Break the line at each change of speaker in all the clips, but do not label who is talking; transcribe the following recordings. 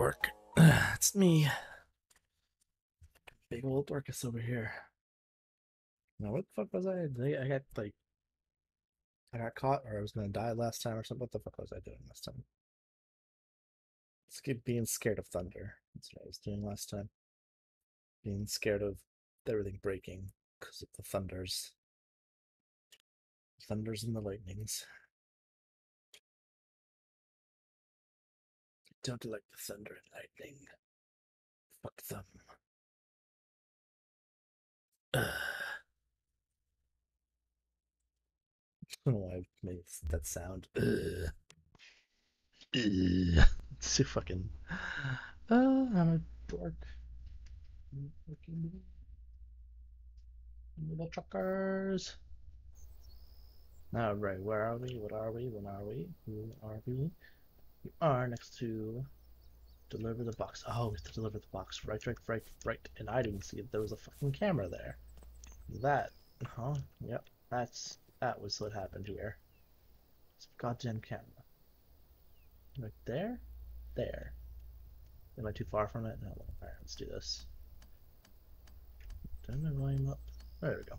dork. it's me. Big old Dorcas over here. Now, what the fuck was I? I got like, I got caught, or I was gonna die last time, or something. What the fuck was I doing last time? Let's keep being scared of thunder. That's what I was doing last time. Being scared of everything breaking because of the thunders. Thunders and the lightnings. Don't like the thunder and lightning. Fuck them. Ugh. I don't know why I made that sound. Ugh. Ugh. Too fucking. Uh, I'm a dork. Little truckers. All right, where are we? What are we? When are we? Who are we? We are next to deliver the box. Oh, we have to deliver the box. Right, right, right, right. And I didn't see it. There was a fucking camera there. That, huh? Yep, that's that was what happened here. It's a goddamn camera. Right there, there. Am I too far from it? No. All right, let's do this. Turn my volume up. There we go.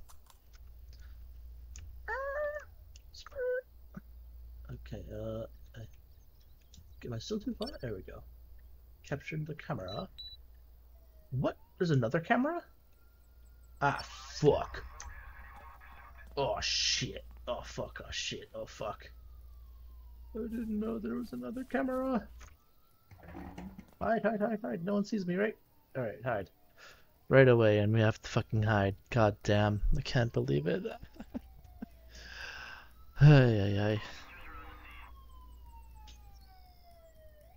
Okay, uh, am I still too far? There we go. Captured the camera. What? There's another camera? Ah, fuck. Oh, shit. Oh, fuck. Oh, shit. Oh, fuck. I didn't know there was another camera. Hide, hide, hide, hide. No one sees me, right? Alright, hide. Right away, and we have to fucking hide. God damn. I can't believe it. Ay, ay, ay.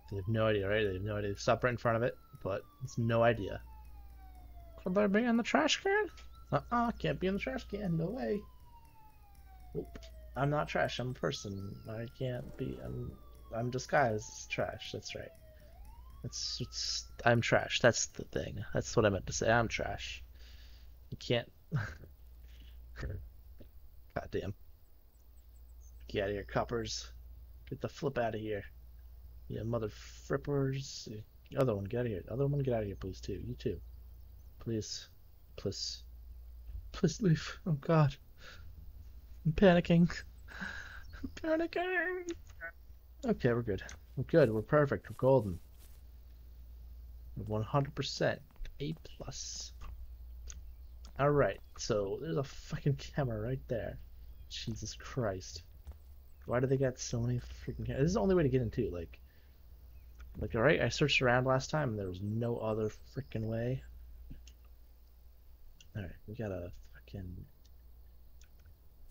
They have no idea, right? They have no idea. They Stop right in front of it, but it's no idea. Could there be in the trash can? Uh-uh, can't be in the trash can. No way. Oop. I'm not trash. I'm a person. I can't be. I'm. I'm disguised as trash. That's right. It's. It's. I'm trash. That's the thing. That's what I meant to say. I'm trash. You can't. God damn. Get out of here, coppers. Get the flip out of here. Yeah, mother frippers. The other one, get out of here. The other one, get out of here, please, too. You too. Please. Please. Please leave. Oh, God. I'm panicking. I'm panicking. Okay, we're good. We're good. We're perfect. We're golden. 100%. A plus. Alright, so there's a fucking camera right there. Jesus Christ. Why do they got so many freaking cameras? This is the only way to get in too, like like, alright, I searched around last time and there was no other freaking way. Alright, we got a fucking...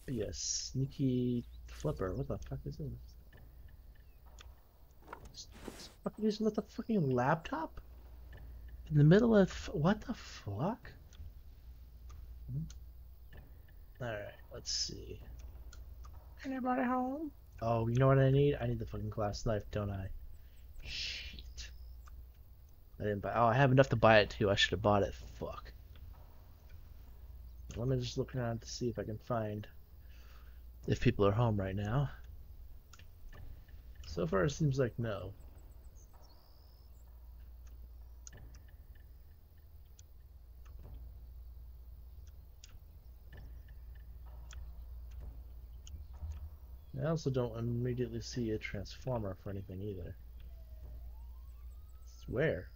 Be a sneaky flipper. What the fuck is this? Fucking just let the fucking laptop? In the middle of... What the fuck? Hmm? Alright, let's see. Anybody home? Oh, you know what I need? I need the fucking glass knife, don't I? Shit. I didn't buy. Oh, I have enough to buy it too. I should have bought it. Fuck. Let me just look around to see if I can find if people are home right now. So far, it seems like no. I also don't immediately see a transformer for anything either. Where?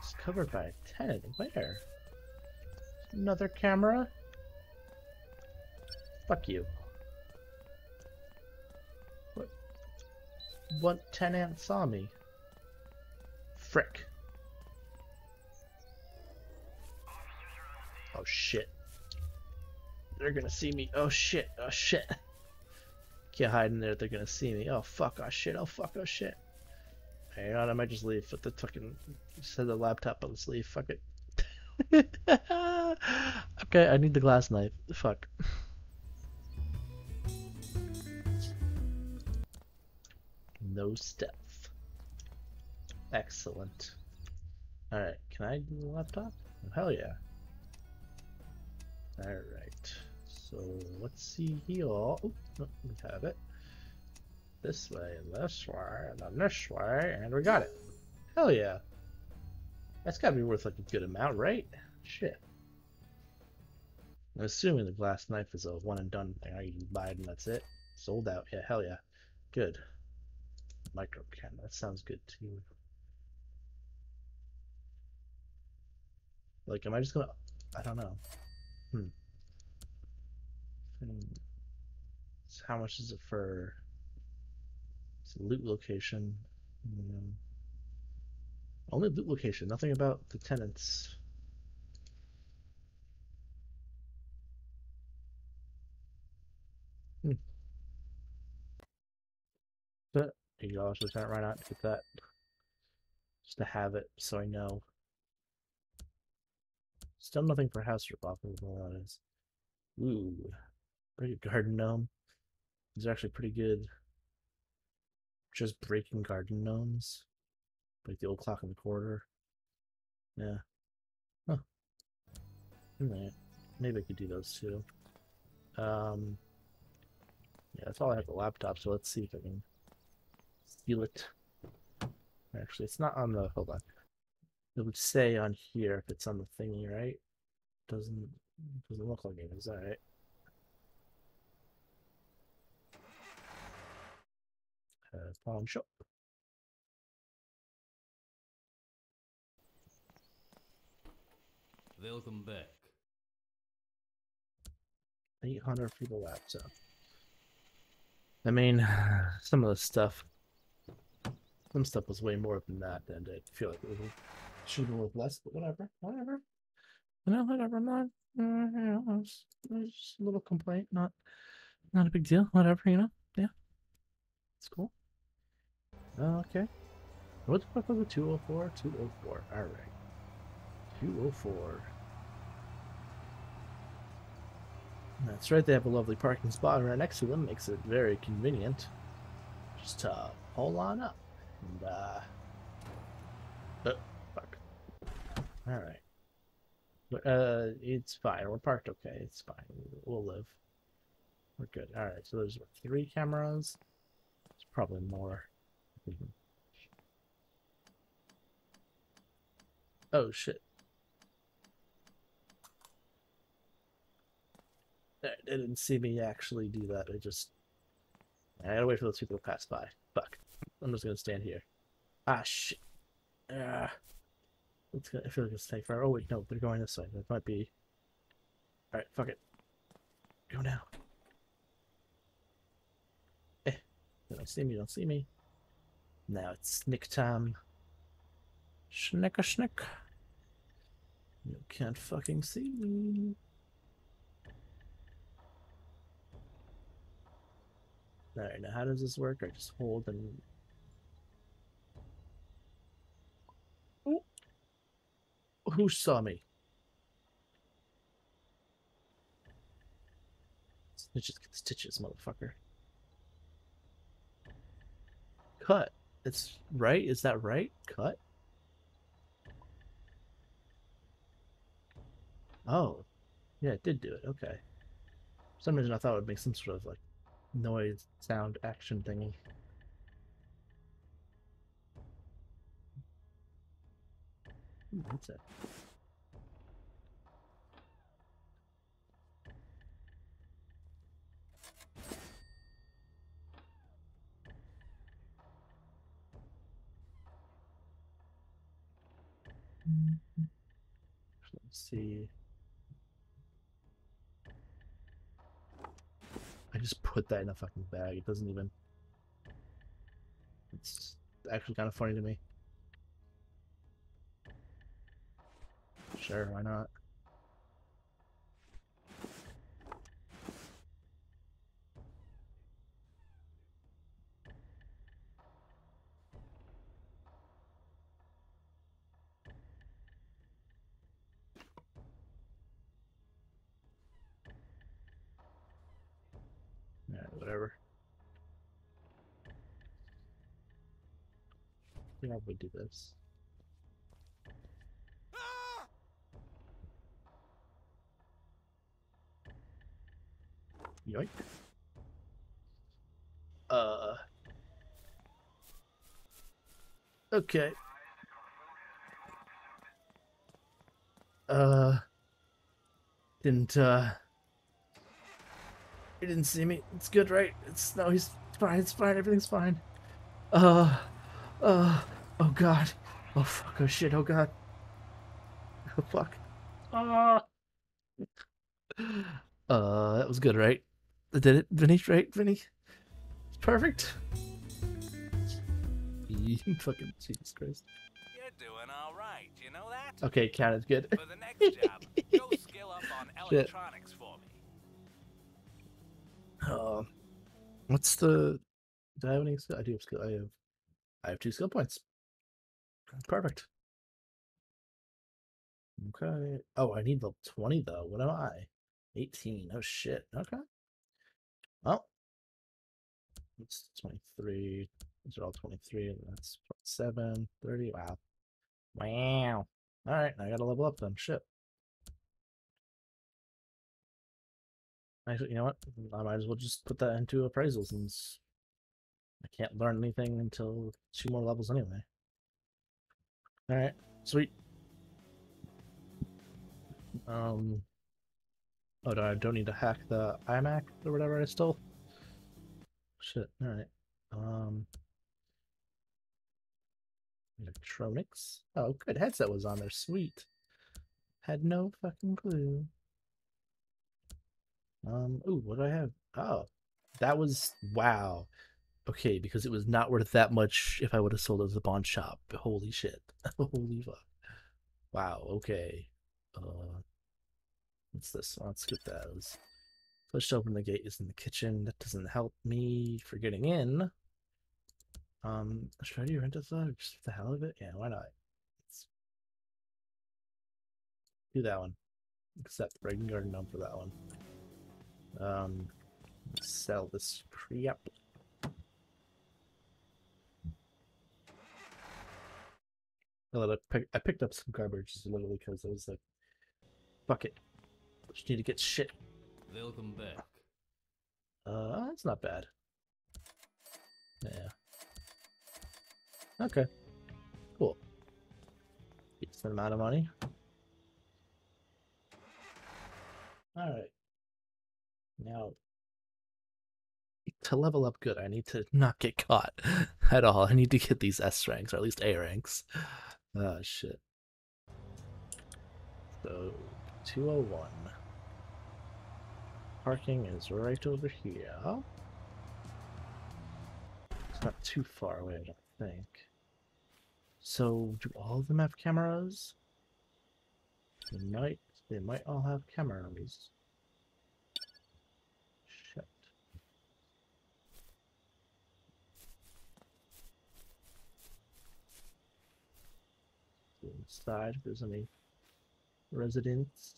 Discovered by a tenant. Where? Another camera? Fuck you. What? What tenant saw me? Frick. Oh shit. They're gonna see me. Oh shit. Oh shit. Can't hide in there. They're gonna see me. Oh fuck. Oh shit. Oh fuck. Oh shit. Hang on, I might just leave. Put the fucking set the laptop on the sleeve. Fuck it. okay, I need the glass knife. Fuck. No stealth. Excellent. Alright, can I do the laptop? Hell yeah. Alright. So let's see here. Oh, we have it. This way and this way and then this way, and we got it. Hell yeah. That's gotta be worth like a good amount, right? Shit. I'm assuming the glass knife is a one and done thing. I can buy it and that's it. Sold out. Yeah, hell yeah. Good. Micro can. That sounds good to too. Like, am I just gonna? I don't know. Hmm. hmm. So how much is it for? Loot location. Hmm. Only loot location. Nothing about the tenants. Hmm. But eighty dollars percent. Why not get that? Just to have it, so I know. Still nothing for house ripoff. That is. Ooh, pretty garden gnome. Are actually pretty good. Just breaking garden gnomes, like the old clock in the corridor. Yeah. Huh. Alright. Maybe I could do those too. Um. Yeah, that's all I have the laptop. So let's see if I can steal it. Actually, it's not on the. Hold on. It would say on here if it's on the thingy, right? Doesn't doesn't look like it is, that Uh, pawn shop.
Welcome back.
800 people left, laptop. I mean, some of the stuff, some stuff was way more than that, and I feel like it was should have worth less, but whatever, whatever. You know, whatever. I'm not, uh, you know, it's, it's a little complaint, not, not a big deal. Whatever, you know. Yeah, it's cool. Okay. What the fuck was it? 204? 204. Alright. 204. That's right, they have a lovely parking spot right next to them. Makes it very convenient. Just uh, pull on up. And, uh... Oh, fuck. Alright. Uh, it's fine. We're parked okay. It's fine. We'll live. We're good. Alright, so there's three cameras? It's probably more. Mhm. Oh, shit. They didn't see me actually do that. I just... I gotta wait for those people to pass by. Fuck. I'm just gonna stand here. Ah, shit. Ah. It's gonna, I feel like it's taking forever. Oh, wait, no, they're going this way. That might be... Alright, fuck it. Go now. Eh. They don't see me, don't see me. Now it's snick time. Schnick a schnick. You can't fucking see me. Alright, now how does this work? I just hold and... Ooh. Who saw me? Stitches get stitches, motherfucker. Cut. It's right? Is that right? Cut? Oh. Yeah, it did do it. Okay. For some reason I thought it would make some sort of like noise, sound, action thingy. Hmm, Ooh, what's that? Let's see. I just put that in a fucking bag. It doesn't even. It's actually kind of funny to me. Sure, why not? Yeah, whatever. I do this. Yoink. Uh, Okay. Uh. Didn't, uh. He didn't see me. It's good, right? It's, no, he's fine. It's fine. Everything's fine. Uh. Uh. Oh, God. Oh, fuck. Oh, shit. Oh, God. Oh, fuck. Ah. Uh, that was good, right? Did it, Vinny, right, Vinny? It's perfect. You fucking Jesus Christ.
You're doing all right. You know that?
Okay, count is good.
For the next job, go skill up on
Shit.
electronics for me.
Uh, what's the? Do I have any skill? I do have skill. I have. I have two skill points. Perfect. Okay. Oh, I need level twenty though. What am I? Eighteen. Oh shit. Okay. Well, it's twenty-three. These are all twenty-three. That's 27, 30. Wow. Wow. All right. I gotta level up then. Shit. Actually, you know what? I might as well just put that into appraisals since I can't learn anything until two more levels anyway. Alright, sweet. Um Oh I don't need to hack the iMac or whatever I stole. Shit, alright. Um Electronics. Oh good headset was on there, sweet. Had no fucking clue. Um, ooh, what do I have? Oh, that was wow. Okay, because it was not worth that much if I would have sold it at the pawn shop. Holy shit. Holy fuck. Wow, okay. Uh, what's this? Let's skip that. Let's, open the gate is in the kitchen. That doesn't help me for getting in. Um, should I do rent a thug just for the hell of it? Yeah, why not? Let's do that one. Accept Breaking Garden Gnome for that one. Um, sell this crap. I, pick, I picked up some garbage just literally because I was like, fuck it. Just need to get shit.
Welcome back.
Uh, that's not bad. Yeah. Okay. Cool. Decent amount of money. Alright. Now, to level up good, I need to not get caught at all. I need to get these S ranks, or at least A ranks. Ah, shit. So, 201. Parking is right over here. It's not too far away, I don't think. So, do all of them have cameras? They might. They might all have cameras. Shit. Inside, if there's any residents.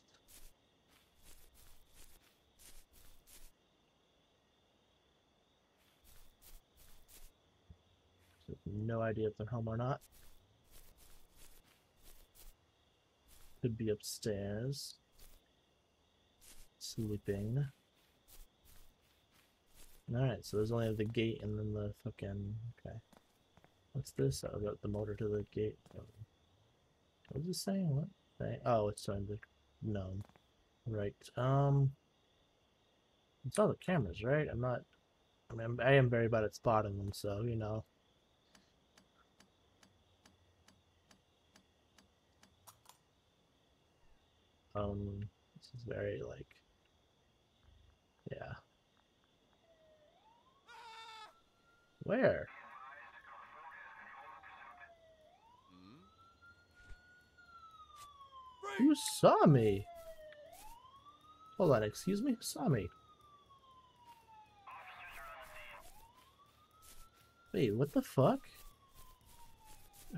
So no idea if they're home or not. Could be upstairs. Sleeping. Alright, so there's only the gate and then the fucking... Okay. What's this? Oh, got the motor to the gate. Oh. What is it saying? What? Say- Oh, it's on the gnome. Right. Um... It's all the cameras, right? I'm not... I mean, I am very bad at spotting them, so, you know. Um, this is very like, yeah. Where? Who saw me? Hold on, excuse me? Who saw me? Wait, what the fuck?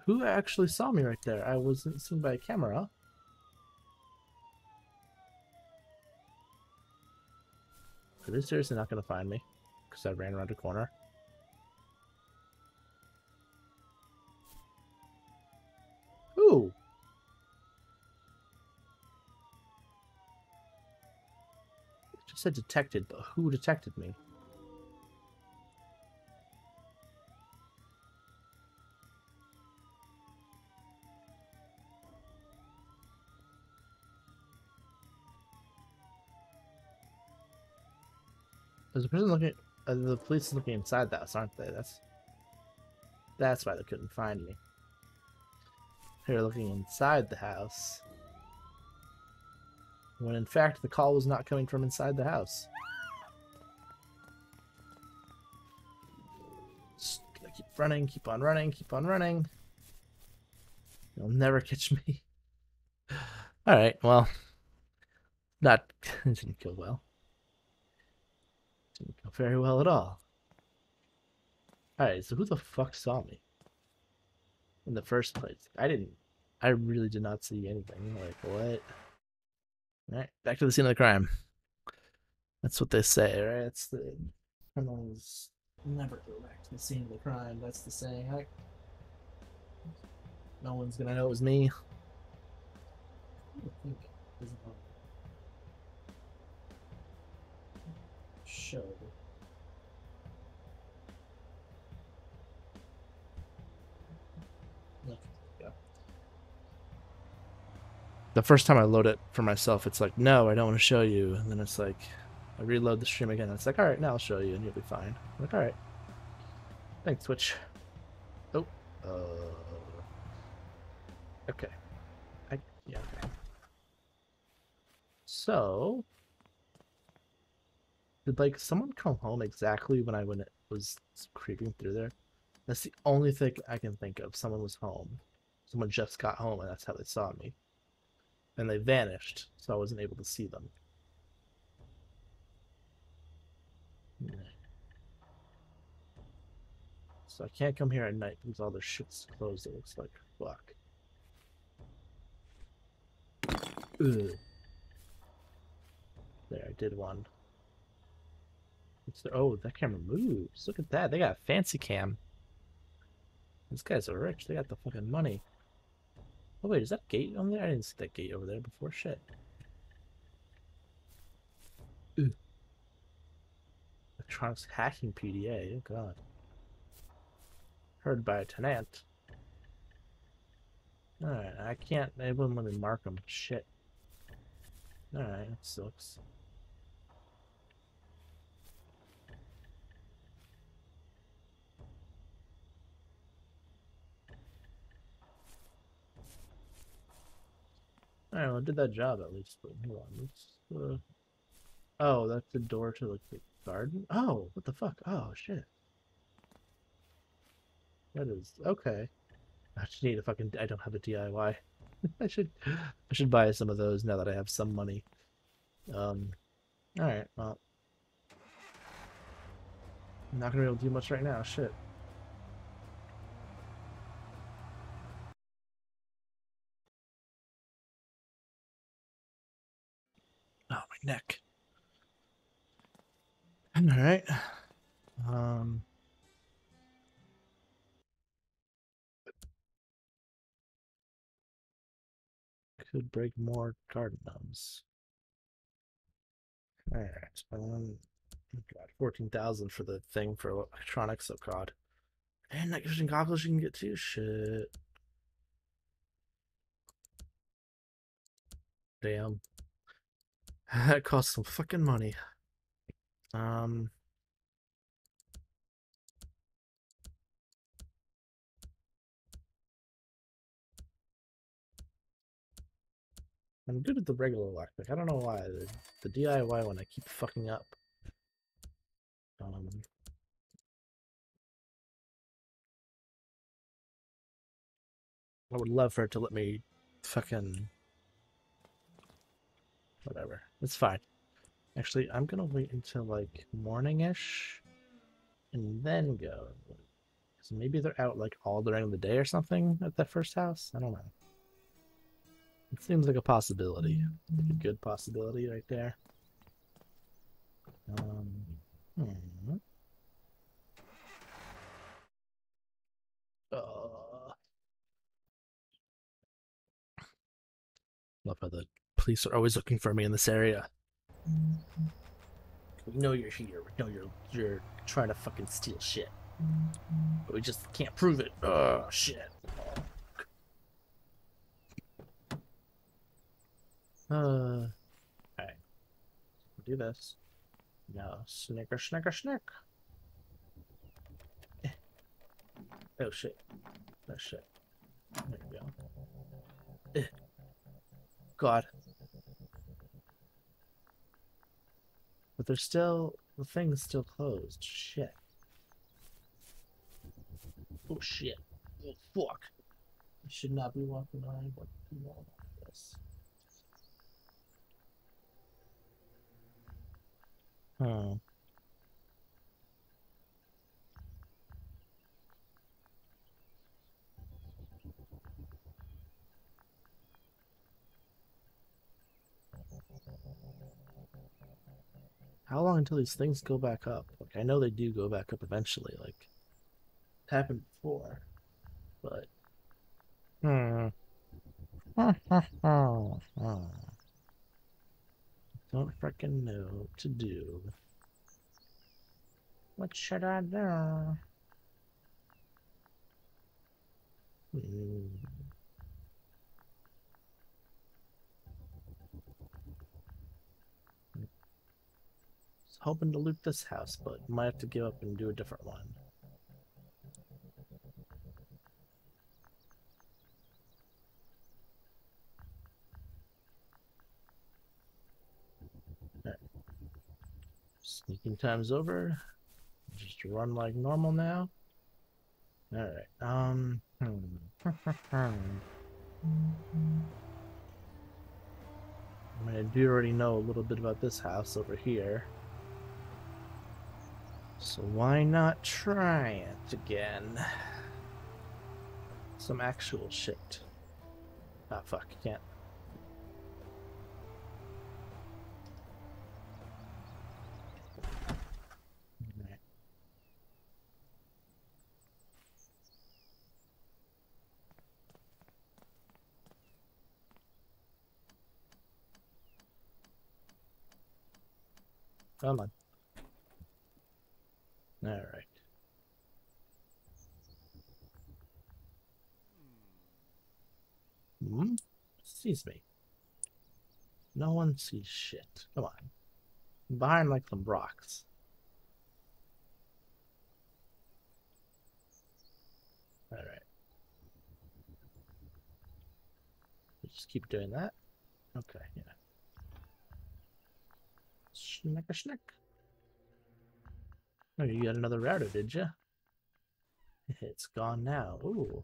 Who actually saw me right there? I wasn't seen by a camera. Are they seriously not going to find me? Because I ran around a corner? said detected, but who detected me? There's a person looking. Uh, the police is looking inside the house, aren't they? That's that's why they couldn't find me. They're looking inside the house. When in fact the call was not coming from inside the house. Just gotta keep running, keep on running, keep on running. You'll never catch me. Alright, well. Not didn't go well. Didn't go very well at all. Alright, so who the fuck saw me? In the first place. I didn't I really did not see anything. Like what? Alright, back to the scene of the crime. That's what they say, right? It's the criminals never go back to the scene of the crime. That's the saying. I, no one's gonna know it was me. Show. The first time I load it for myself, it's like, no, I don't want to show you. And then it's like, I reload the stream again. And it's like, all right, now I'll show you, and you'll be fine. I'm like, all right. Thanks, Twitch. Oh. Uh. Okay. I yeah. Okay. So, did like someone come home exactly when I when it was creeping through there? That's the only thing I can think of. Someone was home. Someone just got home, and that's how they saw me. And they vanished, so I wasn't able to see them. So I can't come here at night because all the shit's closed, it looks like. Fuck. Ugh. There, I did one. The, oh, that camera moves. Look at that. They got a fancy cam. These guys are rich. They got the fucking money. Oh wait, is that gate on there? I didn't see that gate over there before. Shit. Ooh. Electronics hacking PDA. Oh god. Heard by a tenant. Alright, I can't. I wouldn't let me mark them. Shit. Alright, that sucks. Alright, well, I did that job at least, but hold on. Let's, uh... Oh, that's the door to the garden? Oh, what the fuck? Oh, shit. That is... Okay. I just need a fucking... I don't have a DIY. I should I should buy some of those now that I have some money. Um, alright, well. I'm not gonna be able to do much right now, shit. Oh, neck. Alright. Um... could break more garden gnomes. Alright, um, God, 14,000 for the thing for electronics, oh god. And night vision goggles you can get too, shit. Damn. that costs some fucking money. Um... I'm good at the regular electric. I don't know why. The, the DIY one I keep fucking up. Um, I would love for it to let me fucking... Whatever. It's fine. Actually, I'm gonna wait until like morning-ish and then go. Because maybe they're out like all during the day or something at that first house. I don't know. It seems like a possibility. Like a good possibility right there. Um, hmm. uh, love how the police are always looking for me in this area. We know you're here. We know you're you're trying to fucking steal shit. But we just can't prove it. Oh shit. Uh, okay. do this. No, snicker, snicker, snick. Eh. Oh shit. Oh shit. There we go. Eh. God. But there's still the thing's still closed. Shit. Oh shit. Oh fuck. I should not be walking around like this. Hmm. How long until these things go back up? Like I know they do go back up eventually, like it happened before. But hmm. Don't freaking know what to do. What should I do? Hmm. Hoping to loot this house, but might have to give up and do a different one. Sneaking time's over. Just run like normal now. Alright, um... Hmm. I mean, I do already know a little bit about this house over here. So why not try it again? Some actual shit. Ah, fuck, can't. Come on. All right. Hmm? Sees me. No one sees shit. Come on. Behind like some rocks. All right. Just keep doing that. Okay, yeah. Schnick a schnick. Oh, you got another router, did you? It's gone now. Ooh.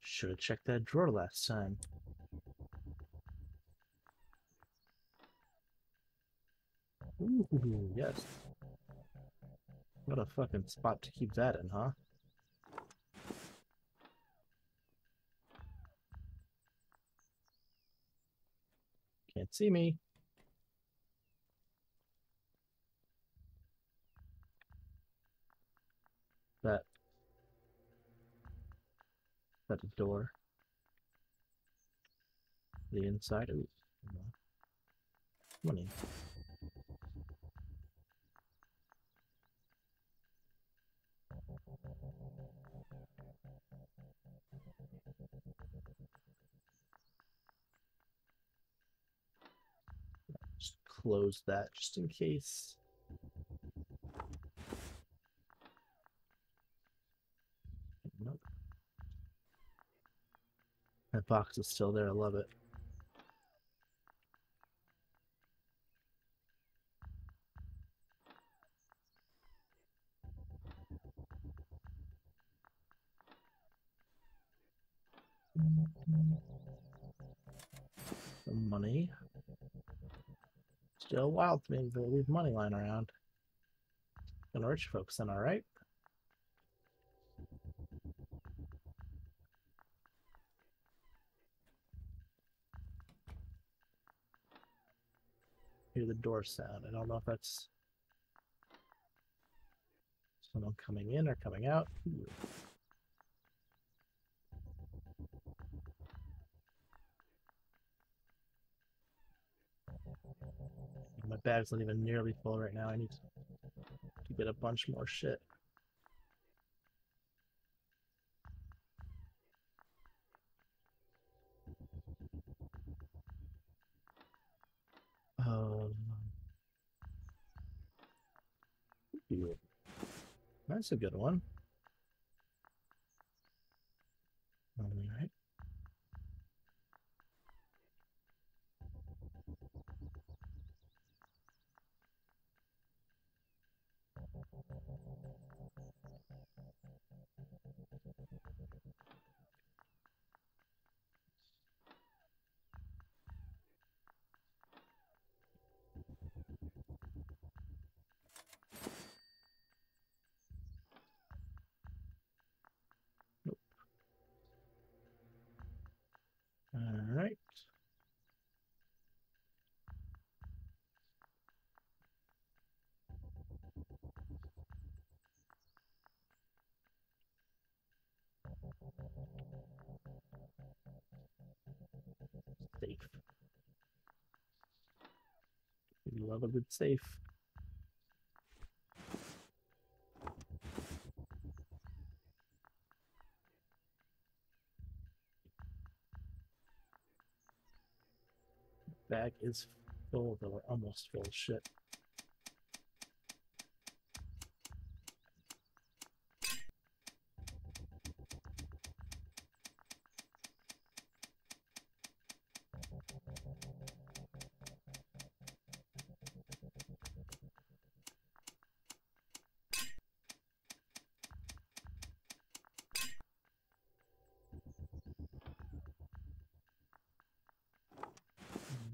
Should have checked that drawer last time. Ooh, yes. What a fucking spot to keep that in, huh? Can't see me. That that door the inside Ooh, money. Just close that just in case Nope. That box is still there. I love it. Some money. Still wild to me to leave money lying around. Gonna rich folks then, alright? Hear the door sound. I don't know if that's someone coming in or coming out. Ooh. My bag's not even nearly full right now. I need to get a bunch more shit. Um, that's a good one. A good safe. Bag is full, though, almost full. Shit.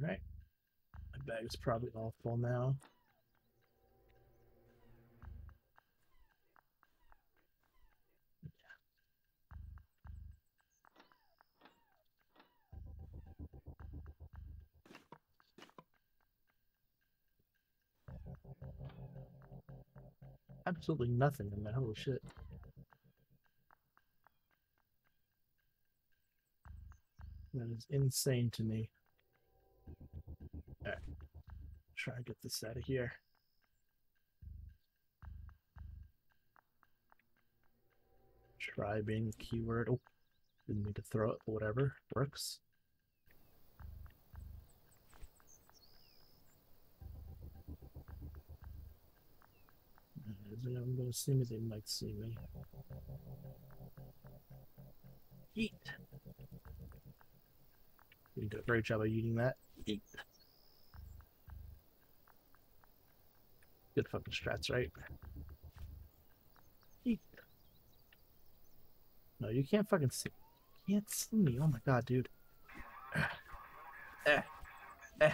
Right. My bag's probably all full now. Absolutely nothing in there. Holy shit. That is insane to me. Alright. And get this out of here. The keyword. Oh, didn't mean to throw it, but whatever. Works. Anyone gonna see me? They might see me. Eat. You did a great job of eating that. Eat. Good fucking strats, right? Eat. No, you can't fucking see. You can't see me. Oh my god, dude. Eh. Eh.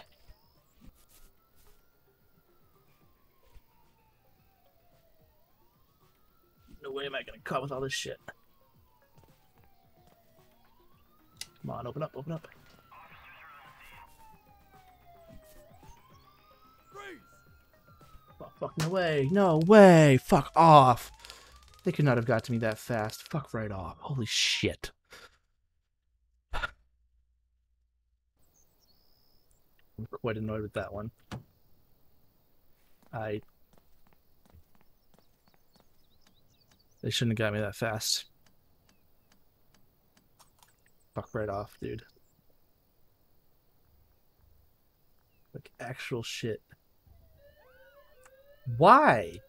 No way am I gonna cut with all this shit. Come on, open up, open up. Fuck, fuck, no way. No way. Fuck off. They could not have got to me that fast. Fuck right off. Holy shit. I'm quite annoyed with that one. I. They shouldn't have got me that fast. Fuck right off, dude. Like actual shit. Why?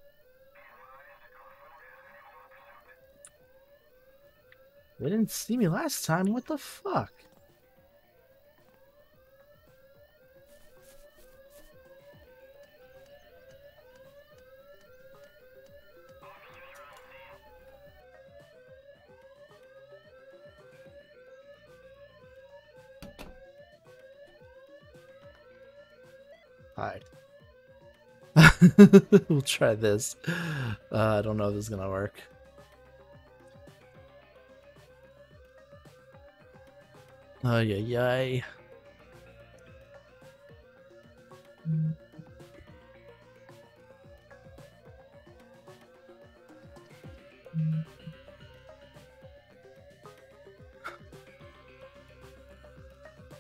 They didn't see me last time. What the fuck? Hide. we'll try this. Uh, I don't know if this is gonna work. Oh yeah, yay.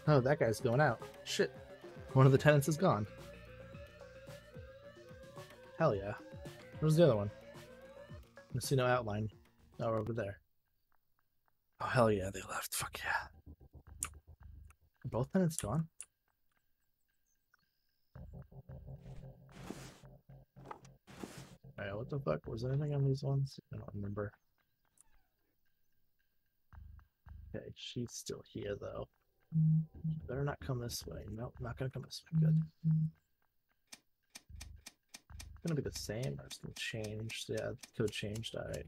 Oh, that guy's going out. Shit. One of the tenants is gone. Hell yeah. Where's the other one? I see no outline. Oh, we're over there. Oh, hell yeah, they left. Fuck yeah. Are both tenants gone? Alright, what the fuck? Was there anything on these ones? I don't remember. Okay, she's still here though. Better not come this way. Nope, not gonna come this way. Good. Gonna be the same or it's gonna change. Yeah, code changed. Alright.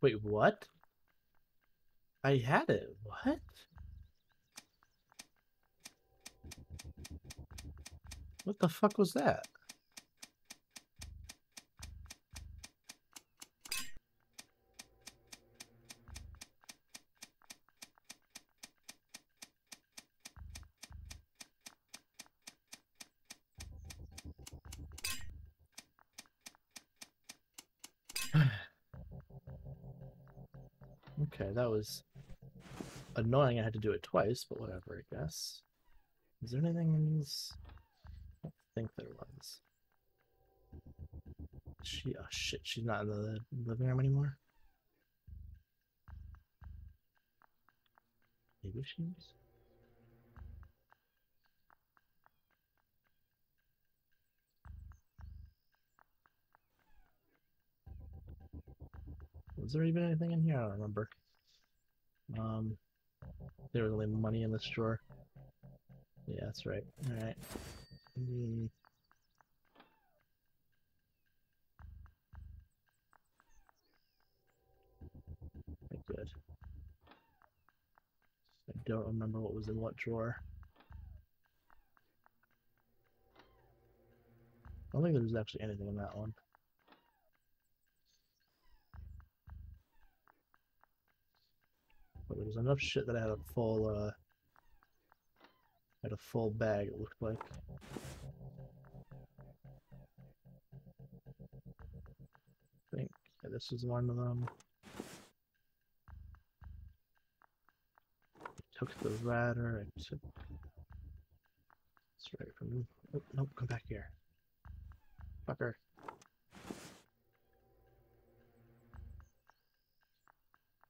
Wait, what? I had it. What? What the fuck was that? okay, that was annoying. I had to do it twice, but whatever, I guess. Is there anything in these? Think there was. She, oh shit, she's not in the living room anymore. Maybe she's. Was there even anything in here? I don't remember. Um, there was only money in this drawer. Yeah, that's right. All right. Mm. Good. I don't remember what was in what drawer. I don't think there was actually anything in that one. But there was enough shit that I had a full, uh, had a full bag, it looked like. This is one of them. Took the ladder, took... Right from... Oh, nope, come back here. Fucker.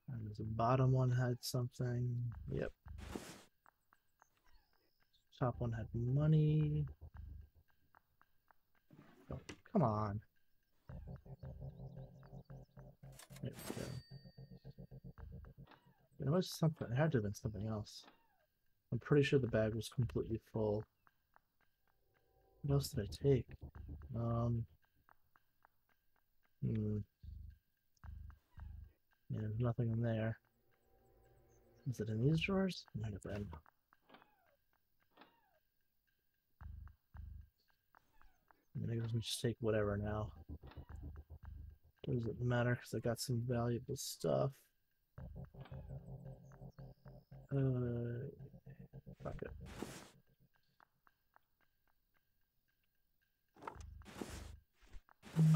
And a bottom one had something. Yep. Top one had money. Oh, come on. There. Was something. There had to have been something else. I'm pretty sure the bag was completely full. What else did I take? Um. Hmm. Yeah, there's nothing in there. Is it in these drawers? Might have been. I guess we just take whatever now. Doesn't matter because I got some valuable stuff. Uh, fuck it.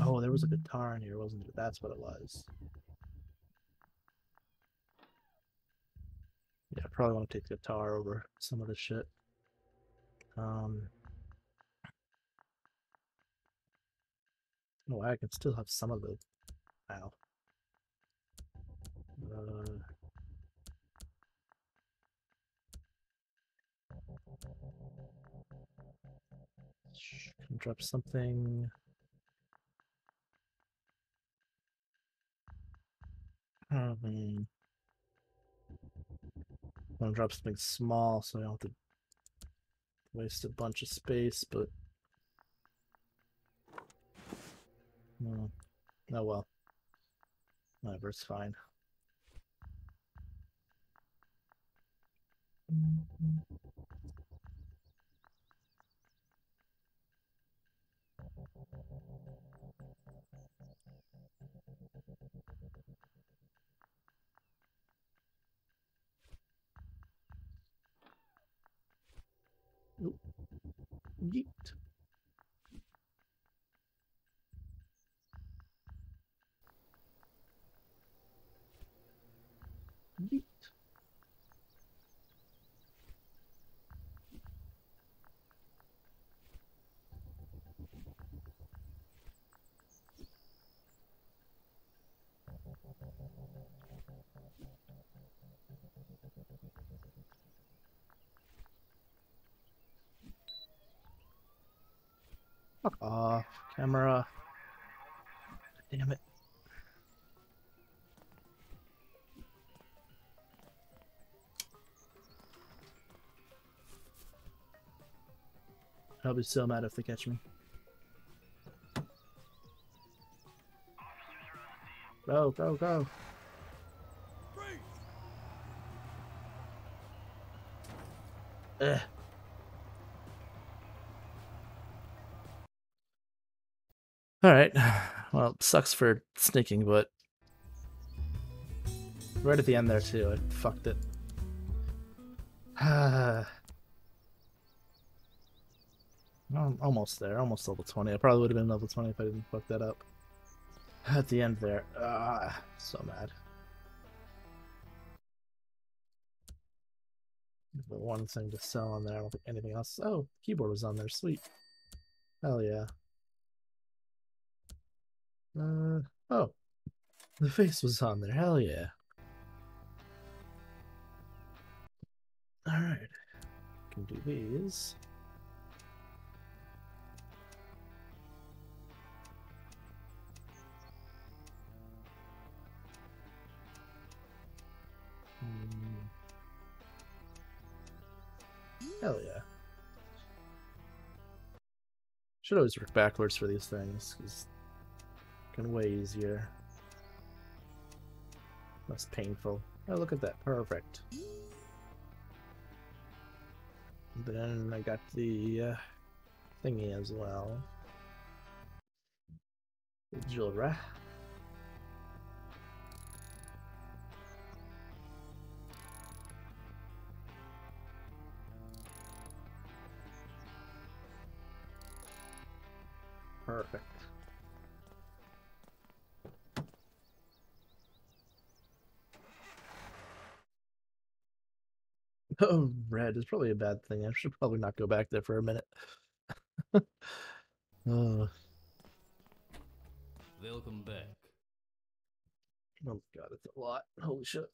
Oh, there was a guitar in here, wasn't there? That's what it was. Yeah, I probably want to take the guitar over some of the shit. Um, oh, I can still have some of the. Wow. Uh, can drop something. Um, I want to drop something small so I don't have to waste a bunch of space, but no. Oh well. Whatever, it's fine. Oop. Yeet. Yeet. Fuck off, camera. Damn it. I'll be so mad if they catch me. Go, go, go. Ugh. Alright. Well, sucks for sneaking, but... Right at the end there, too. I fucked it. Well, almost there. Almost level 20. I probably would have been level 20 if I didn't fuck that up. At the end there. Ah, so mad. One thing to sell on there. I don't think anything else. Oh, keyboard was on there. Sweet. Hell yeah. Uh, oh. The face was on there. Hell yeah. Alright. Can do these. Hmm. Hell yeah. Should always work backwards for these things, because can way easier. Less painful. Oh, look at that. Perfect. Then I got the uh, thingy as well. The. Perfect. Oh, red is probably a bad thing. I should probably not go back there for a minute. oh,
Welcome back.
oh god, it's a lot. Holy shit.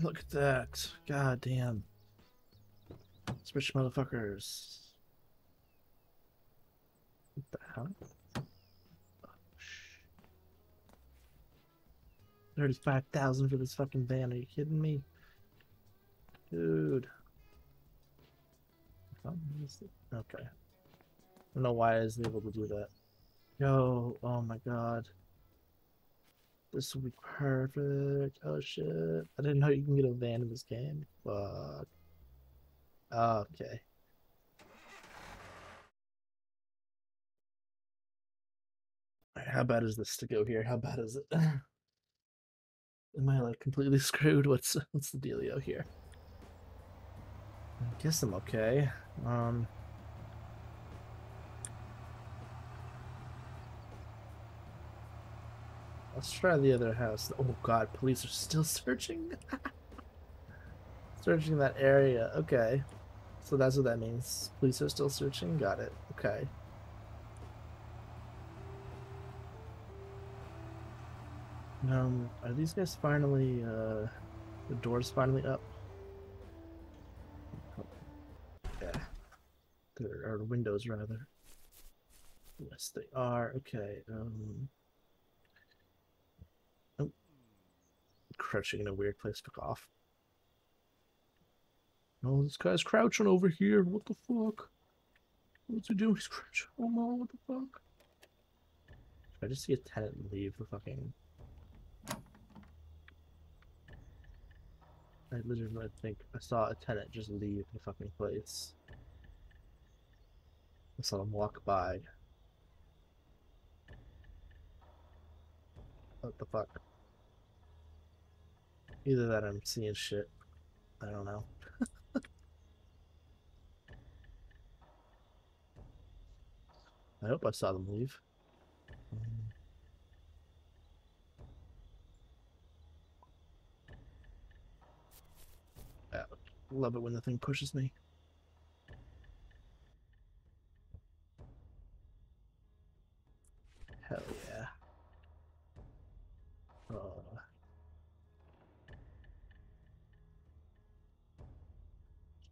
Look at that. God damn. Switch motherfuckers. What the hell? Oh, sh- 35,000 for this fucking van. Are you kidding me? Dude. Okay. I don't know why I was able to do that. Yo, oh my god. This will be perfect. Oh shit. I didn't know you can get a van in this game. Fuck. Okay. How bad is this to go here? How bad is it? Am I like completely screwed? What's what's the dealio here? I guess I'm okay. Um Let's try the other house. Oh god, police are still searching. searching that area. Okay. So that's what that means. Police are still searching. Got it. Okay. Um, are these guys finally, uh, the doors finally up? Yeah. There are windows, rather. Yes, they are. Okay, um... Oh. Crouching in a weird place. Fuck off. Oh, this guy's crouching over here. What the fuck? What's he doing? He's crouching. Oh no, what the fuck? I just see a tenant leave the fucking... I literally think I saw a tenant just leave the fucking place. I saw him walk by. What the fuck? Either that I'm seeing shit. I don't know. I hope I saw them leave yeah, love it when the thing pushes me. Hell yeah. Oh.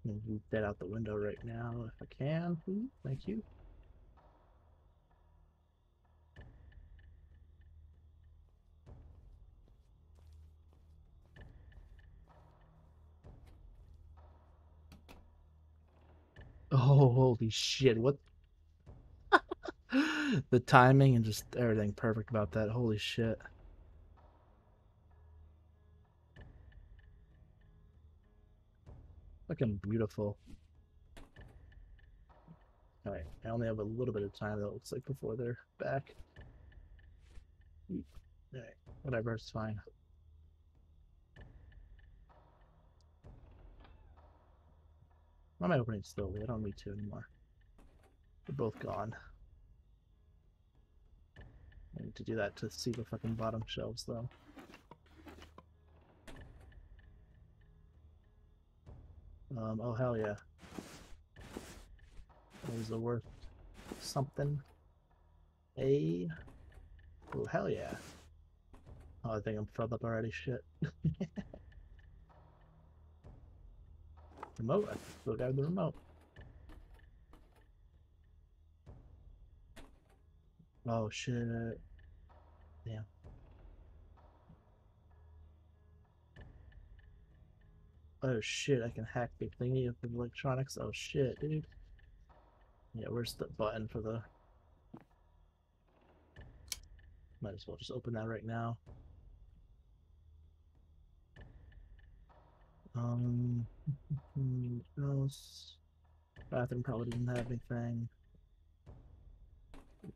And yeet that out the window right now if I can. Thank you. Oh, holy shit. What? the timing and just everything perfect about that. Holy shit. Fucking beautiful. Alright, I only have a little bit of time, it looks like, before they're back. Alright, whatever, it's fine. Why am I opening slowly? I don't need to anymore. They're both gone. I need to do that to see the fucking bottom shelves, though. Um, oh hell yeah. Those are worth something. A. Oh hell yeah. Oh, I think I'm filled up already. Shit. remote. I still got the remote. Oh shit. Damn. Oh shit, I can hack the thingy of the electronics. Oh shit, dude. Yeah, where's the button for the... Might as well just open that right now. Um, else? Bathroom probably didn't have anything.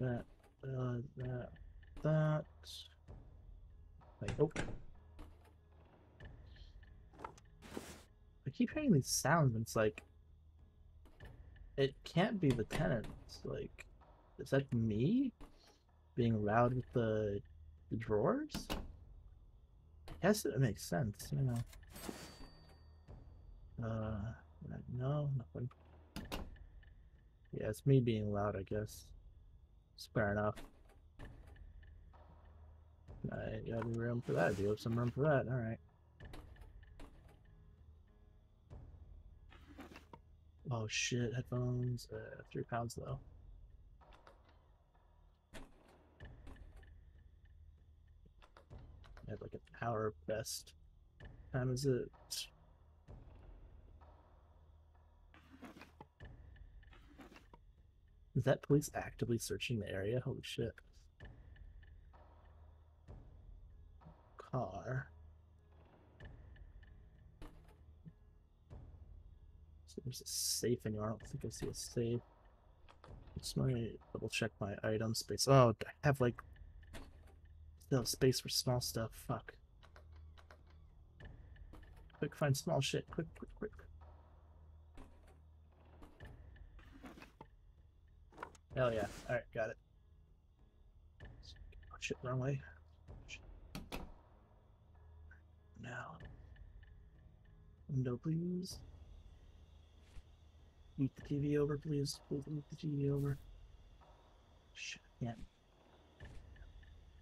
That, uh, that, that. Wait, oh. I keep hearing these sounds, and it's like, it can't be the tenants. Like, is that me being loud with the, the drawers? I guess it makes sense, you know. Uh, no, nothing. Yeah, it's me being loud, I guess. It's fair enough. I got room for that. Do you have some room for that? Alright. Oh shit, headphones. Uh, three pounds though. I had like an hour best. Time is it? Is that police actively searching the area? Holy shit. Car. So there's a safe in here. I don't think I see a safe. Just let me double check my item space. Oh, I have like no space for small stuff. Fuck. Quick, find small shit. Quick, quick, quick. Hell yeah. Alright, got it. Oh shit, wrong way. Now. Window, please. Move the TV over, please. Please move the TV over. Shit, can't.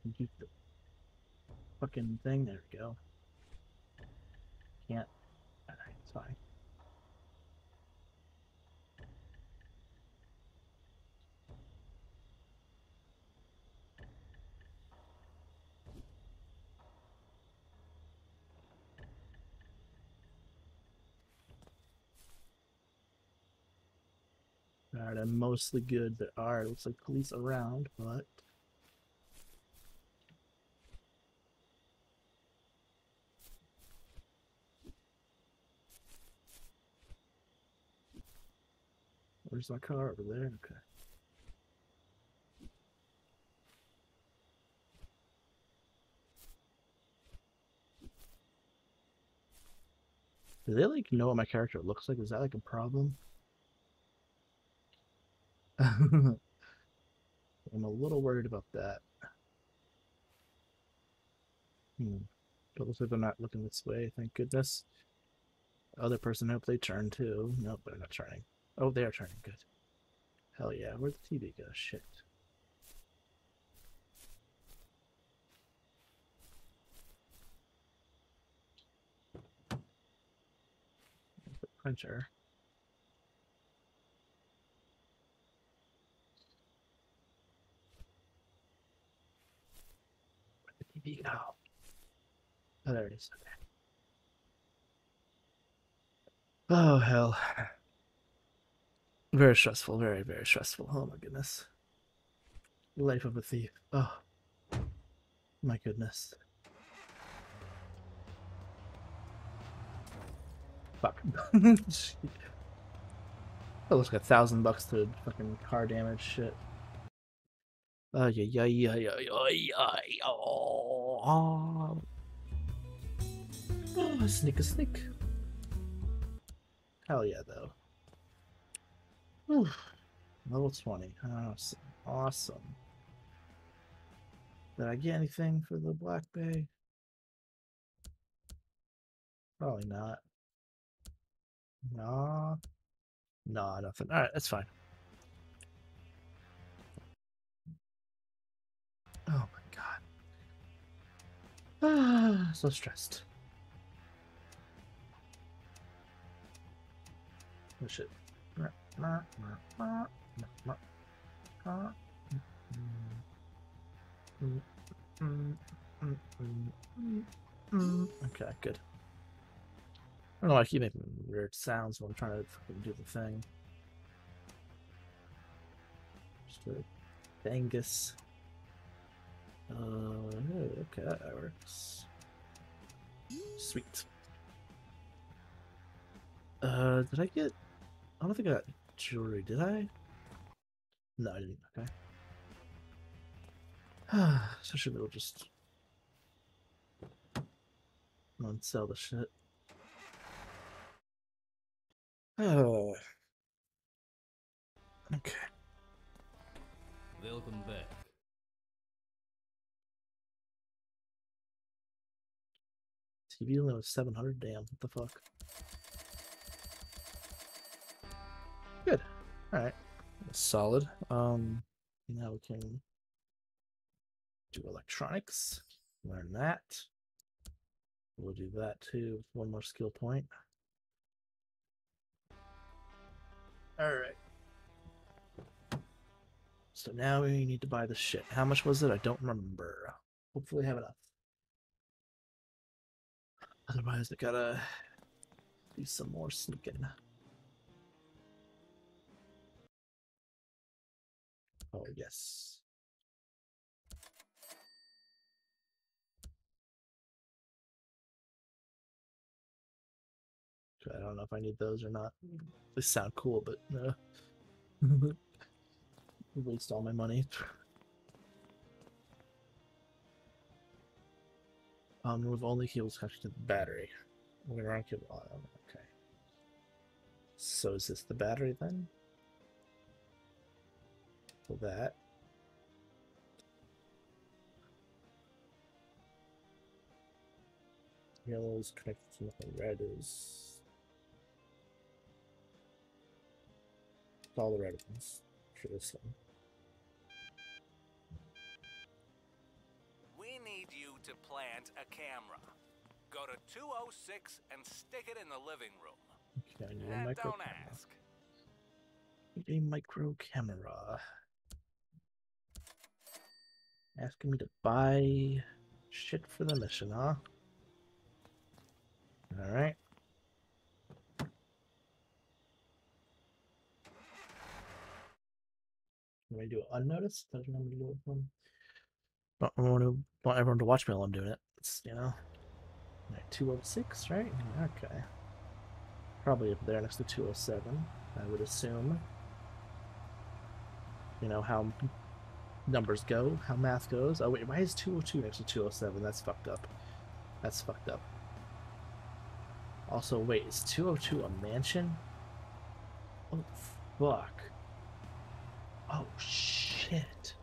Mute the fucking thing. There we go. Can't. Alright, it's fine. Alright, I'm mostly good. There are, looks like police around, but... Where's my car? Over there? Okay. Do they like know what my character looks like? Is that like a problem? I'm a little worried about that. Hmm. But looks like they're not looking this way, thank goodness. Other person, hope they turn too. Nope, they're not turning. Oh, they are turning, good. Hell yeah, where'd the TV go? Shit. printer. You go. Oh, there it is. Okay. Oh hell. Very stressful. Very very stressful. Oh my goodness. Life of a thief. Oh my goodness. Fuck. that looks like a thousand bucks to fucking car damage shit. Oh yeah yeah yeah yeah yeah yeah. Oh, oh sneak a sneak. Hell yeah though. Whew. Level 20. Awesome. Awesome. Did I get anything for the Black Bay? Probably not. Nah. Nah, nothing. Alright, that's fine. Oh my god. Ah, so stressed. Oh shit. Okay, good. I don't know why I keep making weird sounds when I'm trying to fucking do the thing. Just a Angus. Uh, okay, that works. Sweet. Uh, did I get? I don't think I got jewelry. Did I? No, I didn't. Okay. so should to just unsell the shit. Oh. Okay.
Welcome back.
TV only was 700. Damn, what the fuck? Good. Alright. Solid. Um, now we can do electronics. Learn that. We'll do that too. One more skill point. Alright. So now we need to buy the shit. How much was it? I don't remember. Hopefully have enough. Otherwise I gotta do some more sneaking. Oh yes. I don't know if I need those or not. They sound cool, but no. Uh, waste all my money. Um, remove only cables connected to the battery. We're on cable. Oh, okay. So is this the battery then? For that. Yellow is connected to nothing. Red is all the red ones for this one.
We need you to plant a camera. Go to 206 and stick it in the living room.
Okay, I need a
And
micro
don't
camera.
ask.
Need a micro camera. Asking me to buy shit for the mission, huh? Alright. Can I do it unnoticed? Doesn't want me to do it from. Don't want to want everyone to watch me while I'm doing it. It's you know. Like 206, right? Okay. Probably up there next to 207, I would assume. You know how numbers go, how math goes. Oh wait, why is 202 next to 207? That's fucked up. That's fucked up. Also, wait, is 202 a mansion? Oh fuck. Oh shit.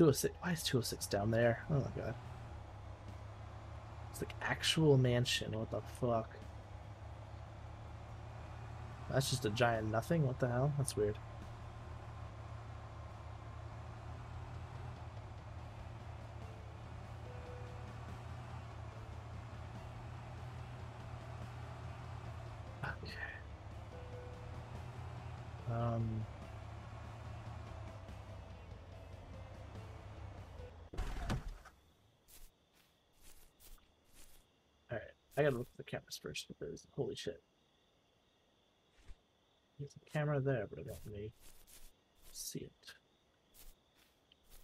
206. Why is 206 down there? Oh my god. It's like actual mansion. What the fuck? That's just a giant nothing? What the hell? That's weird. Cameras first because holy shit. There's a camera there, but I don't really see it.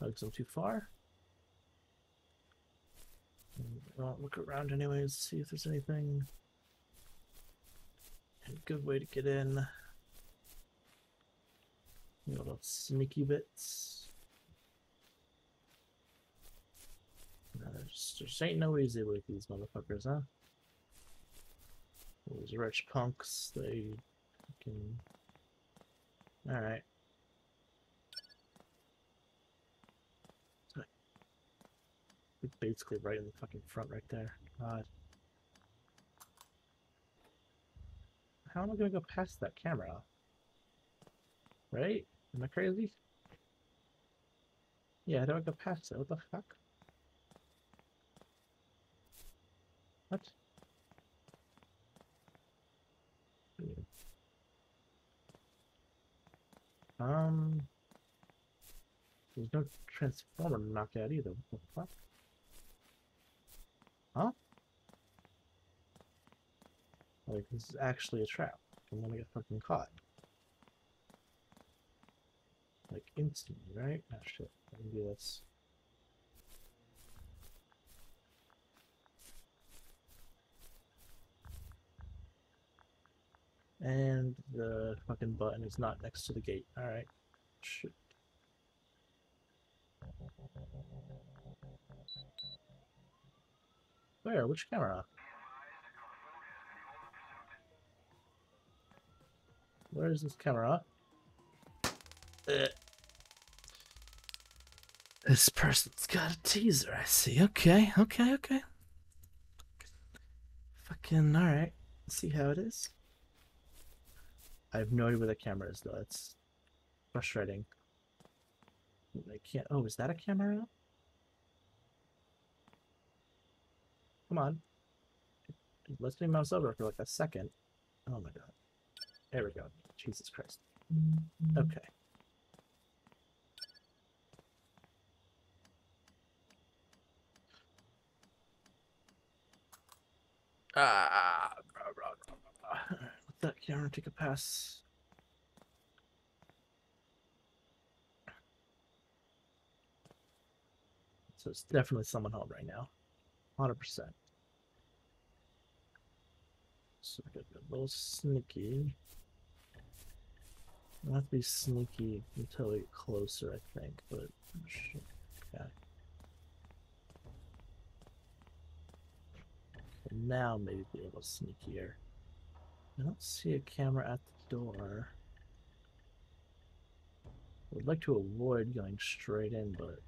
Looks I'm too far. Mm, I'll look around anyways, see if there's anything. A good way to get in. You little sneaky bits. No, there's, there's ain't no easy way with these motherfuckers, huh? Those rich punks, they can. Alright. Basically, right in the fucking front, right there. God. How am I gonna go past that camera? Right? Am I crazy? Yeah, how do I go past it? What the fuck? What? Um, there's no transformer to knock out either. What the fuck? Huh? Like, this is actually a trap. I'm gonna get fucking caught. Like, instantly, right? Ah, shit. Do this. And the fucking button is not next to the gate. Alright. Shit. Where? Which camera? Where is this camera? Uh, this person's got a teaser, I see. Okay, okay, okay. Fucking alright. See how it is. I have no idea where the camera is though. It's frustrating. I can't oh, is that a camera? Come on. Let's me mouse over for like a second. Oh my god. There we go. Jesus Christ. Okay. Ah, rah. Alright, let that camera take a pass. So it's definitely someone home right now. 100%. So I get a little sneaky. Have to be sneaky until we get closer, I think, but shit, okay. Now maybe be able to sneak here. I don't see a camera at the door. Would like to avoid going straight in, but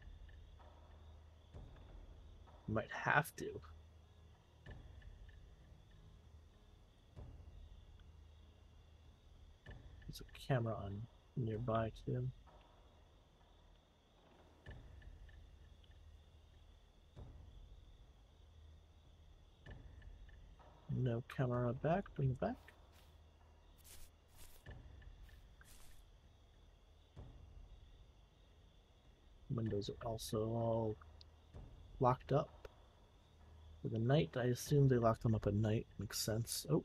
might have to. There's a camera on nearby too. No camera back, bring it back. Windows are also all locked up for the night. I assume they locked them up at night. Makes sense. Oh,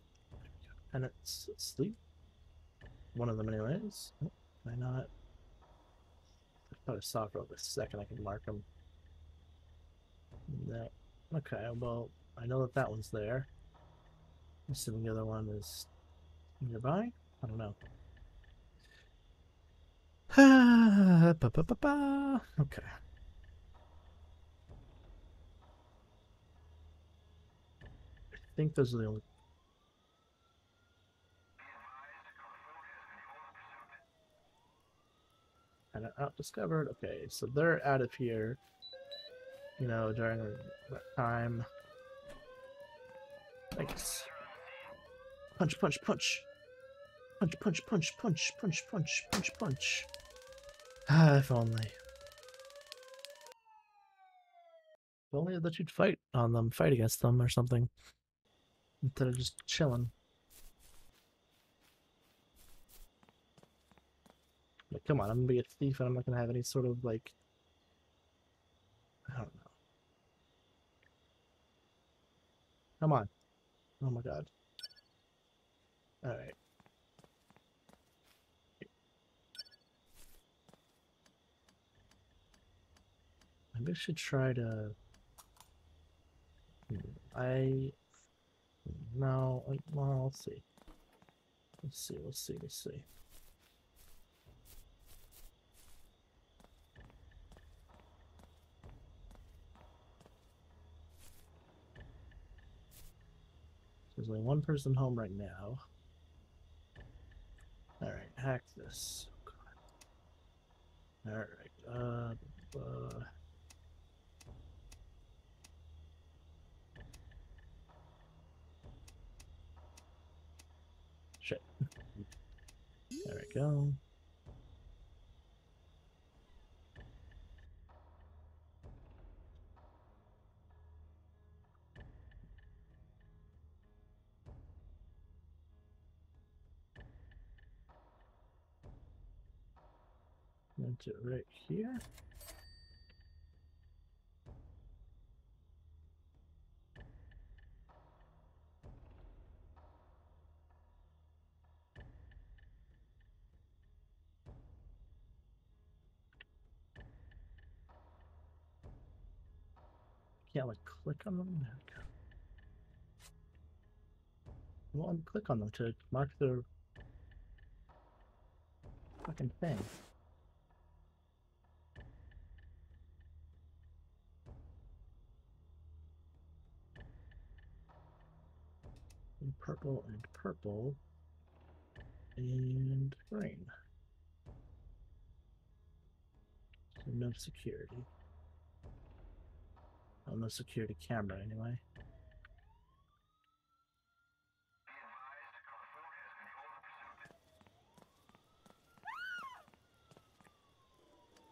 and it's asleep. One of them, anyways. Oh, why not? I thought I saw for a second. I can mark them. That. Okay. Well, I know that that one's there. I'm assuming the other one is nearby. I don't know. Okay. I think those are the only. And out discovered. Okay, so they're out of here. You know, during that time. Thanks. Punch, punch, punch. Punch, punch, punch, punch, punch, punch, punch, punch. Ah, if only. If only that you'd fight on them, fight against them or something. Instead of just chilling. Like, come on, I'm gonna be a thief and I'm not gonna have any sort of like I don't know. Come on. Oh my god. Alright. Maybe I should try to. Hmm, I. No, well, let's see. Let's see, let's see, let's see. There's only one person home right now. Alright, hack this. Alright, uh, uh. Shit. There we go. That's it right here. Can't like click on them. There we go. Well, click on them to mark their fucking thing. and purple and purple and green. So no security. Oh, the security camera anyway.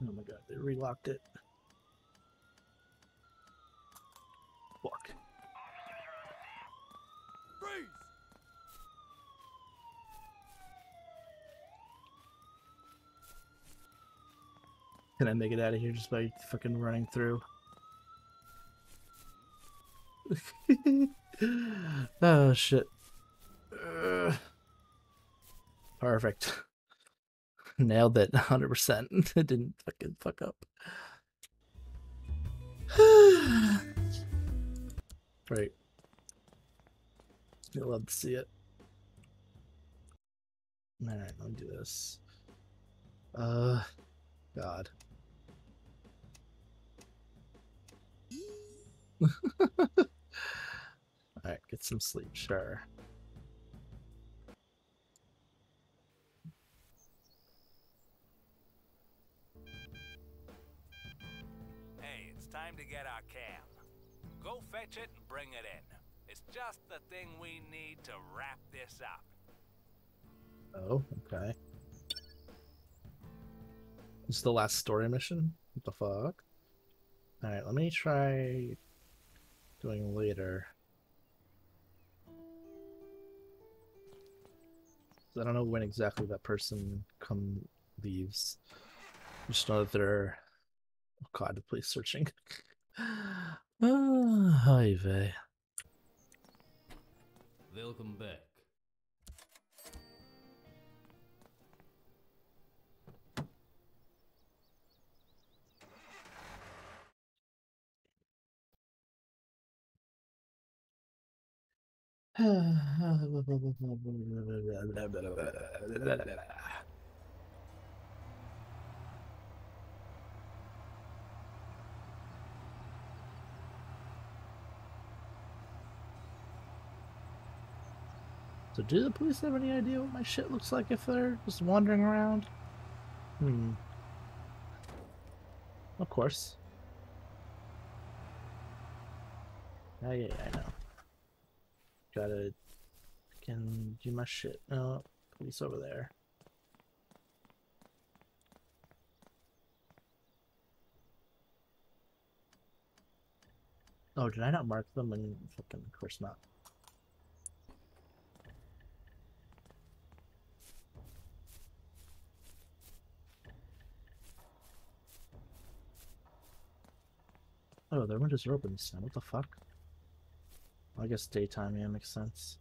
Oh my god, they relocked it. Fuck.
Freeze!
Can I make it out of here just by fucking running through? oh shit. Ugh. perfect. Nailed it 100%. it didn't fucking fuck up. right. You'll love to see it. Alright, let me do this. Uh, God. Alright, get some sleep, sure.
Hey, it's time to get our cam. Go fetch it and bring it in. It's just the thing we need to wrap this up.
Oh, okay. This is the last story mission? What the fuck? Alright, let me try doing later. I don't know when exactly that person come leaves. Just know that they're oh god, the police searching. Ah, hi vey.
Welcome back.
So do the police have any idea what my shit looks like if they're just wandering around? Hmm. Of course. Oh yeah, yeah, I know. Gotta can do my shit. Oh, police over there. Oh, did I not mark them? And fucking, of course not. Oh, their windows are open time. What the fuck? I guess daytime, yeah, makes sense.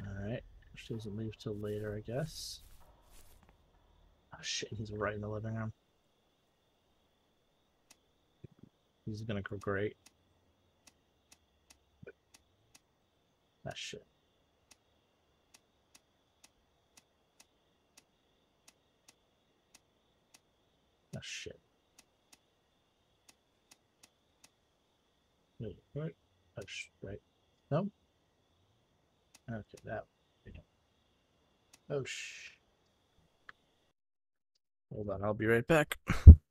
Alright, she doesn't leave till later, I guess. Oh shit, he's right in the living room. He's gonna go great. That shit. That shit. Wait, what? Oh, sh right. No? Okay, that. Oh, sh. Hold on, I'll be right back.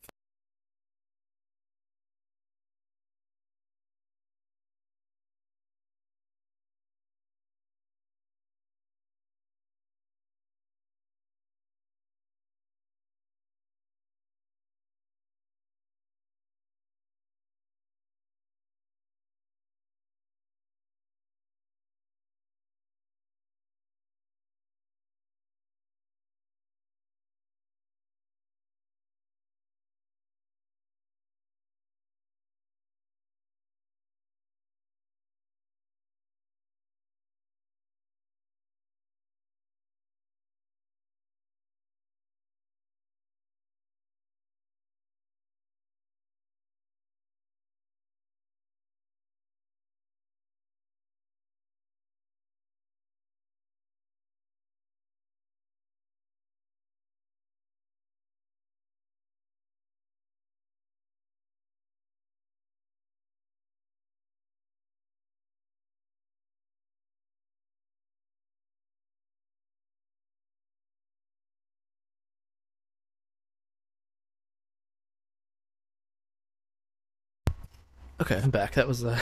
Okay, I'm back. That was uh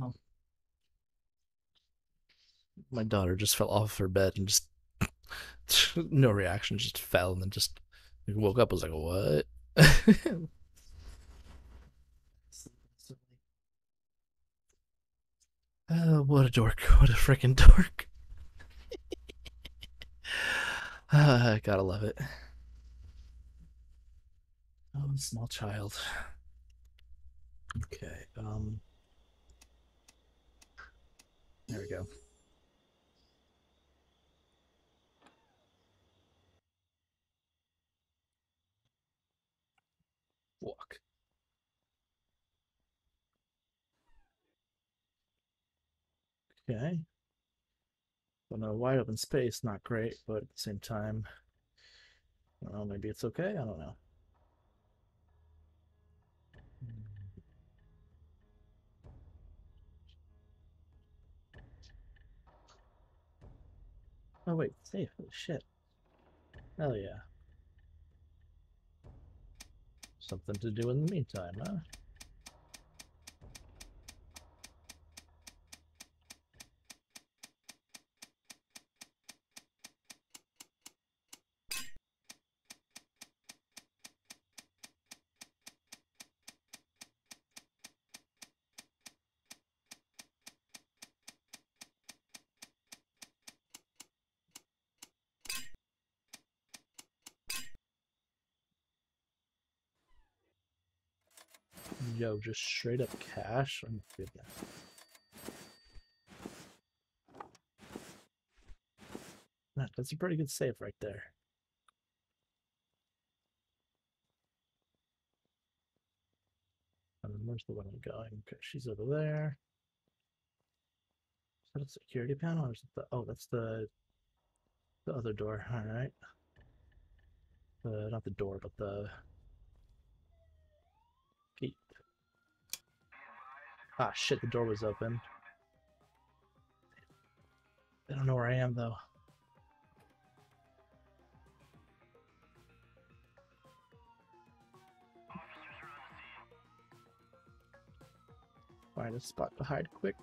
um, my daughter just fell off her bed and just no reaction, just fell and then just woke up. Was like, what? oh, what a dork! What a freaking dork! uh, gotta love it. Oh, small child. Okay, um. There we go. Walk. Okay. Well, no, wide open space, not great, but at the same time, I don't know, maybe it's okay. I don't know. Oh wait, safe. Holy shit. Hell yeah. Something to do in the meantime, huh? Yo, just straight up cash? That's a pretty good save right there. And then where's the one I'm going? Okay, she's over there. Is that a security panel or is it the oh that's the the other door, alright. The uh, not the door, but the gate. Ah shit, the door was open. I don't know where I am though. Find a spot to hide quick.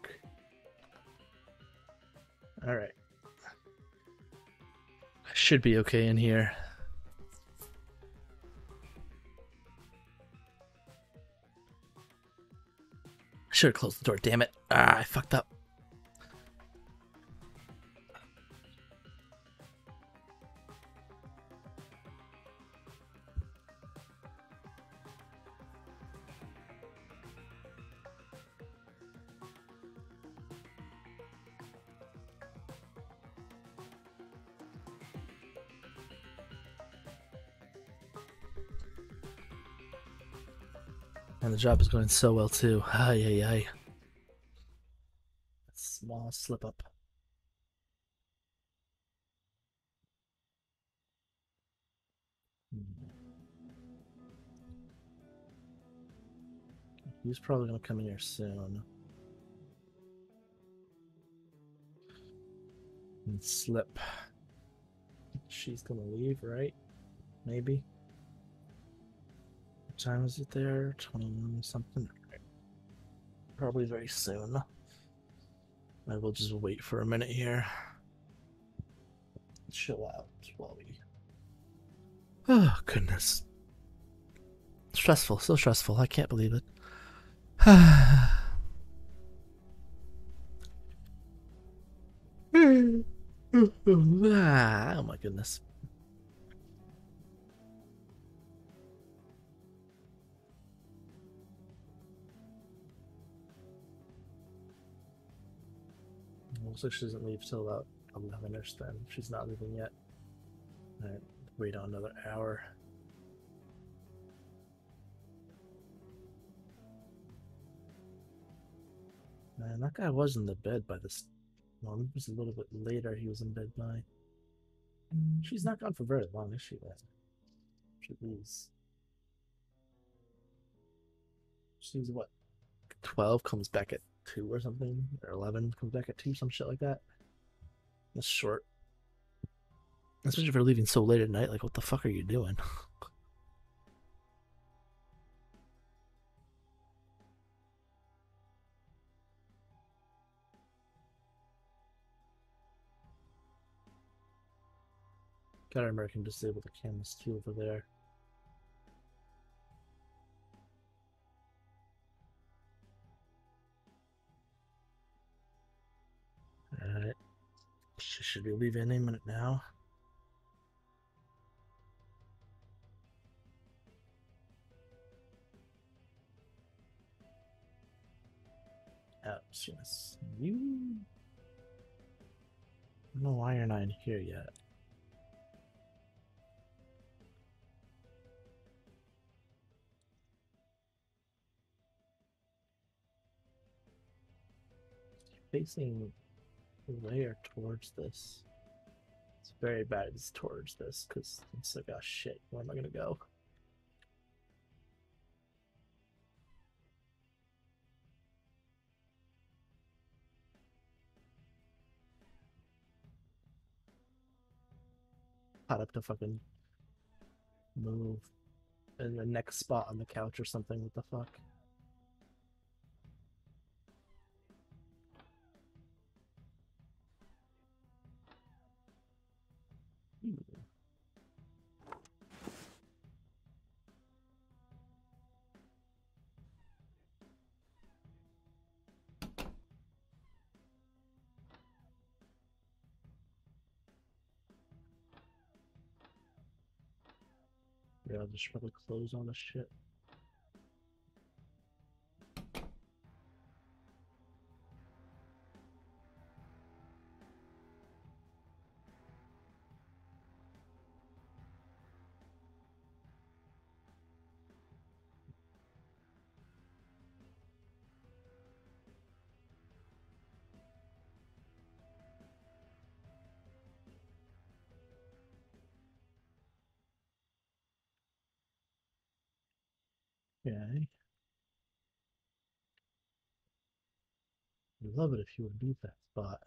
Alright. I should be okay in here. Should have closed the door, damn it. Ah, I fucked up. The job is going so well too. Ay ay ay. Small slip up. Hmm. He's probably gonna come in here soon. And slip. She's gonna leave, right? Maybe. Time is it there? 21 something? Probably very soon. I will just wait for a minute here. Chill out while we. Oh, goodness. Stressful, so stressful. I can't believe it. oh my goodness. Like she doesn't leave till about 11ish then. She's not leaving yet. Wait on another hour. Man, that guy was in the bed by this. Well, it was a little bit later he was in bed by. She's not gone for very long, is she, then? She leaves. She She's what? 12 comes back at 2 or something, or 11 comes back at 2, some shit like that. That's short. Especially if you're leaving so late at night, like, what the fuck are you doing? Gotta remember I can the cameras too over there. Should be leaving any minute now. Oh, yes. You. I don't know why you're not in here yet. facing layer towards this. It's very bad it's towards this because it's like, oh shit, where am I gonna go? Hot up to fucking move in the next spot on the couch or something. What the fuck? I'll just probably close all this shit. Okay. I'd love it if you would leave that spot.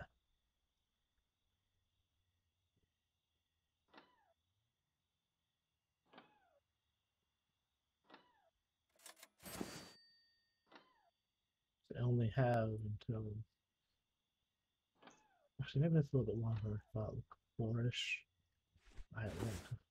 I only have until actually maybe that's a little bit longer. About four-ish. I don't know.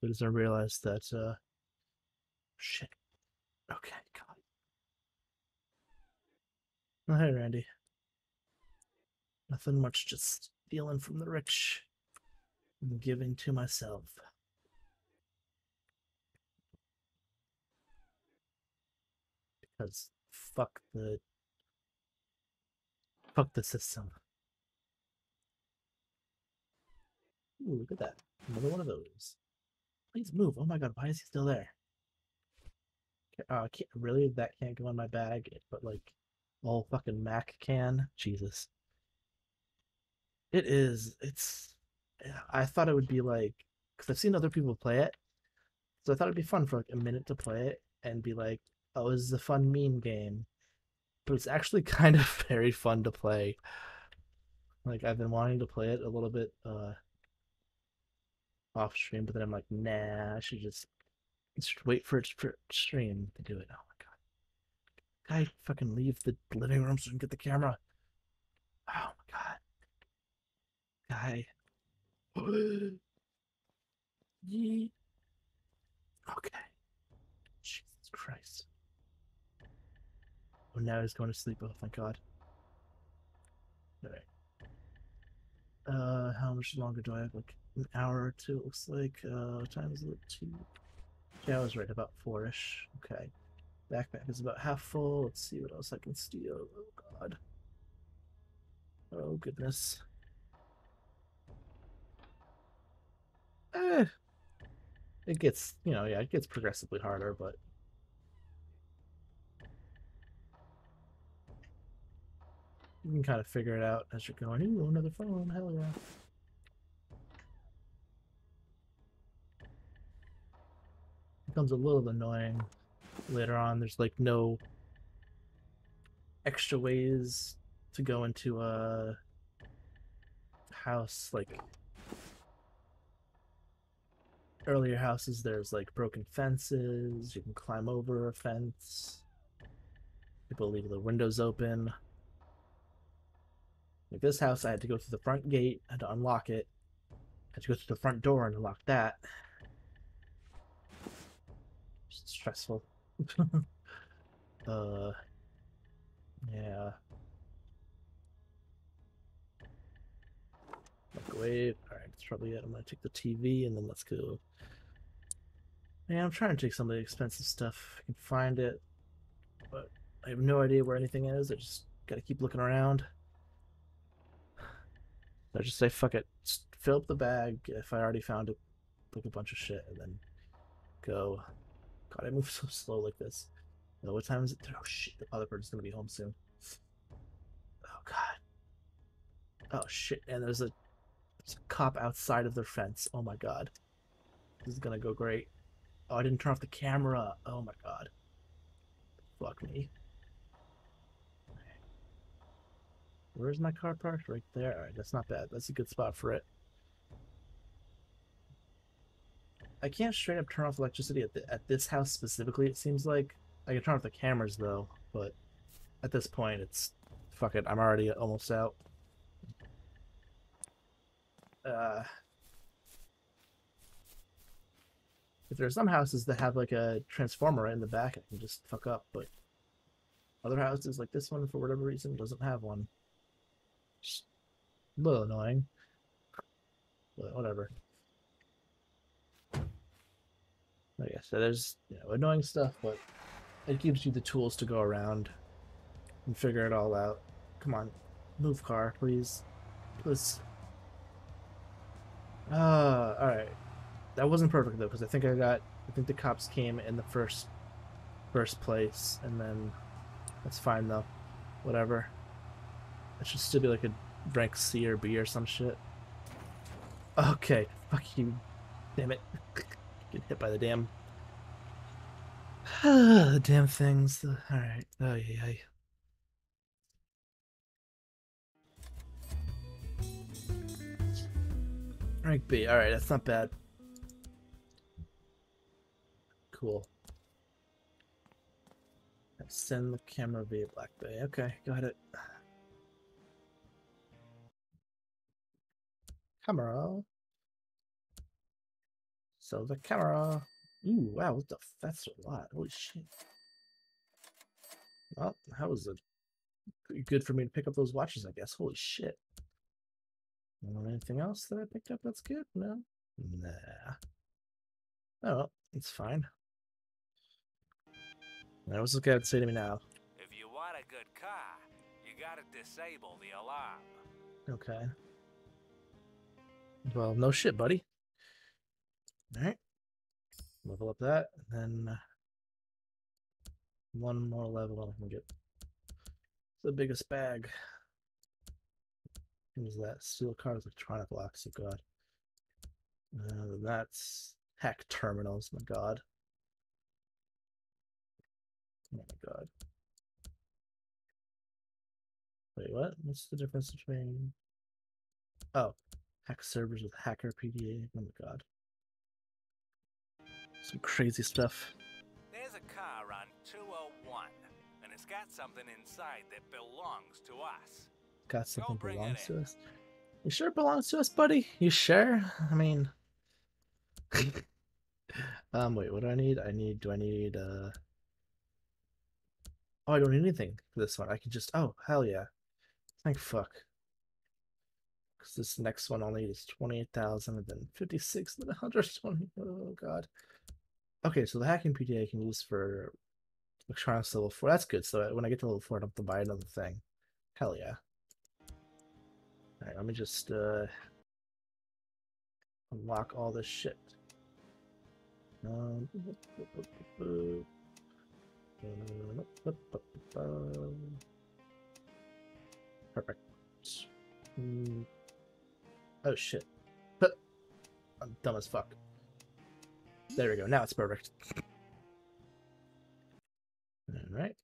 But as I realized that, uh, shit. Okay, God. Oh, hey, Randy. Nothing much, just stealing from the rich and giving to myself. Because fuck the fuck the system. Ooh, look at that. Another one of those. Please move. Oh my god, why is he still there? Uh, really? That can't go in my bag, but like, all fucking Mac can? Jesus. It is. It's. I thought it would be like, because I've seen other people play it, so I thought it'd be fun for like a minute to play it and be like, oh, this is a fun meme game. But it's actually kind of very fun to play. Like I've been wanting to play it a little bit uh off stream, but then I'm like, nah, I should just, just wait for it for stream to do it. Oh my god. Guy fucking leave the living room so I can get the camera. Oh my god. Guy. Okay. Jesus Christ. Oh, now he's going to sleep. Oh, thank God. Alright. Uh, how much longer do I have? Like an hour or two, it looks like. Uh, time is it? Two. Yeah, I was right, about four-ish. Okay. Backpack is about half full. Let's see what else I can steal. Oh, God. Oh, goodness. Eh. It gets, you know, yeah, it gets progressively harder, but you can kind of figure it out as you're going. Ooh, another phone. Hell yeah. Becomes a little annoying later on. There's like no extra ways to go into a house like earlier houses there's like broken fences. You can climb over a fence. People leave the windows open. Like this house i had to go through the front gate had to unlock it. I had to go through the front door and unlock that stressful uh yeah Microwave. Alright, that's probably it. I'm gonna take the TV and then let's go. Yeah, I'm trying to take some of the expensive stuff. I can find it. But I have no idea where anything is. I just gotta keep looking around. I just say fuck it. Just fill up the bag if I already found it. Like a bunch of shit and then go. God, I move so slow like this. Oh, what time is it? Oh shit, the other person's gonna be home soon. Oh god. Oh shit, and there's a there's a cop outside of their fence. Oh my god. This is gonna go great. Oh, I didn't turn off the camera. Oh my god. Fuck me. Where's my car parked? Right there. Alright, that's not bad. That's a good spot for it. I can't straight up turn off electricity at, the, at this house specifically, it seems like. I can turn off the cameras though, but at this point it's fuck it, I'm already almost out. Uh if there's some houses that have like a transformer in the back, I can just fuck up, but other houses like this one for whatever reason doesn't have one. Just a little annoying. But whatever. Like I said, there's you know annoying stuff, but it gives you the tools to go around and figure it all out. Come on, move car, please. Please. Uh, alright. That wasn't perfect though, because I think I got I think the cops came in the first first place and then that's fine though. Whatever. It should still be like a rank C or B or some shit. Okay, fuck you. Damn it. Get hit by the damn the damn things. Alright. Oh yeah. yeah. Rank B. Alright, that's not bad. Cool. Send the camera via Black Bay. Okay, got it. Camera. So the camera. Ooh, wow, what the that's a lot. Holy shit. Well, that was a good for me to pick up those watches, I guess. Holy shit. Anything else that I picked up that's good? No? Nah. Oh, it's fine. Now, what's this guy say to me now?
If you want a good car, you gotta disable the alarm.
Okay. Well, no shit, buddy. Alright. Level up that, and then uh, one more level I can get the biggest bag. Is that? Steel cars, electronic locks, oh god. Uh, that's hack terminals, my god. Oh my god. Wait, what? What's the difference between Oh, hack servers with hacker PDA. Oh my god. Some crazy stuff.
There's a car on 201, and it's got something inside that belongs to us.
Got something belongs to us. You sure it belongs to us, buddy? You sure? I mean Um wait, what do I need? I need do I need uh Oh I don't need anything for this one. I can just oh hell yeah. Thank fuck. Because this next one only is 28,000 and then 56 and then 120. Oh, God. Okay, so the hacking PDA I can use for electronics level 4. That's good. So when I get to level 4, I don't have to buy another thing. Hell yeah. Alright, let me just uh, unlock all this shit. Perfect. Oh shit. I'm dumb as fuck. There we go. Now it's perfect. Alright.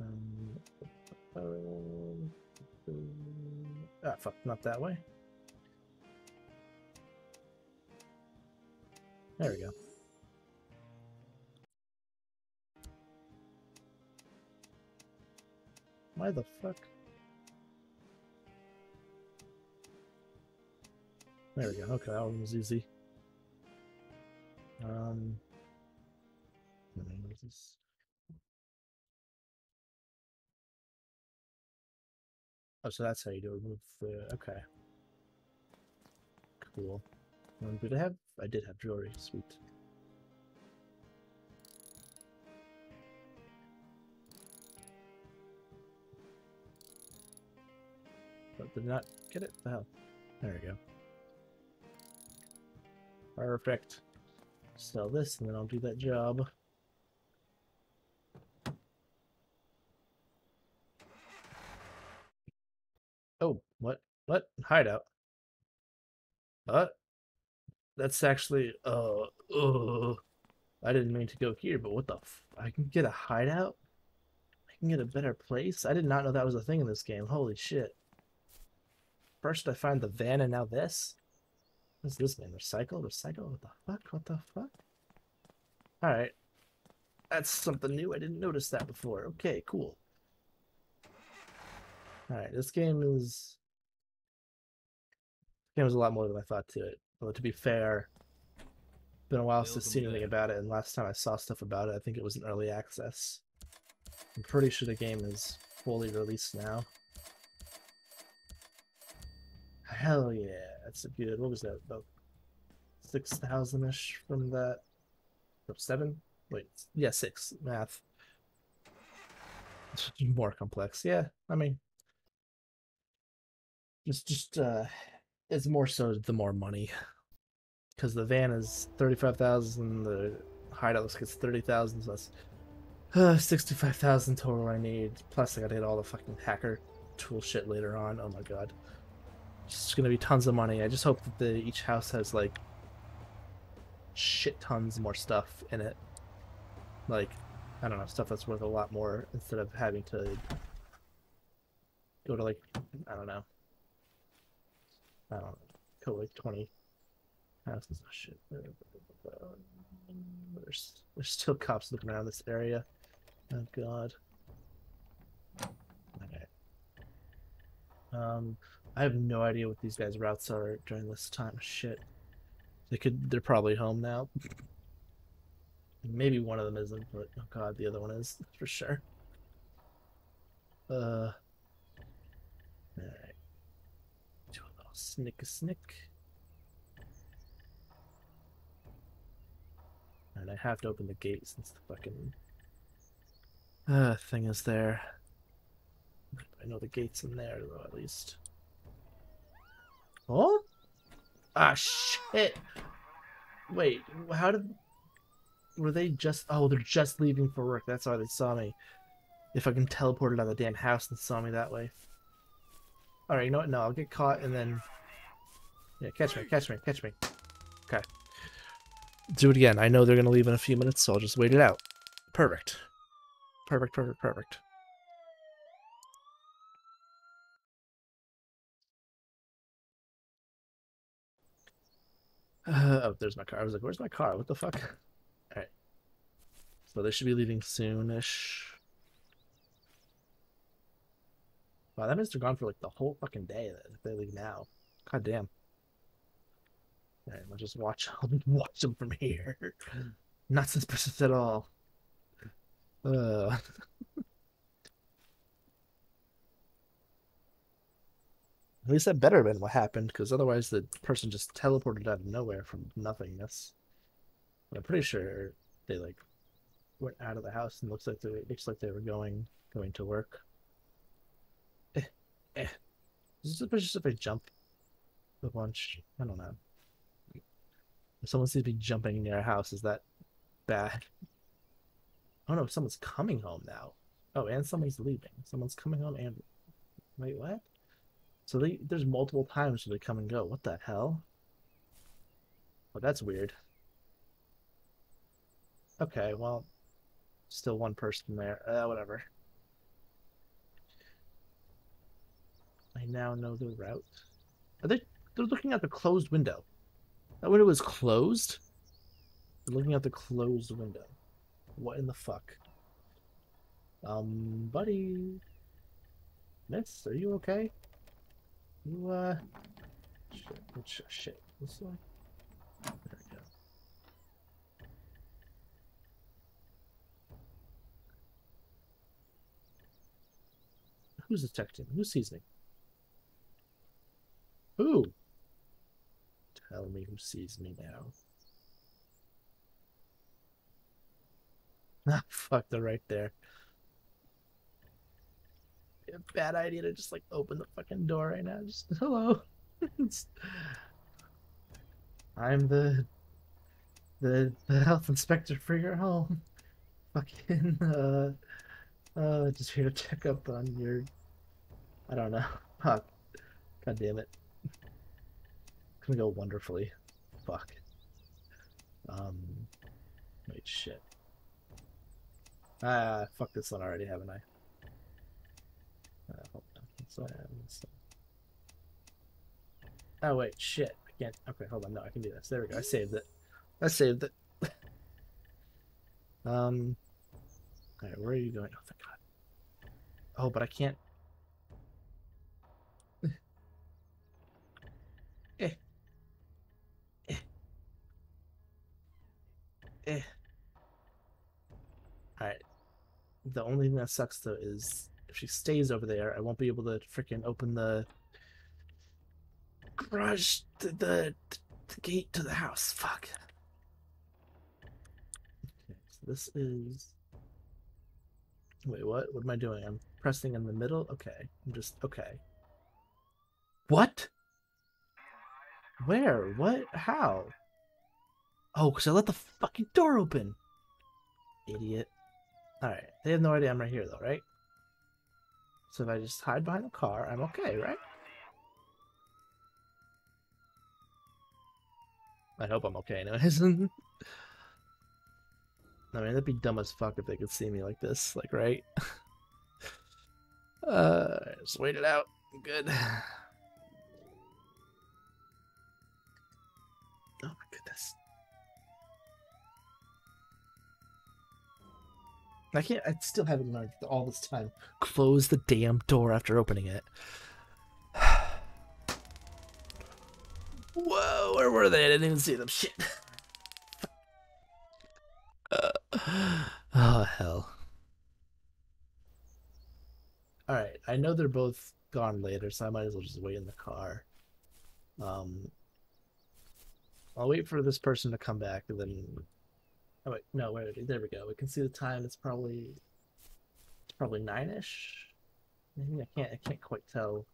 Um, um, ah, fuck, not that way. There we go. Why the fuck? There we go. Okay, that one was easy. Um, this. Oh, so that's how you do. Remove the. Okay. Cool. Um, did I have? I did have jewelry. Sweet. But did not get it? The hell? There we go. Perfect. Sell this and then I'll do that job. Oh, what? What? Hideout. What? That's actually, uh, uh, I didn't mean to go here, but what the I can get a hideout? I can get a better place? I did not know that was a thing in this game. Holy shit. First I find the van and now this? What's this man? Recycle? Recycle? What the fuck? What the fuck? Alright. That's something new. I didn't notice that before. Okay, cool. Alright, this game is... This game has a lot more than I thought to it. Although, to be fair, been a while since I've seen anything about it, and last time I saw stuff about it, I think it was in early access. I'm pretty sure the game is fully released now. Hell yeah, that's a good. What was that? About six thousand ish from that. Seven? Wait, yeah, six. Math. It's more complex. Yeah, I mean, it's just uh, it's more so the more money, because the van is thirty-five thousand. The hideout looks like it's thirty thousand. So that's uh, sixty-five thousand total. I need. Plus, I gotta hit all the fucking hacker tool shit later on. Oh my god. It's gonna be tons of money. I just hope that the each house has like shit tons more stuff in it. Like, I don't know, stuff that's worth a lot more instead of having to go to like I don't know. I don't know. Go like twenty houses. Oh shit. There's there's still cops looking around this area. Oh god. Okay. Um, I have no idea what these guys' routes are during this time. Shit. They could. They're probably home now. Maybe one of them isn't, but oh god, the other one is for sure. Uh. Alright. Do a little snick a snick. And I have to open the gate since the fucking uh thing is there. I know the gate's in there though, at least. Oh? Ah shit! Wait, how did were they just oh they're just leaving for work, that's why they saw me. If I can teleport out of the damn house and saw me that way. Alright, you know what? No, I'll get caught and then Yeah, catch me, catch me, catch me. Okay. Do it again. I know they're gonna leave in a few minutes, so I'll just wait it out. Perfect. Perfect, perfect, perfect. Uh, oh, there's my car. I was like, where's my car? What the fuck? Alright. So they should be leaving soonish. Wow, that means they're gone for like the whole fucking day if they leave now. God damn. Alright, I'll just watch I'll watch them from here. Not suspicious at all. At least that better been what happened, because otherwise the person just teleported out of nowhere from nothingness. I'm pretty sure they like went out of the house and looks like they looks like they were going going to work. Eh, eh. Is it suspicious if I jump a bunch? I don't know. If someone seems to be jumping near a house, is that bad? I don't no, someone's coming home now. Oh, and someone's leaving. Someone's coming home and wait, what? So they there's multiple times where they come and go. What the hell? Well, that's weird. Okay, well, still one person there. Uh, whatever. I now know the route. Are they? They're looking at the closed window. That window is closed. They're looking at the closed window. What in the fuck? Um, buddy. Miss, are you okay? You, uh... Shit, which, shit, this way? There we go. Who's detecting? Who sees me? Who? Tell me who sees me now. Ah, fuck, they're right there. Bad idea to just like open the fucking door right now. Just hello. I'm the the the health inspector for your home. Fucking uh uh just here to check up on your I don't know. God damn it. Gonna go wonderfully. Fuck. Um wait shit. Ah, fuck this one already, haven't I? So, so. Oh wait, shit. I can't. Okay, hold on. No, I can do this. There we go. I saved it. I saved it. um. All right, where are you going? Oh, thank God. Oh, but I can't. eh. Eh. Eh. Alright. The only thing that sucks though is she stays over there, I won't be able to freaking open the garage, the, the, the gate to the house. Fuck. Okay, so this is. Wait, what? What am I doing? I'm pressing in the middle? Okay. I'm just. Okay. What? Where? What? How? Oh, because I let the fucking door open. Idiot. Alright, they have no idea I'm right here though, right? So if I just hide behind the car, I'm okay, right? I hope I'm okay anyways. I mean, that'd be dumb as fuck if they could see me like this, like, right? uh, just wait it out. Good. I can't. I still haven't learned all this time. Close the damn door after opening it. Whoa, where were they? I didn't even see them. Shit. uh, oh hell. All right, I know they're both gone later, so I might as well just wait in the car. Um, I'll wait for this person to come back, and then Oh wait, no, wait, there we go. We can see the time. It's probably it's probably nine-ish. Maybe I can't I can't quite tell.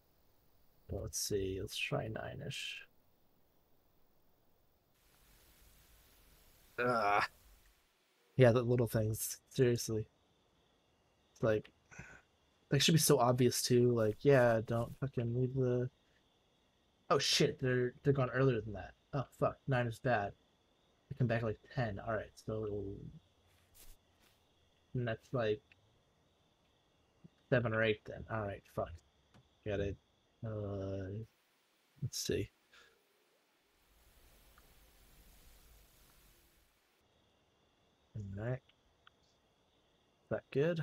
But let's see. Let's try nine-ish. Ah. Yeah, the little things. Seriously. It's like they should be so obvious too. Like, yeah, don't fucking leave the. Oh shit, they're they're gone earlier than that. Oh fuck, nine is bad. They come back like ten. All right, so and that's like seven or eight then. All right, fuck. Got it. Uh, let's see. Right. Is that good?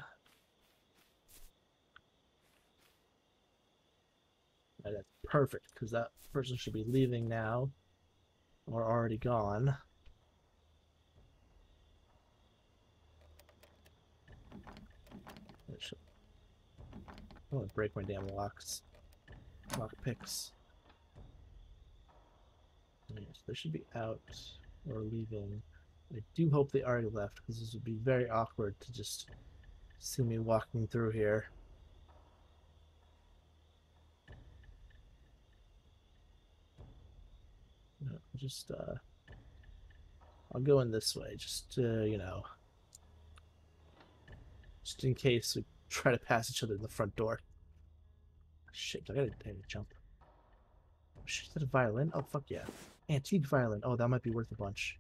And that's perfect because that person should be leaving now or already gone. I should... I want to break my damn locks. Lock picks. Yes, they should be out or leaving. I do hope they already left because this would be very awkward to just see me walking through here. No, just uh I'll go in this way just to, you know just in case we try to pass each other in the front door. Shit, I gotta, I gotta jump. Oh, shit, that a violin? Oh fuck yeah. Antique violin. Oh, that might be worth a bunch.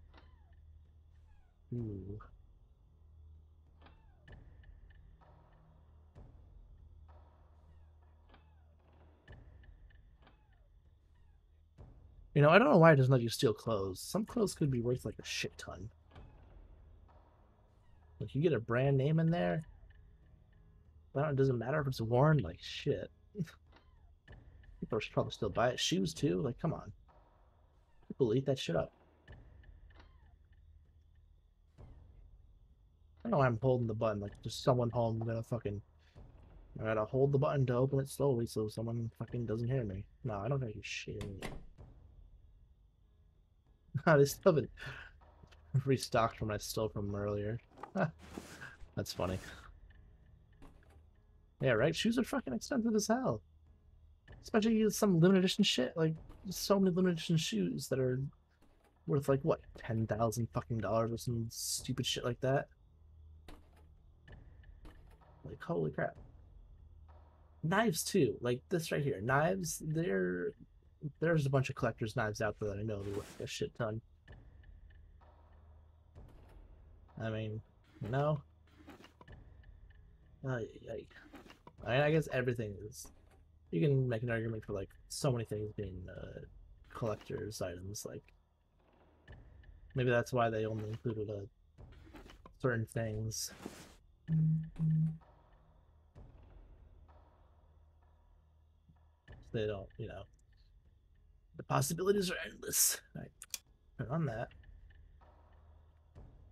Ooh. You know, I don't know why it doesn't let you steal clothes. Some clothes could be worth like a shit ton. Like you get a brand name in there. Well, it doesn't matter if it's worn. Like shit. People should probably still buy it. Shoes too. Like come on. People eat that shit up. I know I'm holding the button. Like just someone home gonna fucking. I gotta hold the button to open it slowly so someone fucking doesn't hear me. No, I don't think you shit. they still haven't restocked from I stole from earlier. That's funny. Yeah, right? Shoes are fucking expensive as hell. Especially some limited edition shit. Like, so many limited edition shoes that are worth like, what, 10,000 fucking dollars or some stupid shit like that. Like, holy crap. Knives, too. Like, this right here. Knives, they're there's a bunch of collector's knives out there that I know they're worth a shit ton. I mean, you know? Uh, I I guess everything is... You can make an argument for, like, so many things being uh, collector's items, like... Maybe that's why they only included uh, certain things. They don't, you know, the possibilities are endless. Right. Turn on that.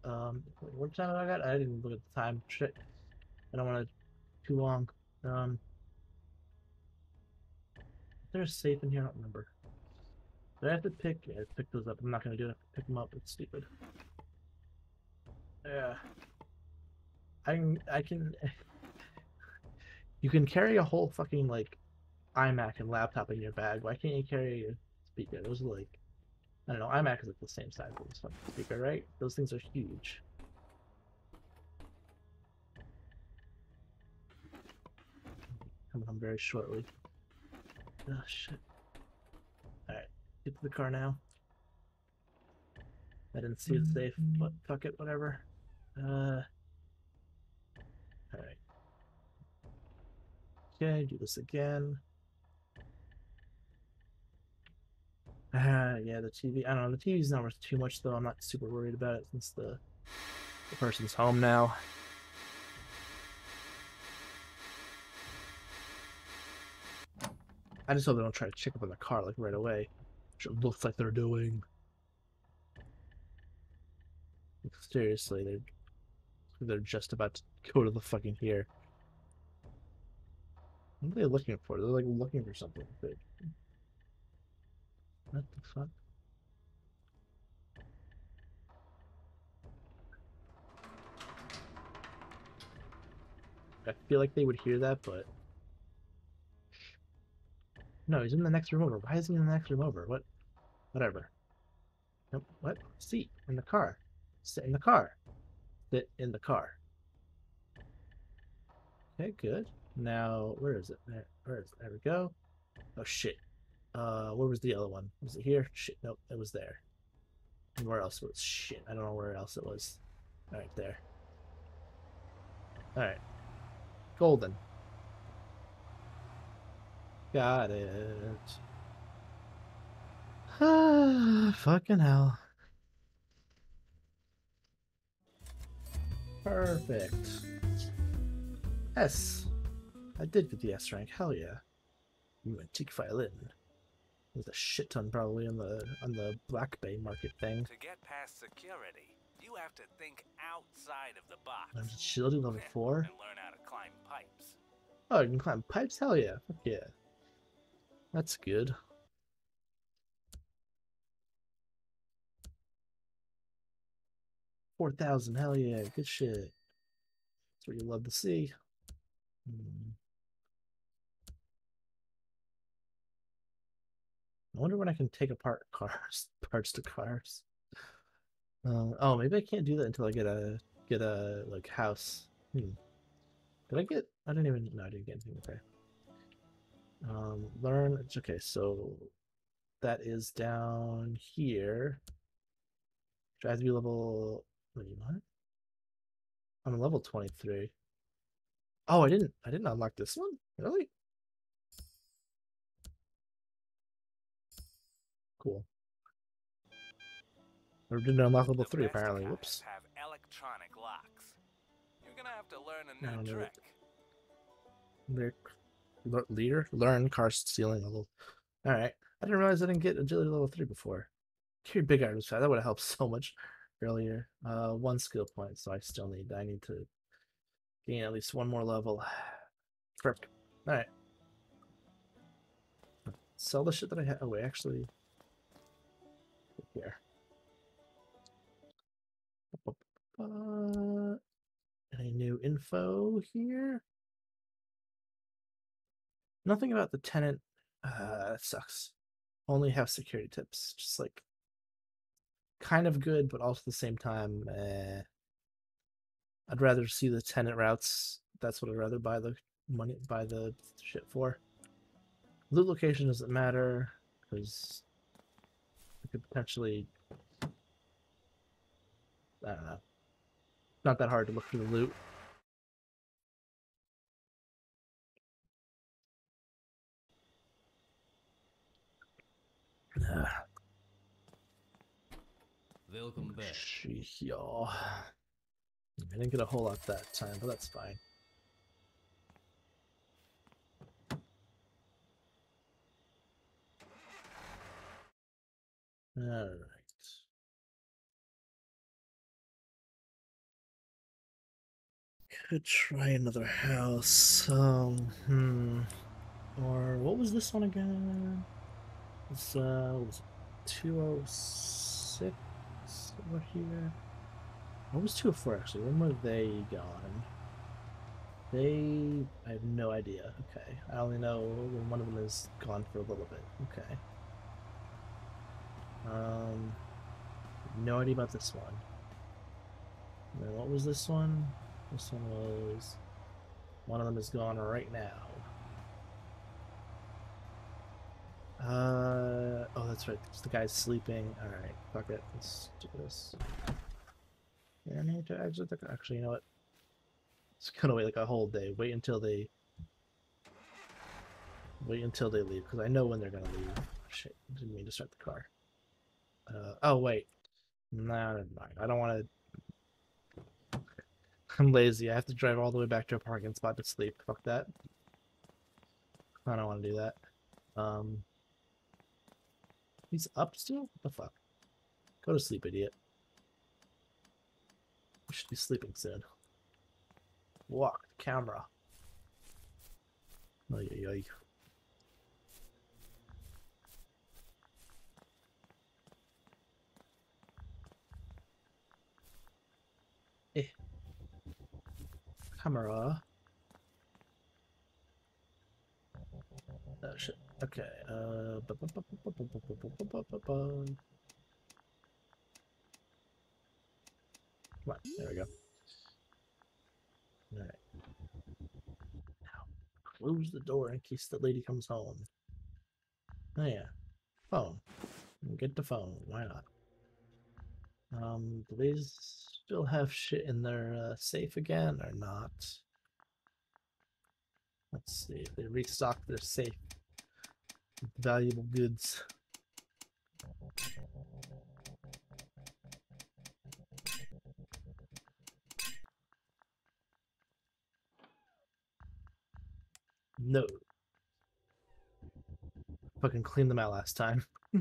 Um, what time have I got? I didn't look at the time. Shit. I don't want to too long. Um, is there a safe in here? I don't remember. Do I have to pick? Yeah, pick those up. I'm not gonna do it. Pick them up. It's stupid. Yeah. I can. I can. you can carry a whole fucking like iMac and laptop in your bag. Why can't you carry a speaker. Those are like, I don't know, iMac is like the same size as this fucking speaker, right? Those things are huge. Coming home very shortly. Oh shit. Alright, get to the car now. I didn't see it safe, but fuck it, whatever. Uh, Alright. Okay, do this again. Uh, yeah, the TV. I don't know. The TV's not worth too much, though. I'm not super worried about it since the, the person's home now. I just hope they don't try to check up on the car like right away. Which it looks like they're doing. Seriously, they're they're just about to go to the fucking here. What are they looking for? They're like looking for something big. What the fuck? I feel like they would hear that, but no, he's in the next room over. Why is he in the next room over? What? Whatever. Nope. What? Seat in the car. Sit in the car. Sit in the car. Okay, good. Now, where is it? There, where is it? There we go. Oh shit. Uh, where was the other one? Was it here? Shit, nope, it was there. And where else was shit? I don't know where else it was. All right, there. All right. Golden. Got it. Ah, fucking hell. Perfect. S. I did get the S rank. Hell yeah. Ooh, antique violin. There's a shit ton probably on the on the BlackBay market thing.
To get past security, you have to think outside of the box.
I'm shielding level four.
And learn how to climb pipes.
Oh, you can climb pipes? Hell yeah. Fuck yeah. That's good. Four thousand, hell yeah, good shit. That's what you love to see. Hmm. I wonder when I can take apart cars, parts to cars. Uh, oh, maybe I can't do that until I get a get a like house. Hmm. Did I get? I didn't even. No, I didn't get anything. Okay. Um, learn. it's Okay, so that is down here. Do I have to be level? Wait, what? I'm level twenty-three. Oh, I didn't. I didn't unlock this one. Really? Cool. Or didn't unlock level
The
three apparently. Whoops.
Have electronic locks. You're gonna have to learn a
I
new trick.
Lear- le- Leader, learn car stealing level. All right, I didn't realize I didn't get agility level three before. Carry big items. That would have helped so much earlier. Uh, one skill point, so I still need. I need to gain at least one more level. Perfect. All right. Sell the shit that I have. Oh wait, actually. Here. Any new info here? Nothing about the tenant. Uh, sucks. Only have security tips. Just like kind of good, but also at the same time, eh. I'd rather see the tenant routes. That's what I'd rather buy the money, buy the shit for. Loot location doesn't matter because it could potentially. I don't know. Not that hard to look for the loot.
Welcome back.
Y'all. I didn't get a whole lot that time, but that's fine. Alright. Could try another house. Um, hmm. Or what was this one again? It's uh, what was it? 206 over here. What was 204 actually? When were they gone? They. I have no idea. Okay. I only know when one of them is gone for a little bit. Okay. Um. No idea about this one. And then what was this one? This one was. One of them is gone right now. Uh oh, that's right. The guy's sleeping. All right, fuck it. Let's do this. I need to exit the. Actually, you know what? It's gonna wait like a whole day. Wait until they. Wait until they leave, because I know when they're gonna leave. Shit, didn't mean to start the car. Uh, oh wait, nah, mind. I don't want to. I'm lazy. I have to drive all the way back to a parking spot to sleep. Fuck that. I don't want to do that. Um. He's up still? What the fuck? Go to sleep, idiot. You should be sleeping Sid. Walk the camera. Ay. Eh. Camera. Oh shit. Okay. Uh, there we go. Alright. Now, close the door in case the lady comes home. Oh yeah. Phone. Get the phone, why not? Um, do they still have shit in their uh, safe again or not? Let's see, they restock their safe valuable goods. No. Fucking cleaned them out last time. yeah,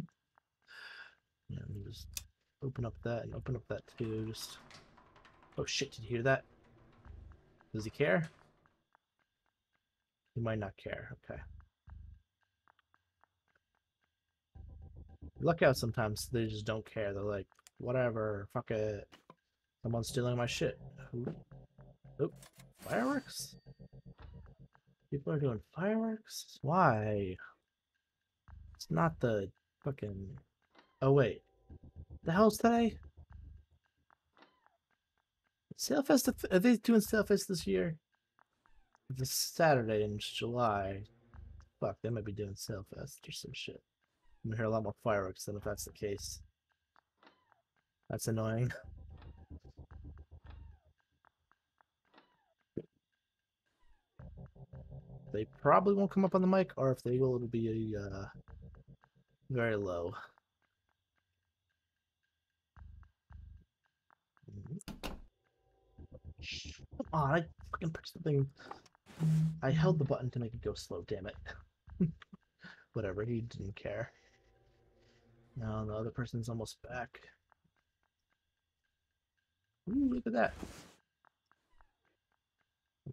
let me just open up that and open up that too. Just oh shit! Did you hear that? Does he care? He might not care. Okay. Luck out sometimes they just don't care. They're like, whatever, fuck it. Someone's stealing my shit. Who? Oh, fireworks? People are doing fireworks? Why? It's not the fucking. Oh, wait. The hell's today? Sailfest? Are they doing Sailfest this year? It's Saturday in July. Fuck, they might be doing Sailfest or some shit. I'm gonna hear a lot more fireworks than if that's the case. That's annoying. They probably won't come up on the mic, or if they will, it'll be uh, very low. Come on, I fucking pushed the thing. I held the button to make it go slow, damn it. Whatever, he didn't care. Now the other person's almost back. Ooh, look at that.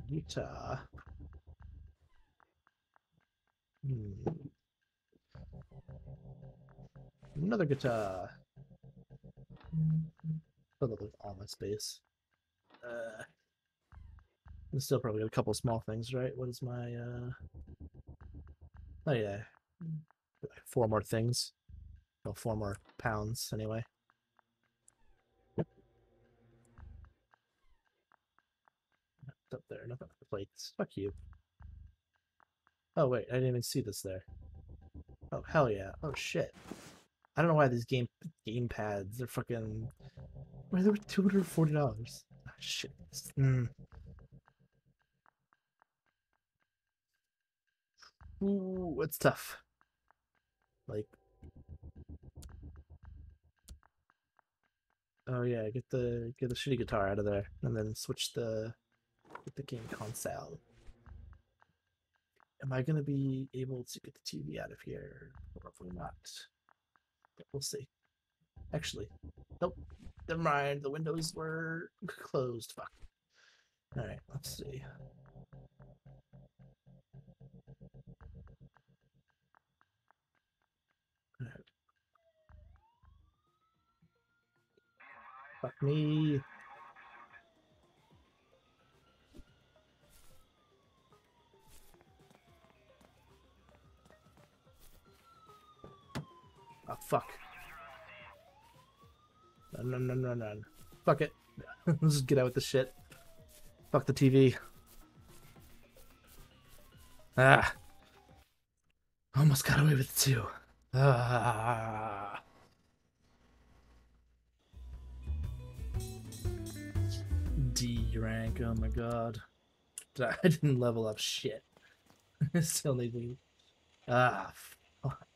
Utah. Hmm. Another guitar. Up with all my space. Uh, I'm still probably got a couple small things, right? What is my uh? Oh yeah, four more things. Well, four more pounds anyway. It's up there, nothing for plates. Fuck you. Oh wait, I didn't even see this there. Oh hell yeah! Oh shit! I don't know why these game game pads are fucking. Why they were two hundred forty dollars? Oh, shit. Mm. Ooh, it's tough. Like. Oh yeah, get the get the shitty guitar out of there, and then switch the get the game console. Am I gonna be able to get the TV out of here? Probably not. We'll see. Actually, nope. Never mind. The windows were closed. Fuck. All right. Let's see. Fuck me. Oh, fuck. Run, run, run, run, run. Fuck it. Let's just get out with the shit. Fuck the TV. Ah. Almost got away with it too. Ah. Rank, oh my god. I didn't level up shit. Still need to. Ah, fuck.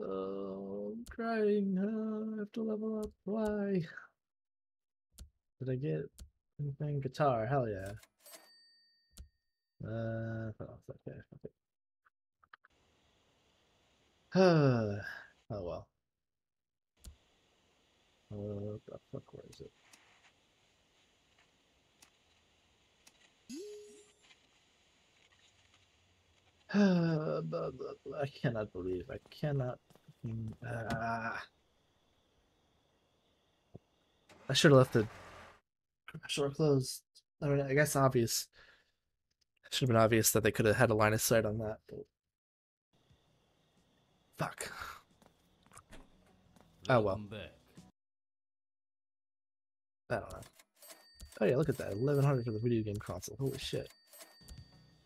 Oh, I'm crying. Oh, I have to level up. Why? Did I get anything? Guitar, hell yeah. Uh, oh, okay. okay. oh well. Uh, the fuck? Where is it? Blah, blah, blah. I cannot believe. I cannot. Ah. I should have left the door closed. I mean, I guess obvious. It Should have been obvious that they could have had a line of sight on that. But... Fuck. Oh, well. I don't know. Oh yeah, look at that. 1100 for the video game console. Holy shit.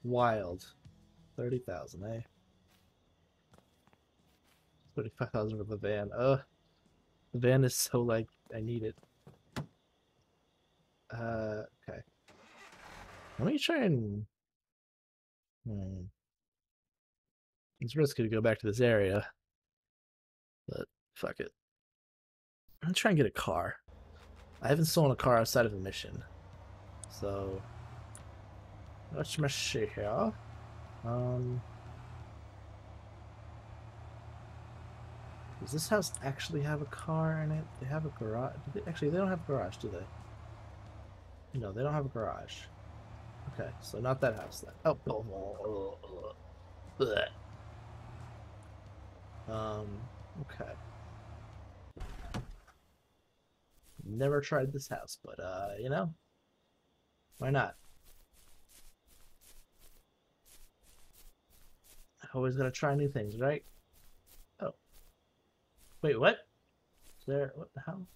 Wild. 30,000, eh? 35,000 for the van. Uh, the van is so like, I need it. Uh, okay. Let me try and... Hmm. It's risky to go back to this area. But, fuck it. I'm gonna try and get a car. I haven't stolen a car outside of a mission. So let's me see here. Um Does this house actually have a car in it? They have a garage. They, actually, they don't have a garage, do they? No, they don't have a garage. Okay, so not that house then. Oh, oh, oh, oh, oh. Um, okay. Never tried this house, but uh, you know, why not? Always gotta try new things, right? Oh, wait, what? Is there what the hell?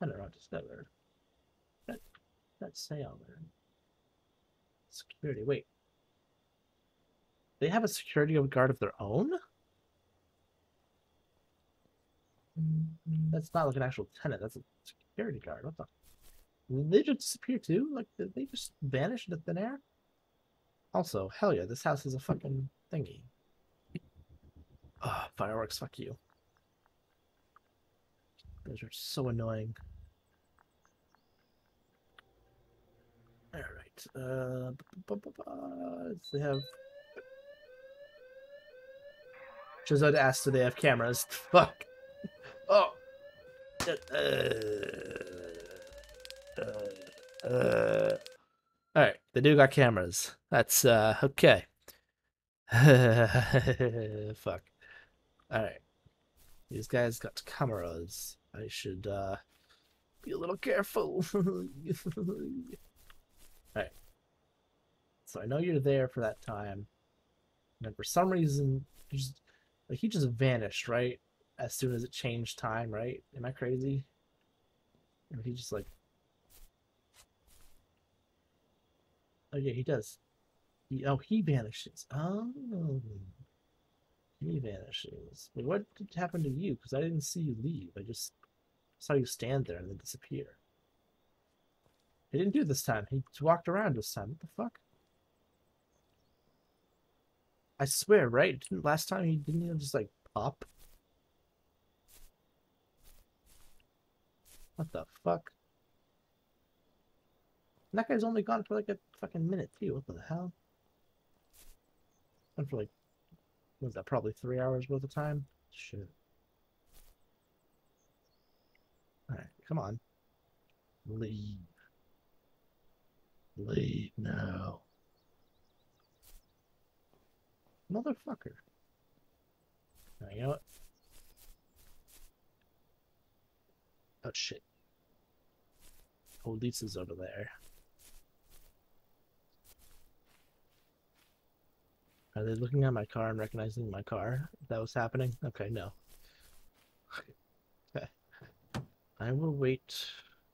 I don't know. Discovered. That that say on there. Security. Wait. They have a security guard of their own? That's not like an actual tenant. That's a security guard. What the? Did they just disappear too? Like did they just vanish into thin air? Also, hell yeah, this house is a fucking thingy. Oh, fireworks, fuck you. Those are so annoying. Alright, uh, bu- they have. Just had to ask, do they have cameras? Fuck. Oh. Uh, uh, uh. They do got cameras. That's uh okay. Fuck. All right, these guys got cameras. I should uh be a little careful. All right. So I know you're there for that time, and for some reason, you just like he just vanished, right? as soon as it changed time, right? Am I crazy? Or he just like Oh yeah, he does. He, oh, he vanishes. Oh, he vanishes. Wait, what did happen to you? Because I didn't see you leave. I just saw you stand there and then disappear. He didn't do this time. He walked around this time. What the fuck? I swear, right? Didn't last time he didn't even just like pop? What the fuck? And that guy's only gone for like a fucking minute too. What the hell? And for like, was that? Probably three hours worth of time. Shit. All right, come on. Leave. Leave now. Motherfucker. Now, you know what? Oh shit. Lisa's over there. Are they looking at my car and recognizing my car? That was happening? Okay, no. Okay. I will wait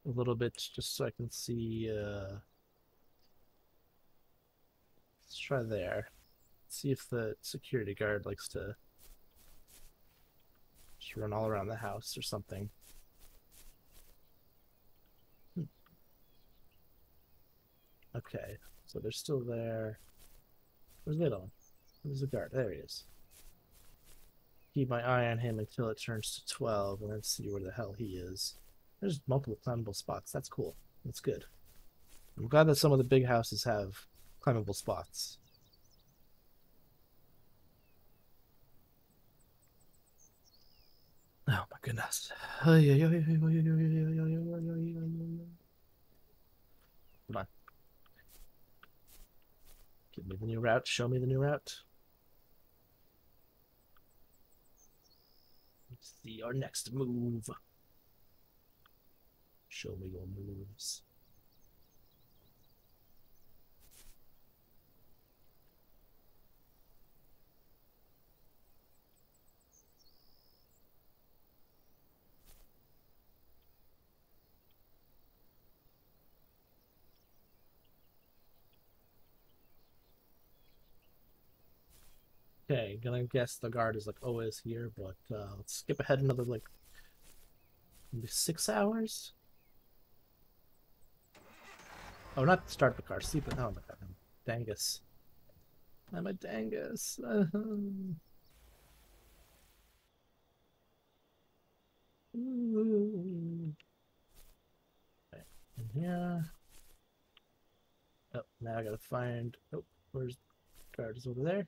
a little bit just so I can see uh let's try there. See if the security guard likes to just run all around the house or something. Okay, so they're still there. Where's the other one? Where's the guard? There he is. Keep my eye on him until it turns to 12 and then see where the hell he is. There's multiple climbable spots. That's cool. That's good. I'm glad that some of the big houses have climbable spots. Oh my goodness. Come on. Give me the new route. Show me the new route. See our next move. Show me your moves. Okay, gonna guess the guard is like always here, but uh, let's skip ahead another like maybe six hours. Oh, not start the car, sleep it. Oh my god, I'm Dangus. I'm a Dangus. In here. Oh, now I gotta find. Oh, where's the guard? Is over there.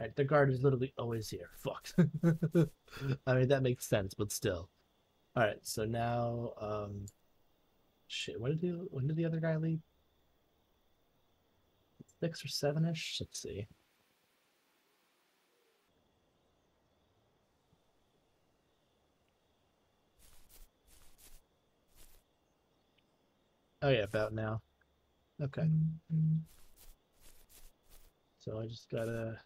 Right, the guard is literally always here. Fuck. I mean that makes sense, but still. All right, so now, um, shit. When did the when did the other guy leave? Six or seven ish. Let's see. Oh yeah, about now. Okay. So I just gotta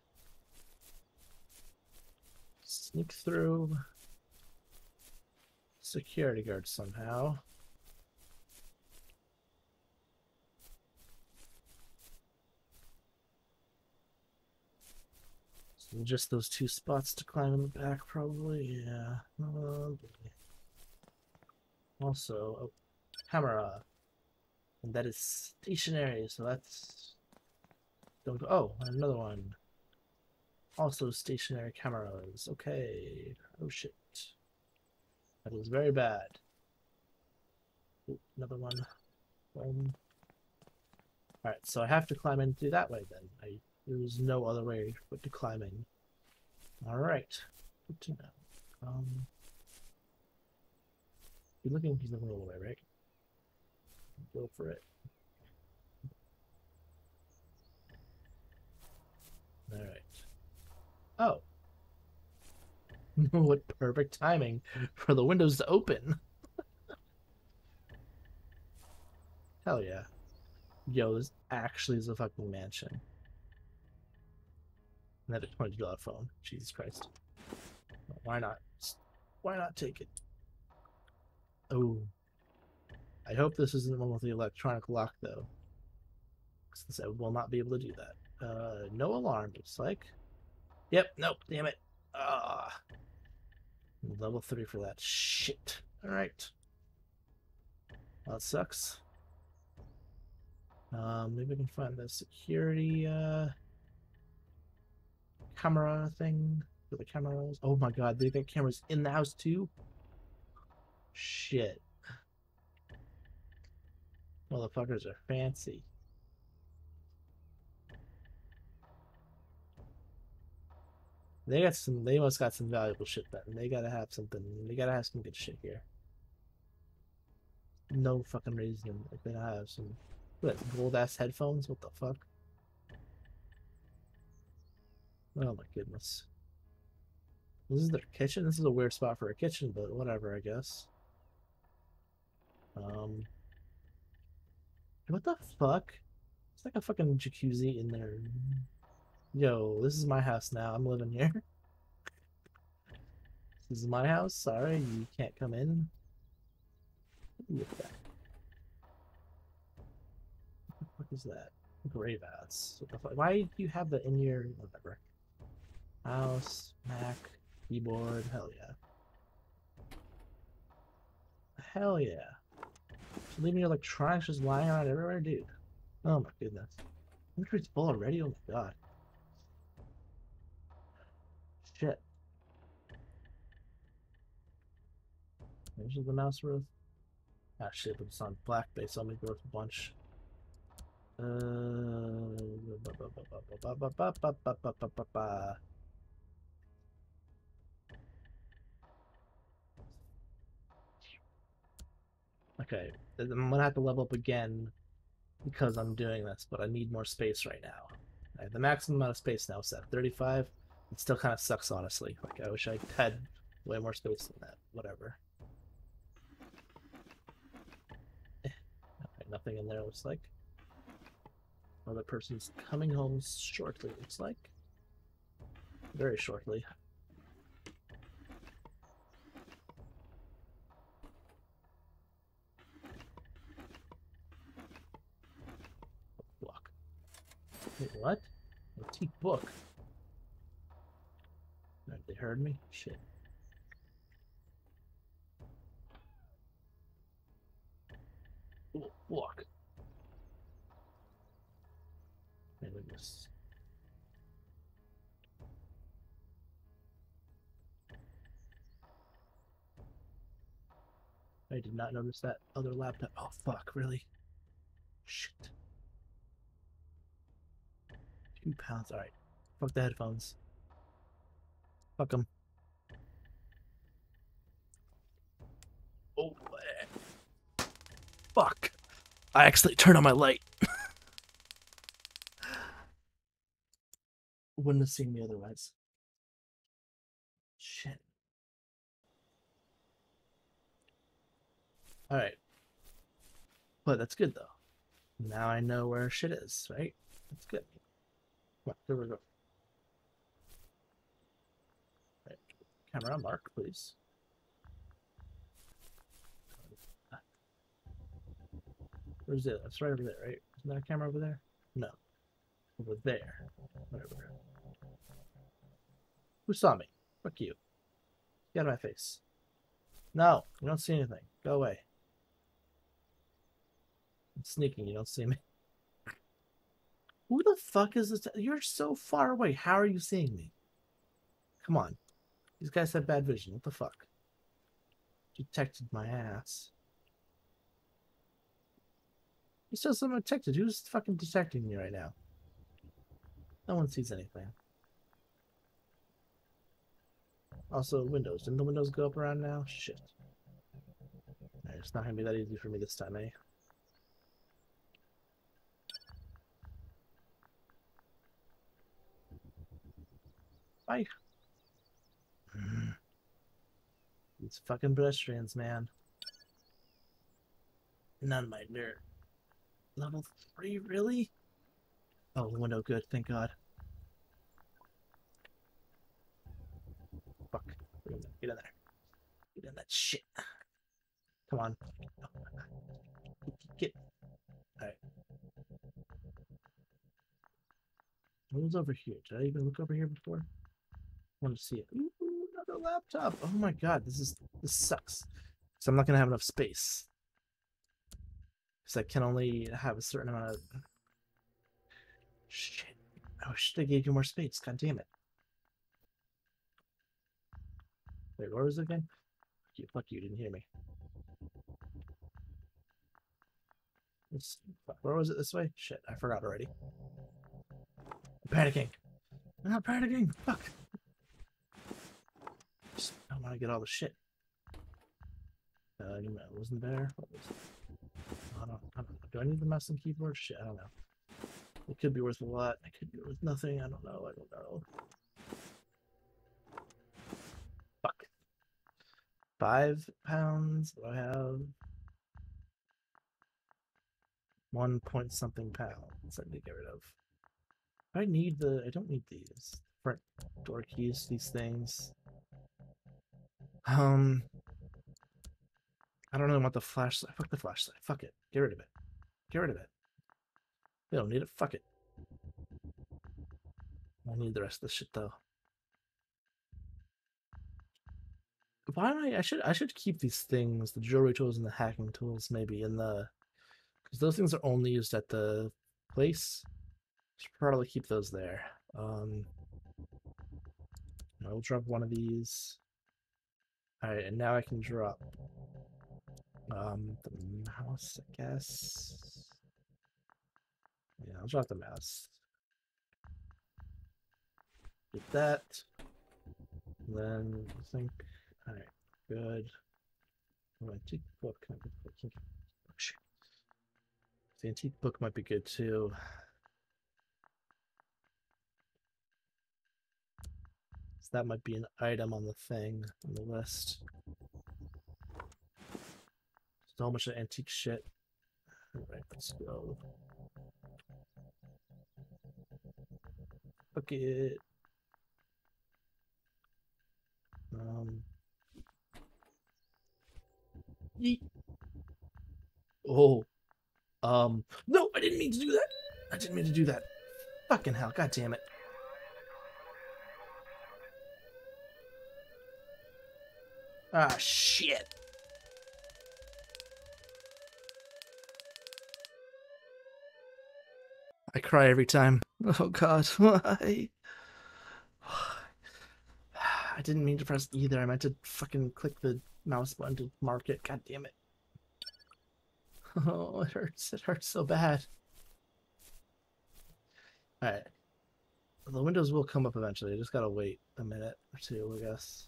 sneak through security guard somehow. So just those two spots to climb in the back, probably. Yeah. Boy. also, oh, camera, and that is stationary. So that's don't go. Oh, another one. Also stationary cameras. Okay. Oh shit. That was very bad. Ooh, another one. Alright, so I have to climb in through that way then. I, there's no other way but to climb in. Alright. Good to know. Um He's looking he's looking all the way, right? Go for it. Alright. Oh. what perfect timing for the windows to open. Hell yeah. Yo, this actually is a fucking mansion. Another $20 phone. Jesus Christ. Why not? Why not take it? Oh. I hope this isn't the one with the electronic lock, though. Since I will not be able to do that. Uh, no alarm, looks like. Yep, nope, damn it. Ah. Level 3 for that shit. Alright. Well, that sucks. Um, maybe we can find the security, uh... Camera thing for the cameras. Oh my god, they got cameras in the house too? Shit. Motherfuckers are fancy. They got some. They must got some valuable shit then. They gotta have something. They gotta have some good shit here. No fucking reason they gotta have some. What gold ass headphones? What the fuck? Oh my goodness. This is their kitchen. This is a weird spot for a kitchen, but whatever, I guess. Um. What the fuck? It's like a fucking jacuzzi in there. Yo, this is my house now. I'm living here. This is my house. Sorry, you can't come in. Look at that. What the fuck is that? Grave ads. What the fuck? Why do you have that in your whatever? Mouse, Mac, keyboard. Hell yeah. Hell yeah. Leaving your electronics just lying around everywhere, dude. Oh my goodness. Inventory's full already? Oh my god. There's the Velociraptor. Ah, shit, but it's on black base. I'll make it worth a bunch. Uh, okay, I'm gonna have to level up again because I'm doing this, but I need more space right now. I have the maximum amount of space now set 35. It still kind of sucks, honestly. Like, I wish I had way more space than that. Whatever. Nothing in there looks like. Another person's coming home shortly. Looks like. Very shortly. Block. Wait, what? Antique book. They heard me? Shit. Block. My goodness. I did not notice that other laptop. Oh fuck, really? Shit. Two pounds. Alright. Fuck the headphones. Fuck them. Oh. Fuck. I actually turned on my light. Wouldn't have seen me otherwise. Shit. Alright. But that's good though. Now I know where shit is, right? That's good. Come here we go. Right. Camera mark, please. Where's it? Right over there, right? Isn't that a camera over there? No. Over there. Whatever. Who saw me? Fuck you. Get out of my face. No, you don't see anything. Go away. I'm sneaking, you don't see me. Who the fuck is this? You're so far away. How are you seeing me? Come on. These guys have bad vision. What the fuck? Detected my ass. He still I'm detected. Who's fucking detecting me right now? No one sees anything. Also, windows. Didn't the windows go up around now? Shit. Alright, It's not gonna be that easy for me this time, eh? Bye. These fucking pedestrians, man. None my dirt. Level 3, really? Oh, window, good, thank god. Fuck. Get in there. Get in there. Get in that shit. Come on. Get. Alright. What was over here? Did I even look over here before? I want to see it. Ooh, another laptop. Oh my god, this is this sucks. So I'm not gonna have enough space. Because I can only have a certain amount of shit. I wish they gave you more space. God damn it. Wait, where was it again? Fuck you, fuck you, didn't hear me. It's, where was it this way? Shit, I forgot already. I'm panicking. I'm not panicking. Fuck. Just, I want to get all the shit. Uh, wasn't there? What was it? I don't, don't know. Do I need the mouse and keyboard? Shit, I don't know. It could be worth a lot. It could be worth nothing. I don't know. I don't know. Fuck. Five pounds. Do I have one point something pounds? I need to get rid of. I need the. I don't need these front door keys. These things. Um. I don't really want the flashlight. Fuck the flashlight. Fuck it. Get rid of it. Get rid of it. We don't need it. Fuck it. I need the rest of the shit though. Why don't I? I should. I should keep these things, the jewelry tools and the hacking tools, maybe in the, because those things are only used at the place. Should probably keep those there. Um, I will drop one of these. All right, and now I can drop um the mouse, I guess. Yeah, I'll drop the mouse. Get that. Then I think, alright, good. Oh, antique the book? The antique book might be good too. So that might be an item on the thing on the list. So much of antique shit. Alright, let's go. Bucket. Um. Yeet. Oh. Um. No, I didn't mean to do that. I didn't mean to do that. Fucking hell. God damn it. Ah, shit. I cry every time. Oh god, why? I didn't mean to press either. I meant to fucking click the mouse button to mark it. God damn it. Oh, it hurts. It hurts so bad. Alright. The windows will come up eventually. I just gotta wait a minute or two, I guess.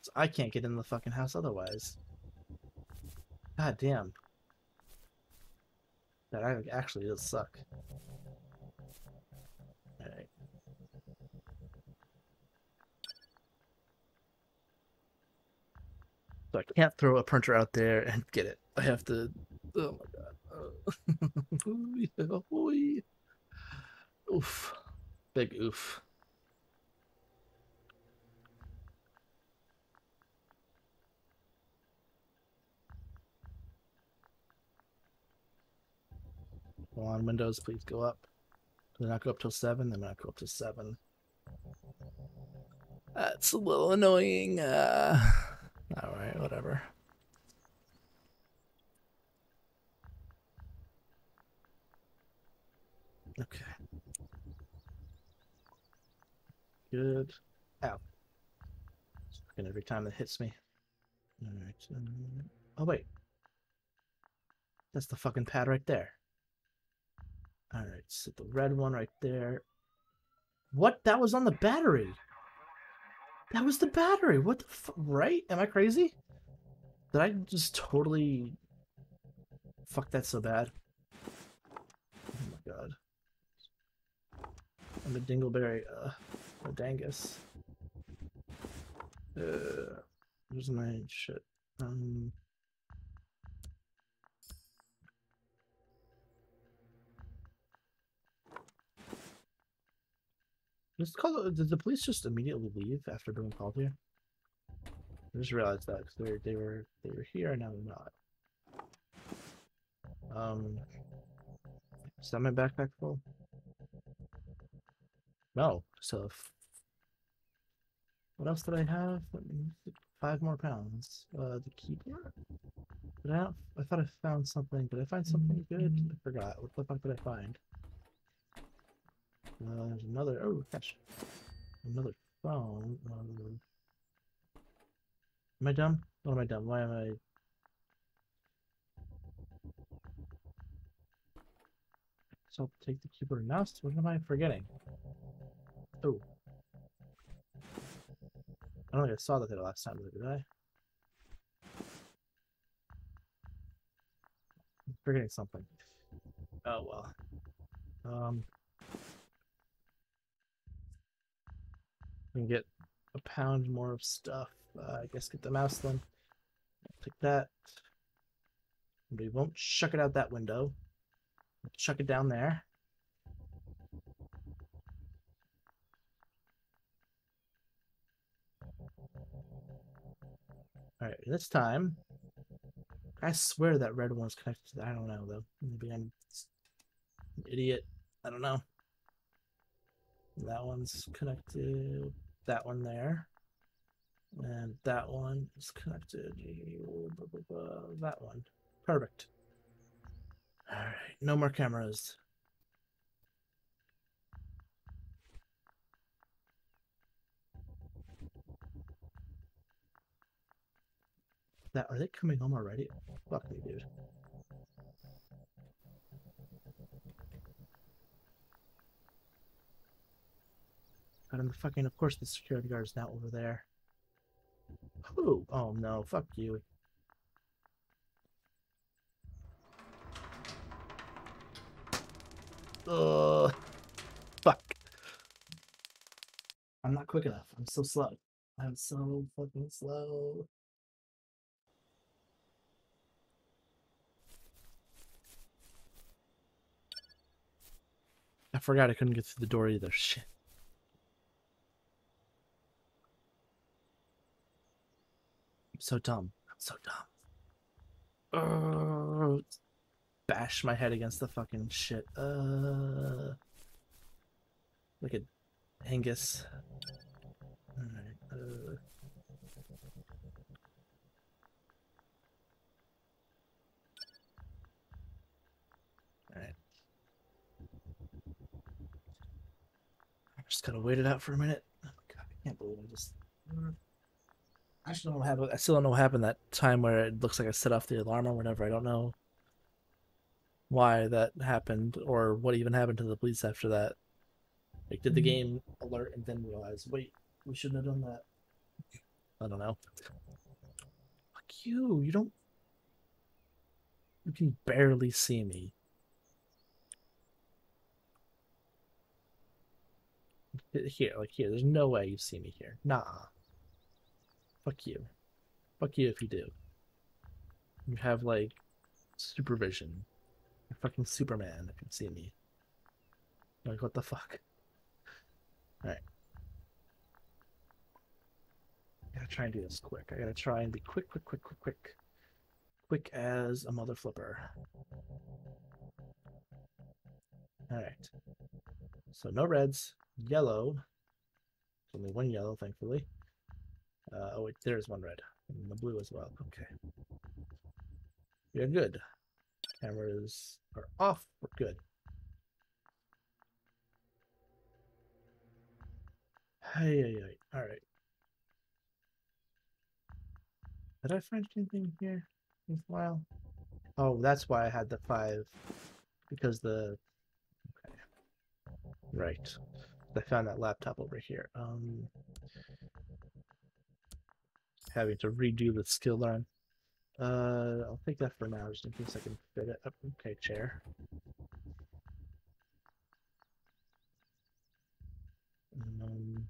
So I can't get in the fucking house otherwise. God damn. That actually does suck. So I can't throw a printer out there and get it. I have to. Oh my god. oof. Big oof. On, Windows, please go up. Do not go up till 7? They might go up to 7. That's a little annoying. Uh, Alright, whatever. Okay. Good. Ow. And every time that hits me. Alright. Um, oh, wait. That's the fucking pad right there. Alright, so the red one right there. What? That was on the battery. That was the battery. What the fuck? Right? Am I crazy? Did I just totally fuck that so bad? Oh my god. I'm a dingleberry, uh, a dangus. Uh, where's my shit? Um, Just call. Did the police just immediately leave after being called here? I just realized that because they they were they were here and now they're not. Um, is that my backpack full? No. So, what else did I have? Five more pounds. Uh, the keyboard. Did I? I thought I found something. Did I find something good? I forgot. What the fuck did I find? Uh, there's another. Oh, gosh. Another phone. Um, am I dumb? What am I dumb? Why am I? So I'll take the keyboard and mouse. What am I forgetting? Oh. I don't think I saw that the last time, did I? I'm forgetting something. Oh well. Um. Can get a pound more of stuff. Uh, I guess get the mouse then. Take that. We won't chuck it out that window. Chuck it down there. Alright, this time, I swear that red one's connected to that. I don't know, though. Maybe I'm an idiot. I don't know. That one's connected that one there. And that one is connected. That one. Perfect. Alright, no more cameras. That are they coming home already? Fuck me, dude. But I'm fucking, of course, the security guard is now over there. Who? Oh no, fuck you. Uh, fuck. I'm not quick enough. I'm so slow. I'm so fucking slow. I forgot I couldn't get through the door either. Shit. I'm so dumb. I'm so dumb. Uh, bash my head against the fucking shit. Uh, look at Angus. Alright. Uh, Alright. I'm just gotta wait it out for a minute. Oh god, I can't believe I just. I still don't know what happened. I still don't know what happened that time where it looks like I set off the alarm or whatever. I don't know why that happened or what even happened to the police after that. Like, did the
Mhm.
game alert and then realize, wait, we shouldn't have done that? I don't know. Fuck you. You don't. You can barely see me. Here, like here. There's no way you see me here. Nah. Fuck you. Fuck you if you do. You have like supervision. You're fucking Superman if you see me. Like what the fuck? Alright. I gotta try and do this quick. I gotta try and be quick, quick, quick, quick, quick. Quick as a mother flipper. Alright. So no reds. Yellow. Only one yellow, thankfully. Uh, oh wait, there's one red. And the blue as well. Okay. Are good. Cameras are off. We're good. Hey, hey, hey. All right. Did I find anything here in a while? Oh, that's why I had the five. Because the. Okay. Right. I found that laptop over here. Um. Having to redo the skill learn. Uh, I'll take that for now, just in case I can fit it up. Okay, chair. Um,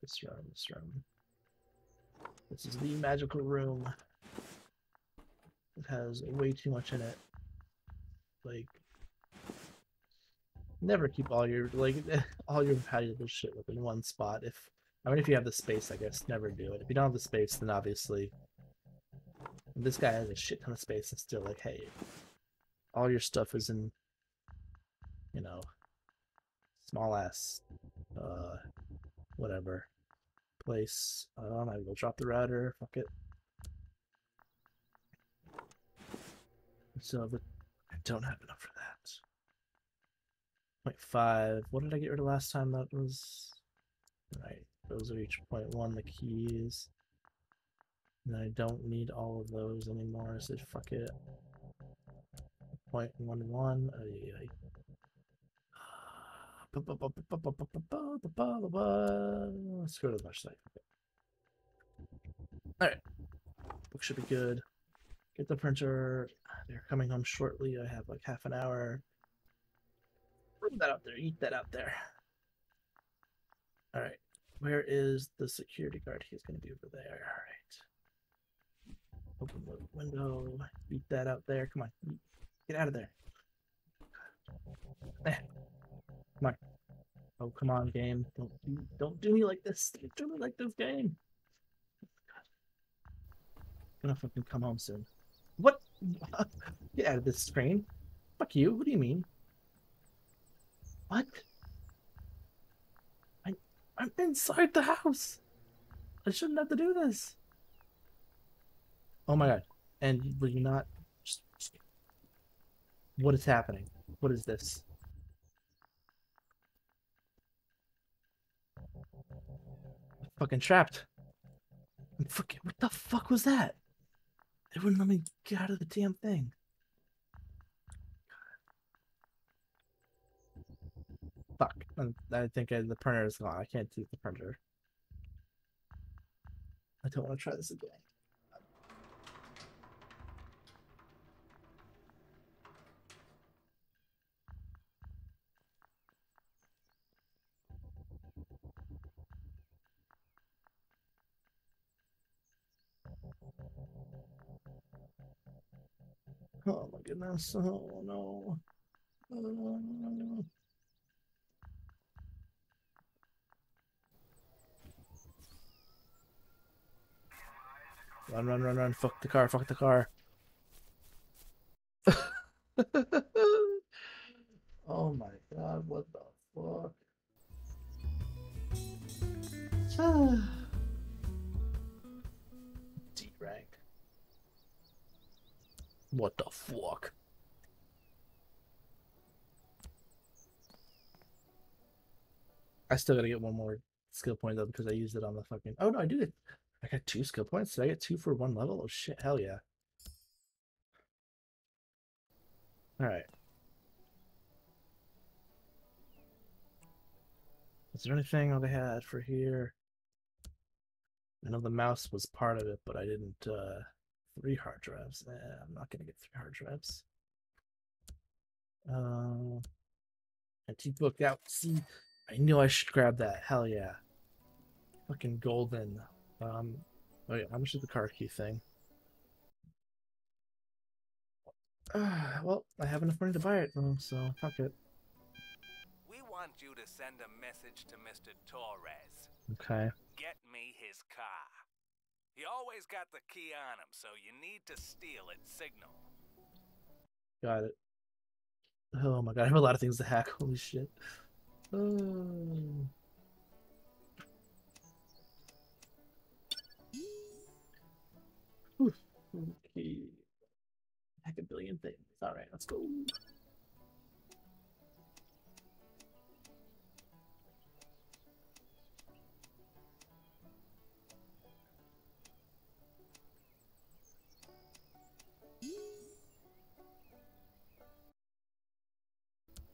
this room, this room. This is the magical room. It has way too much in it. Like, never keep all your like all your valuable shit within one spot. If I mean, if you have the space, I guess never do it. If you don't have the space, then obviously this guy has a shit ton of space and still like, hey, all your stuff is in, you know, small ass, uh, whatever place. Um, I will drop the router. Fuck it. So, but I don't have enough for that. Point five. What did I get rid of last time? That was right. Those are each point one. The keys. And I don't need all of those anymore. I said fuck it. Point one one. Ay, ay, ay. Let's go to the brush site. Alright. Book should be good. Get the printer. They're coming home shortly. I have like half an hour. Bring that out there. Eat that out there. Alright. Where is the security guard? He's going to be over there. Alright. Open the window. Beat that out there. Come on. Get out of there. Come on. Oh, come on, game. Don't do, don't do me like this. Don't do me like this game. gonna fucking come home soon. What? Get out of this screen. Fuck you. What do you mean? What? I'm inside the house. I shouldn't have to do this. Oh my god. And will you not What is happening? What is this? I'm fucking trapped. I'm fucking what the fuck was that? They wouldn't let me get out of the damn thing. And I think uh, the printer is gone. I can't see the printer. I don't want to try this again. Oh my goodness. Oh no. Oh, no, no. Run, run, run, run. Fuck the car, fuck the car. oh my god, what the fuck? D rank. What the fuck? I still gotta get one more skill point though because I used it on the fucking. Oh no, I did it. I got two skill points. Did I get two for one level? Oh shit, hell yeah. Alright. Is there anything they had for here? I know the mouse was part of it, but I didn't uh three hard drives. Eh, I'm not gonna get three hard drives. Uh antique book out. See, I knew I should grab that. Hell yeah. Fucking golden. Um, oh yeah, how much is the car key thing? Uh, well, I have enough money to buy it, though, so fuck it.
We want you to send a message to Mr. Torres.
Okay.
Get me his car. He always got the key on him, so you need to steal its signal.
Got it. Oh my god, I have a lot of things to hack. Holy shit. Oh. Okay. Hack a billion things. Alright, let's go.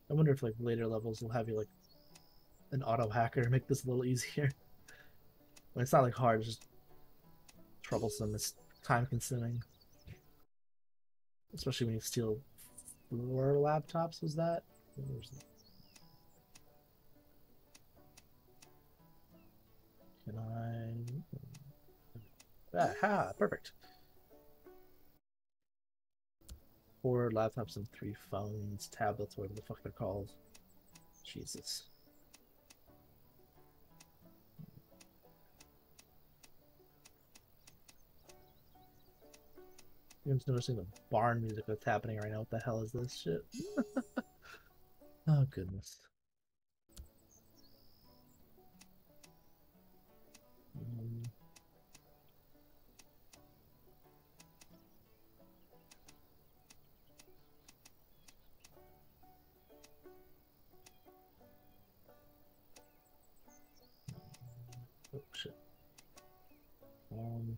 I wonder if like later levels will have you like an auto hacker to make this a little easier. It's not like hard, it's just troublesome. It's time consuming. Especially when you steal four laptops, was that? Can I? Ah, ha, perfect. Four laptops and three phones, tablets, whatever the fuck they're called. Jesus. I'm just noticing the barn music that's happening right now. What the hell is this shit? oh goodness. Um, oh shit. Um,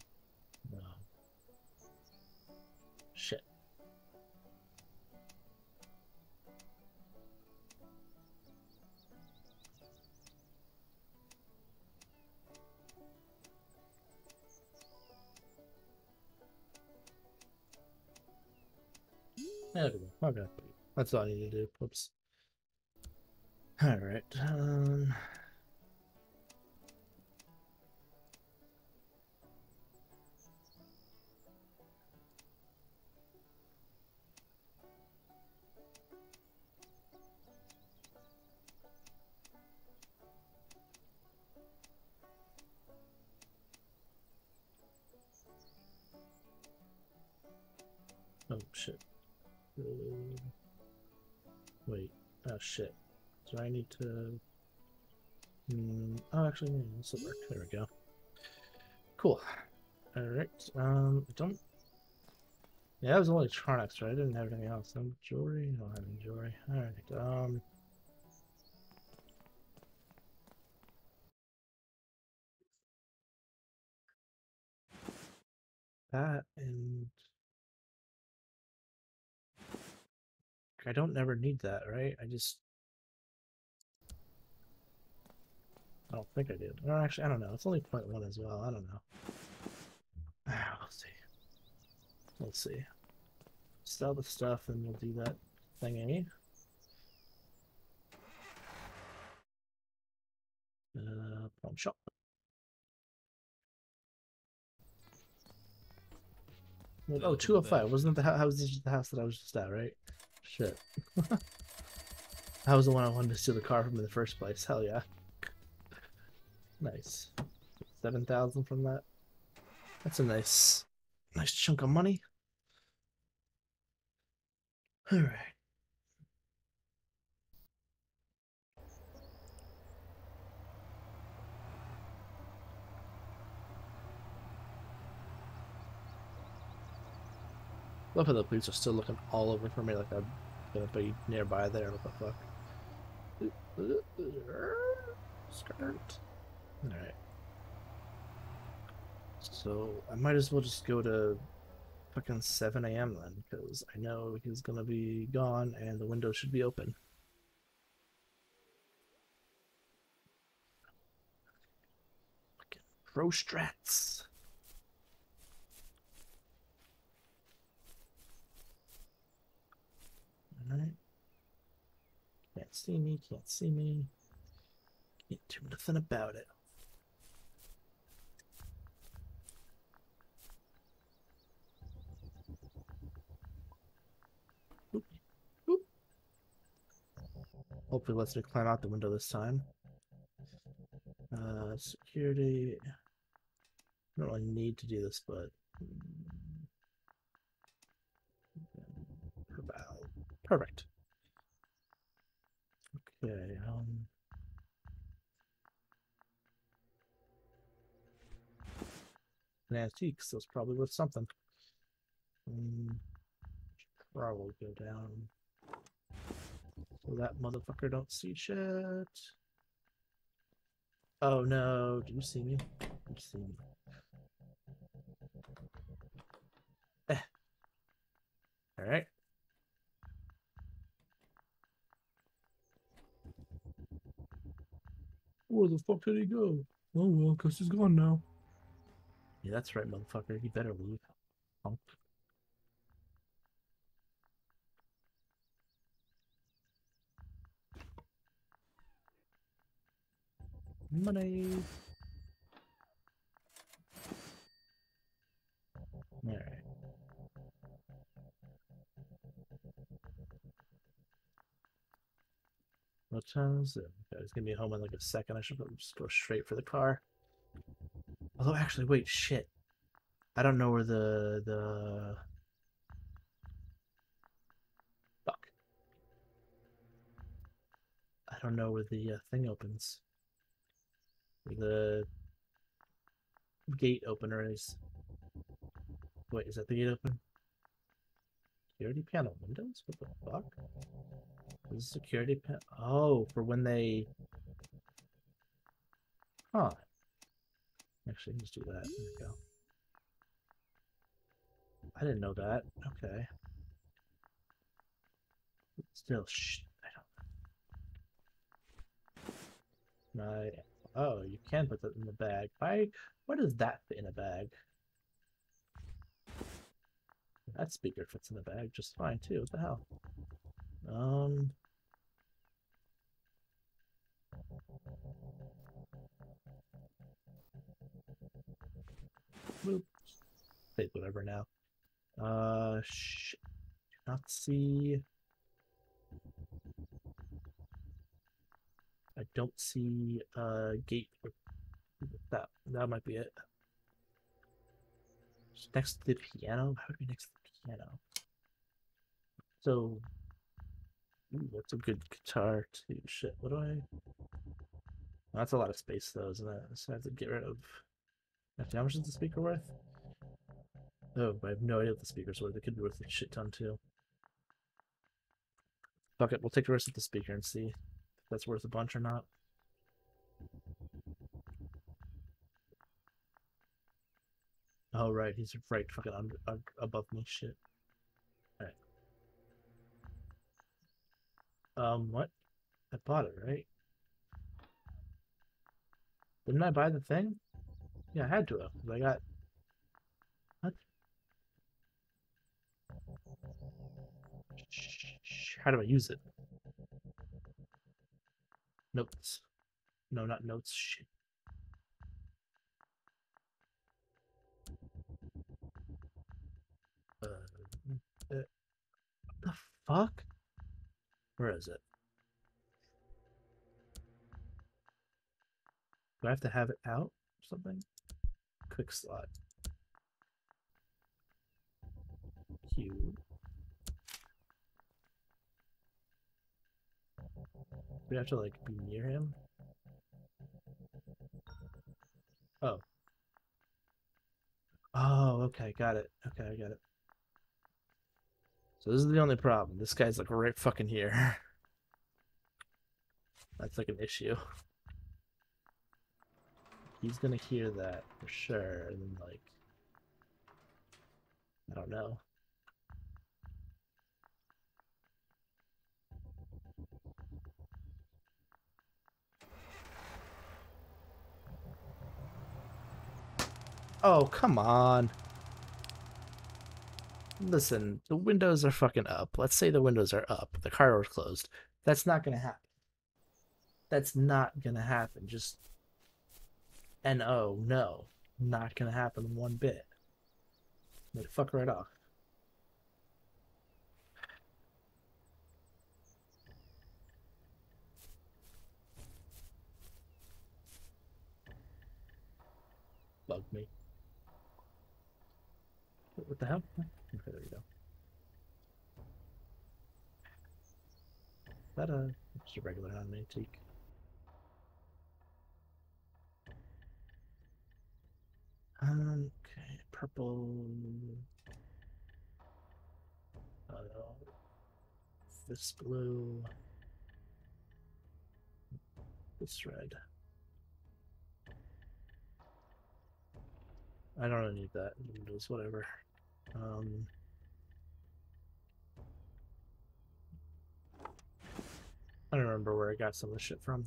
Okay. That's all I need to do. Whoops. Alright. Um... shit. Do I need to? Hmm. Oh, actually, no, this will work. There we go. Cool. All right. Um. I don't. Yeah, that was only electronics, right? I didn't have anything else. No jewelry. I don't have any jewelry. All right. Um. That and I don't never need that, right? I just I don't think I did. No, actually, I don't know. It's only point one as well. I don't know. Ah, Let's see. Let's see. Sell the stuff, and we'll do that thingy. Uh, pawn shop. Oh,
Welcome
205. Wasn't the house? Was the house that I was just at, right? Shit. that was the one I wanted to steal the car from in the first place. Hell yeah. Nice. 7,000 from that. That's a nice, nice chunk of money. All right. Love how the police are still looking all over for me like I'm gonna be nearby there. What the fuck? Skirt. Alright. So I might as well just go to fucking 7 a.m. then, because I know he's gonna be gone and the window should be open. Fucking pro strats. Can't see me, can't see me. Can't do nothing about it. Hopefully lets me climb out the window this time. Uh, security. I don't really need to do this, but about perfect. Okay, um an antique, so it's probably worth something. Should probably go down. So that motherfucker don't see shit. Oh no, do you see me? Do you see me? Eh. Alright. Where the fuck did he go? Oh well, cause he's gone now. Yeah, that's right, motherfucker. You better leave. Punk. Money. Alright. What time is it? It's gonna be home in like a second. I should just go straight for the car. Although, actually, wait, shit. I don't know where the the fuck. I don't know where the uh, thing opens. The gate opener is. Wait, is that the gate open? Security panel windows? What the fuck? Is security pan. Oh, for when they. Huh. Actually, let's do that. There we go. I didn't know that. Okay. Still, shh. I don't. My. Oh, you can put that in the bag. Why? Why does that fit in a bag? That speaker fits in the bag just fine too. What the hell? Um. Boop. Take whatever now. Uh, sh do not see. I don't see a gate. That that might be it. Next to the piano. How would be next to the piano? So, ooh, that's a good guitar too. Shit, what do I? That's a lot of space though, isn't it? So I have to get rid of. Actually, how much is the speaker worth? Oh, I have no idea what the speaker's worth. It could be worth a shit ton too. Fuck it, we'll take the rest of the speaker and see if that's worth a bunch or not. Oh right, he's right fucking under, un- above me. Shit. Um, what? I bought it, right? Didn't I buy the thing? Yeah, I had to have. I got. What? How do I use it? Notes. No, not notes. Shit. Uh, The fuck? Where is it? Do I have to have it out or something? Quick slot. Q. We have to like be near him. Oh. Oh, okay, got it. Okay, I got it. So this is the only problem. This guy's like right fucking here. That's like an issue. He's gonna hear that for sure, and then like I don't know. Oh, come on. Listen, the windows are fucking up. Let's say the windows are up. The car door's closed. That's not gonna happen. That's not gonna happen. Just N-O, no. Not gonna happen one bit. Like, fuck right off. Bug me. What the hell? Okay, there you go. Is that a just a regular antique? Um, okay, purple. Uh, this blue. This red. I don't need that. Windows, whatever. Um, I don't remember where I got some of the shit from.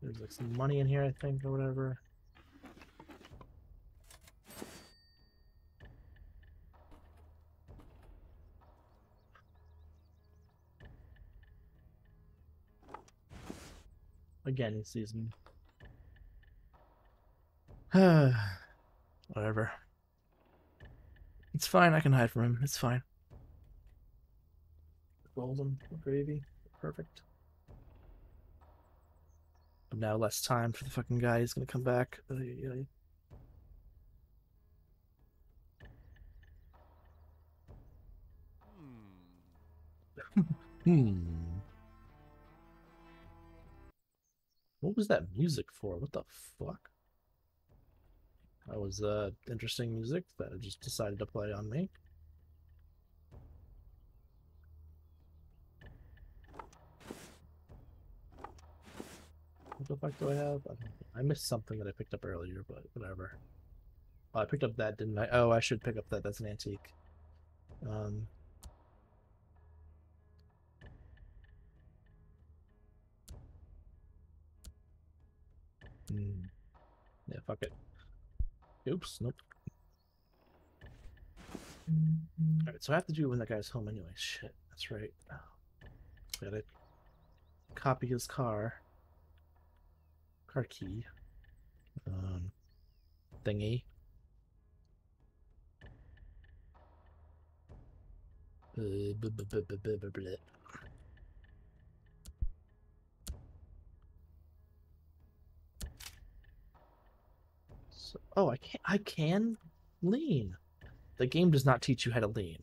There's like some money in here, I think, or whatever. Again, he sees me. Whatever. It's fine, I can hide from him. It's fine. Golden gravy. Perfect. But now less time for the fucking guy. He's gonna come back. hmm. What was that music for? What the fuck? That was uh, interesting music that I just decided to play on me. What the fuck do I have? I, I missed something that I picked up earlier, but whatever. Oh, I picked up that, didn't I? Oh, I should pick up that. That's an antique. Um, Hmm. Yeah, fuck it. Oops, nope. Alright, so I have to do it when that guy's home anyway. Shit, that's right. Gotta copy his car. Car key. Um, thingy. Uh, oh, I can I can lean. The game does not teach you how to lean.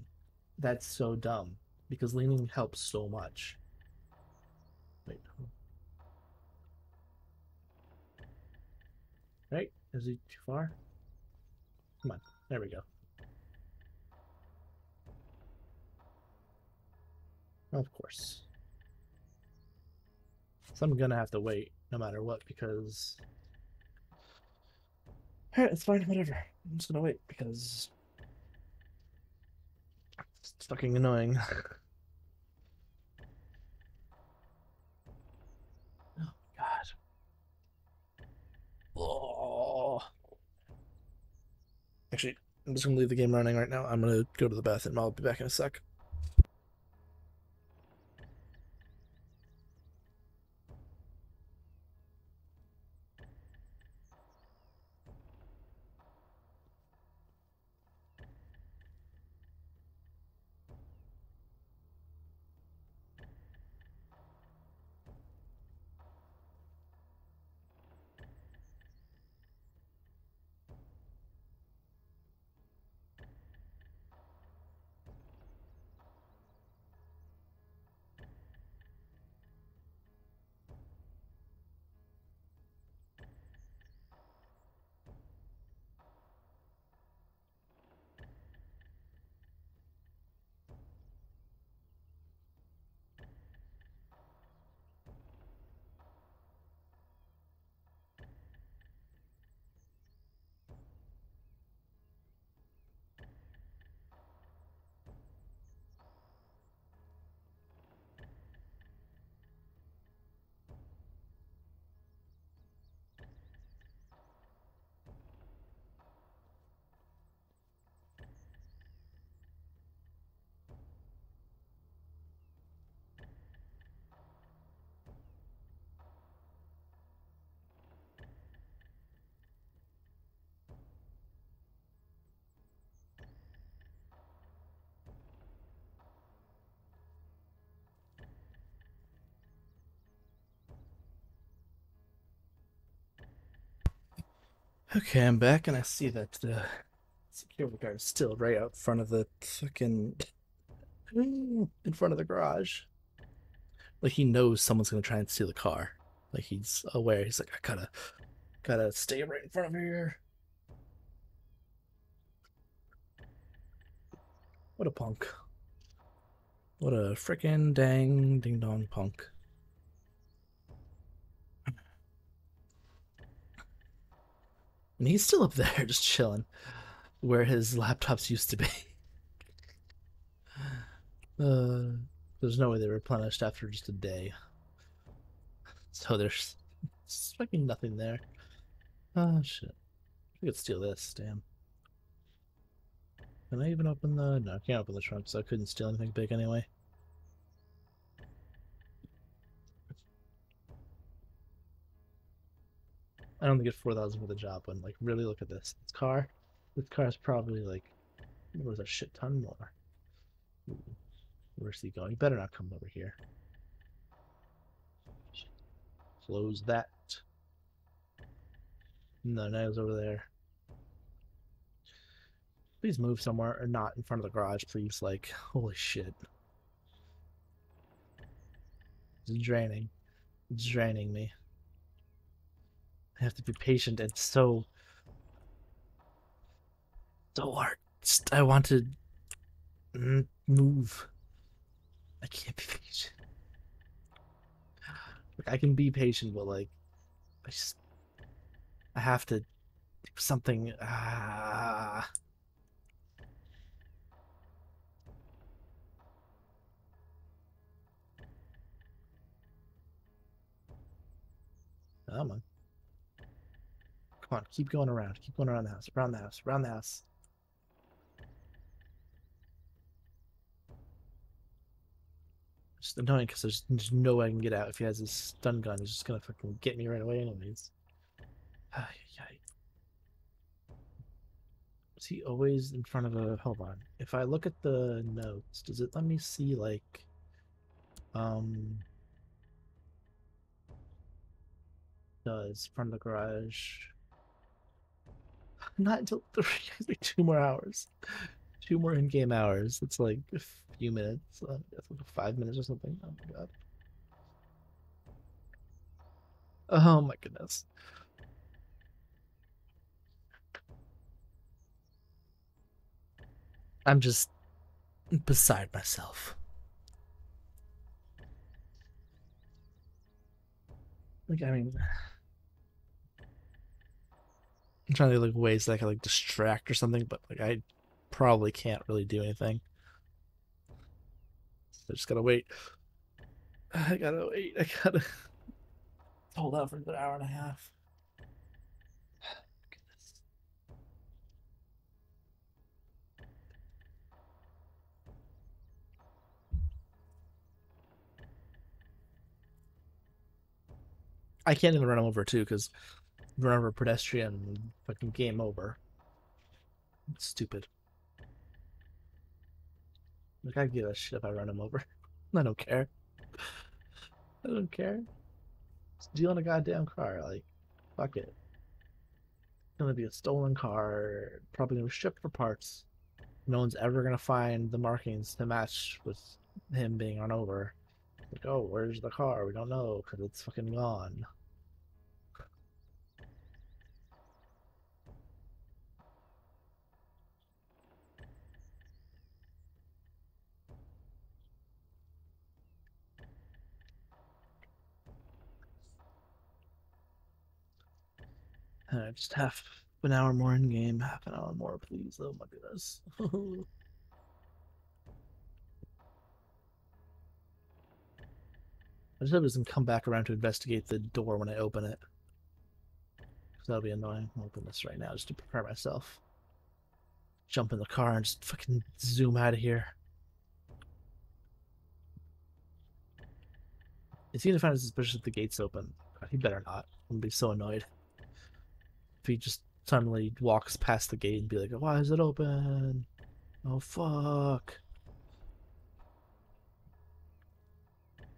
That's so dumb because leaning helps so much. Wait. Right? Is he too far? Come on. There we go. Of course. So I'm gonna have to wait no matter what because Alright, it's fine, whatever. I'm just gonna wait because it's fucking annoying. oh god. Oh. Actually, I'm just gonna leave the game running right now. I'm gonna go to the bathroom. I'll be back in a sec. Okay, I'm back and I see that the security guard is still right out front of the fucking in front of the garage. Like he knows someone's gonna try and steal the car. Like he's aware. He's like, I gotta gotta stay right in front of here. What a punk. What a frickin' dang ding dong punk. And he's still up there just chilling where his laptops used to be. uh, there's no way they replenished after just a day. So there's fucking nothing there. Oh shit. We could steal this, damn. Can I even open the... No, I can't open the trunk, so I couldn't steal anything big anyway. I don't think it's 4000 for the job when, like, really look at this. This car, this car is probably, like, was a shit ton more. Where's he going? He better not come over here. Close that. No, nails over there. Please move somewhere or not in front of the garage, please. Like, holy shit. It's draining. It's draining me. I have to be patient and so so hard. I want to move. I can't be patient. Like I can be patient, but like I just I have to do something. Ah. Come on. Come on, keep going around. Keep going around the house, around the house, around the house. It's annoying because there's, there's no way I can get out if he has his stun gun. He's just gonna fucking get me right away anyways. Ay, ay. Is he always in front of a... Hold on. If I look at the notes, does it let me see, like... Um... Does front of the garage... Not until three, two more hours. Two more in-game hours. It's like a few minutes. Uh, like five minutes or something. Oh my god. Oh my goodness. I'm just beside myself. Like, I mean, I'm trying to think like ways that I can like distract or something, but like I probably can't really do anything. I just gotta wait. I gotta wait. I gotta hold out for an hour and a half. I can't even run him over too because run over a pedestrian, fucking game over. It's stupid. Like I give a shit if I run him over. I don't care. I don't care. Stealing a goddamn car, like, fuck it. It's gonna be a stolen car, probably gonna be shipped for parts. No one's ever gonna find the markings to match with him being run over. Like, oh, where's the car? We don't know because it's fucking gone. Uh, just half an hour more in game. Half an hour more, please. Oh my goodness. I just hope it doesn't come back around to investigate the door when I open it. Because that'll be annoying. I'll open this right now just to prepare myself. Jump in the car and just fucking zoom out of here. Is he gonna find it suspicious if the gate's open? God, he better not. I'm gonna be so annoyed he just suddenly walks past the gate and be like, why is it open? Oh, fuck.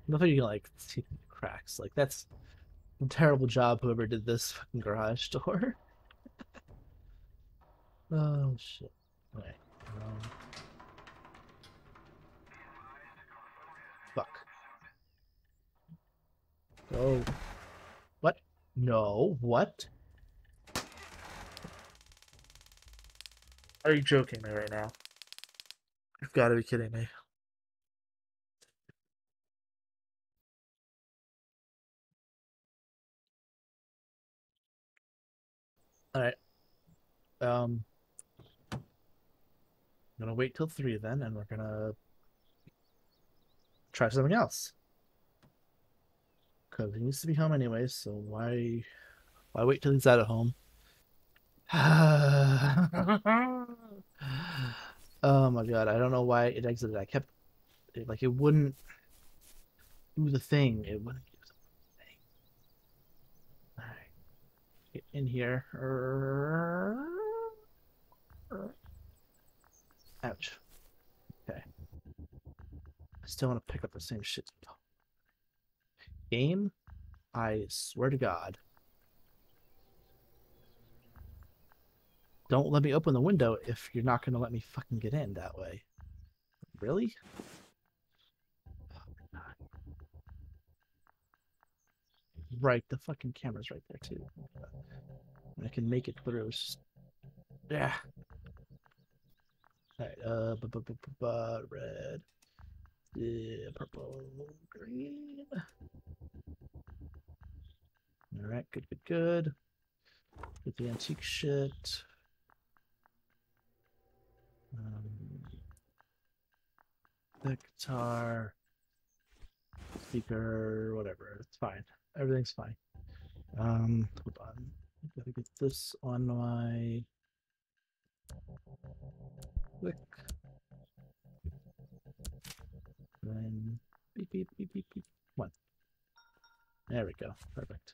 Nothing you can, like, see cracks. Like, that's a terrible job whoever did this fucking garage door. Oh shit. Okay. Um, fuck. Go. What? No. What? Are you joking me right now? You've got to be kidding me. All right. Um, I'm gonna wait till three then, and we're gonna try something else. Cause he needs to be home anyway, so why, why wait till he's out at home? oh my god, I don't know why it exited. I kept, it, like, it wouldn't do the thing. It wouldn't do the thing. Alright. Get in here. Ouch. Okay. I still want to pick up the same shit. Game? I swear to God. Don't let me open the window if you're not going to let me fucking get in that way. Really? Right, the fucking camera's right there too. I can make it through. Yeah. Alright, uh, bu- bu- bu- bu- red, yeah, purple, green. Alright, good, good, good. Get the antique shit. Um, the guitar, speaker, whatever. It's fine. Everything's fine. Um, hold on. Gotta get this on my click. Then beep beep beep beep beep. One. There we go. Perfect.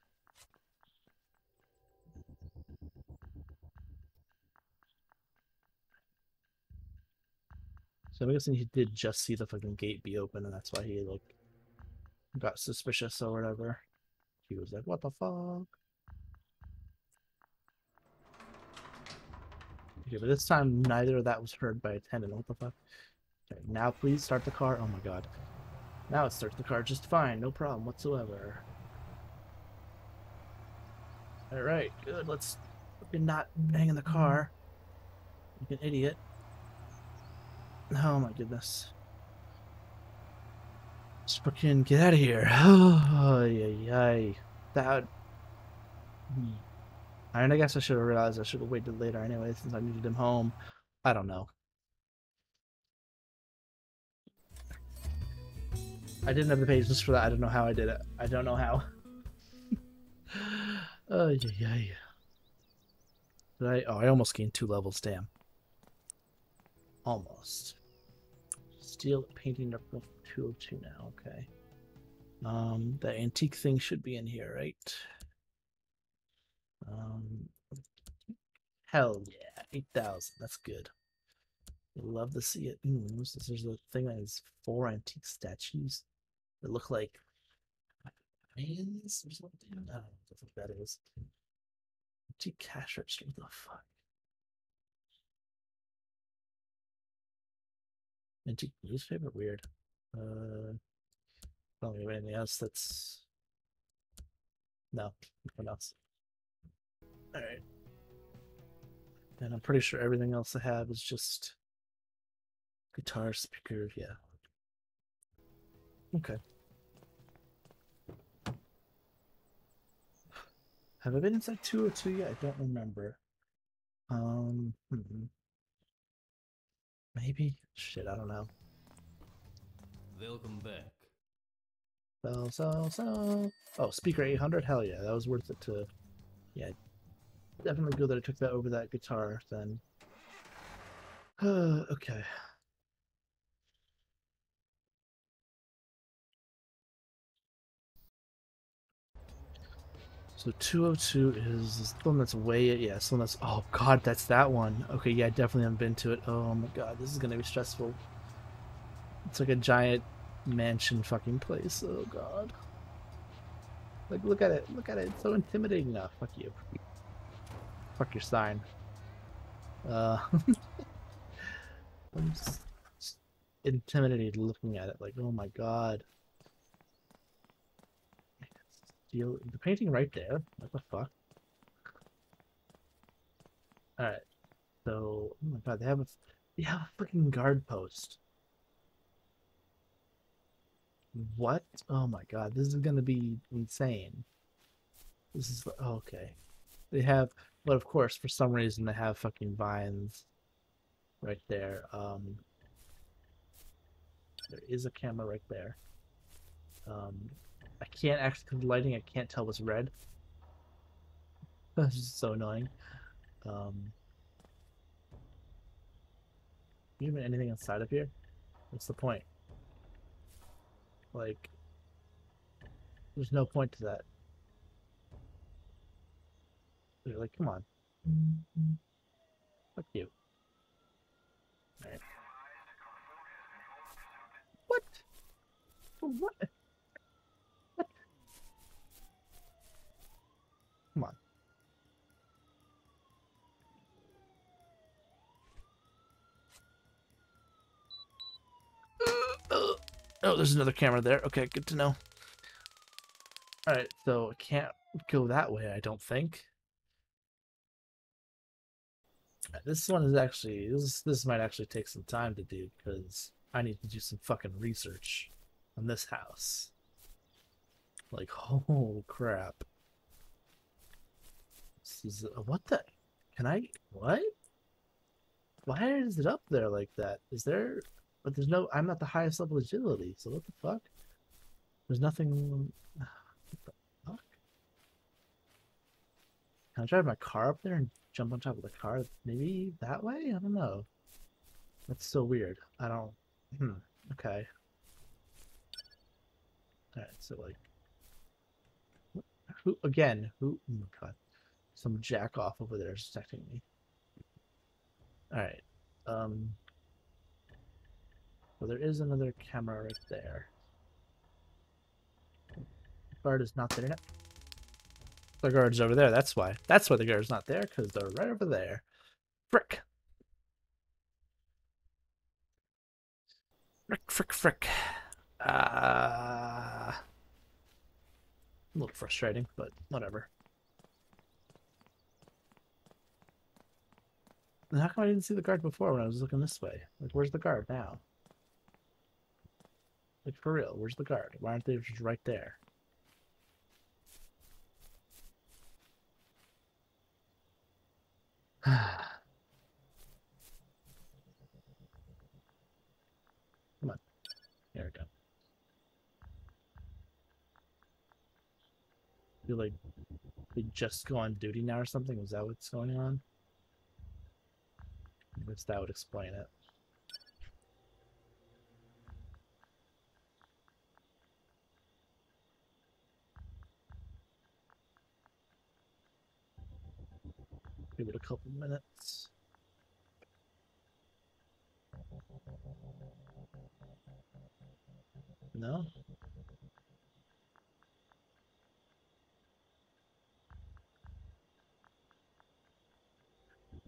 So I'm guessing he did just see the fucking gate be open, and that's why he like got suspicious or whatever. He was like, "What the fuck?" Okay, but this time neither of that was heard by a tenant. What the fuck? Okay, now please start the car. Oh my god. Now it starts the car just fine, no problem whatsoever. Alright, good. Let's fucking not bang in the car. Like an idiot. Oh my goodness. Just fucking get out of here. Oh, yeah, yeah. That. Hmm. And I guess I should have realized I should have waited later anyway, since I needed him home. I don't know. I didn't have the patience for that. I don't know how I did it. I don't know how. oh, yeah, yeah. Did I? Oh, I almost gained two levels. Damn. Almost. Steal painting up to 202 now. Okay. Um, the antique thing should be in here, right? Um, hell yeah, 8,000. That's good. Love to see it. Mm. There's a thing that has four antique statues that look like or something. I don't know what that is. Antique cash register. What the fuck? Antique newspaper? Weird. Uh, don't of anything else that's. No, nothing else. Alright. And I'm pretty sure everything else I have is just guitar, speaker, yeah. Okay. Have I been inside 202 yet? I don't remember. Um, hmm. Maybe? Shit, I don't know.
Welcome back.
So, so, so. Oh, speaker 800? Hell yeah, that was worth it to. Yeah, definitely good that I took that over that guitar then. okay. So 202 is the one that's way, yeah, this one that's, oh god, that's that one. Okay, yeah, definitely haven't been to it. Oh my god, this is gonna be stressful. It's like a giant mansion fucking place. Oh god. Like, look at it, look at it, it's so intimidating. Nah, fuck you. Fuck your sign. Uh, I'm intimidated looking at it. Like, oh my god. Steal, the painting right there. What the fuck? All right. So, oh my god, they have a they have a freaking guard post. What? Oh my god, this is gonna be insane. This is okay. They have, but of course, for some reason, they have fucking vines right there. Um, there is a camera right there. Um, I can't actually, the lighting, I can't tell what's red. That's just so annoying. Um, even anything inside of here? What's the point? Like, there's no point to that. They're like, come on. Fuck you. What? What? What? Come on. Oh, there's another camera there. Okay, good to know. Alright, so I can't go that way, I don't think. This one is actually this this might actually take some time to do because I need to do some fucking research on this house. Like, oh crap. What the can I what? Why is it up there like that? Is there but there's no I'm at the highest level of agility, so what the fuck? There's nothing what the fuck? Can I drive my car up there and jump on top of the car? Maybe that way? I don't know. That's so weird. I don't hmm. Okay. Alright, so like who again, who oh my god. Some jack off over there is detecting me. Alright. Um well, there is another camera right there. The guard is not there yet. The guard's over there, that's why. That's why the guard's not there, because they're right over there. Frick. Frick, frick, frick. Uh, a little frustrating, but whatever. And how come I didn't see the guard before when I was looking this way? Like, where's the guard now? Like, for real, where's the guard? Why aren't they just right there? Come on. There we go. feel like they just go on duty now or something? Is that what's going on? I guess that would explain it. Give it a couple minutes. No?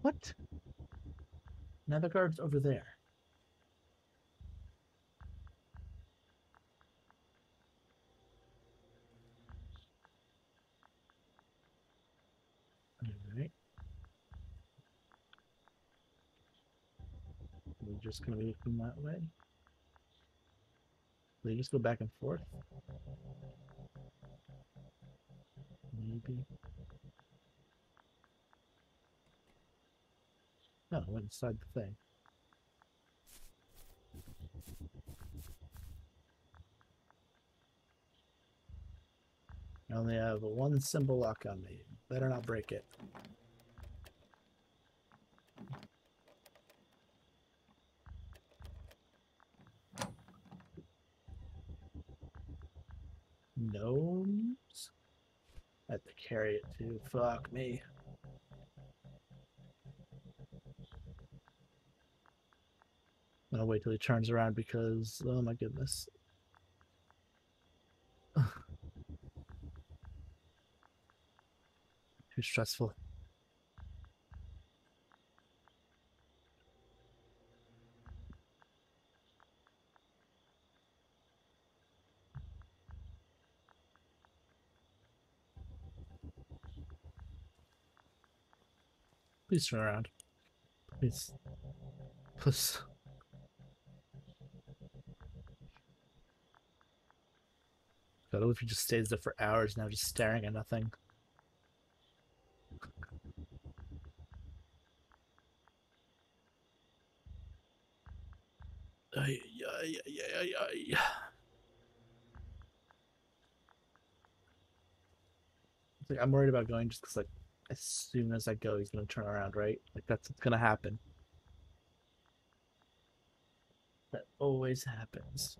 What? Now the guard's over there. Alright. We're just gonna leave them that way. They just go back and forth. Maybe. No, went inside the thing. I only have one symbol lock on me. Better not break it. Gnomes? I have to carry it too. Fuck me. I'm gonna wait till he turns around because, oh my goodness. Too stressful. Please turn around. Please. Please. What if he just stays there for hours now, just staring at nothing? Ay, ay, ay, ay, ay. Like I'm worried about going just because, like, as soon as I go, he's gonna turn around, right? Like that's what's gonna happen. That always happens.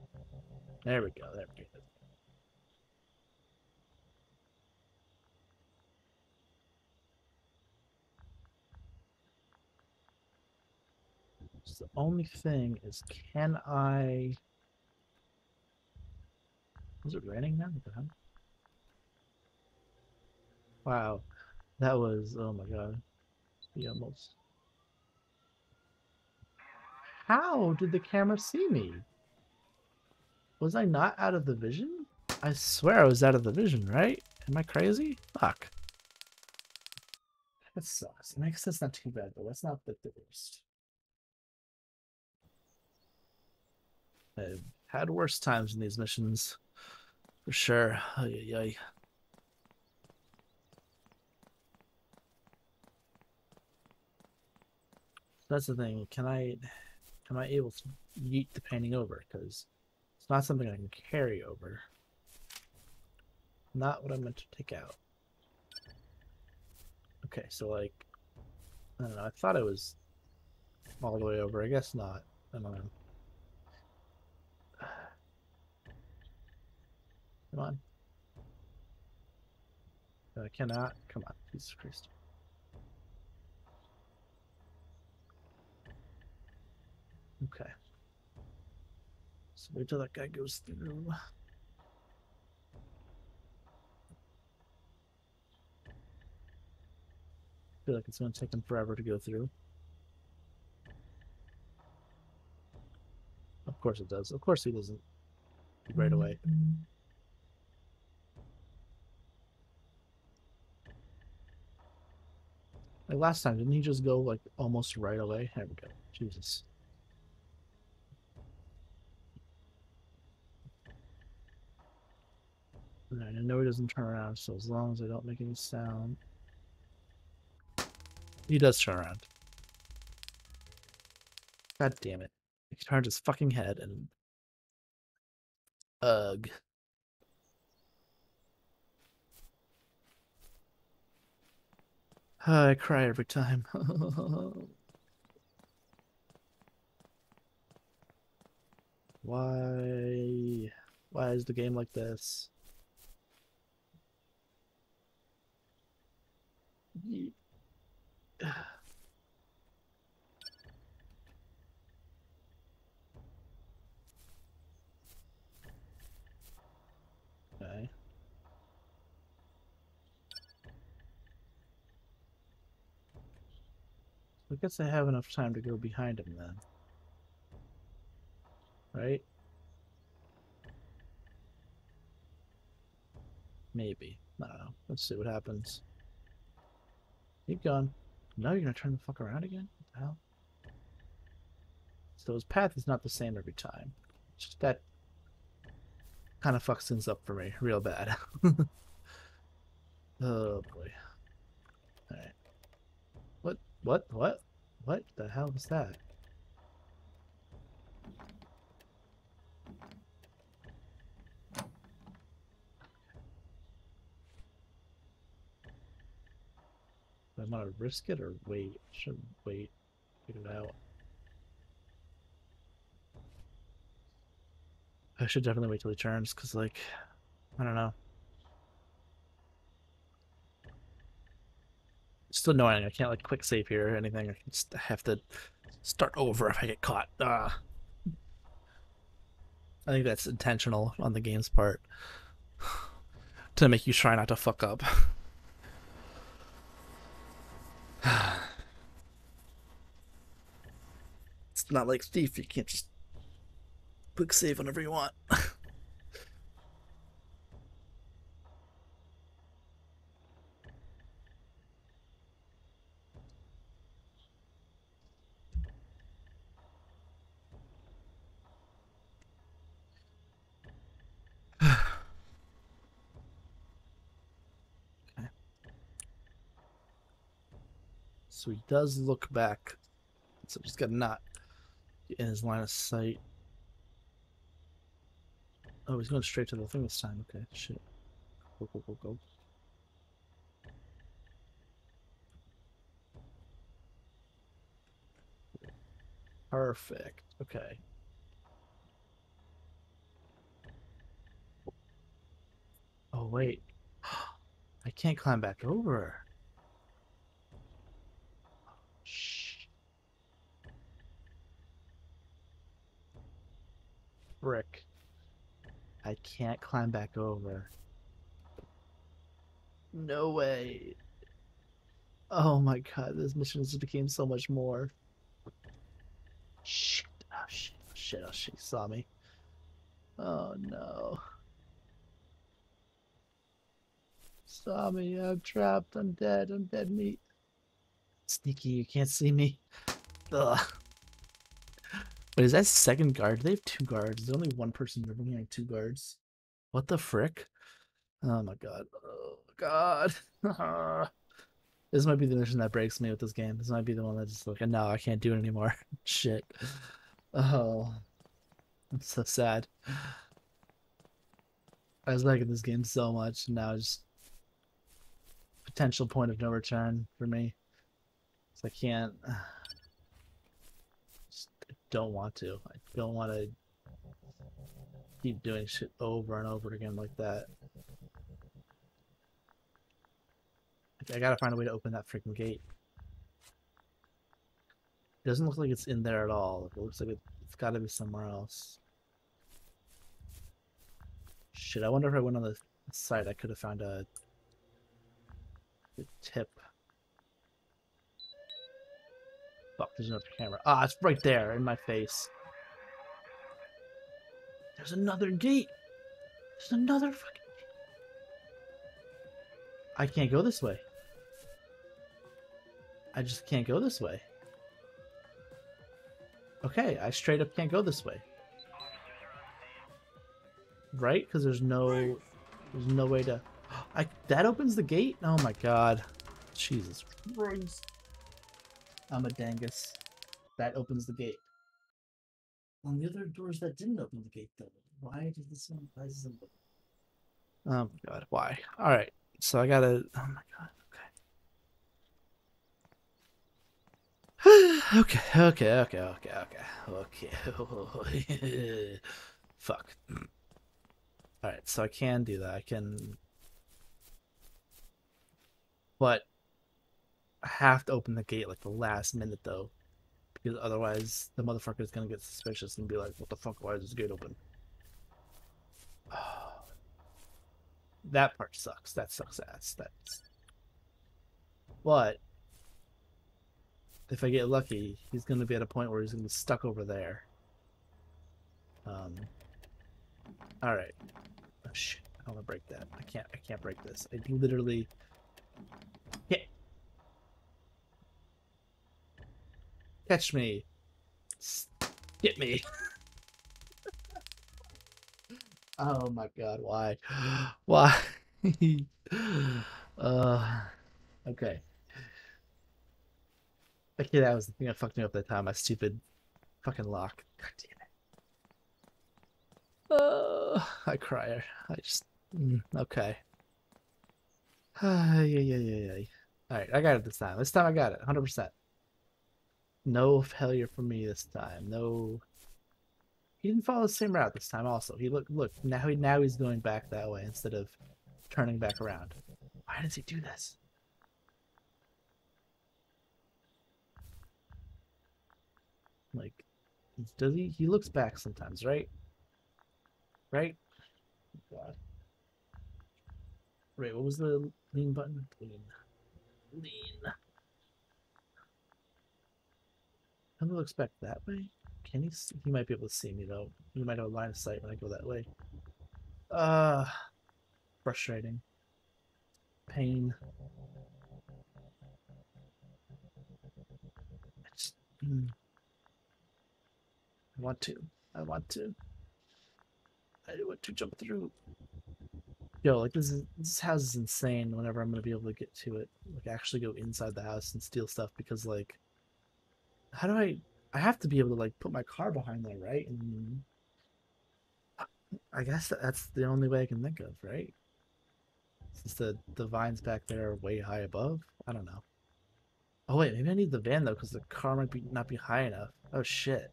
There we go. There we go. So the only thing is, can I? Is it raining now? Wow, that was oh my god, the almost. How did the camera see me? Was I not out of the vision? I swear I was out of the vision, right? Am I crazy? Fuck. That sucks. It makes sense not too bad, but that's not the worst. I've had worse times in these missions. For sure. Ay, ay. That's the thing. Can I am I able to yeet the painting over? Because it's not something I can carry over. Not what I meant to take out. Okay, so like I don't know, I thought it was all the way over. I guess not. I don't know. Come on. I cannot. Come on, Jesus Christ. Okay. So wait till that guy goes through. I feel like it's gonna take him forever to go through. Of course it does. Of course he doesn't right away. Mm-hmm. Like last time, didn't he just go like almost right away? There we go. Jesus. I know he doesn't turn around, so as long as I don't make any sound. He does turn around. God damn it. He turned his fucking head and. Ugh. I cry every time. Why? Why is the game like this? Ye- Okay. I guess I have enough time to go behind him then. Right? Maybe. I don't know. Let's see what happens. Keep going. No, you're gonna turn the fuck around again? What the hell? So his path is not the same every time. Just that kind of fucks things up for me real bad. oh boy. What? What? What? The hell was that? I want to risk it or wait? Should wait. Get it out. I should definitely wait till he turns, because, like, I don't know. Still annoying. I can't, like, quick save here or anything. I just have to start over if I get caught. Ah. I think that's intentional on the game's part. to make you try not to fuck up. it's not like Thief, you can't just quick save whenever you want. He does look back. So he's got not in his line of sight. Oh, he's going straight to the thing this time. Okay, shit. Go, go, go, go. Perfect. Okay. Oh, wait. I can't climb back over. Shh. Frick. I can't climb back over. No way. Oh my god, this mission just became so much more. Shit. Oh, oh shit. Oh shit. Oh shit. He saw me. Oh no. Saw me. I'm trapped. I'm dead. I'm dead meat. Sneaky. You can't see me. Ugh. Wait, is that second guard? They have two guards. There's only one person living here, two guards. What the frick? Oh my god. Oh god. this might be the mission that breaks me with this game. This might be the one that's just like, no, I can't do it anymore. Shit. Oh. I'm so sad. I was liking this game so much, and now it's potential point of no return for me. So I can't don't want to. I don't want to keep doing shit over and over again like that. I gotta find a way to open that freaking gate. It doesn't look like it's in there at all. It looks like it, it's gotta be somewhere else. Shit, I wonder if I went on the site I could have found a, a tip. Fuck, there's another camera. Ah, it's right there in my face. There's another gate. There's another fucking I can't go this way. I just can't go this way. Okay, I straight up can't go this way. Right? Because there's no... There's no way to... I That opens the gate? Oh my god. Jesus Christ. I'm a dangus. That opens the gate. On the other doors that didn't open the gate, though. Why did this one? Why is this one? Oh my god, why? Alright, so I gotta. Oh my god, okay. okay, okay, okay, okay, okay, okay. Fuck. Alright, so I can do that. I can. But Have to open the gate like the last minute though, because otherwise the motherfucker is gonna get suspicious and be like, "What the fuck? Why is this gate open?" that part sucks. That sucks ass. That's. But if I get lucky, he's gonna be at a point where he's gonna be stuck over there. Um. All right. Oh shit! I want to break that. I can't. I can't break this. I literally. Can't. Catch me. Get me. oh my god, why? Why? uh, okay. Okay, that was the thing that fucked me up that time. My stupid fucking lock. God damn it. Uh, I cry. I just. Mm, okay. yeah, yeah, yeah, yeah. Alright, I got it this time. This time I got it. 100%. No failure for me this time. No. He didn't follow the same route this time. Also, he look look now. He now he's going back that way instead of turning back around. Why does he do this? Like, does he? He looks back sometimes, right? Right? God. Right. What was the lean button? Lean. Lean. Can he looks back that way? Can he? See? He might be able to see me though. He might have a line of sight when I go that way. Uh, frustrating. Pain. I just, mm. I want to. I want to. I want to jump through. Yo, like this is this house is insane. Whenever I'm gonna be able to get to it, like actually go inside the house and steal stuff because like, how do I? I have to be able to like put my car behind there, right? And I guess that's the only way I can think of, right? Since the the vines back there are way high above. I don't know. Oh wait, maybe I need the van though because the car might be not be high enough. Oh shit.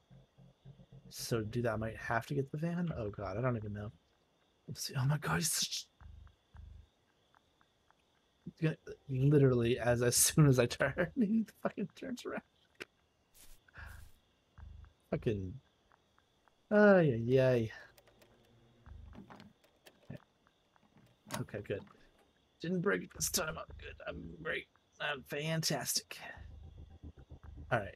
So do that, I might have to get the van. Oh god, I don't even know. Let's see. Oh my god, he's such literally as as soon as I turn, he fucking turns around. Fucking. Oh yeah, yay. Okay, good. Didn't break it this time. I'm good. I'm great. I'm fantastic. All right.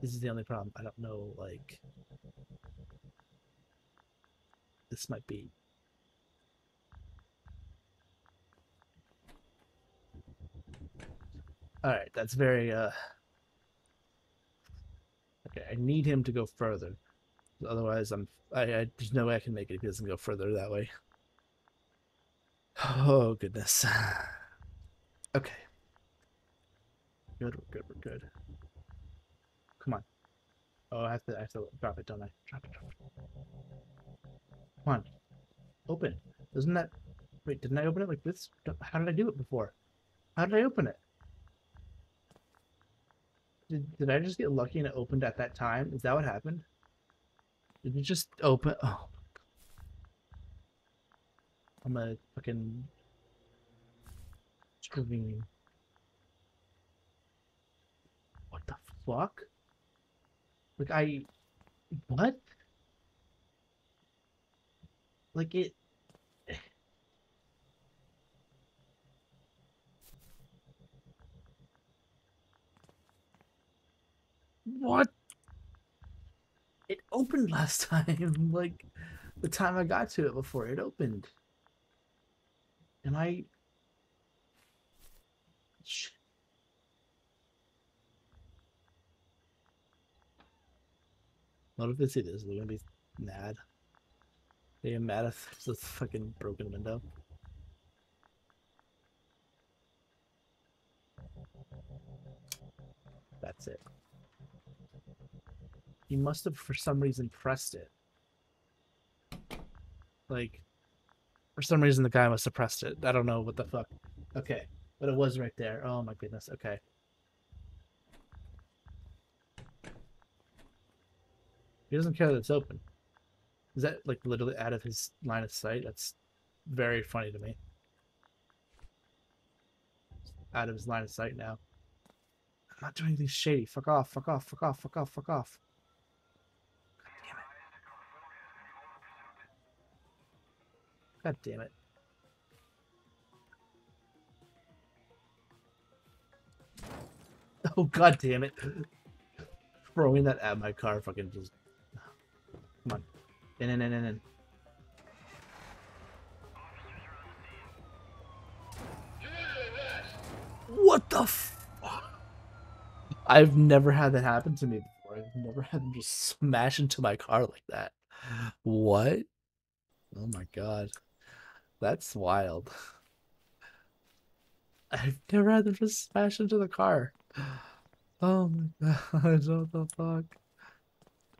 This is the only problem. I don't know, like. This might be. All right, that's very uh Okay, I need him to go further. Otherwise, I'm I, I there's no way I can make it if he doesn't go further that way. Oh goodness. Okay. Good, we're good, we're good. Come on. Oh, I have to I have to drop it, don't I? Drop it, drop it. Come on. Open. Doesn't that wait, didn't I open it like this? How did I do it before? How did I open it? Did, did I just get lucky and it opened at that time? Is that what happened? Did it just open? Oh. I'm a fucking screaming. What the fuck? Like I, what? Like it. What? It opened last time. Like the time I got to it before it opened. Am I? What if they see this? They're gonna be mad. They're mad if it's a fucking broken window. That's it. He must have, for some reason, pressed it. Like, for some reason, the guy must have pressed it. I don't know what the fuck. Okay, but it was right there. Oh my goodness. Okay. He doesn't care that it's open. Is that like literally out of his line of sight? That's very funny to me. Out of his line of sight now. I'm not doing anything shady. Fuck off, fuck off, fuck off, fuck off, fuck off. God damn it. Oh god damn it. Throwing that at my car fucking just Come on. In in in in in. What the fuck? I've never had that happen to me before. I've never had them just smash into my car like that. What? Oh my god. That's wild. I've never had them just smash into the car. Oh my god, what the fuck?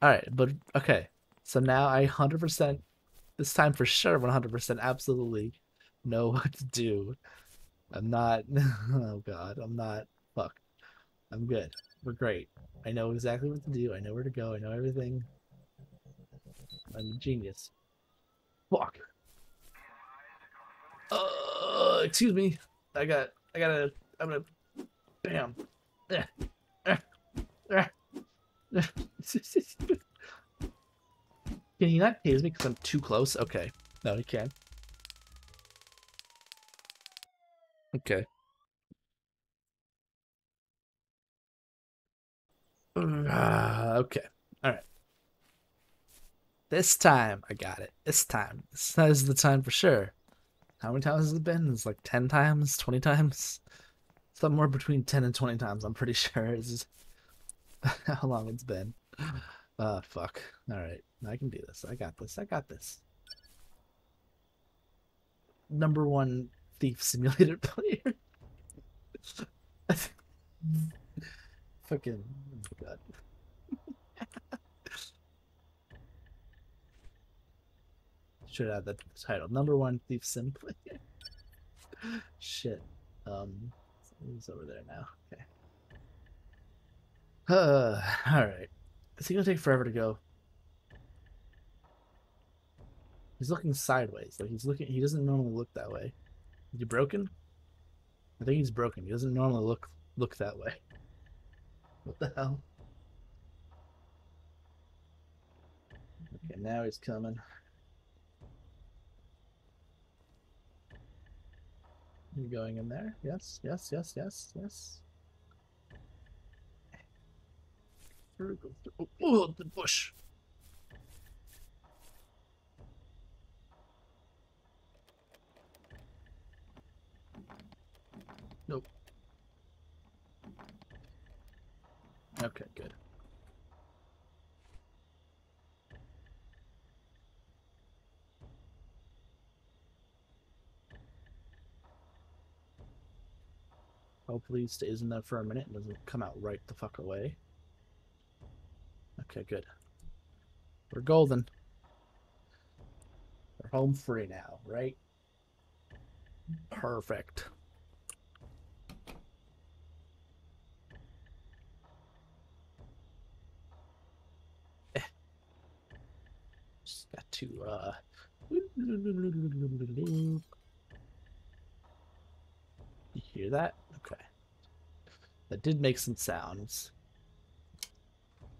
Alright, but okay. So now I 100%, this time for sure, 100% absolutely know what to do. I'm not, oh god, I'm not, fuck. I'm good. We're great. I know exactly what to do. I know where to go. I know everything. I'm a genius. Fuck. Uh, excuse me. I got, I gotta, I'm gonna, bam. Can he not tase me because I'm too close? Okay. No, he can. Okay. Uh, okay. All right. This time, I got it. This time. This is the time for sure. How many times has it been? It's like 10 times, 20 times? Somewhere between 10 and 20 times, I'm pretty sure is how long it's been. Uh, fuck. All right. I can do this. I got this. I got this. Number one thief simulator player. Fucking oh my god. Should add the title. Number one thief sim player. Shit. Um he's over there now. Okay. Uh, alright. Is he gonna take forever to go? He's looking sideways. Like he's looking he doesn't normally look that way. Is he broken? I think he's broken. He doesn't normally look look that way. What the hell? Okay, now he's coming. You going in there? Yes, yes, yes, yes, yes. Through, go through. Oh, oh, the bush. Nope. Okay, good. Hopefully he stays in there for a minute and doesn't come out right the fuck away. Okay, good. We're golden. We're home free now, right? Perfect. Eh. Just got to, uh... You hear that? That did make some sounds.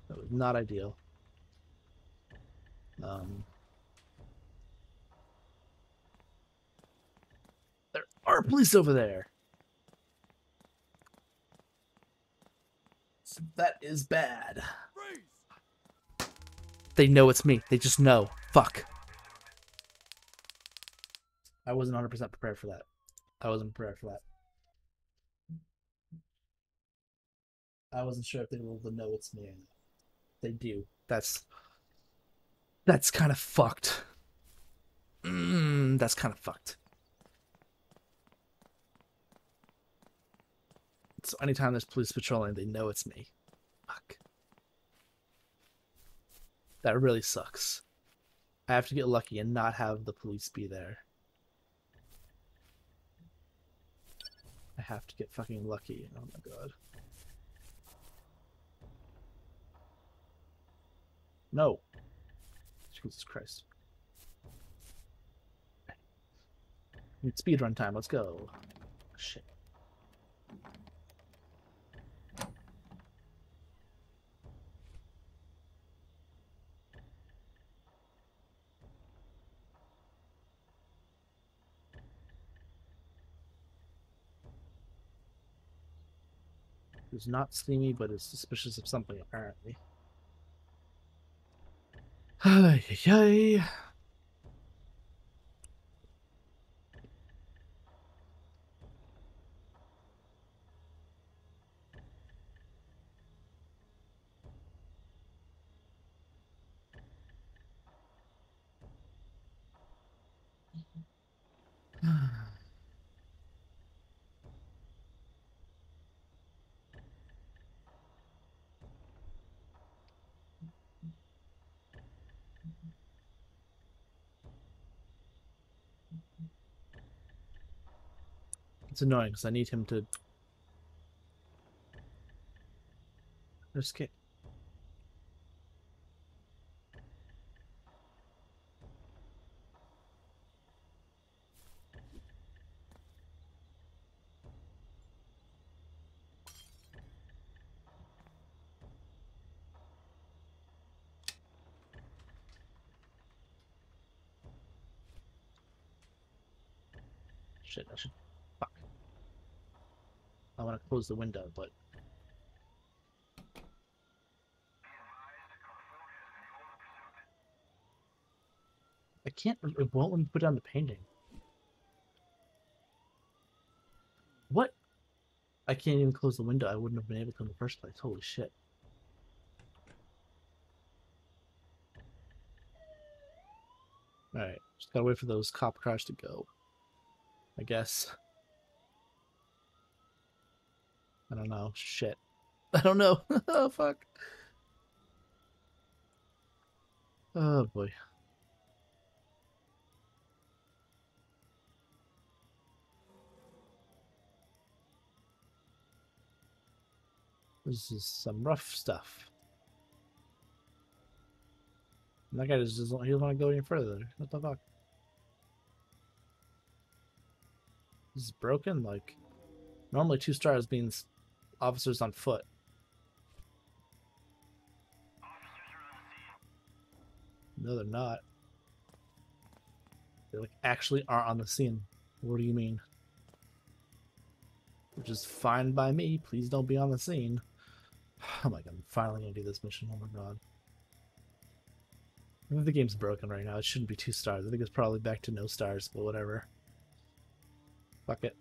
That was not ideal. Um, there are police over there. So that is bad. They know it's me. They just know. Fuck. I wasn't 100% prepared for that. I wasn't prepared for that. I wasn't sure if they were able to know it's me or not. They do. That's that's kind of fucked. Mm, that's kind of fucked. So anytime there's police patrolling, they know it's me. Fuck. That really sucks. I have to get lucky and not have the police be there. I have to get fucking lucky. Oh my god. No. Jesus Christ. Need speed run time. Let's go. Shit. Does not see me, but is suspicious of something, apparently. Ay, ay, ay. It's annoying because I need him to escape. Shit, I should. Fuck. I want to close the window, but. I can't. It won't let me put down the painting. What? I can't even close the window. I wouldn't have been able to in the first place. Holy shit. Alright, just gotta wait for those cop cars to go. I guess. I don't know. Shit. I don't know. oh, fuck. Oh, boy. This is some rough stuff. And that guy just doesn't, he doesn't want to go any further. What the fuck? This is broken? Like, normally two stars means officers on foot. No, they're not. They like actually are on the scene. What do you mean? Which is fine by me. Please don't be on the scene. Oh my god, I'm finally gonna do this mission. Oh my god. I think the game's broken right now. It shouldn't be two stars. I think it's probably back to no stars, but whatever. Fuck it.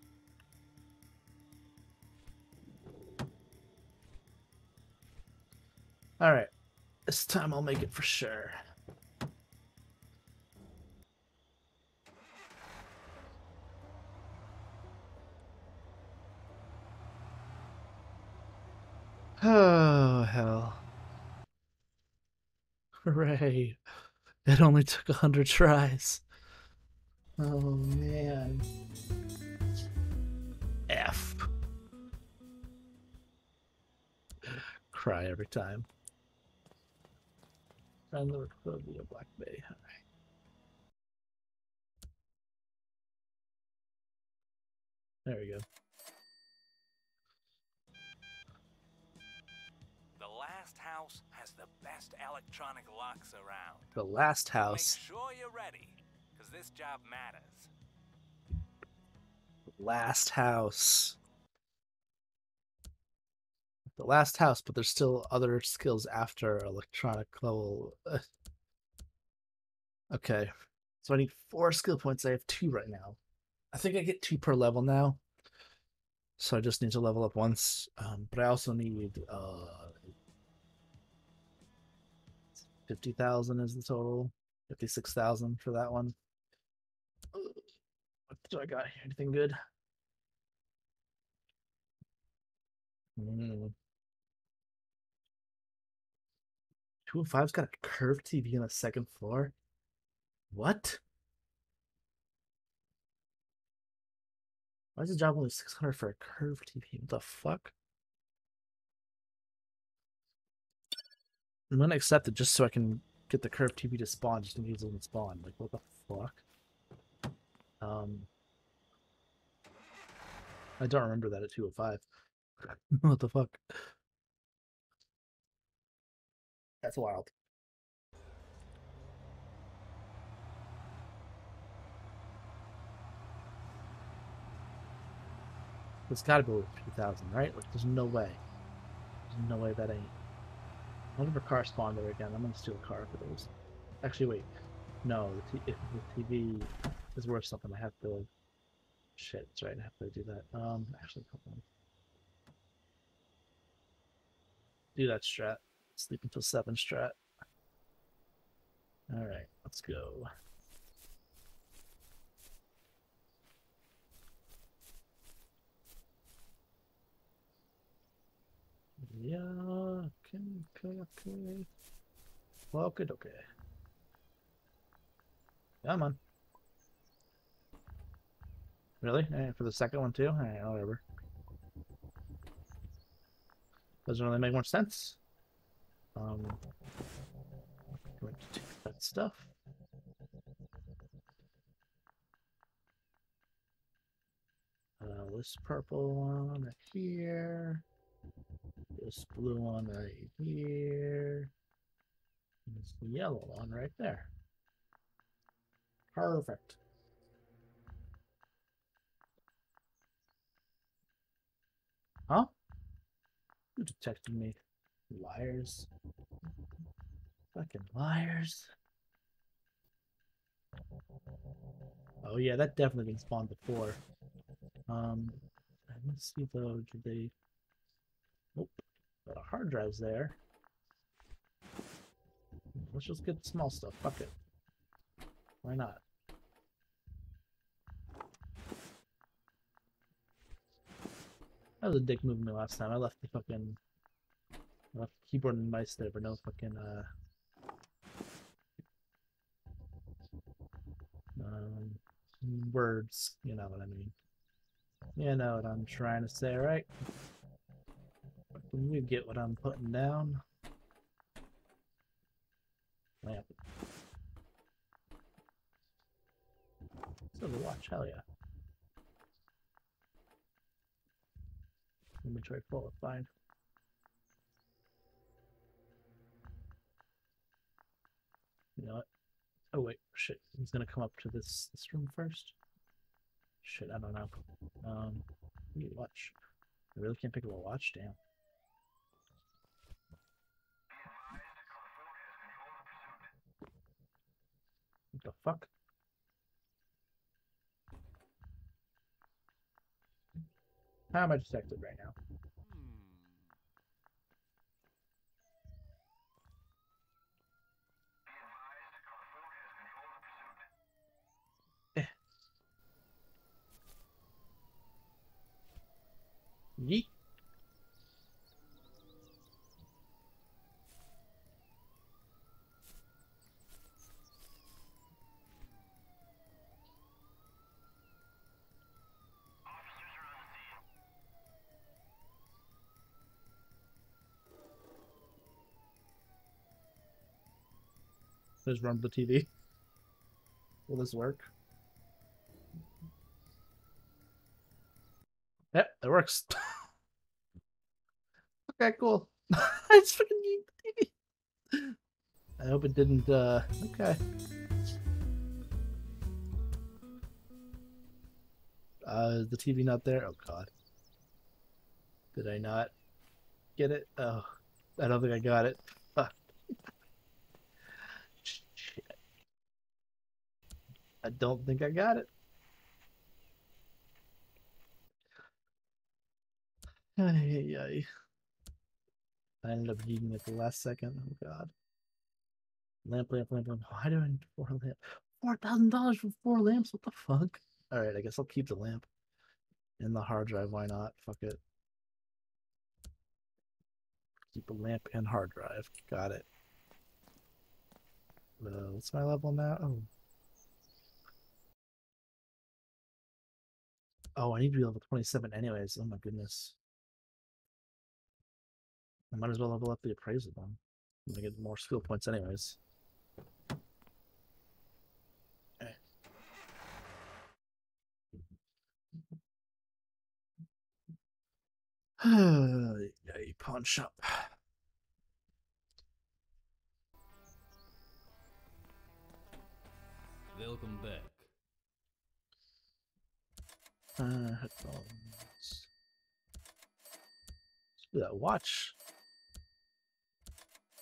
Alright. This time I'll make it for sure. Oh, hell. Hooray. It only took a hundred tries. Oh, man. F. Cry every time. Friend Lord Clovia Black Bay. Alright. There we go.
The last house has the best electronic locks around.
The last house.
Make sure you're ready, because this job matters.
Last house. The last house, but there's still other skills after electronic level. uh, Okay. So I need four skill points. I have two right now. I think I get two per level now. So I just need to level up once. Um, but I also need uh 50,000 is the total. 56,000 for that one. What do I got here? Anything good? Mm. 205's got a curved TV on the second floor. What? Why is the job only 600 for a curved TV? What the fuck? I'm gonna accept it just so I can get the curved TV to spawn just in case it doesn't spawn. Like, what the fuck? Um, I don't remember that at 205. what the fuck? That's wild. It's gotta be over 3,000, right? Like, there's no way. There's no way that ain't. What if a car spawned there again? I'm gonna steal a car for those. Actually, wait. No, the if the TV is worth something, I have to. Shit, that's right. I have to do that. Um, actually, hold on. Do that strat. Sleep until seven strat. All right, let's go. Yeah, can okay, okay, okay. Okay, okay. Come on. Really? Eh, for the second one too? Eh, whatever. Doesn't really make much sense. Um, going to take that stuff. Uh, this purple one right here. This blue one right here. and This yellow one right there. Perfect. Huh? Who detected me? Liars. Fucking liars. Oh yeah, that definitely been spawned before. Um, let's see though, did they... Nope. Got a hard drive's there. Let's just get small stuff. Fuck it. Why not? That was a dick move me last time. I left the fucking The keyboard and mice there, but no fucking uh um words. You know what I mean. You know what I'm trying to say, right? Fucking You get what I'm putting down. Lamp. Watch, hell yeah. Inventory full, fine. You know what? Oh wait, shit. He's gonna come up to this this room first. Shit, I don't know. Um, watch. I really can't pick up a watch. Damn. What the fuck? How am I detected right now? Yeet. Just run the TV. Will this work? Yep, it works. okay, cool. I just fucking need the TV. I hope it didn't, uh, okay. Uh, is the TV not there? Oh god. Did I not get it? Oh, I don't think I got it. Fuck. Shit. I don't think I got it. Ay, ay. I ended up needing it at the last second. Oh god. Lamp, lamp, lamp, lamp. Why do I need four lamp? Four thousand dollars for four lamps? What the fuck? Alright, I guess I'll keep the lamp. In the hard drive, why not? Fuck it. Keep a lamp and hard drive. Got it. Uh, what's my level now? Oh. Oh, I need to be level 27 anyways. Oh my goodness. I might as well level up the appraisal then. I'm gonna get more skill points anyways. Okay. Yay, pawn shop.
Welcome back.
Uh, headphones. That watch.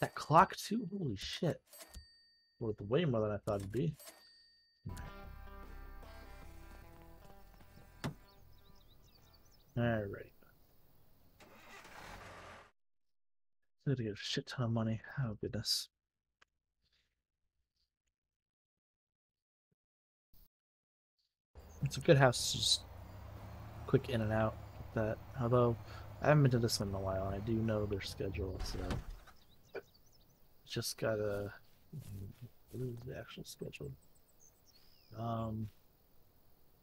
That clock too. Holy shit! Worth way more than I thought it'd be. Alright. Got to get a shit ton of money. Oh goodness. It's a good house, just quick in and out that. Although I haven't been to this one in a while, and I do know their schedule, so just gotta. What is the actual schedule? Um,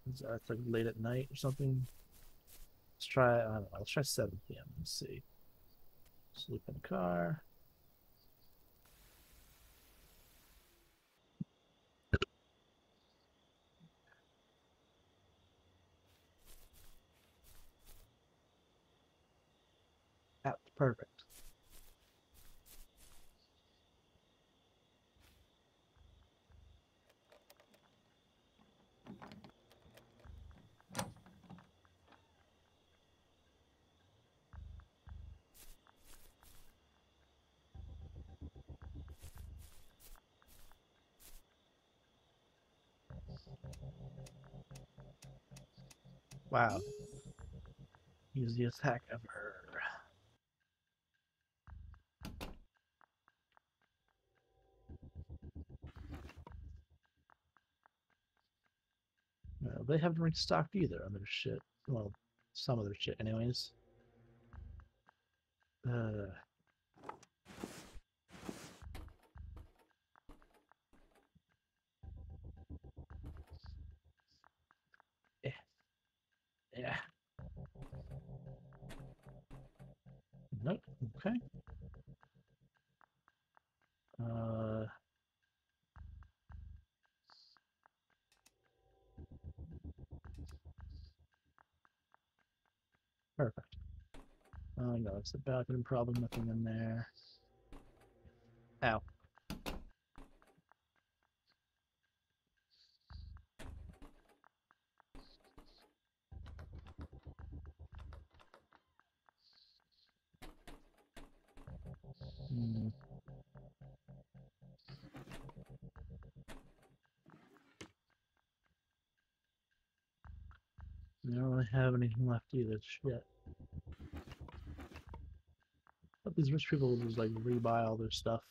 it's like late at night or something? Let's try. I don't know. Let's try 7 p.m. Let's see. Sleep in the car. That's perfect. Wow. Easiest hack ever. Well, they haven't restocked either on their shit. Well, some of their shit, anyways. Uh, It's the bathroom problem, nothing in there. Ow. Hmm. I don't really have anything left either. Shit. But these rich people just like rebuy all their stuff.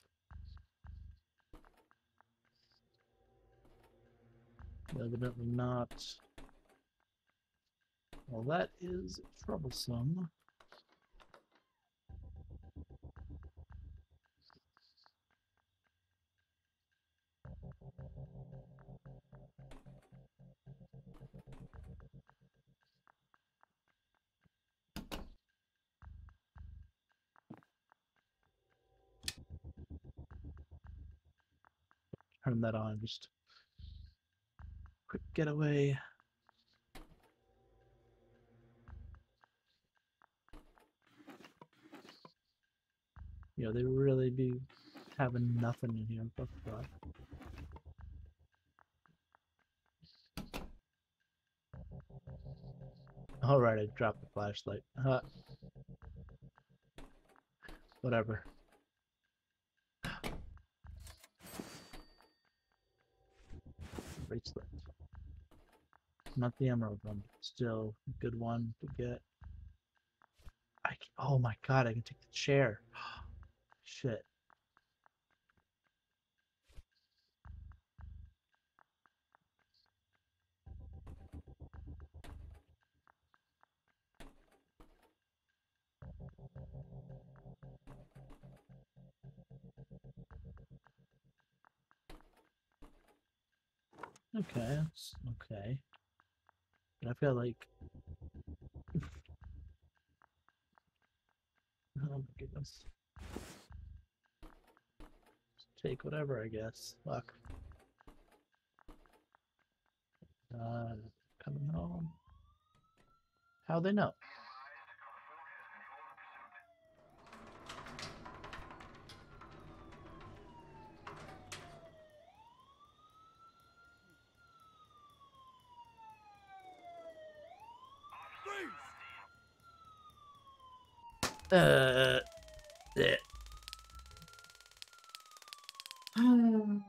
Evidently not. Well, that is troublesome. Turn that on, just quick getaway. You know, they really be having nothing in here. Fuck? Alright, I dropped the flashlight. Huh. Whatever. Not the emerald one, still a good one to get. I c- oh my god, I can take the chair. Shit. Okay, okay. I feel like. oh my goodness. Just take whatever, I guess. Fuck. Uh, coming home. How they know? Uh, yeah.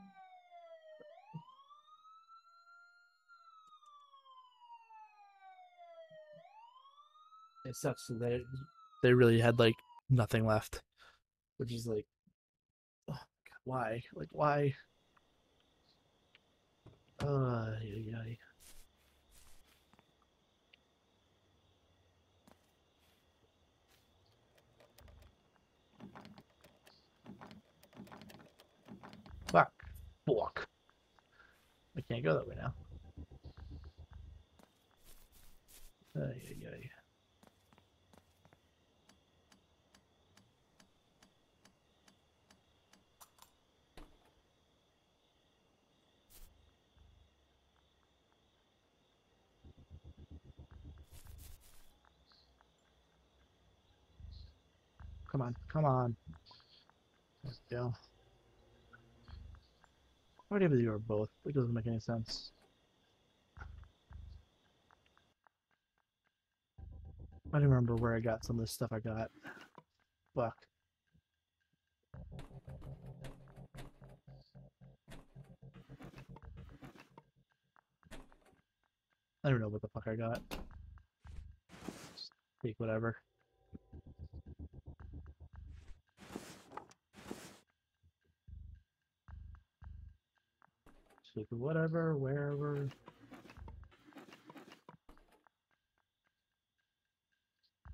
It sucks that they they really had like nothing left, which is like, oh, God, why? Like why? Uh, yeah, yeah. Fuck. Fuck. I can't go that way now. Ay, ay, ay. Come on, come on. Let's go. Why do you are both? It doesn't make any sense. I don't remember where I got some of this stuff I got. Fuck. I don't know what the fuck I got. Just take whatever. whatever, wherever.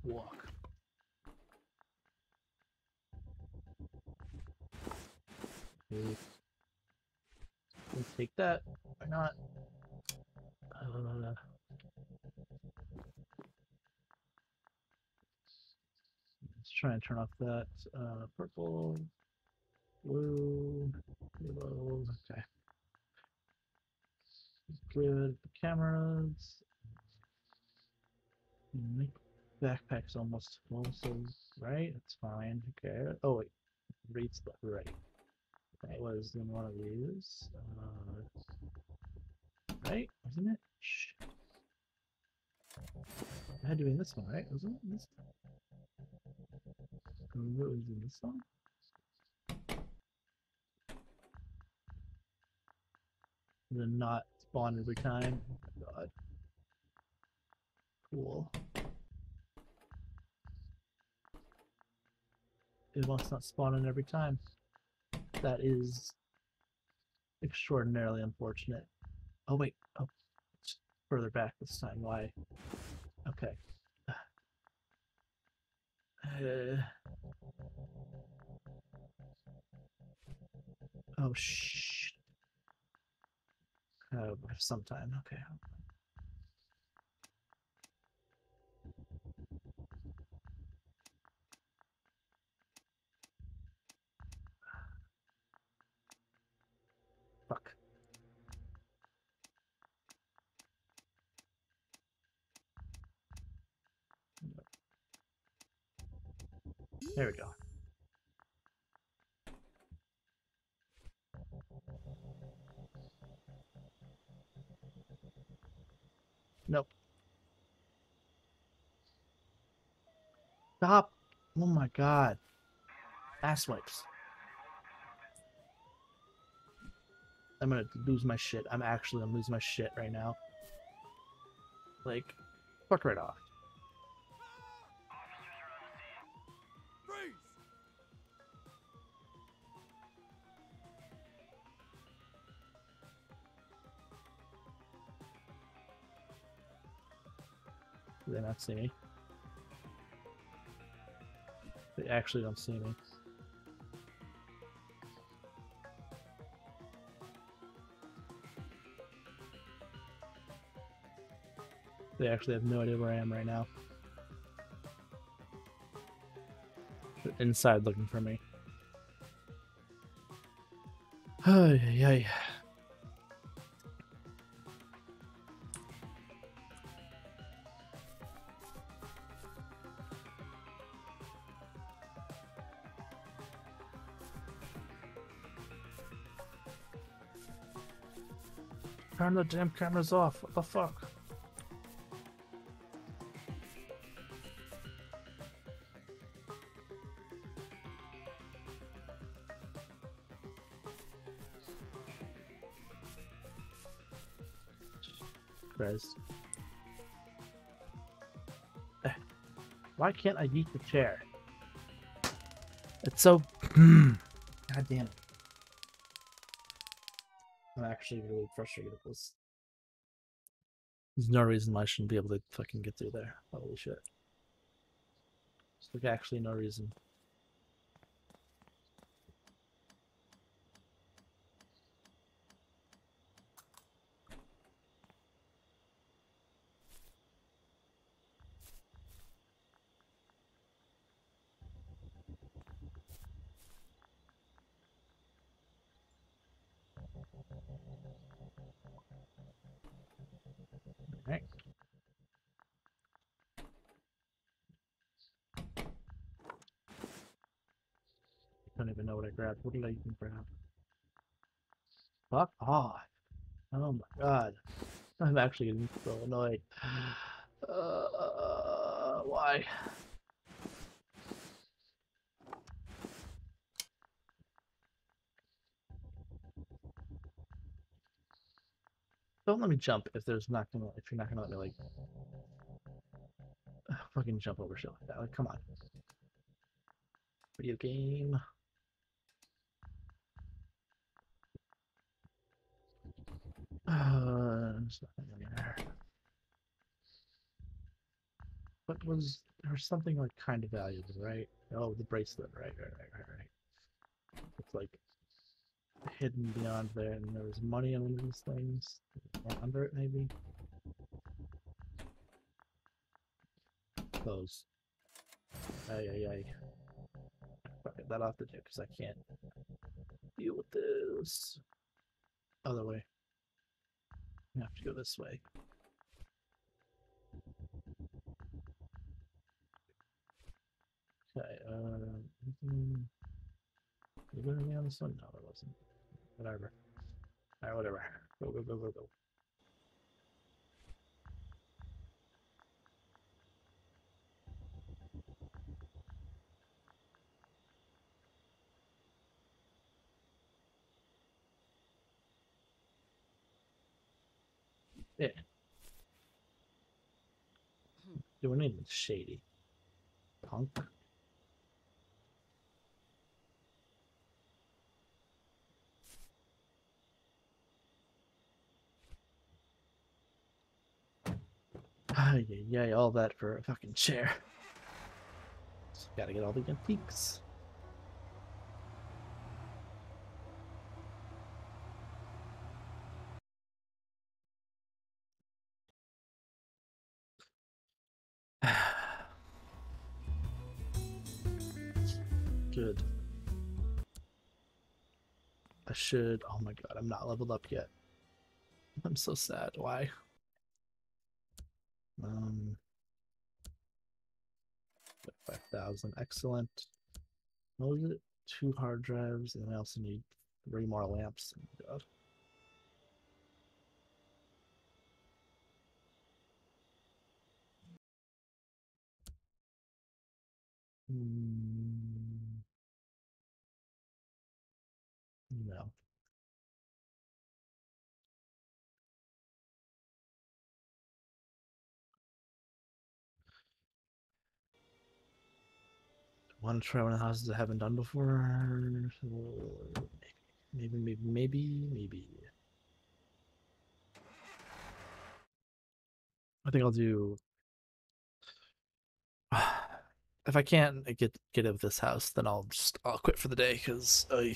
Walk. Let's take that. Why not? Let's try and turn off that uh, purple, blue, yellow. Okay. Good. The cameras. Make backpack's almost full, so right, it's fine. Okay. Oh wait, reads the right. That was in one of these. Uh, right, wasn't it? Shh. I had to be in this one, right? Wasn't it this one? Remember it was in this one? Then not spawn every time. God. Cool. It must not spawn in every time. That is extraordinarily unfortunate. Oh wait, oh, it's further back this time. Why? Okay. Uh, oh shh. Oh, sometime. Okay. Fuck. There we go. Nope. Stop. Oh my god. Ass wipes. I'm gonna lose my shit. I'm actually gonna lose my shit right now. Like, fuck right off. Do they not see me? They actually don't see me. They actually have no idea where I am right now. They're inside looking for me. Ay, yeah, ay. Turn the damn cameras off. What the fuck? Christ. Eh, Why can't I eat the chair? It's so. God damn it. Actually really frustrated this. There's no reason why I shouldn't be able to fucking get through there. Holy shit. There's like actually no reason. Alright. I don't What did I even grab? Fuck off. Oh my god. I'm actually getting so annoyed. Uh, why? Don't let me jump if there's not gonna if you're not gonna let me like fucking jump over shit like that. Like come on. Video game. Uh, there's nothing in there. What was there's something like kind of valuable, right? Oh, the bracelet, right, right, right, right, right. It's like hidden beyond there, and there was money on one of these things. Or under it, maybe. Close. Ay, ay, ay. That off the deck because I can't deal with this. Other way. I have to go this way. Okay, uh, anything- was there anything on this one? No, there wasn't. Whatever. Alright, whatever. Go, go, go, go, go. Yeah. Doing anything shady. Punk. Ay, yeah, yeah, all that for a fucking chair. Just gotta get all the antiques. Good. I should. Oh my god, I'm not leveled up yet. I'm so sad. Why? Um, 5,000. Excellent. What was it? Two hard drives, and I also need three more lamps. Oh god. Mm, Want to try one of the houses I haven't done before? Maybe, maybe, maybe, maybe. I think I'll do. If I can't get get out of this house, then I'll just I'll quit for the day because I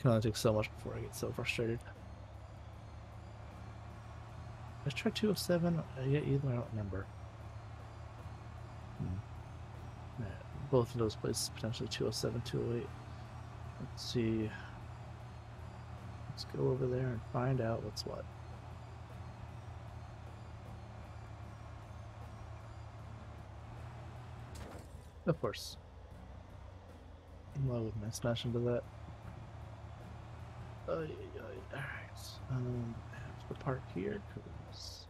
can only take so much before I get so frustrated. Let's try 207. Uh, yeah, either I don't remember. Hmm. Yeah, both of those places potentially 207, 208. Let's see. Let's go over there and find out what's what. Of course. Why wouldn't I smash into that? Uh, Alright. Um, I have to park here because.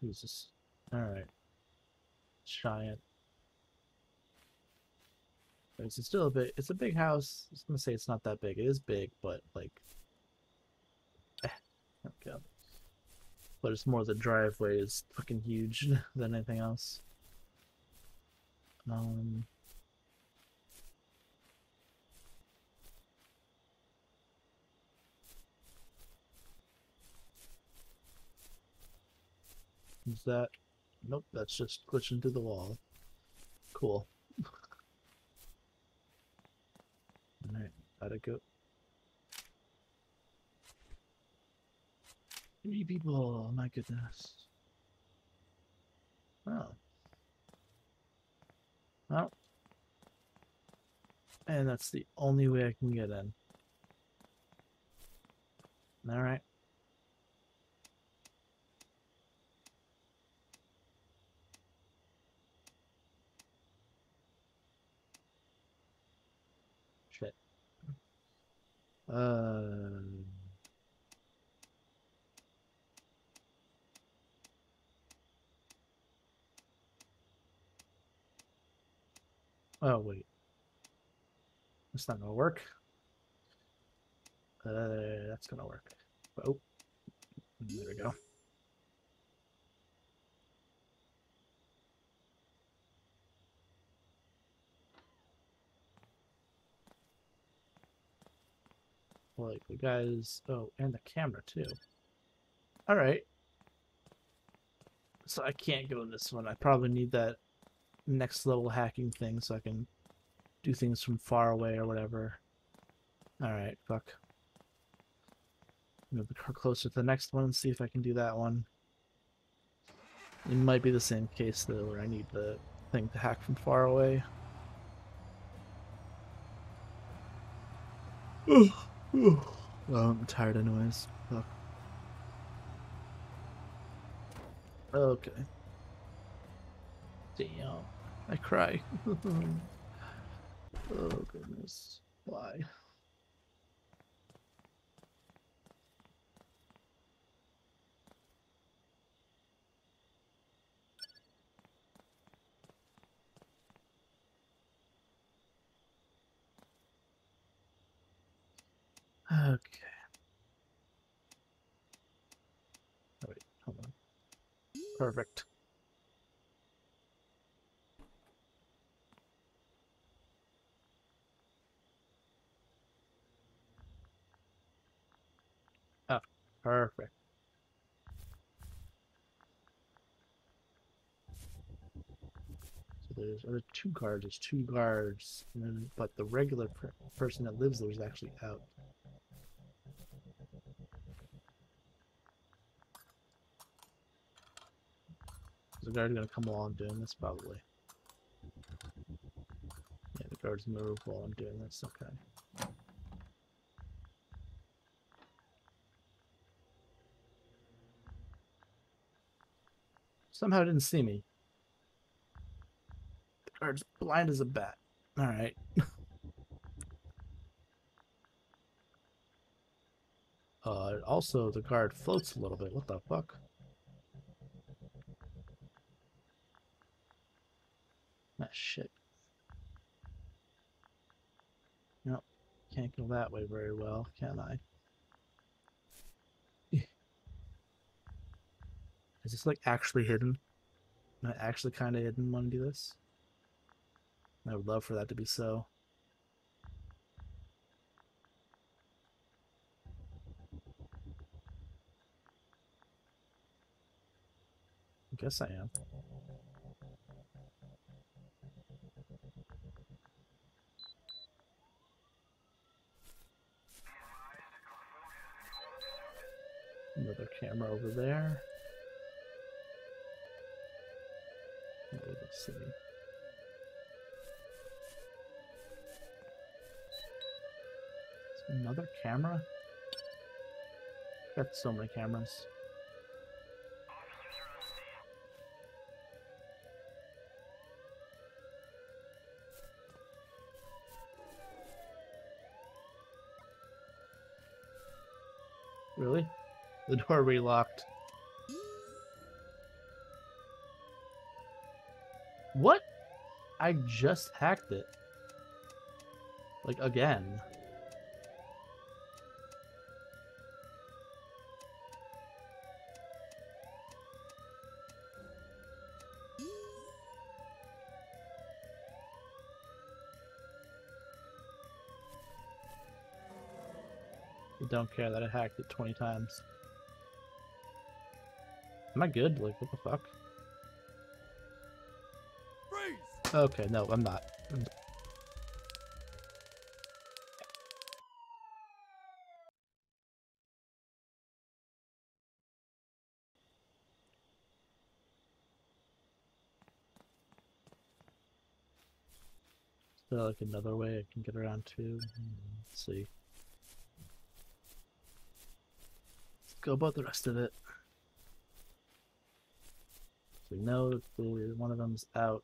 Jesus. Alright. Giant. It's still a bit. It's a big house. I was gonna say it's not that big. It is big, but like. Eh, okay. But it's more the driveway is fucking huge than anything else. Um. Is that? Nope, that's just glitching through the wall. Cool. Alright, gotta go. Three people, oh my goodness. Oh. Oh. And that's the only way I can get in. Alright. Uh. Oh wait. That's not gonna work. Uh, that's gonna work. Oh, there we go. Like the guys. Oh, and the camera too. All right. So I can't go in this one. I probably need that next level hacking thing so I can do things from far away or whatever. All right, fuck. Move the car closer to the next one and see if I can do that one. It might be the same case though, where I need the thing to hack from far away. well, oh, I'm tired anyways. Fuck. Okay. Damn. I cry. oh goodness. Why? Okay. Oh, wait, hold on. Perfect. Oh, perfect. There's other two guards. There's two guards, then, but the regular per person that lives there is actually out. The guard gonna come I'm doing this? Probably. Yeah, the guards move while I'm doing this. Okay. Somehow didn't see me. The guard's blind as a bat. Alright. uh, also, the guard floats a little bit. What the fuck? Ah, shit. Nope. Can't go that way very well, can I? Is this like actually hidden? Am I actually kind of hidden when I do this? I would love for that to be so. I guess I am. Another camera over there. Let's see. Another camera? Got so many cameras. Really? The door relocked. What? I just hacked it. Like, again. I don't care that I hacked it 20 times. Am I good? Like, what the fuck?
Freeze!
Okay, no, I'm not. Is there like another way I can get around to? Hmm, let's see. Let's go about the rest of it. We know that the, one of them's out.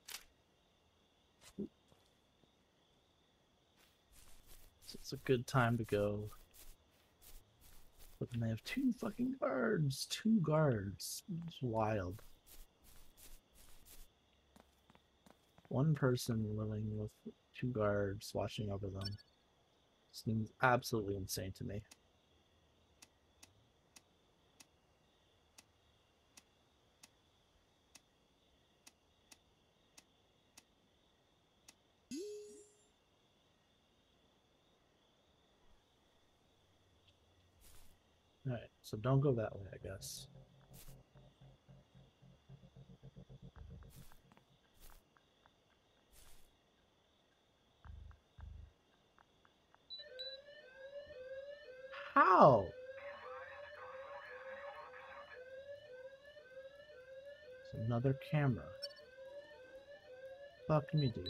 So it's a good time to go. But then they have two fucking guards. Two guards. It's wild. One person living with two guards watching over them. Seems absolutely insane to me. Alright, so don't go that way, I guess. How? It's another camera. Fuck me, dude.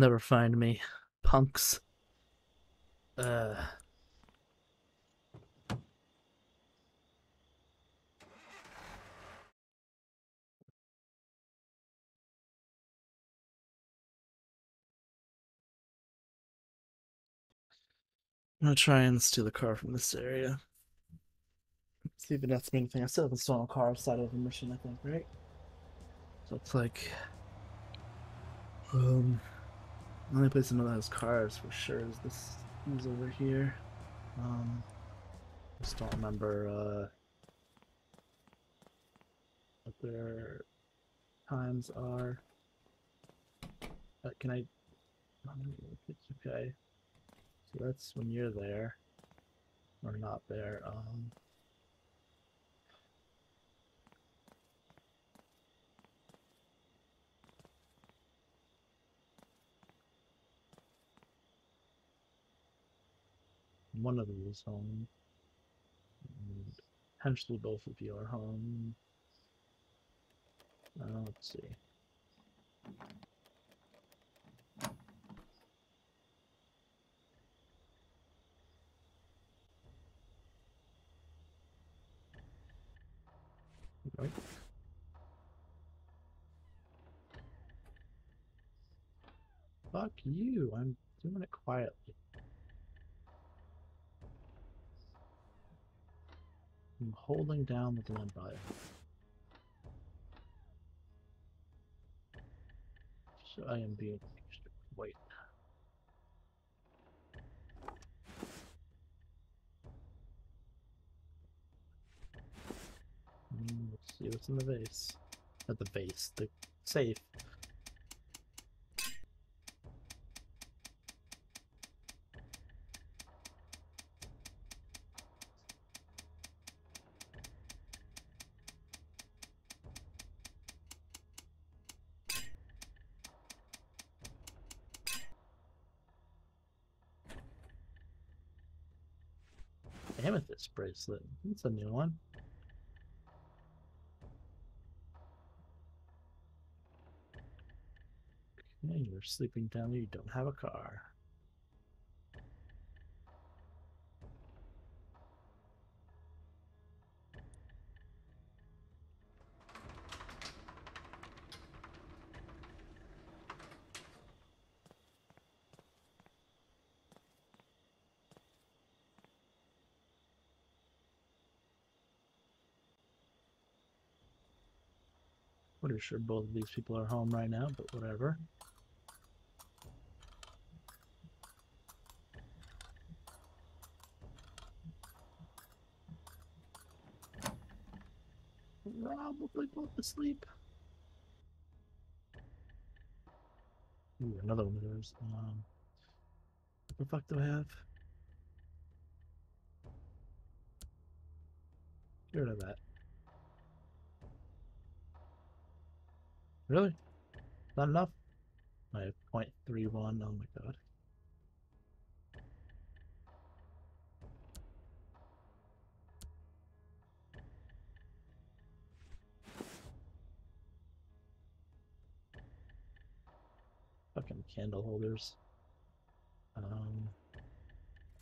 Never find me, punks. Uh. I'm gonna try and steal a car from this area. See if it nets me anything. I still haven't stolen a car outside of the mission, I think, right? So it's like. Um. The only place I know that has cars for sure is this is over here. Um, just don't remember uh, what their times are. Uh, can I? Okay. So that's when you're there, or not there. Um, one of you is home. And potentially both of you are home. Uh, let's see. Right. Fuck you, I'm doing it quietly. I'm holding down the blend button. So I am being extra wait. Mm, Let's see what's in the vase. Not the vase, the safe. Amethyst bracelet. That's a new one. Okay, you're sleeping down there. You don't have a car. Pretty sure both of these people are home right now, but whatever. Probably both asleep. Ooh, another one of those. Um, what the fuck do I have? Get rid of that. Really? Not enough? I have 0.31, oh my god. Fucking candle holders. Um,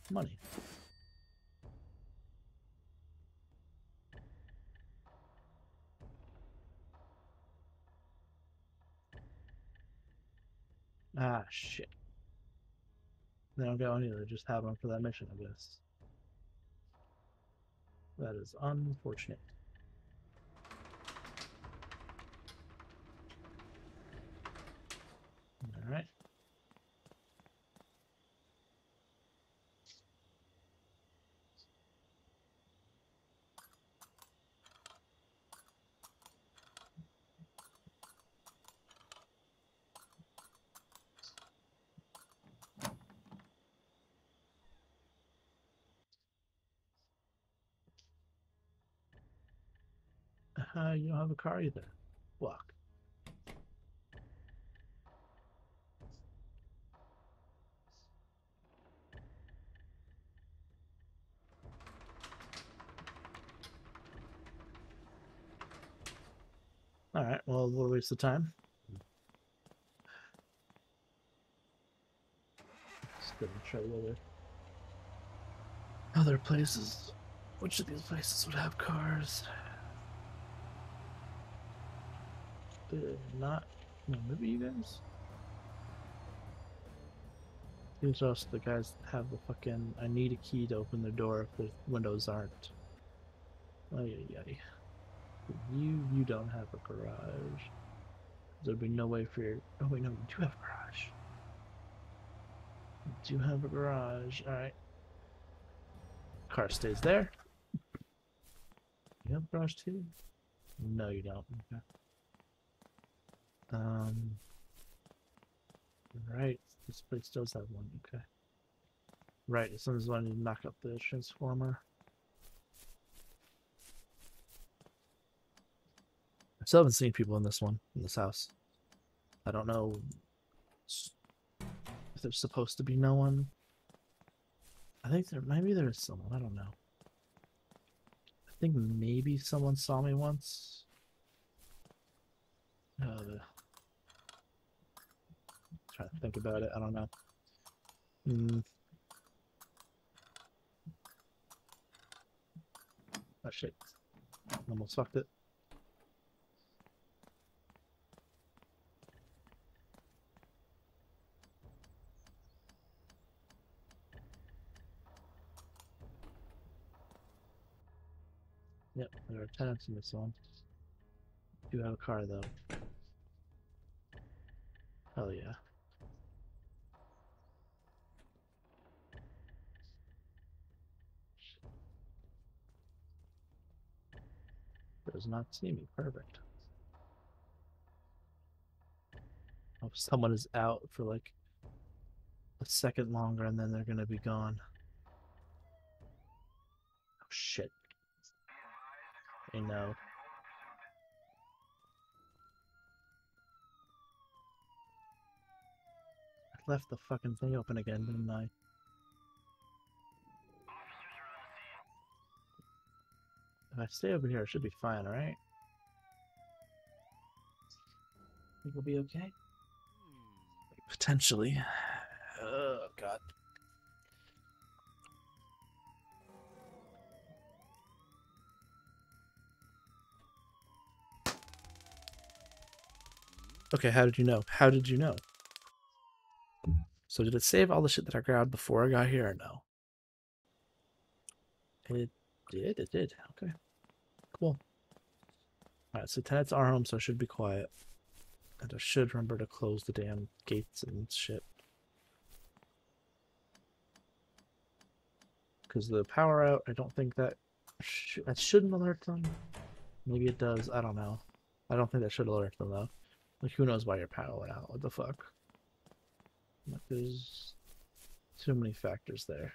money. Ah, shit. They don't get one either, just have one for that mission, I guess. That is unfortunate. Alright. Uh, you don't have a car either. Walk. Alright, well, what a waste of time. Let's go and try other, other places. Which of these places would have cars? Not. No, maybe you guys? Seems us the guys have the fucking. I need a key to open the door if the windows aren't. Oh, yeah, yeah. You you don't have a garage. There'd be no way for your. Oh wait, no, you do have a garage. You do have a garage. All right. Car stays there. You have a garage too? No, you don't. Okay. Um. Right. This place does have one. Okay. Right. As soon as I need to knock up the transformer. I still haven't seen people in this one, in this house. I don't know if there's supposed to be no one. I think there maybe there is someone. I don't know. I think maybe someone saw me once. Uh, the... Trying to think about it. I don't know. Hmm. Oh shit! Almost fucked it. Yep, there are tenants in this one. Do have a car though. Hell yeah. Does not see me. Perfect. Hope someone is out for like a second longer and then they're gonna be gone. Oh shit. I know. I left the fucking thing open again, didn't I? If I stay over here, it should be fine, right? Think we'll be okay? Potentially. Oh, God. Okay, how did you know? How did you know? So did it save all the shit that I grabbed before I got here or no? It did, it did. Okay. Cool. Alright, so tenants are home, so I should be quiet. And I should remember to close the damn gates and shit. Because the power out, I don't think that... Sh that shouldn't alert them. Maybe it does, I don't know. I don't think that should alert them, though. Like, who knows why your power went out? What the fuck? Like, there's too many factors there.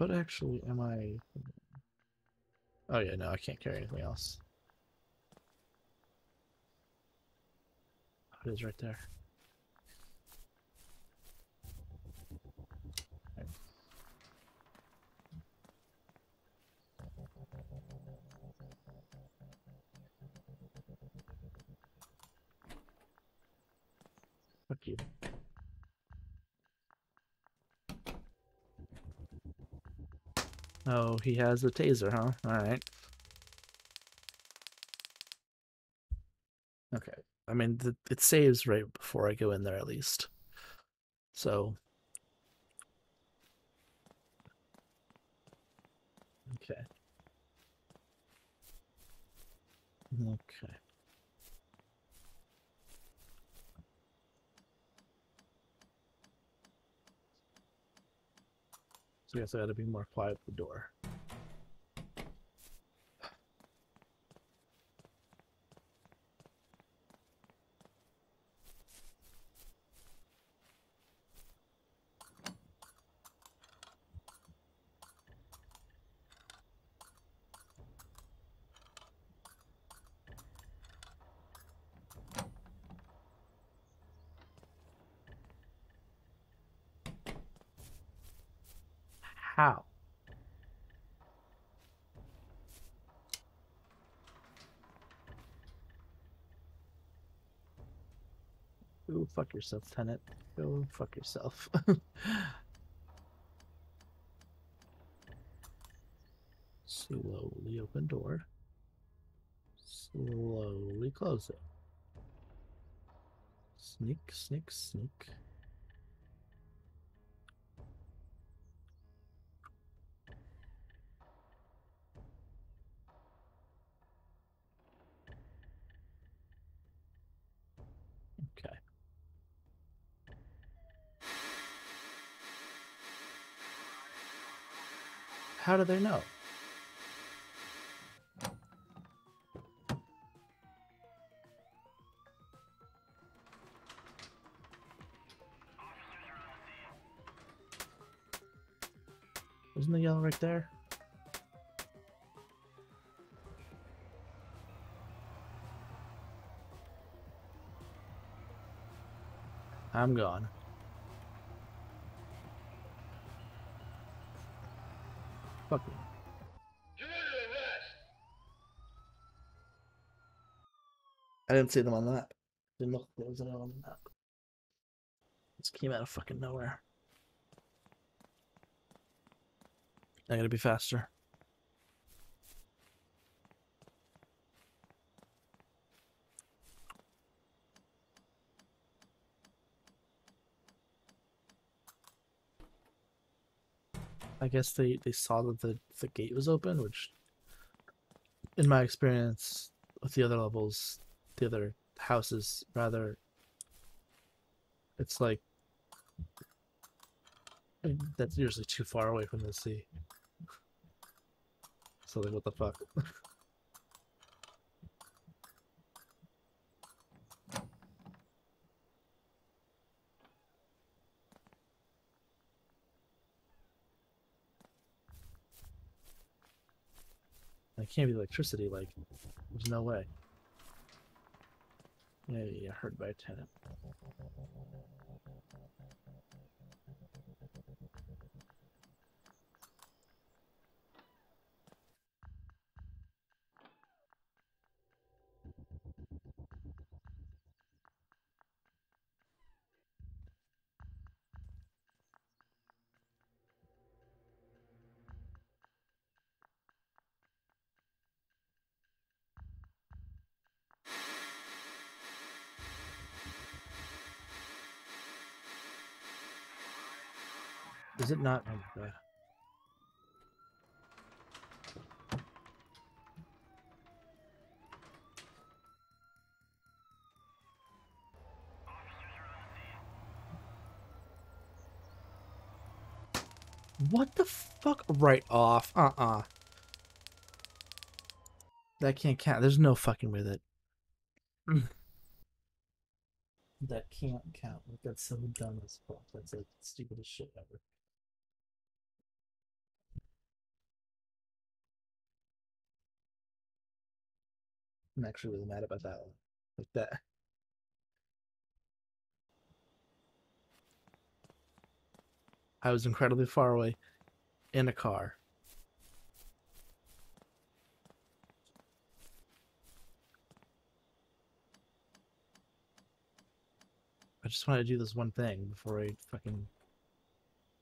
What actually am I? Oh yeah, no, I can't carry anything else. Oh, It is right there. Right. Fuck you. Oh, he has a taser, huh? Alright. Okay. I mean, it saves right before I go in there, at least. So. Okay. Okay. So I guess I had to be more quiet at the door. How? Go fuck yourself, tenant. Go fuck yourself. Slowly open door. Slowly close it. Sneak, sneak, sneak. How do they know? Isn't the yellow right there? I'm gone. Fuck you. I didn't see them on the map. Didn't look like there was anyone on the map. Just came out of fucking nowhere. I gotta be faster. I guess they, they saw that the, the gate was open, which, in my experience with the other levels, the other houses, rather, it's like that's usually too far away from the sea. So like, what the fuck? Can't be electricity, like, there's no way. Yeah, yeah, hurt by a tenant. Is it not? Oh. What the fuck? Right off. Uh-uh. That can't count. There's no fucking with it. that can't count. Like that's so dumb as fuck. That's the stupidest shit ever. I'm actually really mad about that one. Like that. I was incredibly far away in a car. I just wanted to do this one thing before I fucking.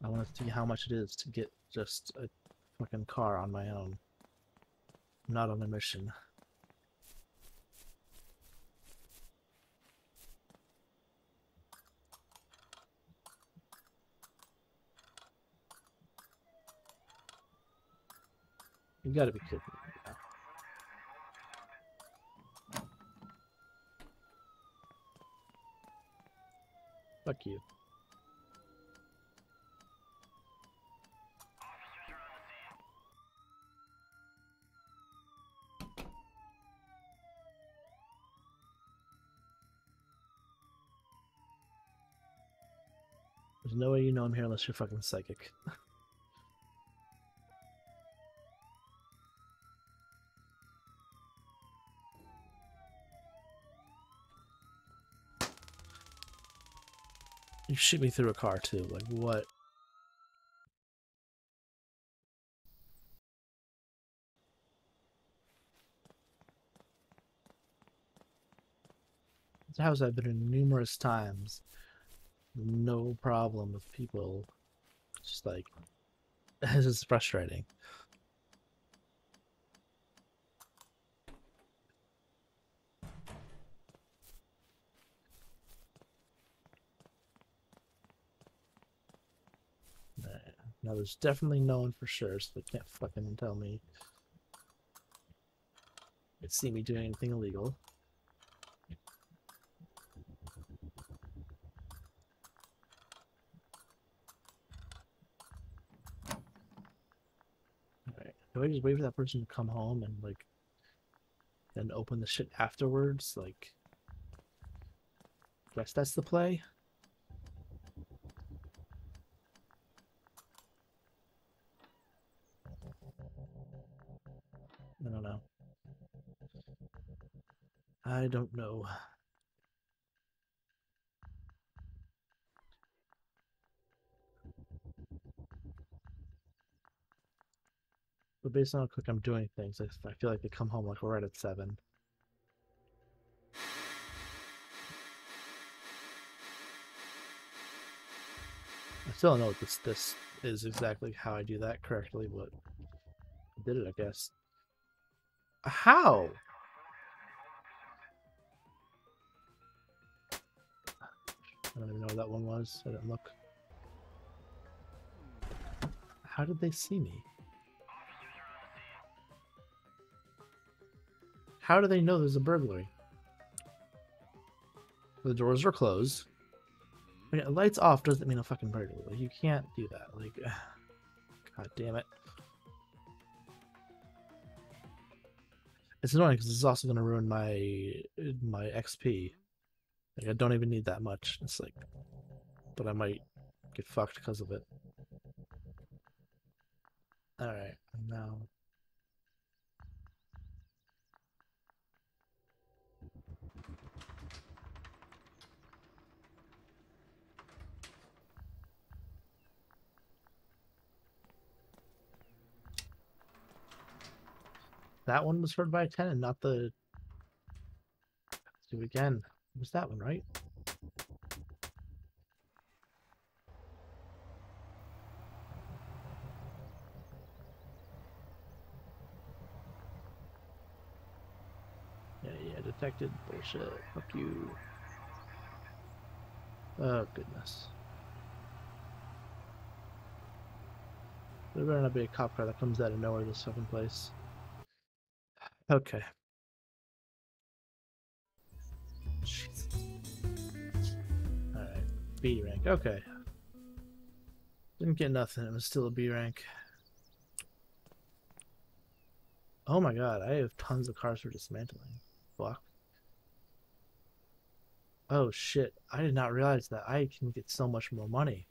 I want to see how much it is to get just a fucking car on my own. Not on a mission. You gotta be kidding me. Fuck you. There's no way you know I'm here unless you're fucking psychic. You shoot me through a car too. Like what? This house I've been in numerous times. No problem with people. Just like this is frustrating. Now there's definitely no one for sure, so they can't fucking tell me. They'd see me doing anything illegal. Alright. Do I just wait for that person to come home and like then open the shit afterwards? Like guess that's the play. I don't know. But based on how quick I'm doing things, I, feel like they come home like we're right at seven. I still don't know if this this is exactly how I do that correctly, but I did it, I guess. How? I don't even know what that one was. I didn't look. How did they see me? How do they know there's a burglary? The doors are closed. Mean, lights off doesn't mean a fucking burglary. Like, you can't do that. Like, god damn it. It's annoying because it's also going to ruin my my XP. Like I don't even need that much. It's like, but I might get fucked because of it. All right, now. That one was heard by a tenant, not the. Let's do it again. Was that one, right? Yeah, yeah, detected. Bullshit. Fuck you. Oh, goodness. There better not be a cop car that comes out of nowhere this fucking place. Okay. Alright. B rank. Okay. Didn't get nothing. It was still a B rank. Oh my god, I have tons of cars for dismantling. Fuck. Oh shit, I did not realize that I can get so much more money.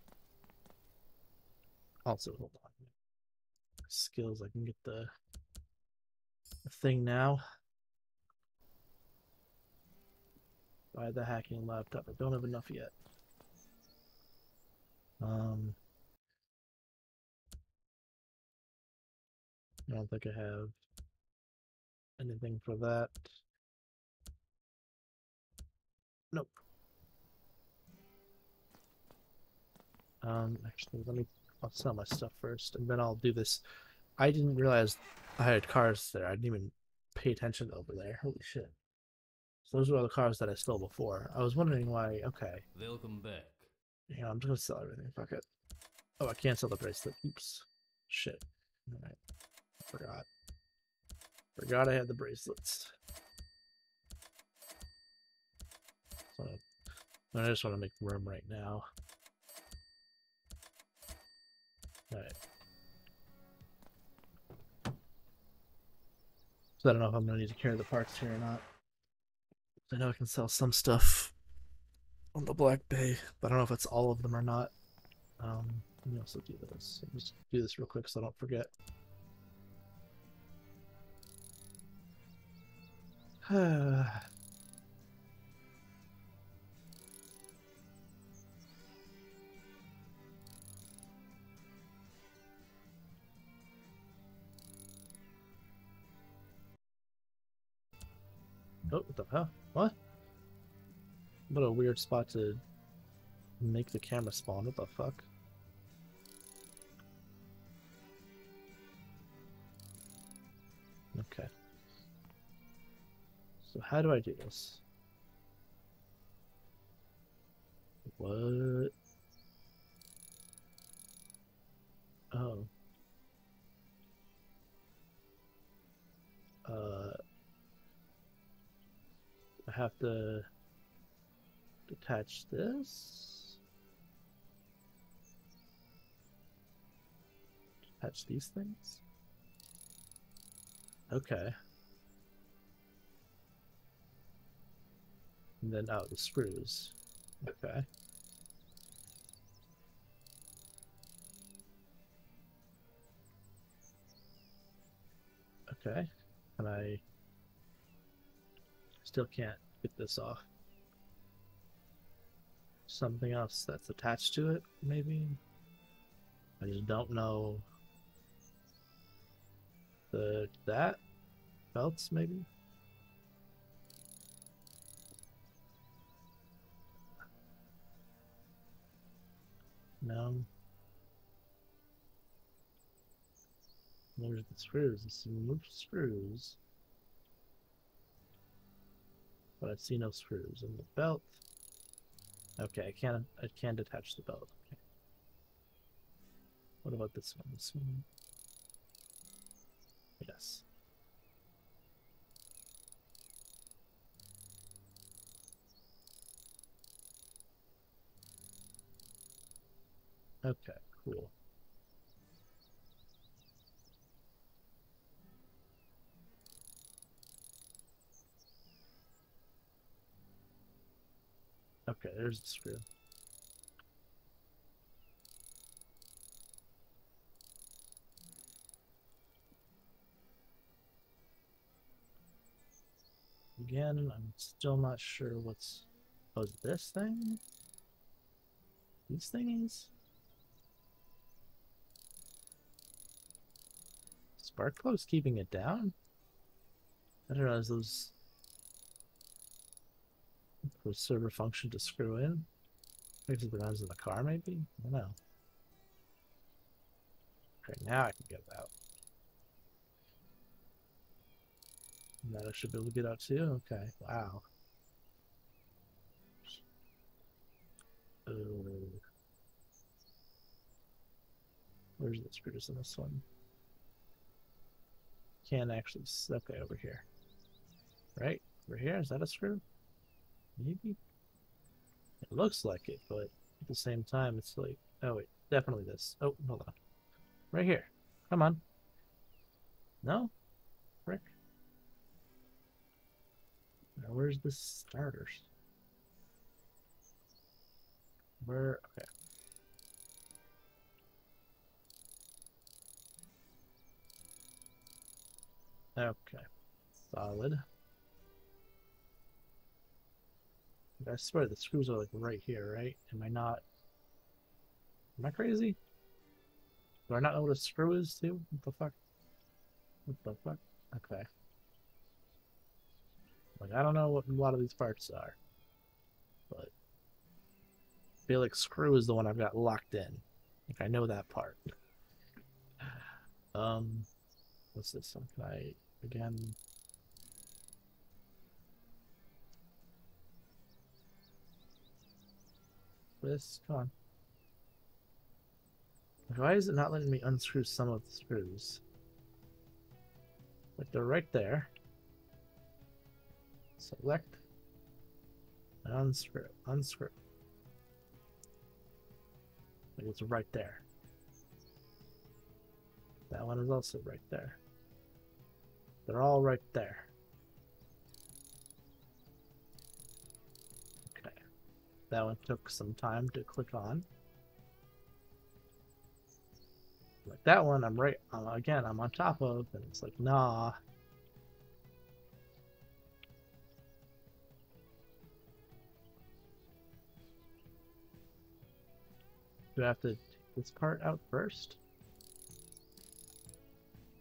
Also, hold on. Skills, I can get the, the thing now. Buy the hacking laptop. I don't have enough yet. Um, I don't think I have anything for that. Nope. Um, actually, let me. I'll sell my stuff first, and then I'll do this. I didn't realize I had cars there. I didn't even pay attention over there. Holy shit! So those were all the cars that I stole before. I was wondering why. Okay,
Welcome back.
yeah, I'm just gonna sell everything. Fuck it. Oh, I can't sell the bracelet. Oops. Shit. All right. Forgot. Forgot I had the bracelets. So, I just want to make room right now. Alright. So I don't know if I'm gonna need to carry the parts here or not. I know I can sell some stuff on the BlackBay, but I don't know if it's all of them or not. Um, let me also do this. Let me Just do this real quick so I don't forget. Oh, what the hell? What? What a weird spot to make the camera spawn. What the fuck? Okay. So how do I do this? What? Oh. Uh, have to detach this. Attach these things. Okay. And then, oh, the screws. Okay. Okay. And I still can't get this off. Something else that's attached to it, maybe? I just don't know. The that belts maybe? No. There's the screws. Let's screws. But I see no screws in the belt. Okay, I can't I can't attach the belt. Okay. What about this one? This one? Yes. Okay, cool. Okay, there's the screw. Again, I'm still not sure what's... Oh, this thing? These things? Sparklow's keeping it down? I don't know, is those for server function to screw in? Maybe the ones in the car, maybe? I don't know. Okay, now I can get out. Now I should be able to get out too? Okay, wow. Uh, where's the screws in this one? Can't actually, okay, over here. Right? Over here, is that a screw? Maybe? It looks like it, but at the same time, it's like, oh wait, definitely this. Oh, hold on. Right here. Come on. No? Frick. Now, where's the starters? Where? Okay. Okay. Solid. I swear the screws are like right here, right? Am I not... Am I crazy? Do I not know what a screw is too? What the fuck? What the fuck? Okay. Like, I don't know what a lot of these parts are. But... I feel like screw is the one I've got locked in. Like, I know that part. um... What's this one? Can I... Again... This, come on. Why is it not letting me unscrew some of the screws? Like they're right there. Select unscrew. Unscrew. Like it's right there. That one is also right there. They're all right there. That one took some time to click on. Like that one, I'm right, uh, again, I'm on top of, and it's like, nah. Do I have to take this part out first?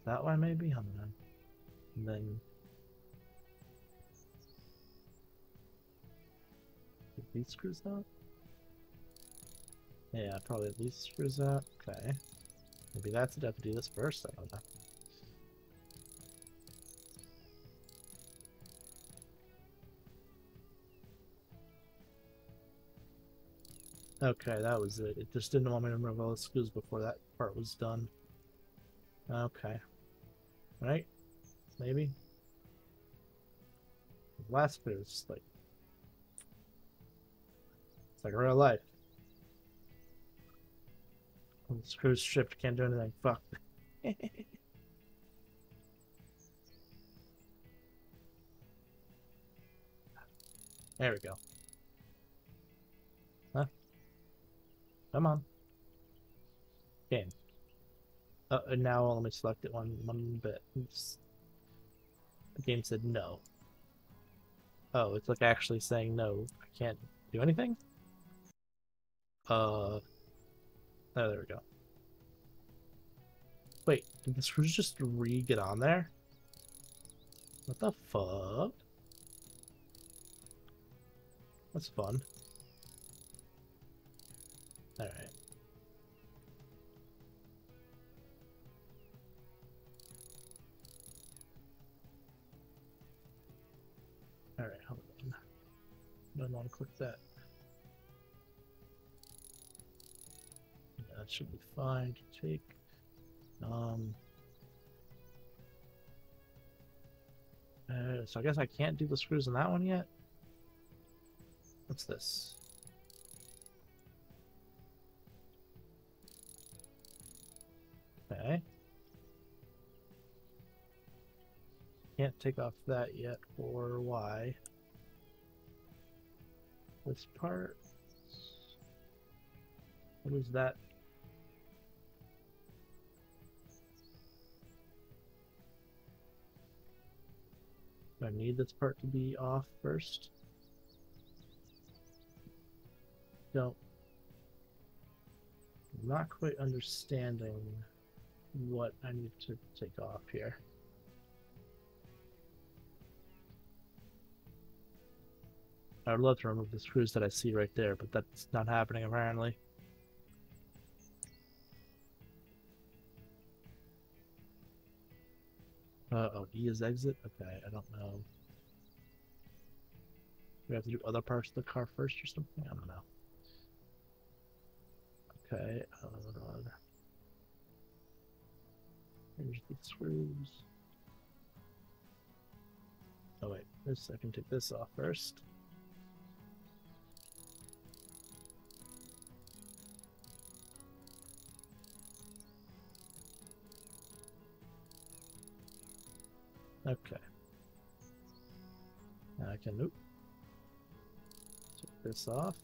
That one maybe? Hold on. And then these screws out? Yeah, probably at least screws out. Okay. Maybe that's it. I have to do this first. I don't know. Okay, that was it. It just didn't want me to remove all the screws before that part was done. Okay. Right? Maybe? The last bit is like... It's like real life. Screws stripped, can't do anything. Fuck. there we go. Huh? Come on. Game. Uh, and now let me select it one one bit. Oops. The game said no. Oh, it's like actually saying no. I can't do anything? Uh... Oh, there we go. Wait, did screws just re-get on there? What the fuck? That's fun. Alright. Alright, hold on. Don't want to click that. That should be fine to take. Um, uh, so I guess I can't do the screws in that one yet. What's this? Okay. Can't take off that yet or why. This part. What is that? I need this part to be off first? Don't. I'm not quite understanding what I need to take off here. I would love to remove the screws that I see right there, but that's not happening apparently. Uh oh, E is exit? Okay, I don't know. We have to do other parts of the car first or something? I don't know. Okay, uh, Here's the screws. Oh wait, this I can take this off first. Okay. Now I can, oop, take this off.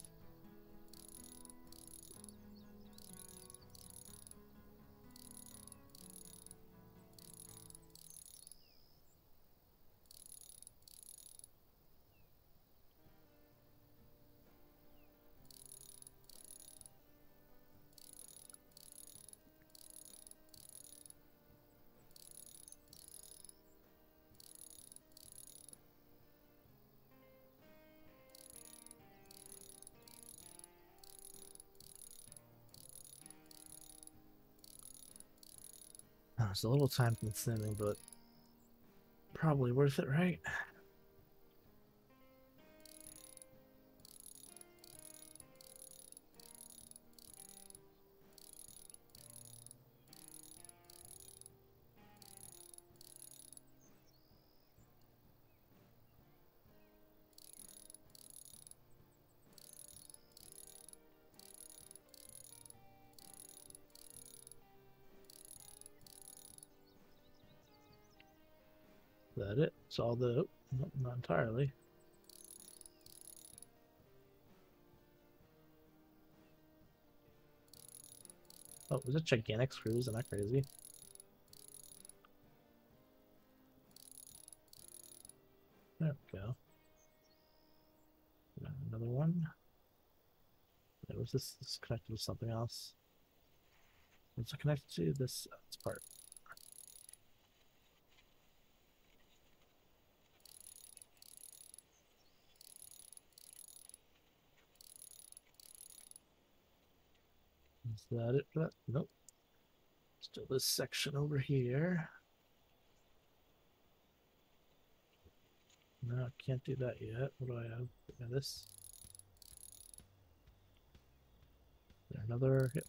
A little time consuming, but probably worth it, right? It's all the... Not entirely. Oh, was it gigantic screws? Isn't that crazy? There we go. Another one. There was this, this connected to something else. What's it connected to? This, uh, this part. Is that it for that? Nope. Still this section over here. No, I can't do that yet. What do I have? Yeah, this. Is there another? Yep.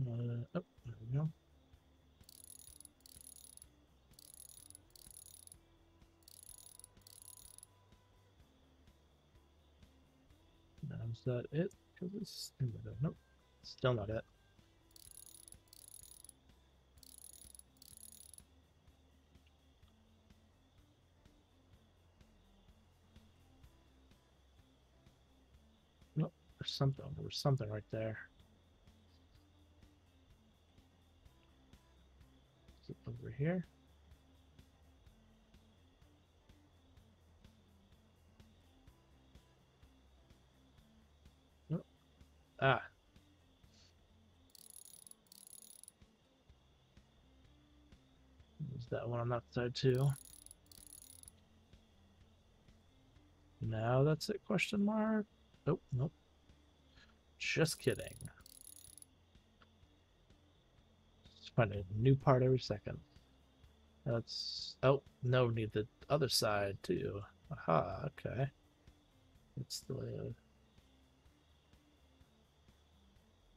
Uh, oh, there we go. Now is that it? Because it's in the nope, still not it. Nope, there's something. There something right there. Over here? Ah. There's that one on that side too. Now that's it, question mark? Oh, nope. Just kidding. Just find a new part every second. That's oh no, we need the other side too. Aha, okay. It's the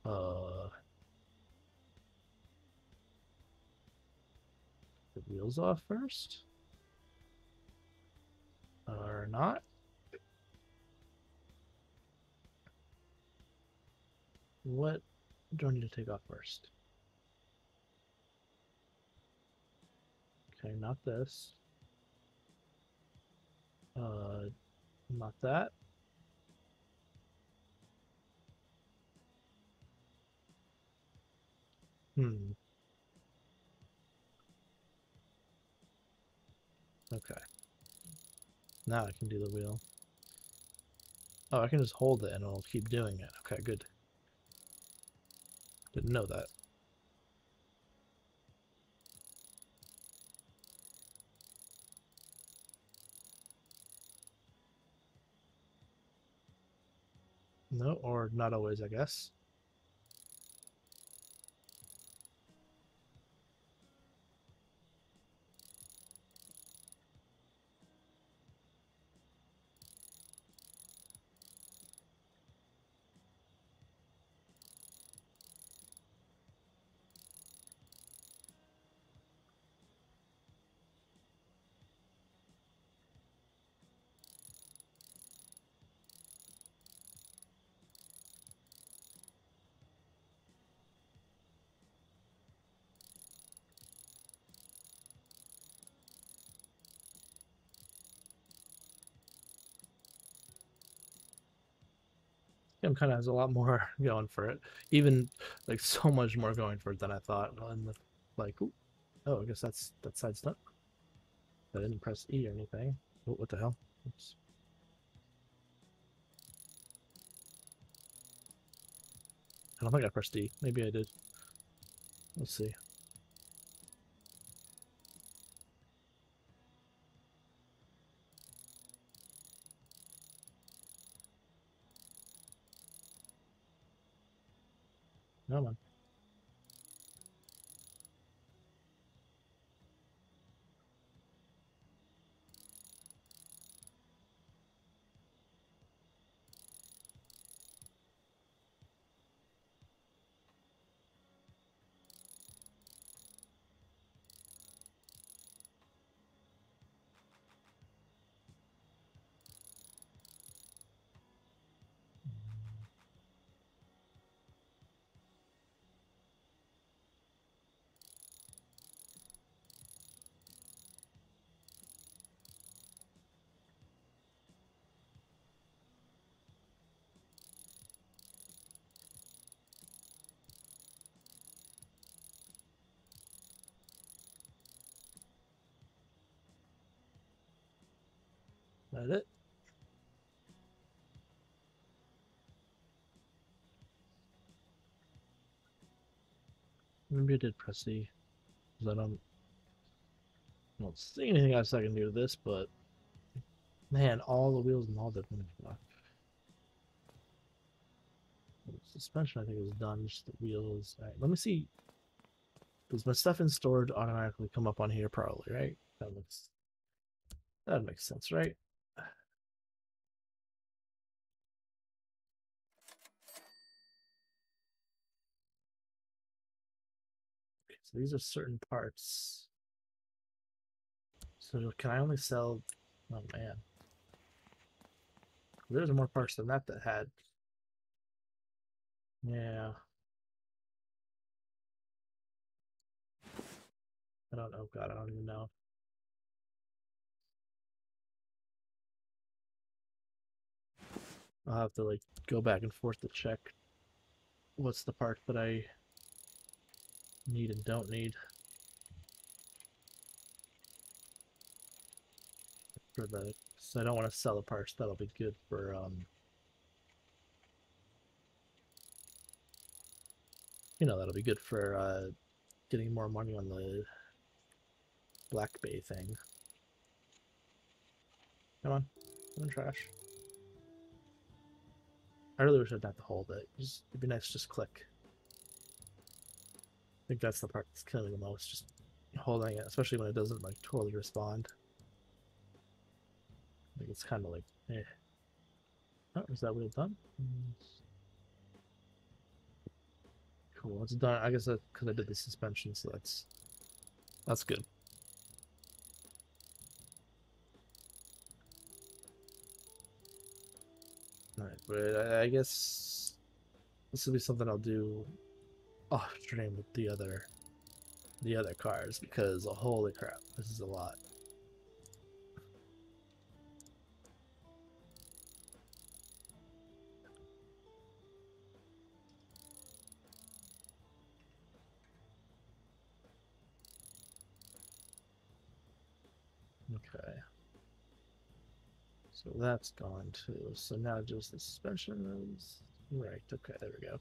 uh the wheels off first? Or not? What do I need to take off first? Okay, not this. Uh, not that. Hmm. Okay. Now I can do the wheel. Oh, I can just hold it and it'll keep doing it. Okay, good. Didn't know that. No, or not always, I guess. Kind of has a lot more going for it. Even like so much more going for it than I thought. And like, oh, I guess that's that side's done. I didn't press E or anything. Oh, what the hell? Oops. I don't think I pressed E. Maybe I did. Let's see. No man. Maybe I did press E. 'cause I don't, I don't see anything else I can do to this, but man, all the wheels and all the suspension I think is done. Just the wheels. All right, let me see. Does my stuff in storage automatically come up on here? Probably, right? That looks that makes sense, right? So these are certain parts. So can I only sell? Oh man, there's more parts than that that had. Yeah. I don't know. God, I don't even know. I'll have to like go back and forth to check what's the part that I need and don't need. For the so I don't want to sell the parts that'll be good for um you know that'll be good for uh getting more money on the Black Bay thing. Come on, come on, trash. I really wish I'd have to hold it. It'd be nice to just click. I think that's the part that's killing the most, just holding it, especially when it doesn't like totally respond. I think it's kind of like, eh. Oh, is that wheel done? Cool, it's done. I guess that's because I did the suspension, so that's that's good. Alright, but I, I guess this will be something I'll do off stream with the other the other cars because oh, holy crap, this is a lot. Okay. So that's gone too. So now just the suspension is right. Okay, there we go.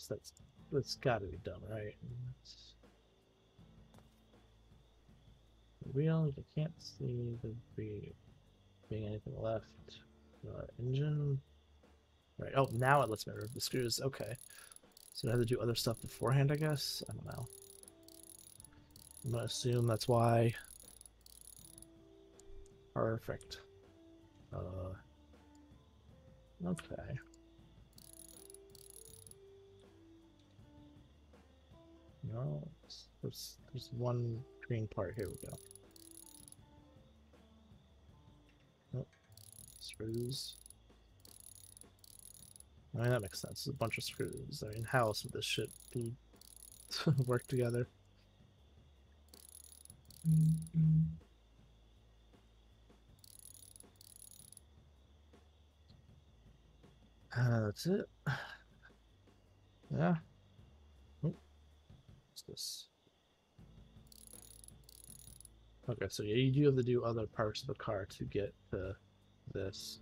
Guess that's that's got to be done, right? That's... Wheel, you can't see the be being anything left. Uh, engine, Right. Oh, now it lets me remove the screws. Okay. So I have to do other stuff beforehand, I guess? I don't know. I'm gonna assume that's why. Perfect. Uh. Okay. No, there's there's one green part. Here we go. Oh, screws. I mean, that makes sense. It's a bunch of screws. I mean, how else would this shit be work together? Uh, that's it. Yeah. This? Okay, so yeah, you do have to do other parts of the car to get to this.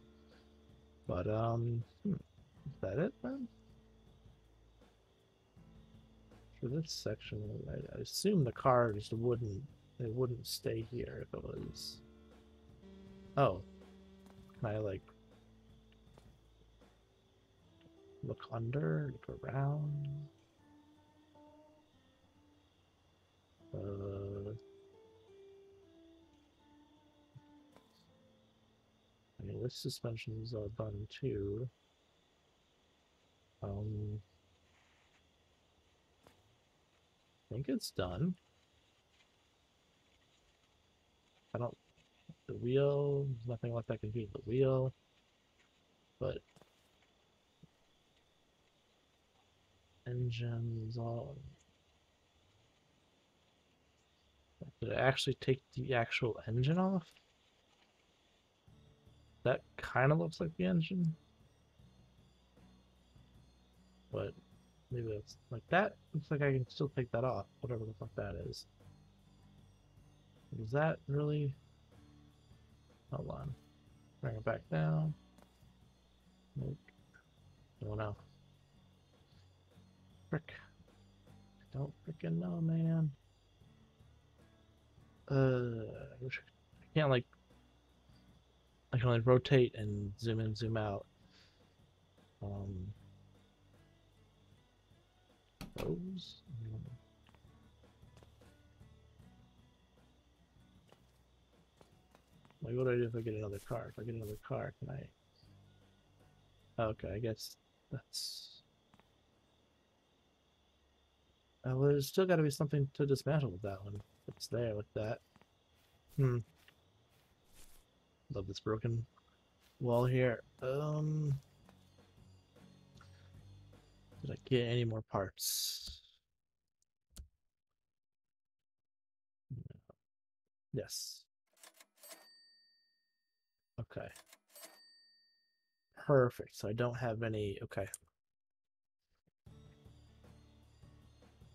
But, um, hmm. Is that it then? For this section, I, I assume the car just wouldn't it wouldn't stay here if it was. Oh, can I like look under, look around? Uh, I mean, this suspensions all done too. Um, I think it's done. I don't. The wheel, nothing left I can do the wheel. But engines all. Did it actually take the actual engine off? That kind of looks like the engine. But maybe it's like that. Looks like I can still take that off, whatever the fuck that is. Is that really? Hold on. Bring it back down. Nope. Oh no. Frick. I don't freaking know, man. Uh, I can't like. I can only rotate and zoom in, zoom out. Um. Those. Mm. Like, what do I do if I get another car? If I get another car, can I? Okay, I guess that's. Uh, well, there's still got to be something to dismantle with that one. It's there with that. Hmm. Love this broken wall here. Um. Did I get any more parts? No. Yes. Okay. Perfect. So I don't have any. Okay.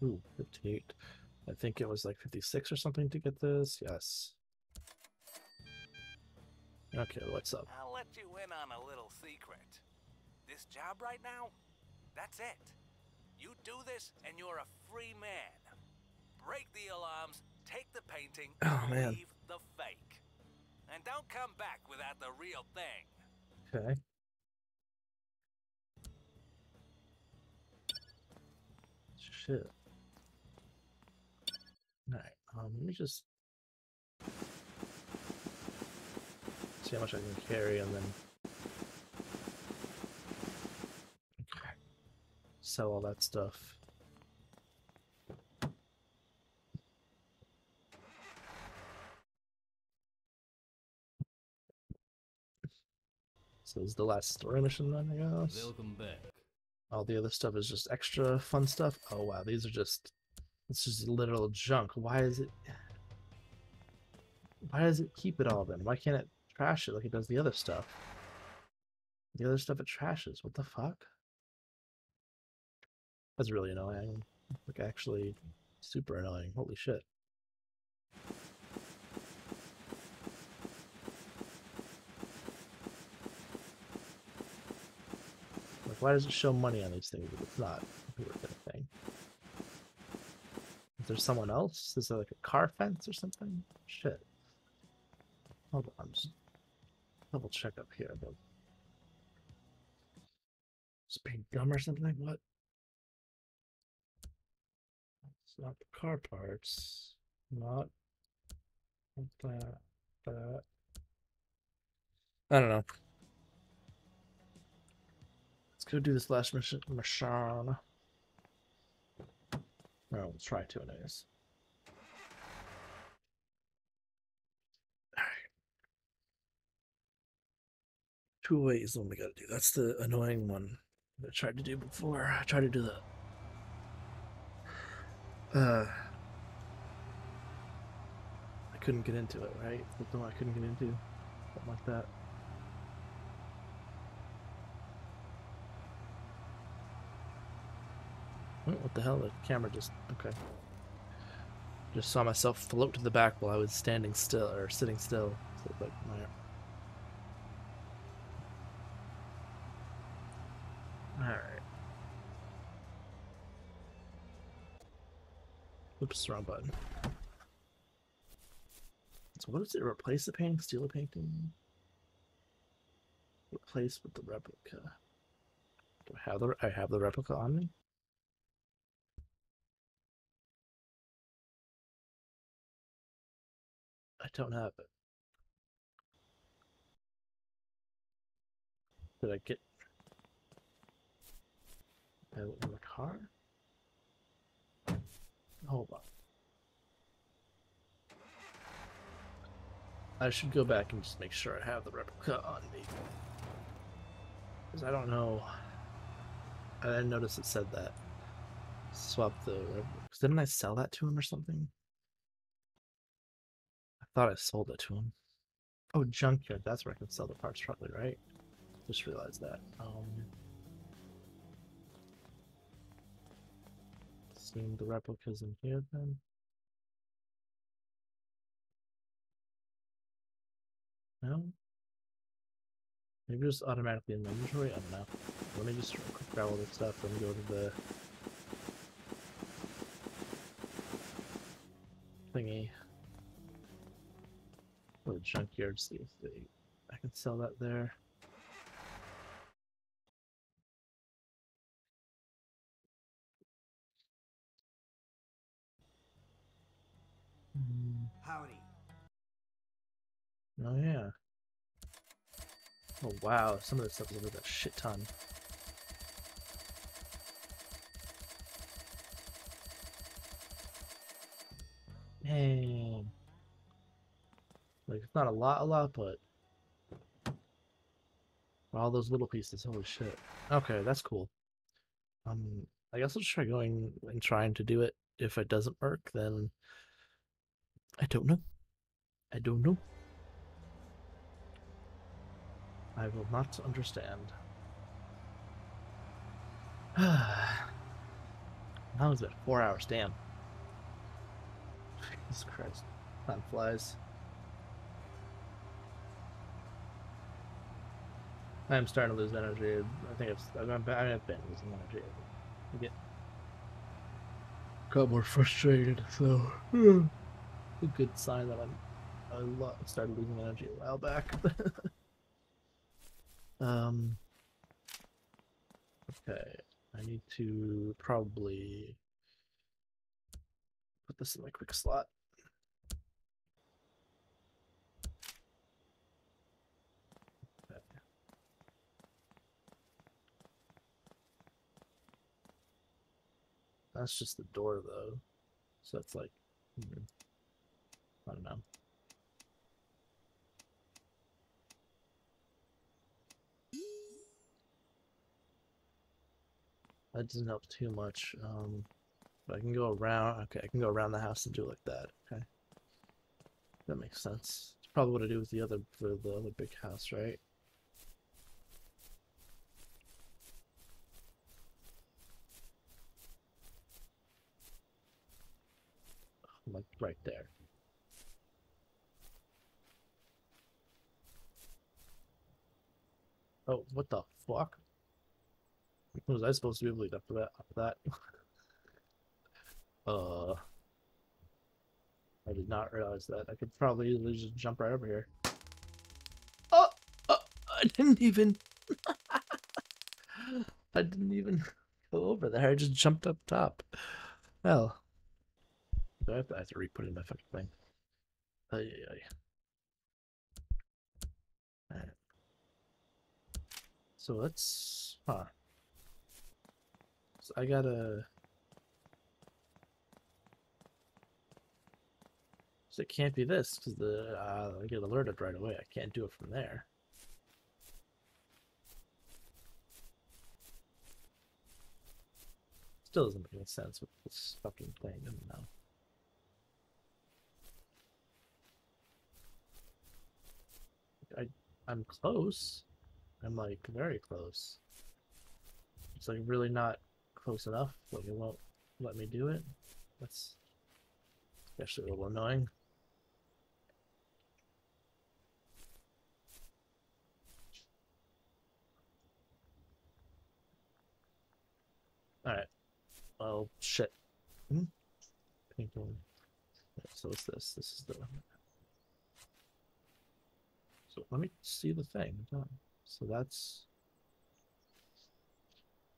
Ooh, 58. I think it was like 56 or something to get this. Yes. Okay, what's up?
I'll let you in on a little secret. This job right now, that's it. You do this and you're a free man. Break the alarms, take the painting,
Oh, man.
leave the fake. And don't come back without the real thing.
Okay. Shit. Um, let me just see how much I can carry and then okay. sell all that stuff. So this is the last story mission then, I guess.
Welcome back.
All the other stuff is just extra fun stuff. Oh wow, these are just it's just literal junk. Why is it why does it keep it all then? Why can't it trash it like it does the other stuff? The other stuff it trashes. What the fuck? That's really annoying. Like actually super annoying. Holy shit. Like why does it show money on these things if it's not? Is there someone else? Is there like a car fence or something? Shit. Hold on, just double check up here. Just paint gum or something? What? It's not the car parts. Not, not that. That. I don't know. Let's go do this last mission. Mission. Oh, let's try to anyways. Alright. Two ways one we gotta do. That's the annoying one I tried to do before. I tried to do the uh I couldn't get into it, right? That's the one I couldn't get into. Something like that. What the hell? The camera just okay. Just saw myself float to the back while I was standing still or sitting still. So like my Alright. Oops, wrong button. So what is it? Replace the painting, steal a painting? Replace with the replica. Do I have the I have the replica on me? Don't it. Did I get it in the car? Hold on. I should go back and just make sure I have the replica on me. Because I don't know. I didn't notice it said that. swap the. Cause didn't I sell that to him or something? Thought I sold it to him. Oh, junkyard. That's where I can sell the parts, probably, right? Just realized that. Um, seeing the replicas in here then. No? Maybe just automatically in the inventory? I don't know. Let me just grab all this stuff and go to the thingy. Or the junkyard, see if they I can sell that there.
Howdy.
Oh yeah. Oh wow, some of this stuff is worth a shit ton. Dang. Like it's not a lot, a lot, but all those little pieces, holy shit. Okay, that's cool. Um, I guess I'll just try going and trying to do it. If it doesn't work, then I don't know. I don't know. I will not understand. now it's been four hours, damn. Jesus Christ. Time flies. I'm starting to lose energy. I think I've, I've, been, I've been losing energy. I get got more frustrated, so a good sign that I'm I lo- started losing energy a while back. um. Okay, I need to probably put this in my quick slot. That's just the door, though. So it's like, hmm, I don't know. That doesn't help too much. Um, but I can go around. Okay, I can go around the house and do like that. Okay, that makes sense. It's probably what I do with the other for the other big house, right? Like right there. Oh, what the fuck? Was I supposed to be able to up that? Up that? uh, I did not realize that. I could probably easily just jump right over here. Oh, oh I didn't even. I didn't even go over there. I just jumped up top. Well, I have to, I have to re-put in my fucking thing. Ay, ay, ay. Alright. So let's, huh. So I gotta. So it can't be this because the uh, I get alerted right away. I can't do it from there. Still doesn't make any sense with this fucking thing. I don't know. I I'm close. I'm like very close. It's like really not close enough. Like it won't let me do it. That's actually a little annoying. Alright. Oh shit. Hmm? So what's this? This is the so let me see the thing. So that's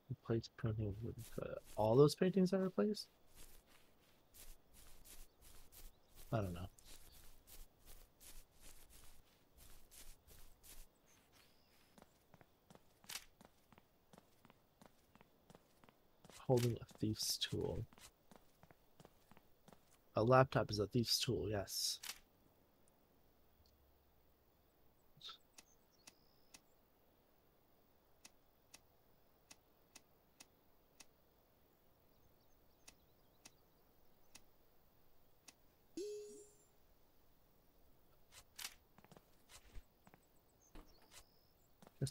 replace painting with uh, all those paintings I replaced. I don't know. Holding a thief's tool. A laptop is a thief's tool, yes.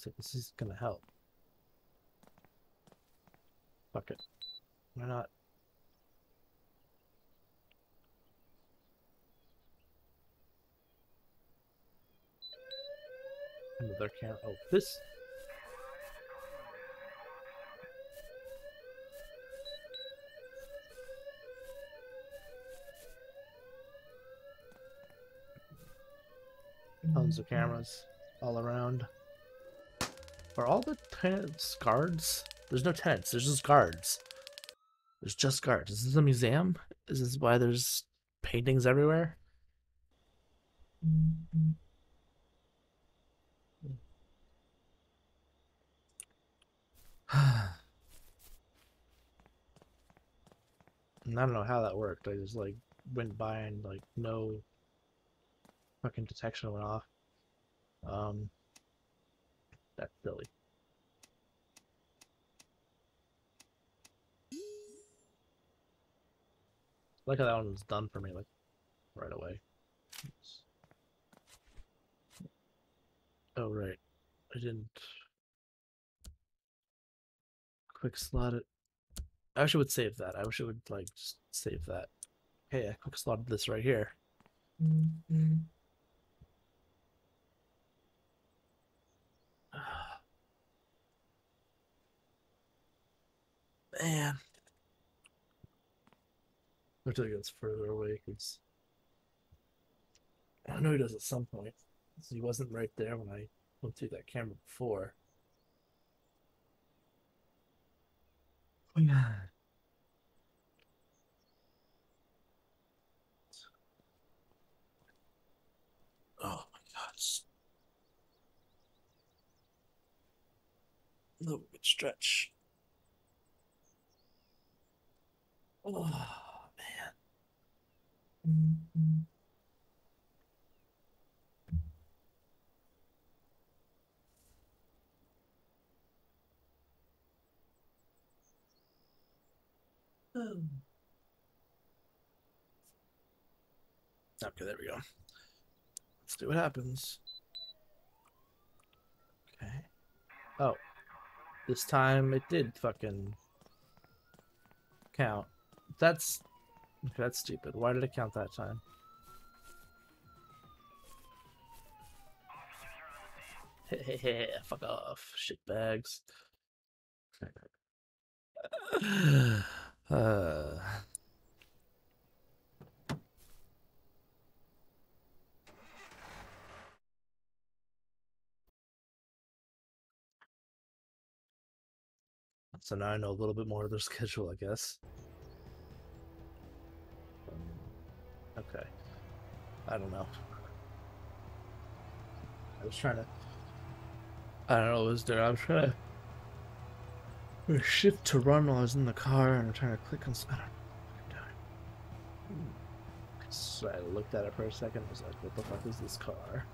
This is gonna help. Fuck it. Why not? Another camera. Oh, this. Tons of cameras all around. Are all the tenants guards? There's no tenants, there's just guards. There's just guards. Is this a museum? Is this why there's paintings everywhere? I don't know how that worked. I just like went by and like no fucking detection went off. Um, that's silly. Like how that one was done for me like right away. Oops. Oh right, I didn't quick slot it. I wish it would save that. I wish it would like just save that. Hey, I quick slotted this right here. Mm-hmm. Man. Until it gets further away, because I know he does at some point. So he wasn't right there when I went through that camera before. Oh, yeah. Oh my gosh. A little bit stretch. Oh man. Oh. Okay, there we go. Let's see what happens. Okay. Oh. This time it did fucking count. That's that's stupid. Why did it count that time? Fuck off, shitbags. uh So now I know a little bit more of their schedule, I guess. Okay. I don't know. I was trying to. I don't know what was there. I was trying to shift to run while I was in the car and I'm trying to click on. I don't doing. Hmm. So I looked at it for a second. I was like, what the fuck is this car?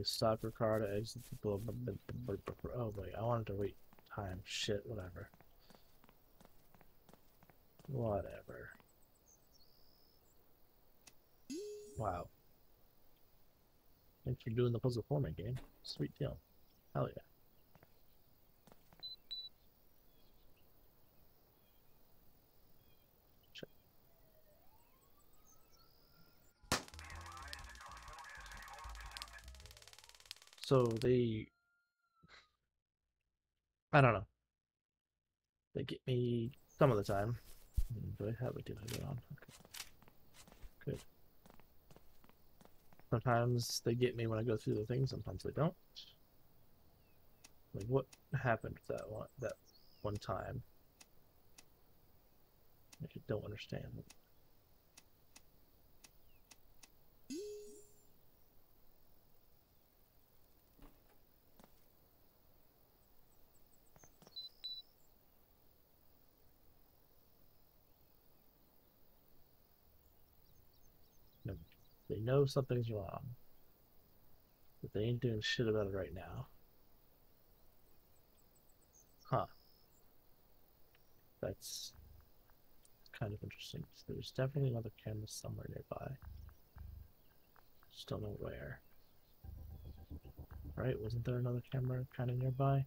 You stop your exit the blah, blah, blah, blah. Oh wait, I wanted to wait time. Shit, whatever. Whatever. Wow. Thanks for doing the puzzle for me, game. Sweet deal. Hell yeah. So they I don't know. They get me some of the time. Hmm, Do I have a did on? Okay. Good. Sometimes they get me when I go through the thing, sometimes they don't. Like what happened that one that one time? I just don't understand. No, Know something's wrong. But they ain't doing shit about it right now. Huh. That's kind of interesting. There's definitely another camera somewhere nearby. Just don't know where. Right? Wasn't there another camera kind of nearby?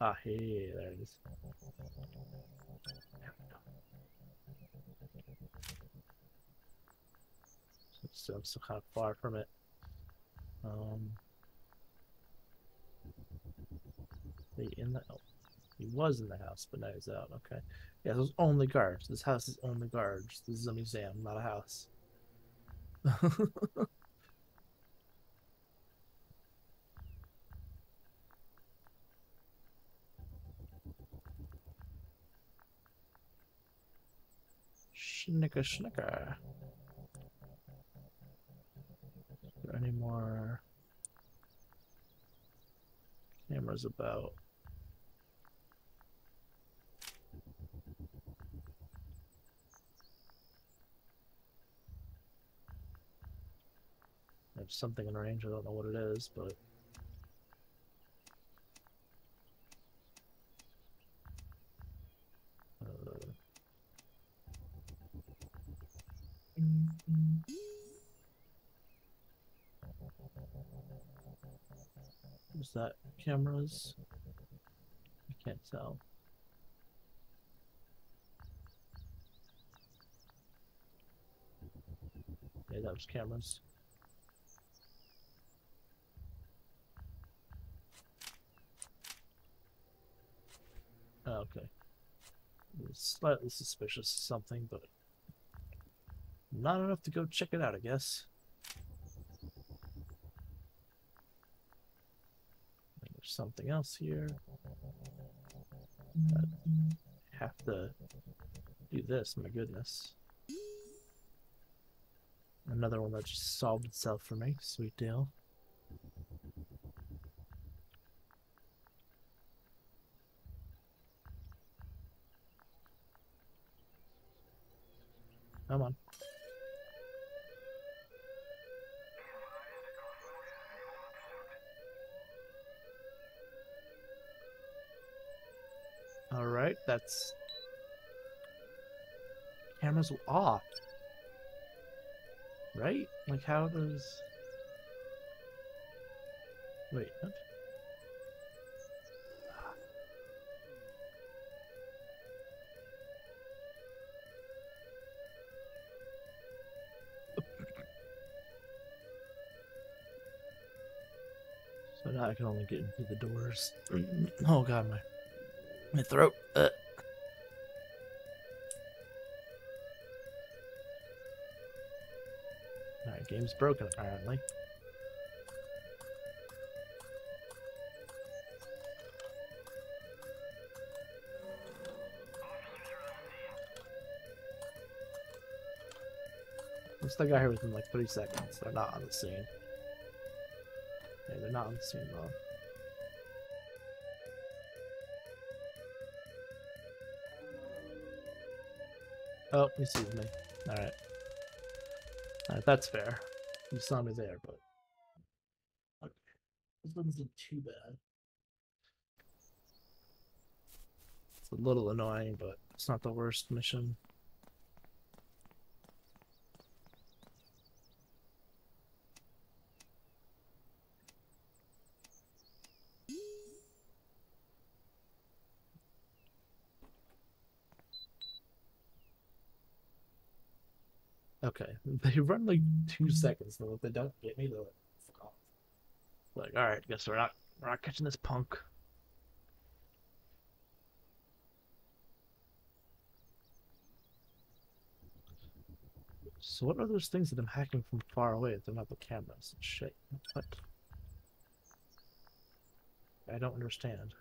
Ah, hey, there it is. So I'm still kind of far from it. Um, he in the oh, he was in the house, but now he's out. Okay, yeah, those only guards. This house is only guards. This is a museum, not a house. Schnicker schnicker. Any more? Cameras about? There's something in range, I don't know what it is, but. Uh, Is that cameras? I can't tell. Yeah, that was cameras. Oh, okay. Slightly suspicious of something, but not enough to go check it out, I guess. There's something else here. I have to do this, my goodness. Another one that just solved itself for me. Sweet deal. Come on. Alright, that's... Cameras off. Right? Like how does... Wait, what? So now I can only get into the doors. oh god, my my throat. Alright, game's broken apparently. Looks like I here within like 30 seconds. They're not on the scene. Yeah, they're not on the scene though. Oh, he sees me. Alright. Alright, that's fair. You saw me there, but... Okay. This wasn't too bad. It's a little annoying, but it's not the worst mission. Okay, they run like two seconds, though. If they don't get me, they're like, fuck off. Like, alright, guess we're not we're not catching this punk. So what are those things that I'm hacking from far away if they're not the cameras? Shit. What? I don't understand.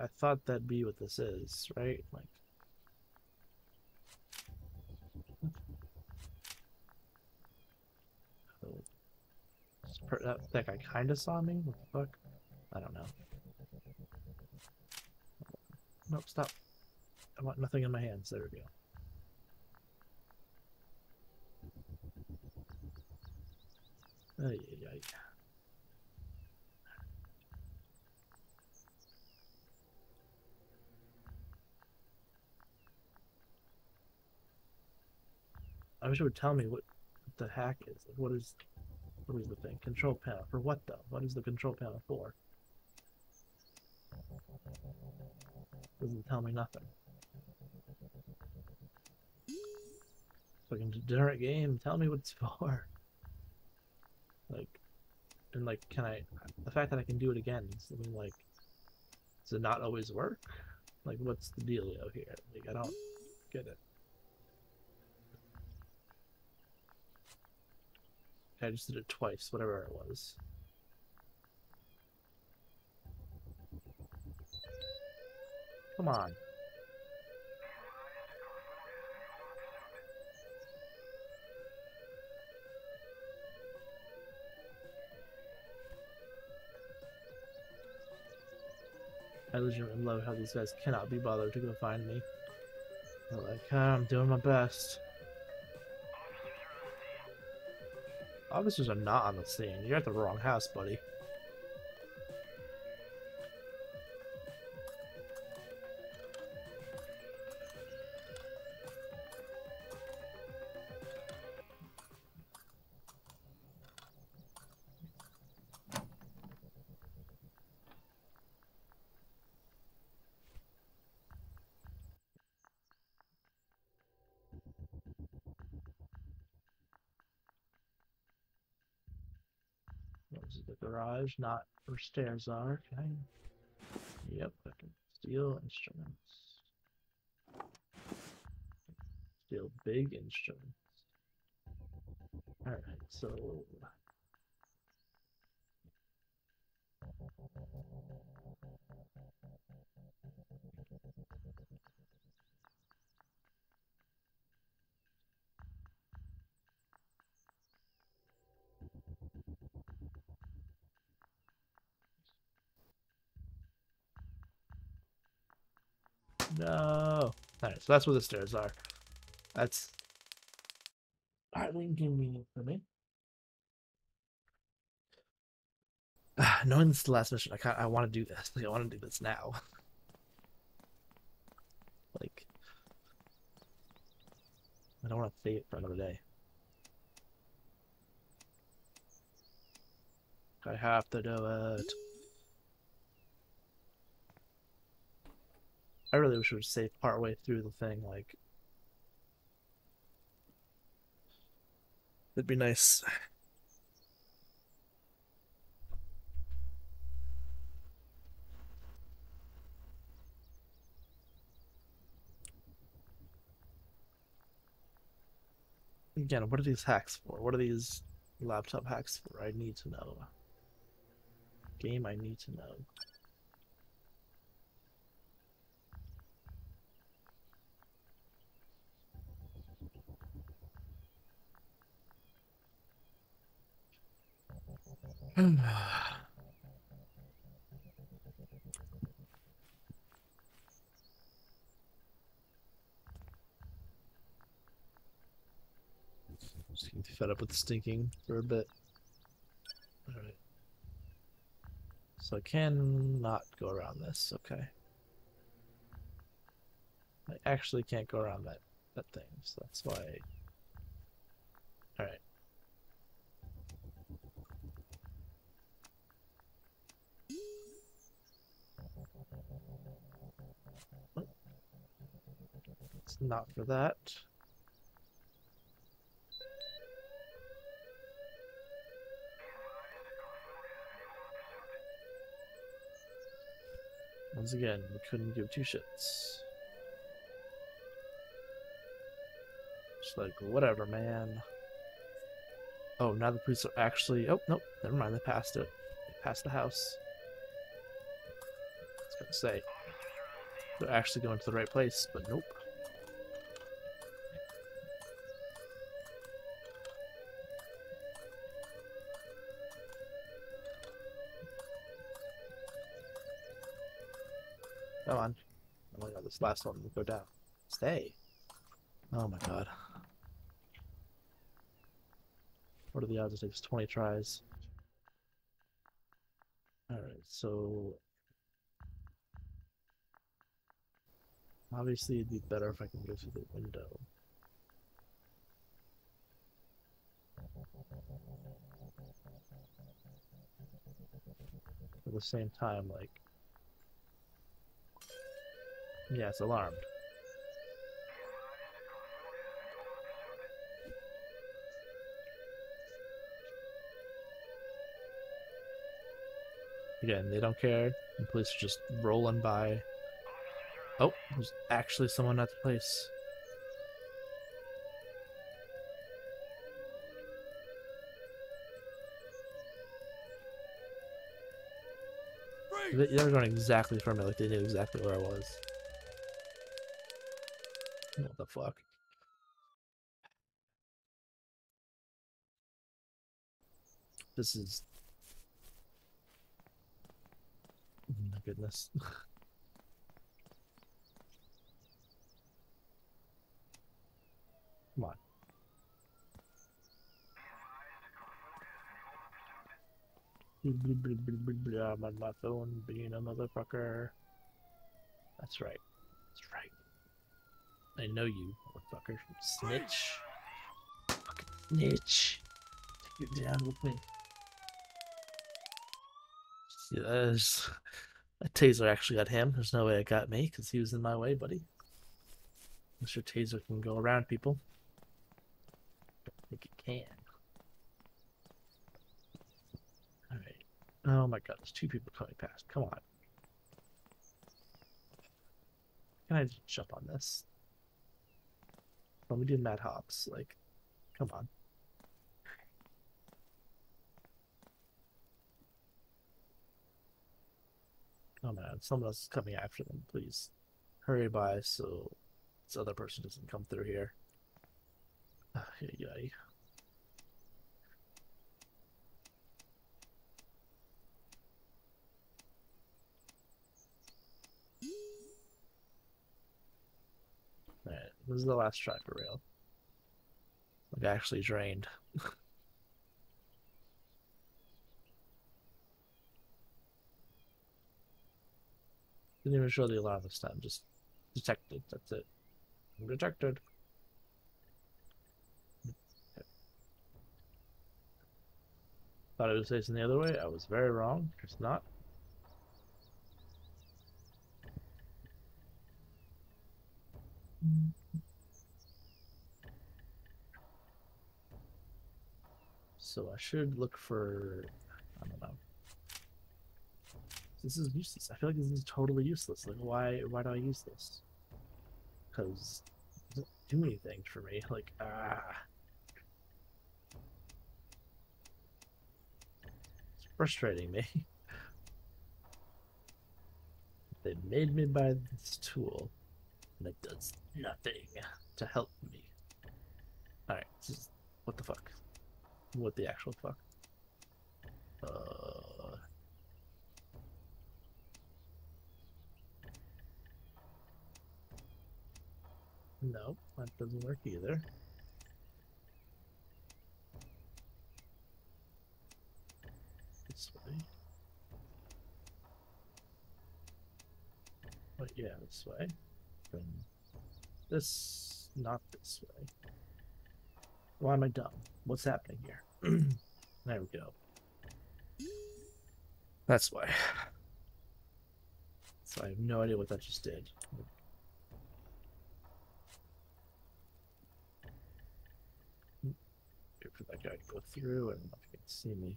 I thought that'd be what this is, right? Like that, that guy kind of saw me? What the fuck? I don't know. Nope, stop. I want nothing in my hands. There we go. Ay, ay, ay. I wish it would tell me what the hack is. Like, what is what is the thing? Control panel for what though? What is the control panel for? Doesn't tell me nothing. Fucking degenerate game, tell me what it's for. Like, and like, can I? The fact that I can do it again, I mean, like, does it not always work? Like, what's the dealio here? Like, I don't get it. I just did it twice, whatever it was. Come on. I legitimately love how these guys cannot be bothered to go find me. They're like, "Ah, I'm doing my best. Officers are not on the scene. You're at the wrong house, buddy. This is the garage, not where stairs are. Okay. Yep, I can steal instruments. Steal big instruments. Alright, so. No. Alright, so that's where the stairs are. That's highly inconvenient for me. Ah, Knowing this is the last mission, I kind I want to do this. Like, I want to do this now. like, I don't want to save it for another day. I have to do it. I really wish it would save partway through the thing, like it'd be nice. Again, what are these hacks for? What are these laptop hacks for? I need to know. Game I need to know. Just getting fed up with stinking for a bit. Alright. So I can not go around this, okay. I actually can't go around that that thing, so that's why Alright. It's not for that. Once again, we couldn't give two shits. Just like, whatever, man. Oh, now the police are actually... Oh, nope, never mind, they passed it. They passed the house. Gonna say, they're actually going to the right place, but nope. Come on. Oh my god, this last one will go down. Stay. Oh my god. What are the odds it takes 20 tries? Alright, so... Obviously, it'd be better if I can go through the window. At the same time, like... Yeah, it's alarmed. Again, they don't care. The police are just rolling by. Oh, there's actually someone at the place. They were going exactly for me, like they knew exactly where I was. What the fuck? This is. Oh my goodness. Come on. I'm on my phone being a motherfucker. That's right. That's right. I know you, motherfucker. Snitch. Fucking snitch. Take it down with me. Yes. That taser actually got him. There's no way it got me because he was in my way, buddy. Mr. taser can go around people. Think it can. Alright. Oh my god, there's two people coming past. Come on. Can I just jump on this? Let me do Mad Hops. Like, come on. Oh man, someone else is coming after them. Please hurry by so this other person doesn't come through here. Yeah, yeah. Alright, this is the last try for real. Like actually drained. Didn't even show the alarm this time, just detected, that's it. I'm detected. Thought it was facing the other way. I was very wrong. It's not. So I should look for. I don't know. This is useless. I feel like this is totally useless. Like, why? Why do I use this? Because doesn't do anything for me. Like, ah. Frustrating me. they made me buy this tool, and it does nothing to help me. Alright, what the fuck? What the actual fuck? Uh... No, that doesn't work either. This way. Oh yeah, this way. Then this, not this way. Why am I dumb? What's happening here? there we go. That's why. So I have no idea what that just did. Wait for that guy to go through. Know if he can see me.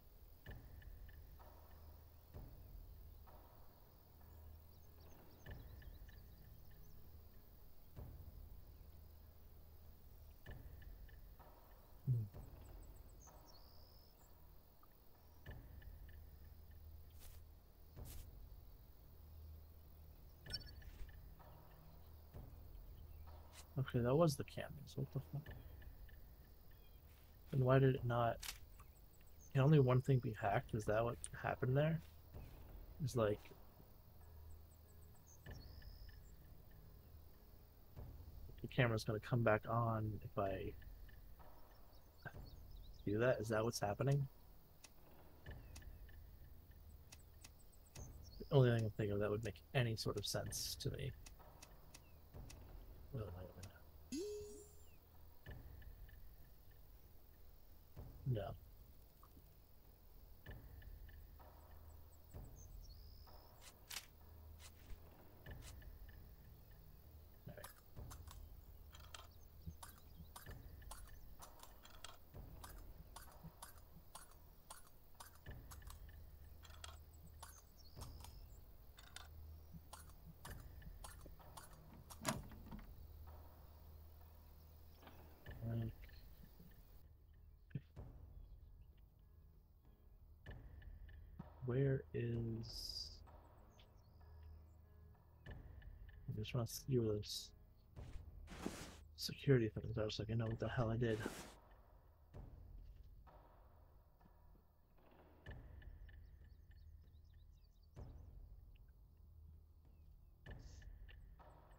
Okay, that was the cameras. What the fuck? Then why did it not? Can only one thing be hacked? Is that what happened there? It's like. The camera's gonna come back on if I do that? Is that what's happening? The only thing I can think of that would make any sort of sense to me. Well, I don't know. No. where is? I just want to see where those security things are, so I can know what the hell I did.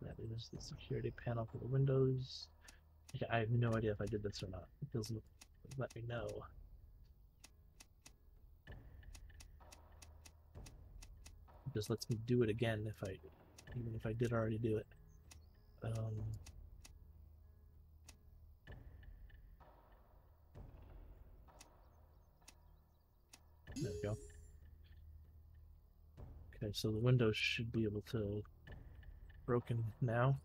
That is the security panel for the windows. I have no idea if I did this or not. It doesn't let me know. It just lets me do it again if I, even if I did already do it. Um, there we go. Okay, so the window should be able to broken now.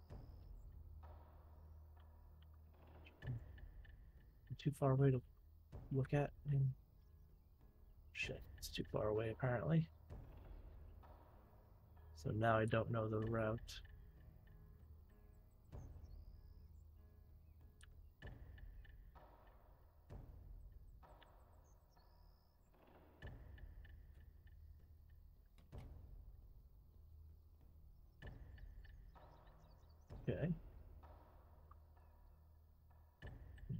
Too far away to look at. Shit, it's too far away apparently. So now I don't know the route. Okay.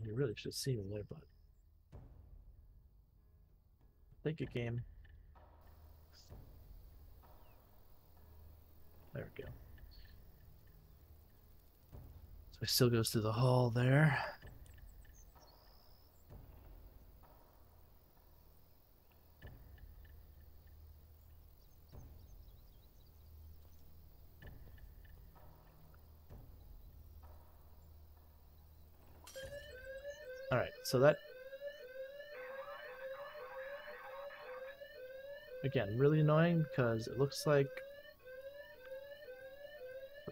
You really should see me there, but Thank you, game. There we go. So it still goes through the hall there. Alright, so that again really annoying because it looks like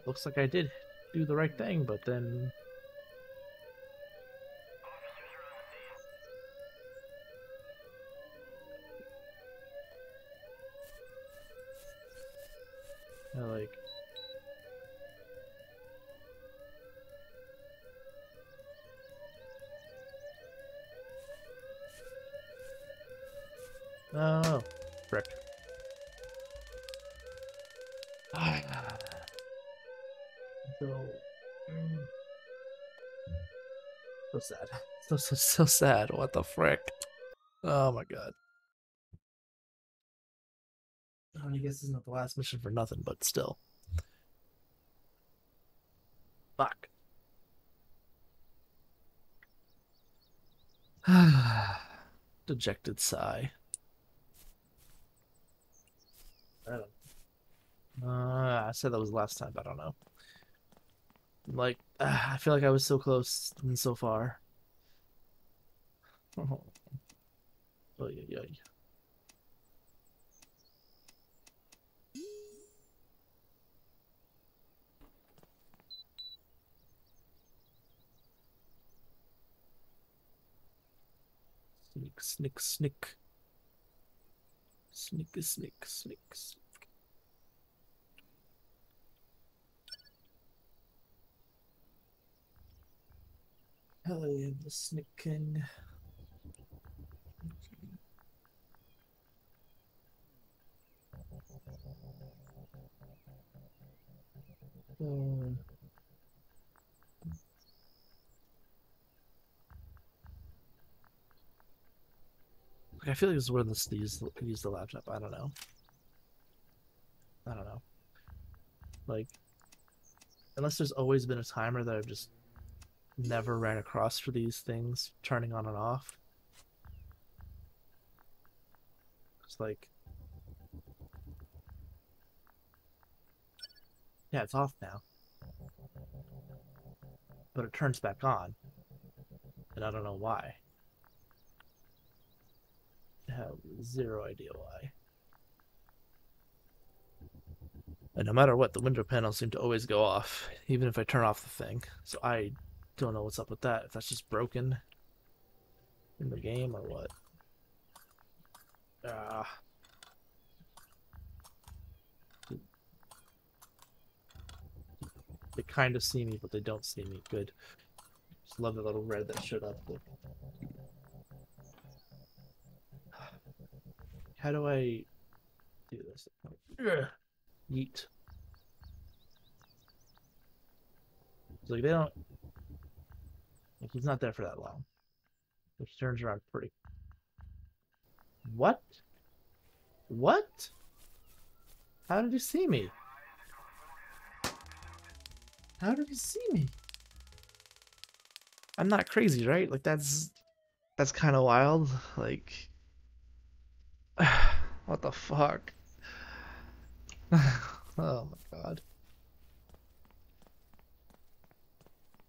looks like I did do the right thing, but then I like Oh, frick. So, mm. so sad. So, sad. What the frick? Oh my god. I guess it's not the last mission for nothing, but still. Fuck. Dejected sigh. I don't. Uh, I said that was last time, I don't know. Like, uh, I feel like I was so close and so far. Oh, oh yeah, yeah. Snick, snick, snick. Snick, snick, snick, snick. Hell yeah, the snicking. Um, I feel like this is where this use use the laptop. I don't know. I don't know. Like, unless there's always been a timer that I've just never ran across for these things turning on and off. It's like, yeah, it's off now, but it turns back on, and I don't know why. I have zero idea why. And no matter what, the window panels seem to always go off, even if I turn off the thing. So I don't know what's up with that. If that's just broken in the game or what. Ah. They kind of see me, but they don't see me. Good. Just love the little red that showed up. How do I do this. Ugh. Yeet. It's like they don't. Like he's not there for that long. Which turns around pretty. What? What? How did you see me? How did you see me? I'm not crazy, right? Like that's that's kind of wild. Like what the fuck? oh my god.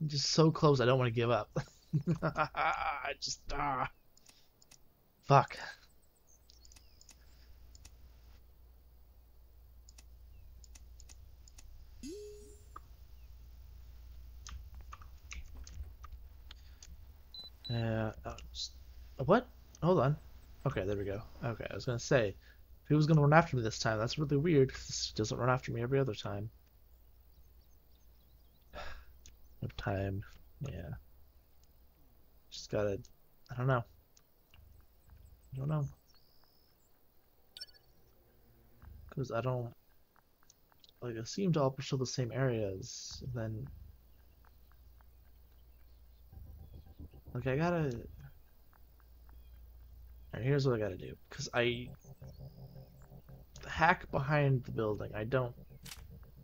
I'm just so close. I don't want to give up. I just ah. Fuck. Uh, oh, what? Hold on. Okay, there we go. Okay, I was gonna say, he was gonna run after me this time, that's really weird, he doesn't run after me every other time. No time. Yeah. Just gotta. I don't know. I don't know. Because I don't. Like, I seem to all pursue the same areas, and then. Like, I gotta. And here's what I gotta do. Because I. The hack behind the building, I don't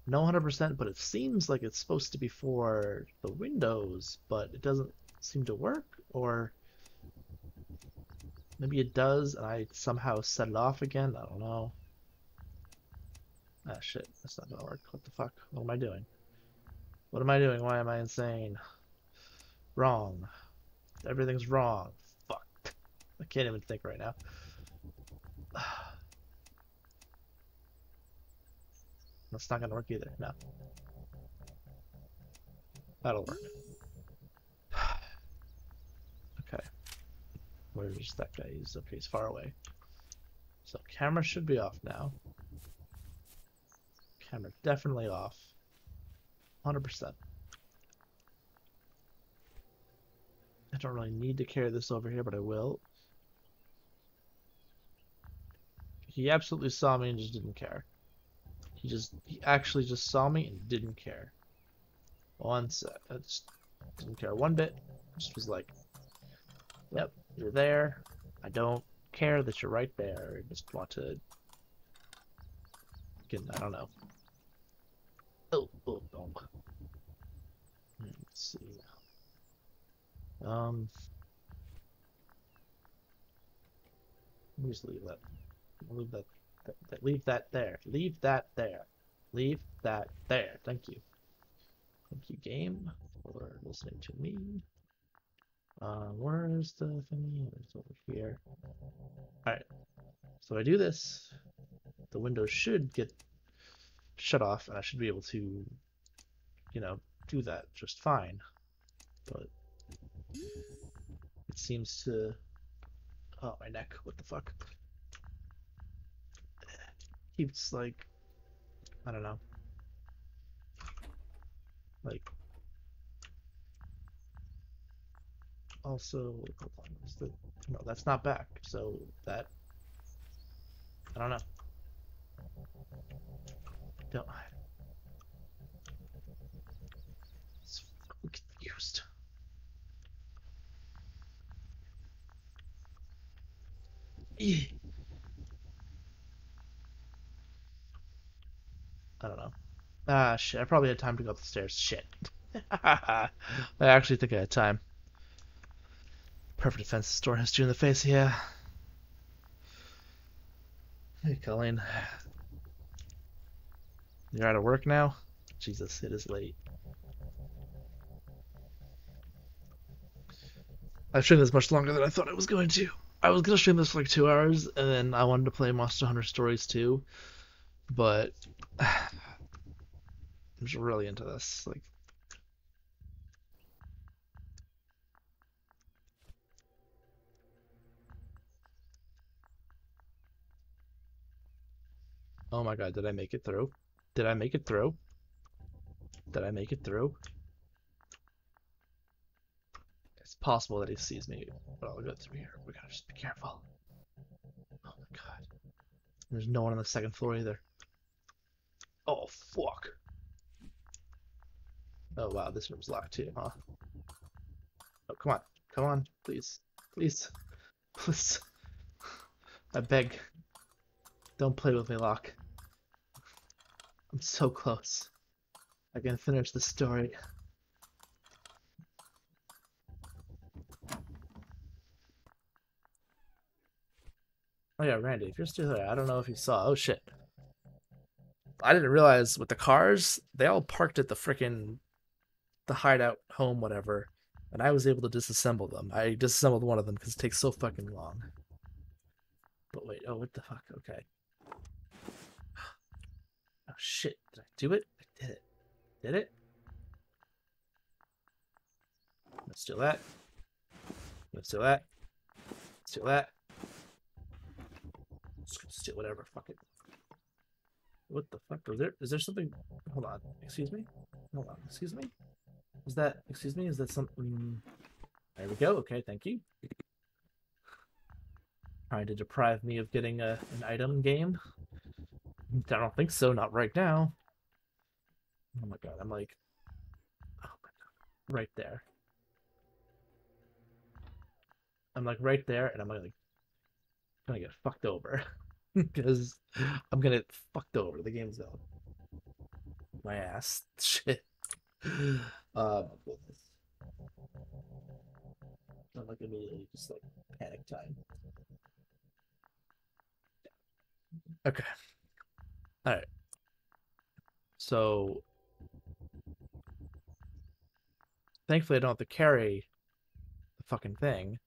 know 100%, but it seems like it's supposed to be for the windows, but it doesn't seem to work, or maybe it does, and I somehow set it off again. I don't know. Ah, shit, that's not gonna work. What the fuck? What am I doing? What am I doing? Why am I insane? Wrong. Everything's wrong. Fuck. I can't even think right now. That's not gonna work either. No. That'll work. Okay. Where's that guy? He's okay, he's far away. So camera should be off now. Camera definitely off. 100%. I don't really need to carry this over here, but I will. He absolutely saw me and just didn't care. He just, he actually just saw me and didn't care. One sec. I just didn't care one bit. Just was like, yep, you're there. I don't care that you're right there. I just want to, get, I don't know. Oh, oh, oh. Let's see. Um, just leave that. Leave that, that, that. Leave that there. Leave that there. Leave that there. Thank you. Thank you, game, for listening to me. Uh, where's the thingy? It's over here. Alright. So I do this. The window should get shut off, and I should be able to, you know, do that just fine. But it seems to. Oh, my neck. What the fuck? Keeps, like. I don't know. Like. Also, the, no, that's not back. So that. I don't know. Don't. So confused. I don't know. Ah, shit. I probably had time to go up the stairs. Shit. I actually think I had time. Perfect defense The store you in the face, yeah. Hey, Colleen. You're out of work now? Jesus, it is late. I've streamed this much longer than I thought I was going to. I was gonna stream this for like two hours, and then I wanted to play Monster Hunter Stories too, but I'm just really into this. Like, oh my god, did I make it through? Did I make it through? Did I make it through? It's possible that he sees me, but I'll go through here. We gotta just be careful. Oh my god. There's no one on the second floor either. Oh, fuck. Oh, wow, this room's locked too, huh? Oh, come on. Come on, please. Please. Please. I beg. Don't play with me, Locke. I'm so close. I can finish the story. Oh yeah, Randy, if you're still there, I don't know if you saw. Oh shit. I didn't realize with the cars, they all parked at the freaking the hideout home, whatever, and I was able to disassemble them. I disassembled one of them because it takes so fucking long. But wait, oh, what the fuck? Okay. Oh shit, did I do it? I did it. Did it? Let's do that. Let's do that. Let's do that. Whatever. Fuck it. What the fuck? Is there is there something? Hold on. Excuse me. Hold on. Excuse me. Is that? Excuse me. Is that something? Mm, there we go. Okay. Thank you. Trying to deprive me of getting a an item game. I don't think so. Not right now. Oh my god. I'm like. Oh my god. Right there. I'm like right there, and I'm like gonna get fucked over because I'm gonna get fucked over. The game's out. My ass. Shit. Uh. I'm like immediately just like panic time. Okay. All right. So, thankfully, I don't have to carry the fucking thing.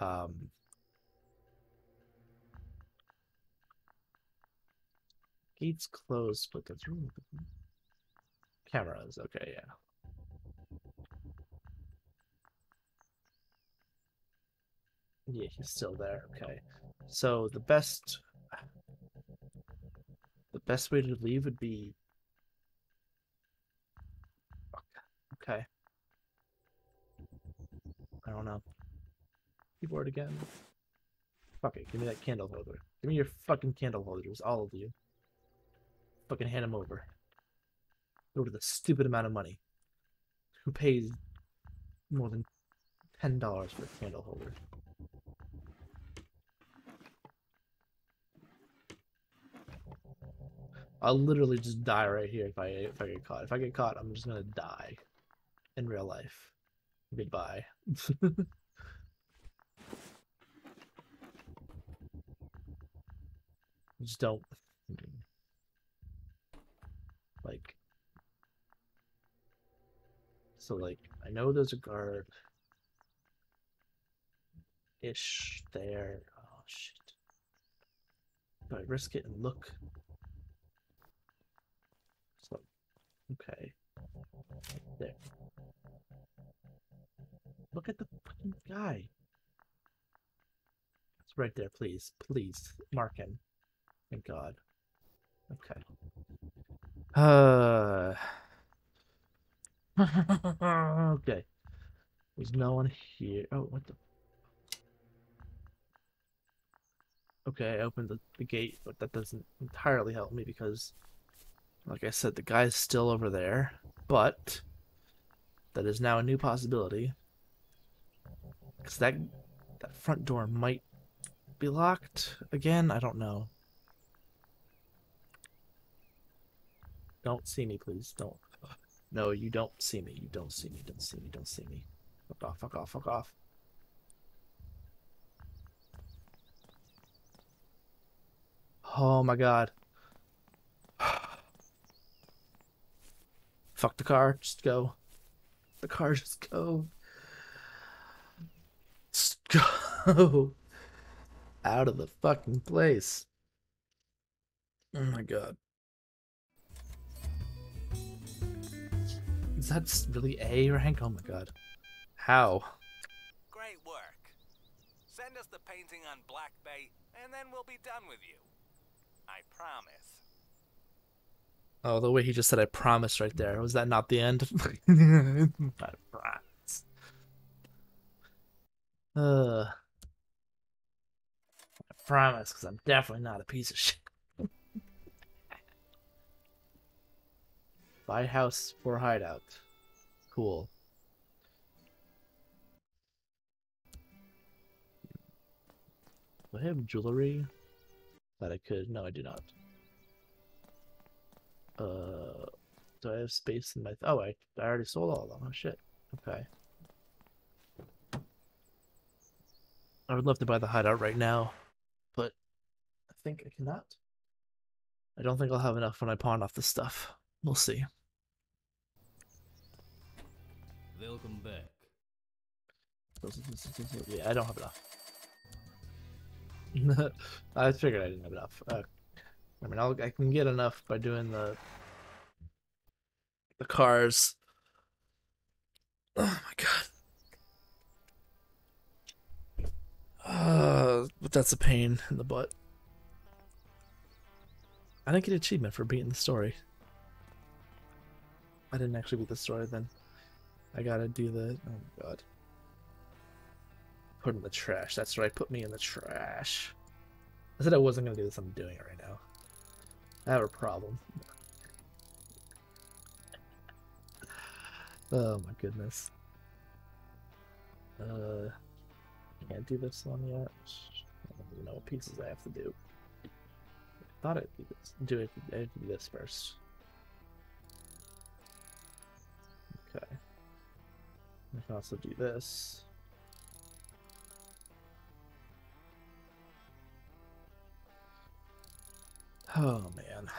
Um, gates closed, but room cameras. Okay, yeah. Yeah, he's still there. Okay, so the best the best way to leave would be okay. I don't know. Keyboard again. Fuck it, give me that candle holder. Give me your fucking candle holders, all of you. Fucking hand him over. Over the stupid amount of money. Who pays more than ten dollars for a candle holder? I'll literally just die right here if I if I get caught. If I get caught, I'm just gonna die in real life. Goodbye. just don't like so like I know there's a guard ish there. Oh shit. Do I risk it and look? So okay. There. Look at the fucking guy. It's right there, please. Please. Mark him. Thank God. Okay. Uh. okay. There's no one here. Oh, what the? Okay, I opened the, the gate, but that doesn't entirely help me because, like I said, the guy's still over there. But that is now a new possibility. Because that that front door might be locked again. I don't know. Don't see me, please. Don't. No, you don't see me. You don't see me. Don't see me. Don't see me. Fuck off. Fuck off. Fuck off. Oh my god. Fuck the car. Just go. The car just go. Just go. Out of the fucking place. Oh my god. Is that really A rank? Oh my god. How?
Great work. Send us the painting on Black Bay, and then we'll be done with you. I promise.
Oh, the way he just said I promise right there. Was that not the end? I promise. Uh, I promise, because I'm definitely not a piece of shit. Buy house for hideout. Cool. Do I have jewelry that I could? No, I do not. Uh, do I have space in my? oh, I I already sold all of them. Oh shit. Okay. I would love to buy the hideout right now, but I think I cannot. I don't think I'll have enough when I pawn off the stuff. We'll see.
Welcome back.
Yeah, I don't have enough. I figured I didn't have enough. Uh, I mean, I'll, I can get enough by doing the the cars. Oh my god. Uh, but that's a pain in the butt. I didn't get achievement for beating the story. I didn't actually beat the story then. I gotta do the. Oh my god. Put in the trash. That's right. Put me in the trash. I said I wasn't gonna do this. I'm doing it right now. I have a problem. Oh my goodness. Uh, I can't do this one yet. I don't even know what pieces I have to do. I thought I'd do this. Do it. I do this first. I can also do this. Oh man.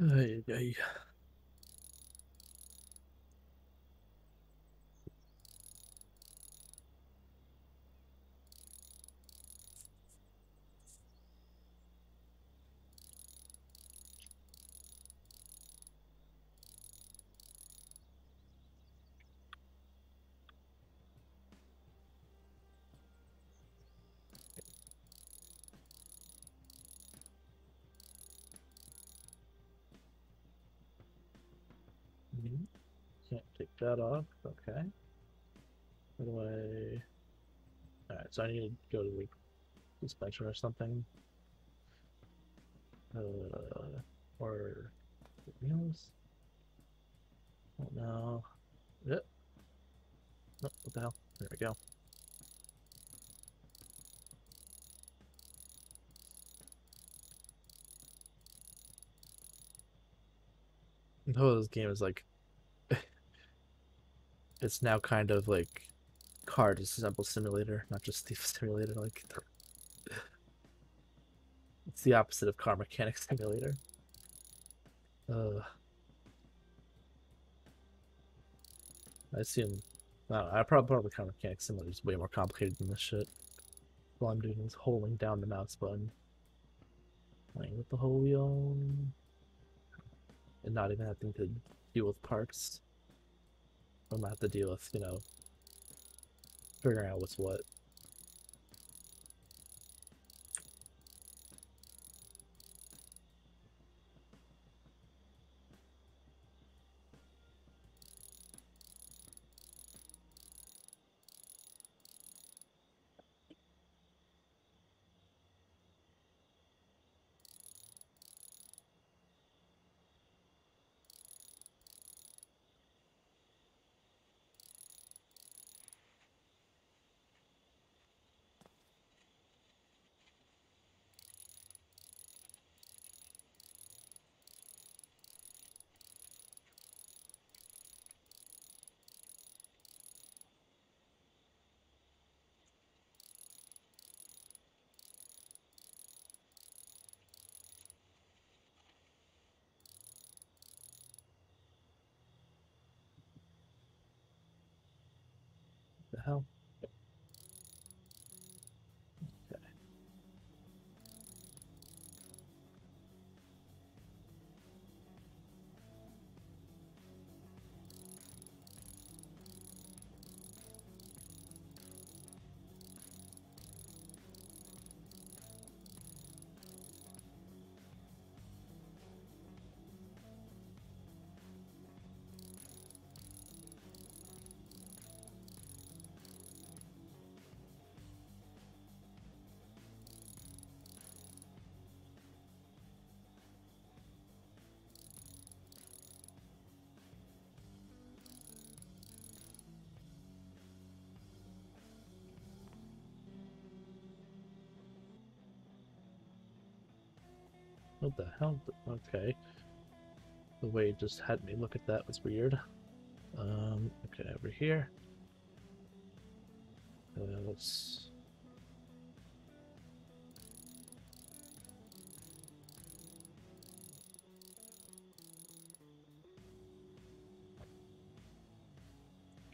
Ay, ay. Mhm. That off. Okay. I? Alright, so I need to go to the dispenser or something. Uh, or meals? Oh no. Yep. Nope, what the hell? There we go. Oh, this game is like it's now kind of like car disassemble simulator, not just thief simulator. Like it's the opposite of car mechanic simulator. Uh, I assume I I probably probably car mechanic simulator is way more complicated than this shit. All I'm doing is holding down the mouse button, playing with the whole wheel, and not even having to deal with parts. I'm gonna have to deal with, you know, figuring out what's what. What the hell? Okay. The way it just had me look at that was weird. Um, okay, over here. Uh, let's...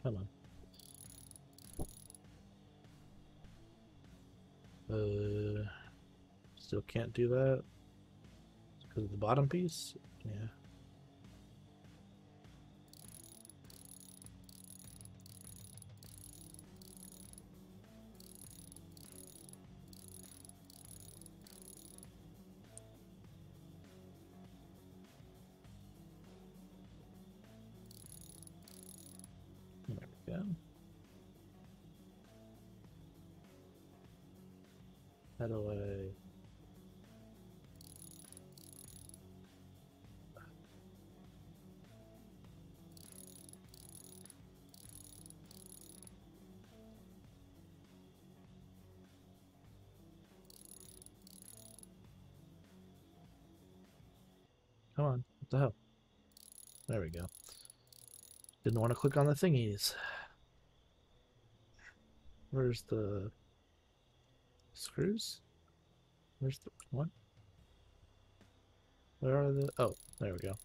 Come on. Uh, still can't do that. Because of the bottom piece? Didn't want to click on the thingies. Where's the screws? Where's the one? Where are the? Oh, there we go.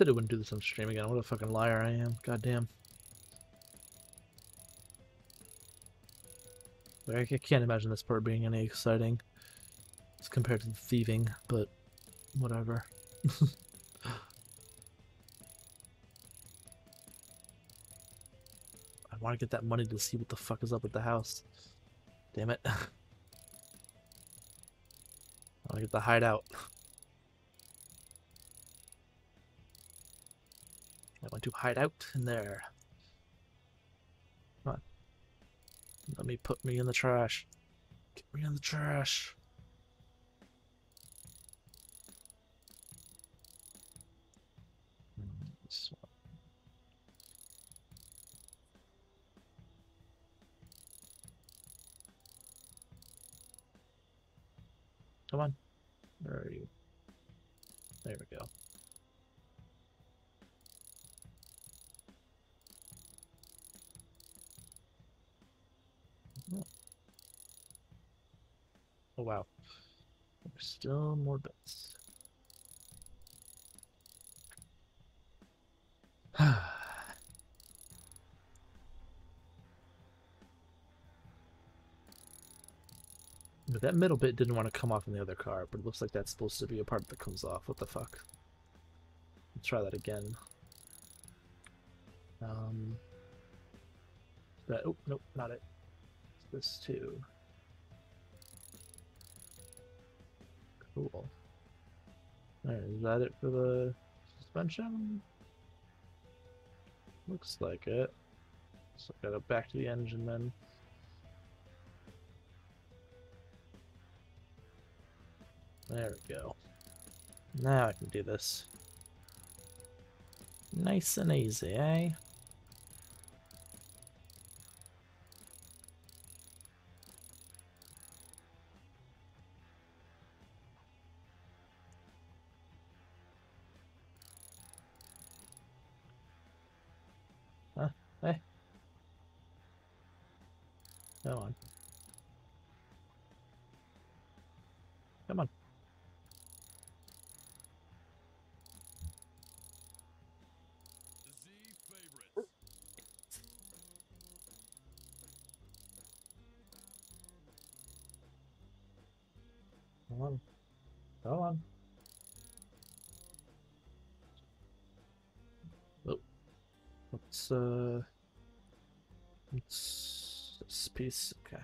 Said I wouldn't do this on stream again. What a fucking liar I am. Goddamn. Like, I can't imagine this part being any exciting as compared to the thieving, but whatever. I want to get that money to see what the fuck is up with the house. Damn it. I want to get the hideout. Want to hide out in there. Come on. Let me put me in the trash. Get me in the trash. Come on. Where are you? There we go. Oh wow. There's still more bits. But that middle bit didn't want to come off in the other car, but it looks like that's supposed to be a part that comes off. What the fuck? Let's try that again. Um, that, oh, nope, not it. It's this too. Cool. Alright, is that it for the suspension? Looks like it. So I gotta back to the engine then. There we go. Now I can do this. Nice and easy, eh? Hey. Come on. Come on. Come on. Come on. Let's, uh... Let's... This piece, okay.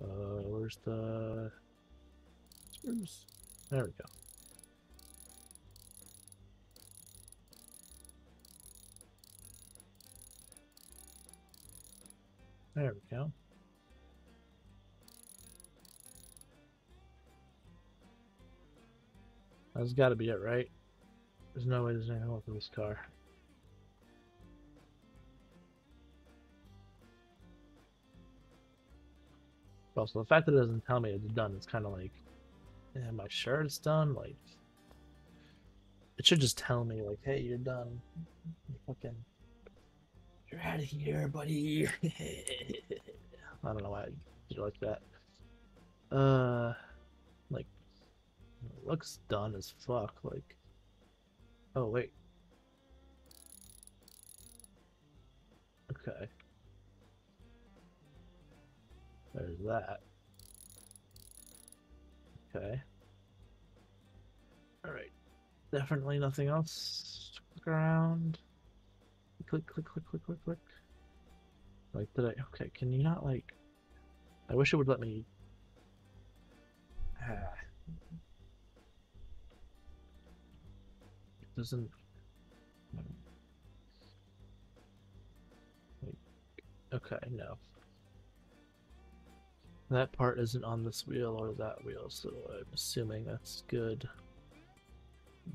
Uh, where's the screws? There we go. There we go. That's got to be it, right? There's no way there's anything wrong with this car. Also, the fact that it doesn't tell me it's done it's kind of like, am I sure it's done? Like, it should just tell me, like, hey, you're done. You fucking, you're out of here, buddy. I don't know why I did like that. Uh, like, looks done as fuck. Like, oh wait. Okay. There's that. Okay. Alright. Definitely nothing else. Click around. Click, click, click, click, click, click. Like, did I? Okay, can you not, like. I wish it would let me. Ah. It doesn't. Like, okay, no. That part isn't on this wheel or that wheel, so I'm assuming that's good.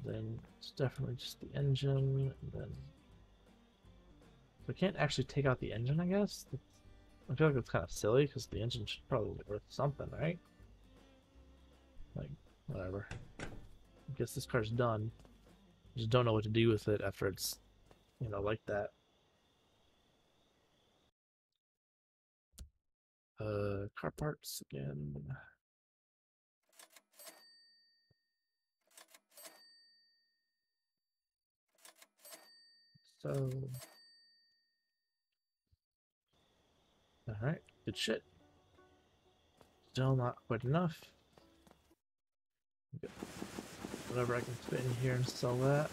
Then it's definitely just the engine, then... I can't actually take out the engine, I guess? I feel like it's kind of silly, because the engine should probably be worth something, right? Like, whatever. I guess this car's done. I just don't know what to do with it after it's, you know, like that. Uh, car parts again. So, all right, good shit. Still not quite enough. Good. Whatever I can fit in here and sell that.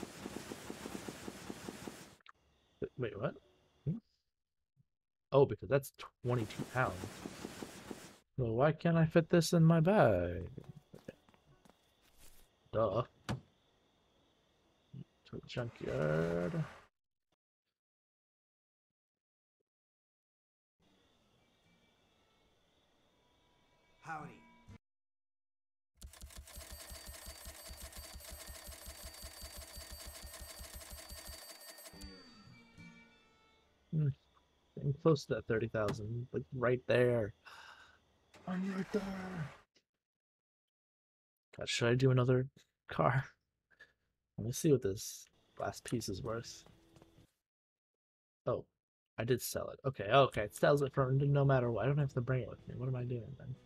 Wait, what? Hmm? Oh, because that's 22 pounds. Well, why can't I fit this in my bag? Duh. To junkyard.
Howdy.
Getting close to that 30,000. Like, right there. I'm right there. God, should I do another car? Let me see what this last piece is worth. Oh, I did sell it. Okay, okay, it sells it for no matter what. I don't have to bring it with me. What am I doing then?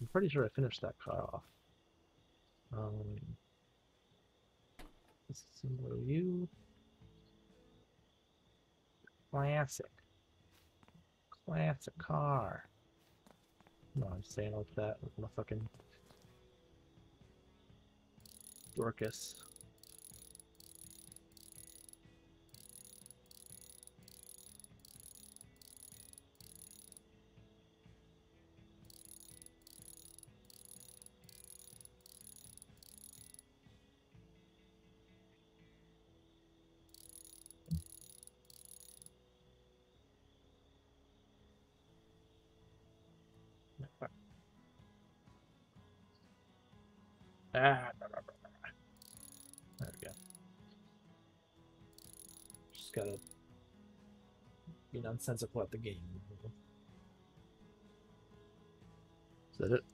I'm pretty sure I finished that car off. Um, similar you. Classic. Classic car. No, I'm saying like that with my fucking Dorcas. Ah, there we go. Just gotta be nonsensical at the game. Is that it?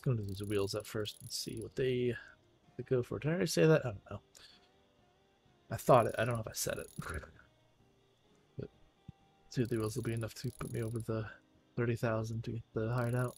Just going to do these wheels at first and see what they, they go for. Did I already say that? I don't know. I thought it. I don't know if I said it. but see if the wheels will be enough to put me over the 30,000 to get the hideout.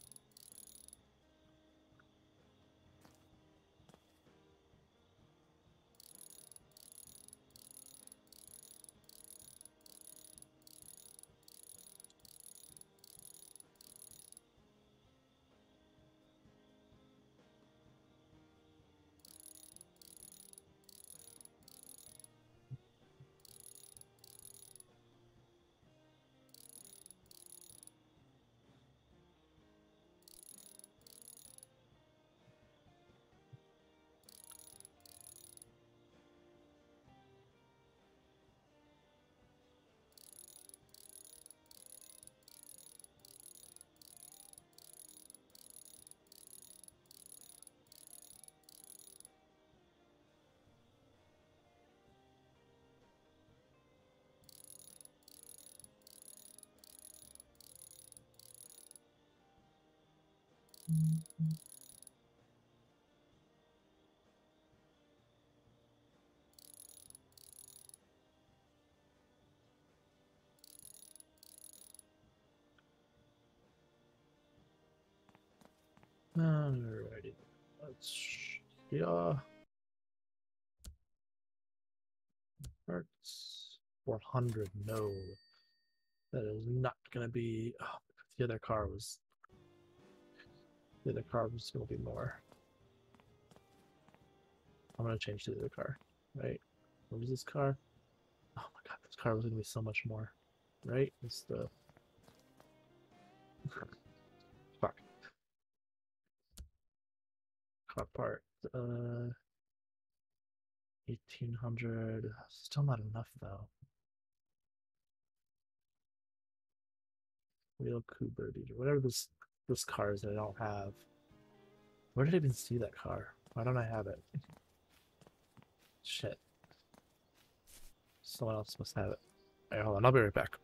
Parts 400. No. That is not gonna be oh, the other car was the other car was gonna be more. I'm gonna change to the other car, right? What was this car? Oh my god, this car was gonna be so much more, right? It's the fuck car part. Uh, eighteen hundred. Still not enough though. Real Cooper. Whatever this this car is that I don't have. Where did I even see that car? Why don't I have it? Shit. Someone else must have it. Hold on. I'll be right back.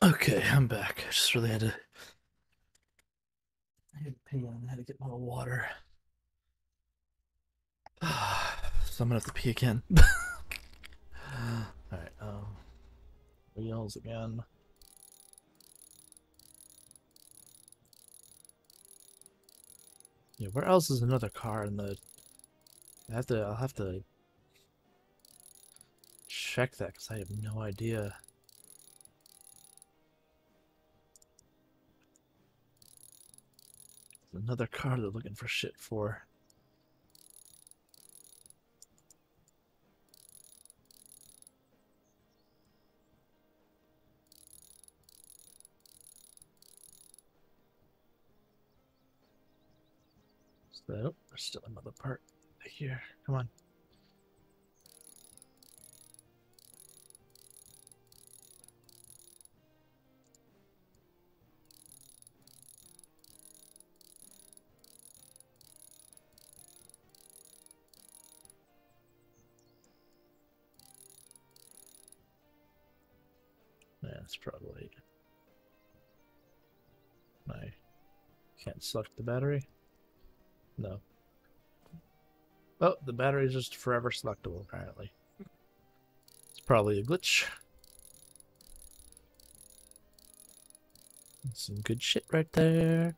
Okay, I'm back. I just really had to. I had to pee and I had to get more water. so I'm gonna have to pee again. Alright, um. Wheels again. Yeah, where else is another car in the. I have to. I'll have to check that because I have no idea. Another car they're looking for shit for. So, there's still another part here. Come on. That's probably. I can't select the battery. No. Oh, the battery is just forever selectable, apparently. It's probably a glitch. Some good shit right there.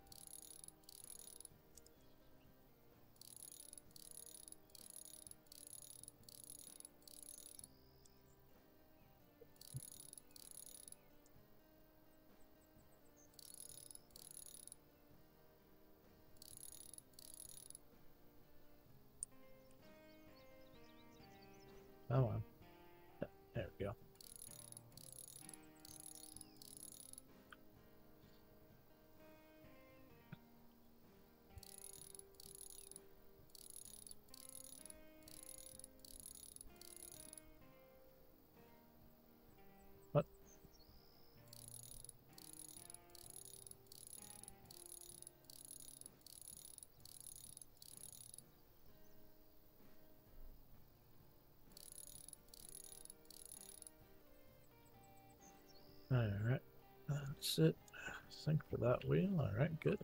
That wheel. Alright, good.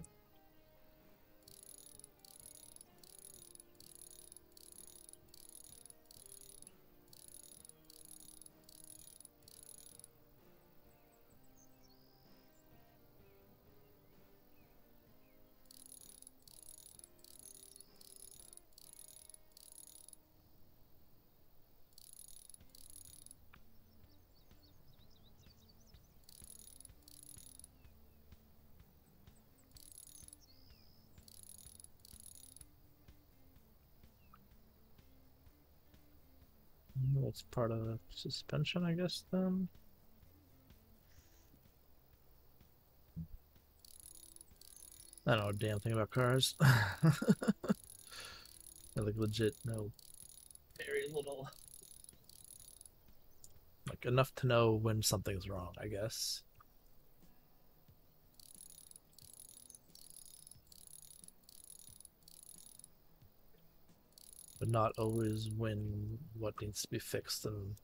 That's part of the suspension, I guess, then. I don't know a damn thing about cars. I like legit know very little. Like enough to know when something's wrong, I guess. But not always when what needs to be fixed and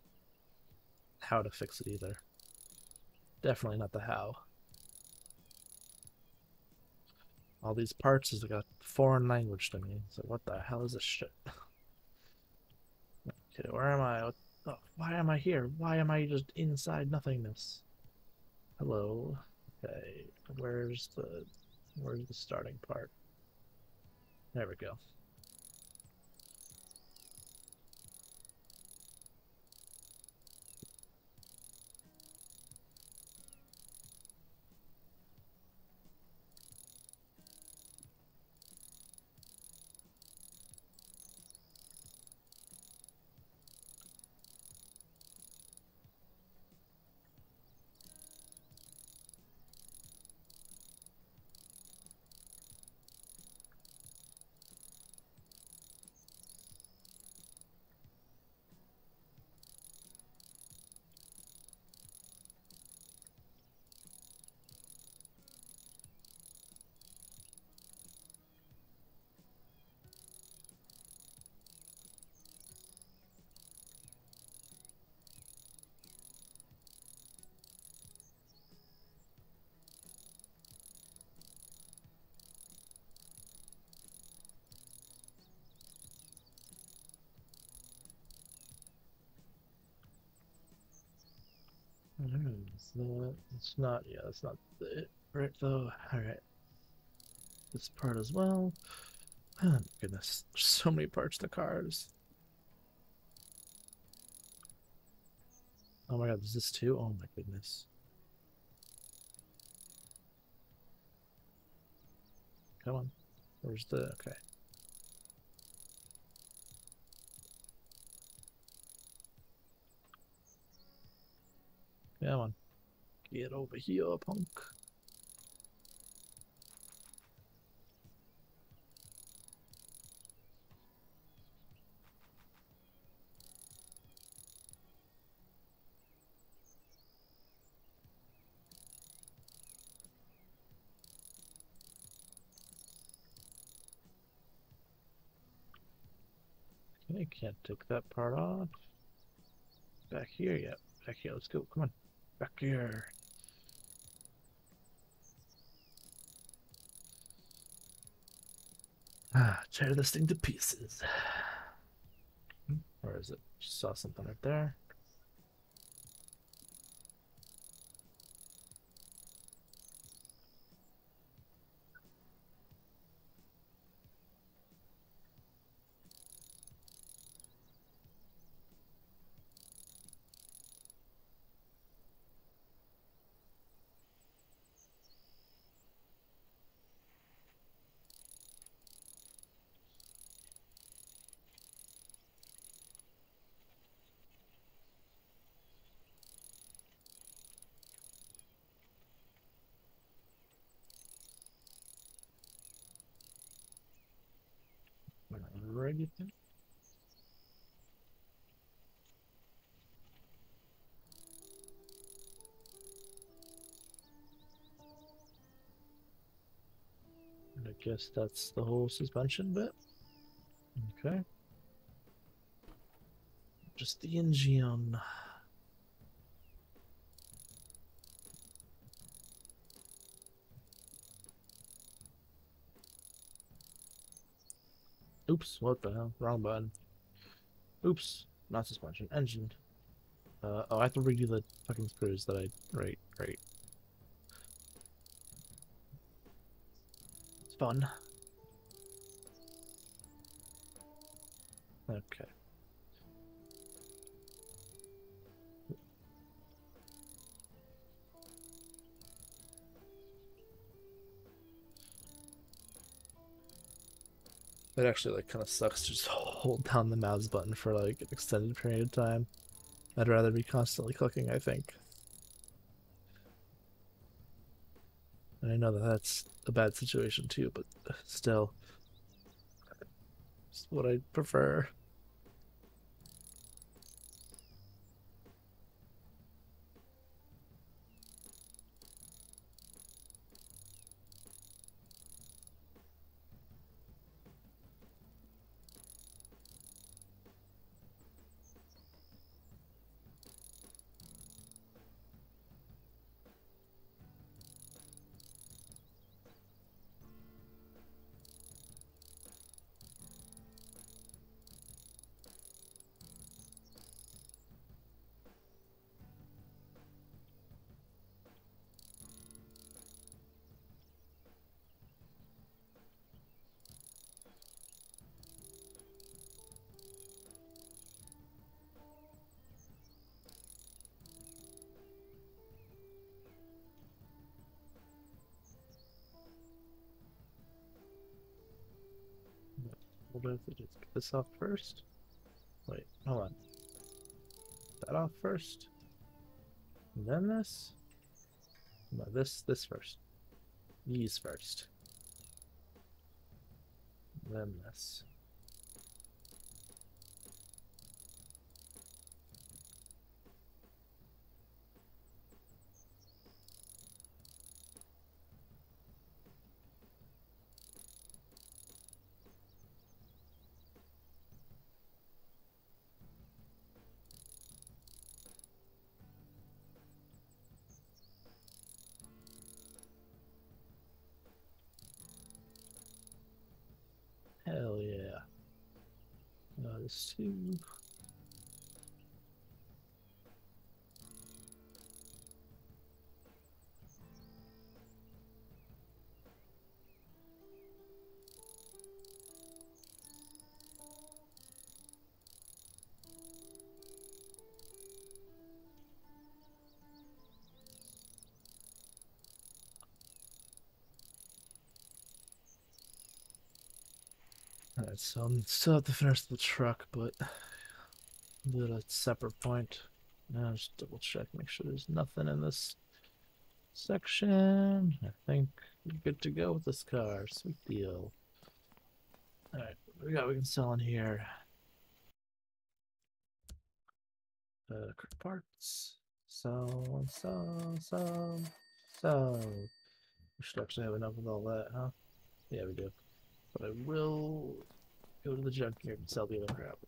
how to fix it either. Definitely not the how. All these parts is like a foreign language to me. So what the hell is this shit? Okay, where am I? Oh, why am I here? Why am I just inside nothingness? Hello. Okay, where's the where's the starting part? There we go. It's not, yeah, that's not it, right though. Alright. This part as well. Oh goodness, there's so many parts to cars. Oh my god, is this too? Oh my goodness. Come on. Where's the okay? Come on. Get over here, punk. I can't take that part off. Back here, yep. Back here, let's go. Come on. Back here. Ah, tear this thing to pieces. Hmm, Where is it? Just saw something right there. Guess that's the whole suspension bit. Okay. Just the engine. Oops, what the hell? Wrong button. Oops, not suspension, engine. Uh, oh, I have to redo the fucking screws that I. Right, right. Fun. Okay. It actually like kind of sucks to just hold down the mouse button for like an extended period of time. I'd rather be constantly clicking, I think. I know that that's a bad situation too, but still, it's what I prefer. This off first. Wait, hold on. That off first. And then this. No, this this first. These first. Then this. Two. So I'm still have to finish the truck, but at a separate point. Now just double check, make sure there's nothing in this section. I think we're good to go with this car. Sweet deal. Alright, we got we can sell in here. Uh, quick parts. So, so, so, so. We should actually have enough of all that, huh? Yeah, we do. But I will go to the junkyard and sell the other crap.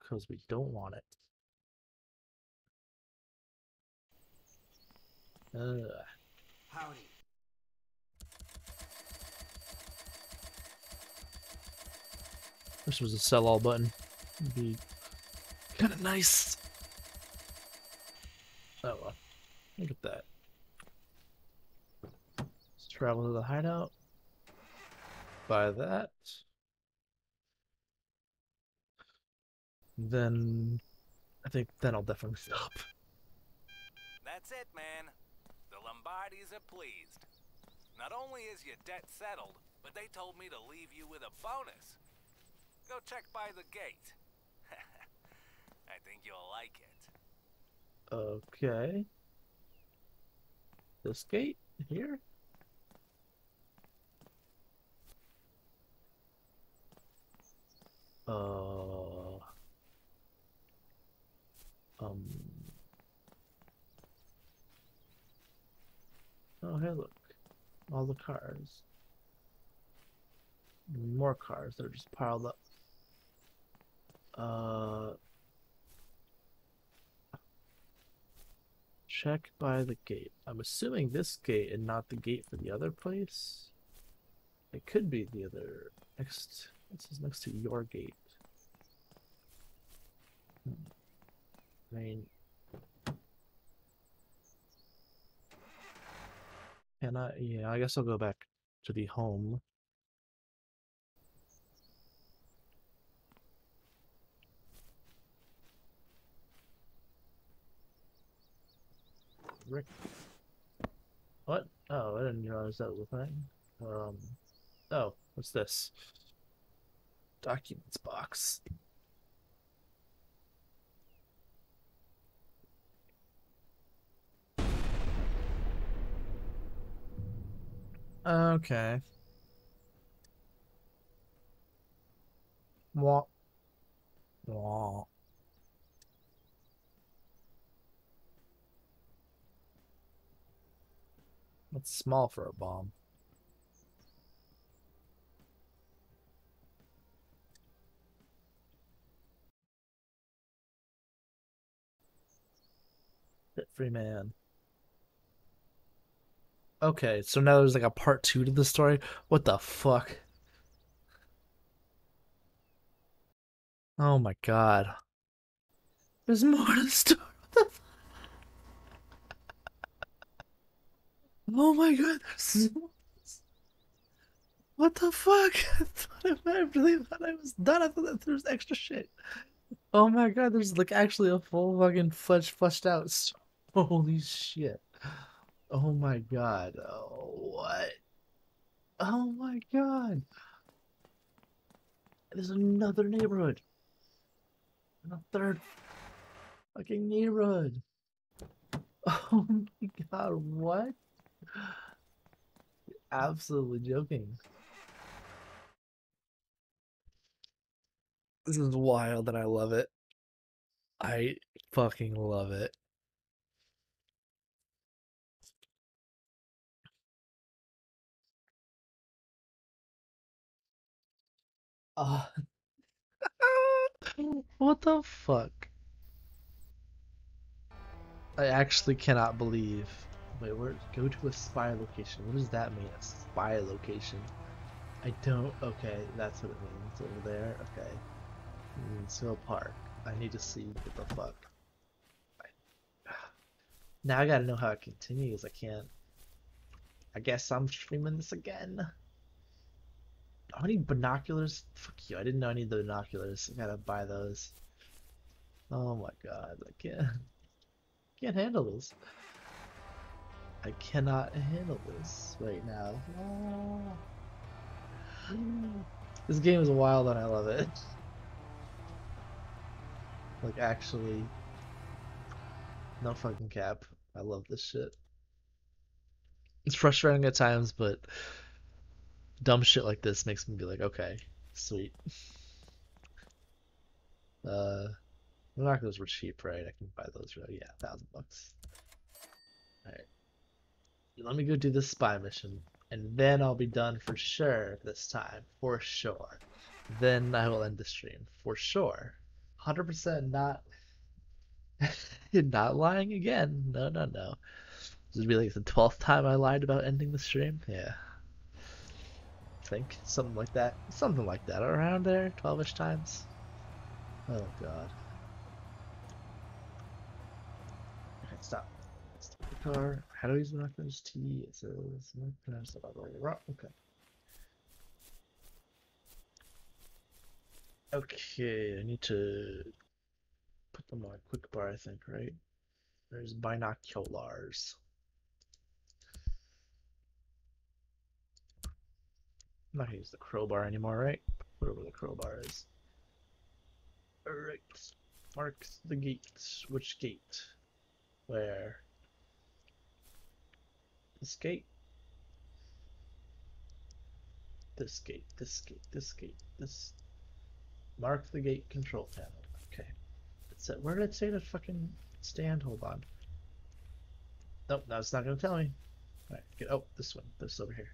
Because we don't want it. Ugh.
Howdy.
This was a sell all button. It'd be kind of nice. Oh well. Look at that. Let's travel to the hideout. Buy that. Then I think then I'll definitely stop.
That's it, man. The Lombardis are pleased. Not only is your debt settled, but they told me to leave you with a bonus. Go check by the gate. I think you'll like it.
Okay. This gate here? Uh. Um. Oh, hey, look. All the cars. More cars that are just piled up. Uh. Check by the gate. I'm assuming this gate and not the gate for the other place. It could be the other next. This is next to your gate. Hmm. I mean, can I? Yeah, I guess I'll go back to the home. Rick. What? Oh, I didn't realize that was a thing. Um. Oh, what's this? Documents box. Okay. What? What? That's small for a bomb. Free man. Okay, so now there's like a part two to the story. What the fuck? Oh my god. There's more to the story. Oh my god, there's. What the fuck? I thought I, really thought I was done. I thought that there was extra shit. Oh my god, there's like actually a full fucking fledged fleshed out story. Holy shit. Oh my god. Oh, what? Oh my god. There's another neighborhood. And a third fucking neighborhood. Oh my god, what? You're absolutely joking. This is wild and I love it. I fucking love it. Uh, what the fuck? I actually cannot believe. Wait, where? Go to a spy location. What does that mean? A spy location? I don't. Okay, that's what it means over there. Okay. Seal Park. I need to see what the fuck. I, now I gotta know how it continues. I can't. I guess I'm streaming this again. How many binoculars? Fuck you, I didn't know I need the binoculars. I gotta buy those. Oh my god, I can't can't handle this. I cannot handle this right now. This game is wild and I love it. Like actually, no fucking cap. I love this shit. It's frustrating at times, but dumb shit like this makes me be like, okay, sweet. Uh, binoculars were cheap, right? I can buy those for yeah, thousand bucks. All right, let me go do this spy mission, and then I'll be done for sure this time, for sure. Then I will end the stream for sure. 100% not not lying again. No, no, no. This would be like the 12th time I lied about ending the stream. Yeah. Think something like that. Something like that around there, 12ish times. Oh god. Okay, stop. Stop the car. How do we use binoculars? T. It says binoculars. Okay. Okay, I need to put them on a quick bar, I think, right? There's binoculars. I'm not gonna use the crowbar anymore, right? Whatever the crowbar is. Alright. Mark the gate. Which gate? Where? This gate? This gate, this gate, this gate, this Mark the gate control panel. Okay. That's it. Where did it say to fucking stand? Hold on. Nope, no, it's not gonna tell me. Alright, get oh this one. This over here.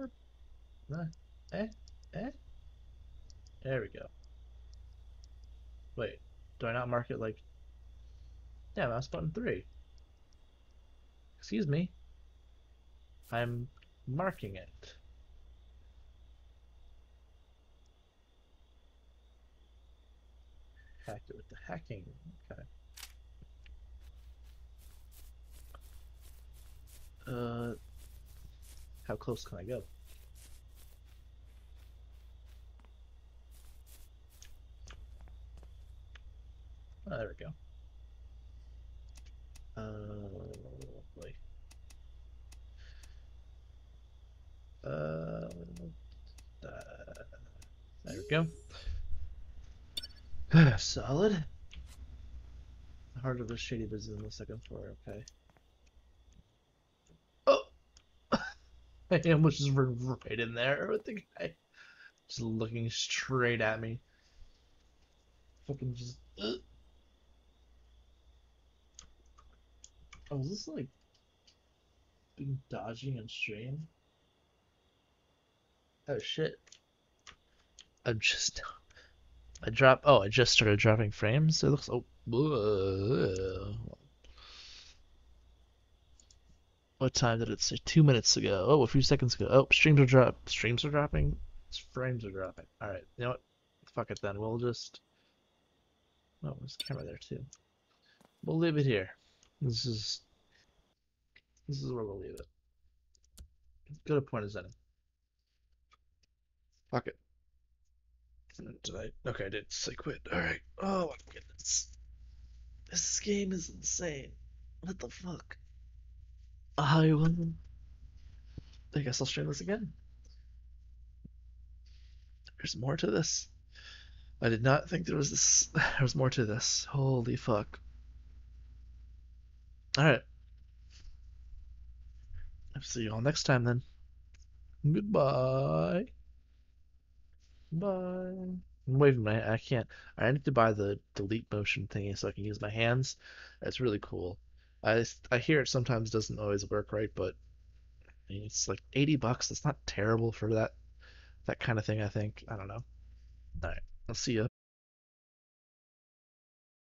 Uh, eh? Eh? There we go. Wait, do I not mark it like Yeah, mouse button three. Excuse me. I'm marking it. Hacked it with the hacking. Okay. Uh, how close can I go? Oh, there we go. Uh, uh, there we go. Solid. The heart of the shady business on the second floor, okay. Oh! I almost just right in there with the guy. Just looking straight at me. Fucking just. Uh. Oh, is this like. being dodging and stream? Oh shit. I'm just. I drop. Oh, I just started dropping frames. It looks. Oh. ugh. What time did it say? Two minutes ago. Oh, a few seconds ago. Oh, streams are drop. Streams are dropping. Frames are dropping. All right. You know what? Fuck it then. We'll just. Oh, there's a camera there too. We'll leave it here. This is. This is where we'll leave it. Go to point of Zen. Fuck it. Did I? Okay, I did say quit. Alright. Oh my goodness. This game is insane. What the fuck? I will. I guess I'll stream this again. There's more to this. I did not think there was this. There was more to this. Holy fuck. Alright. I'll see you all next time then. Goodbye. Bye. I'm waving my I can't I need to buy the Leap Motion thingy so I can use my hands. It's really cool. I I hear it sometimes doesn't always work right, but it's like 80 bucks. It's not terrible for that that kind of thing, I think. I don't know. All right. I'll see you.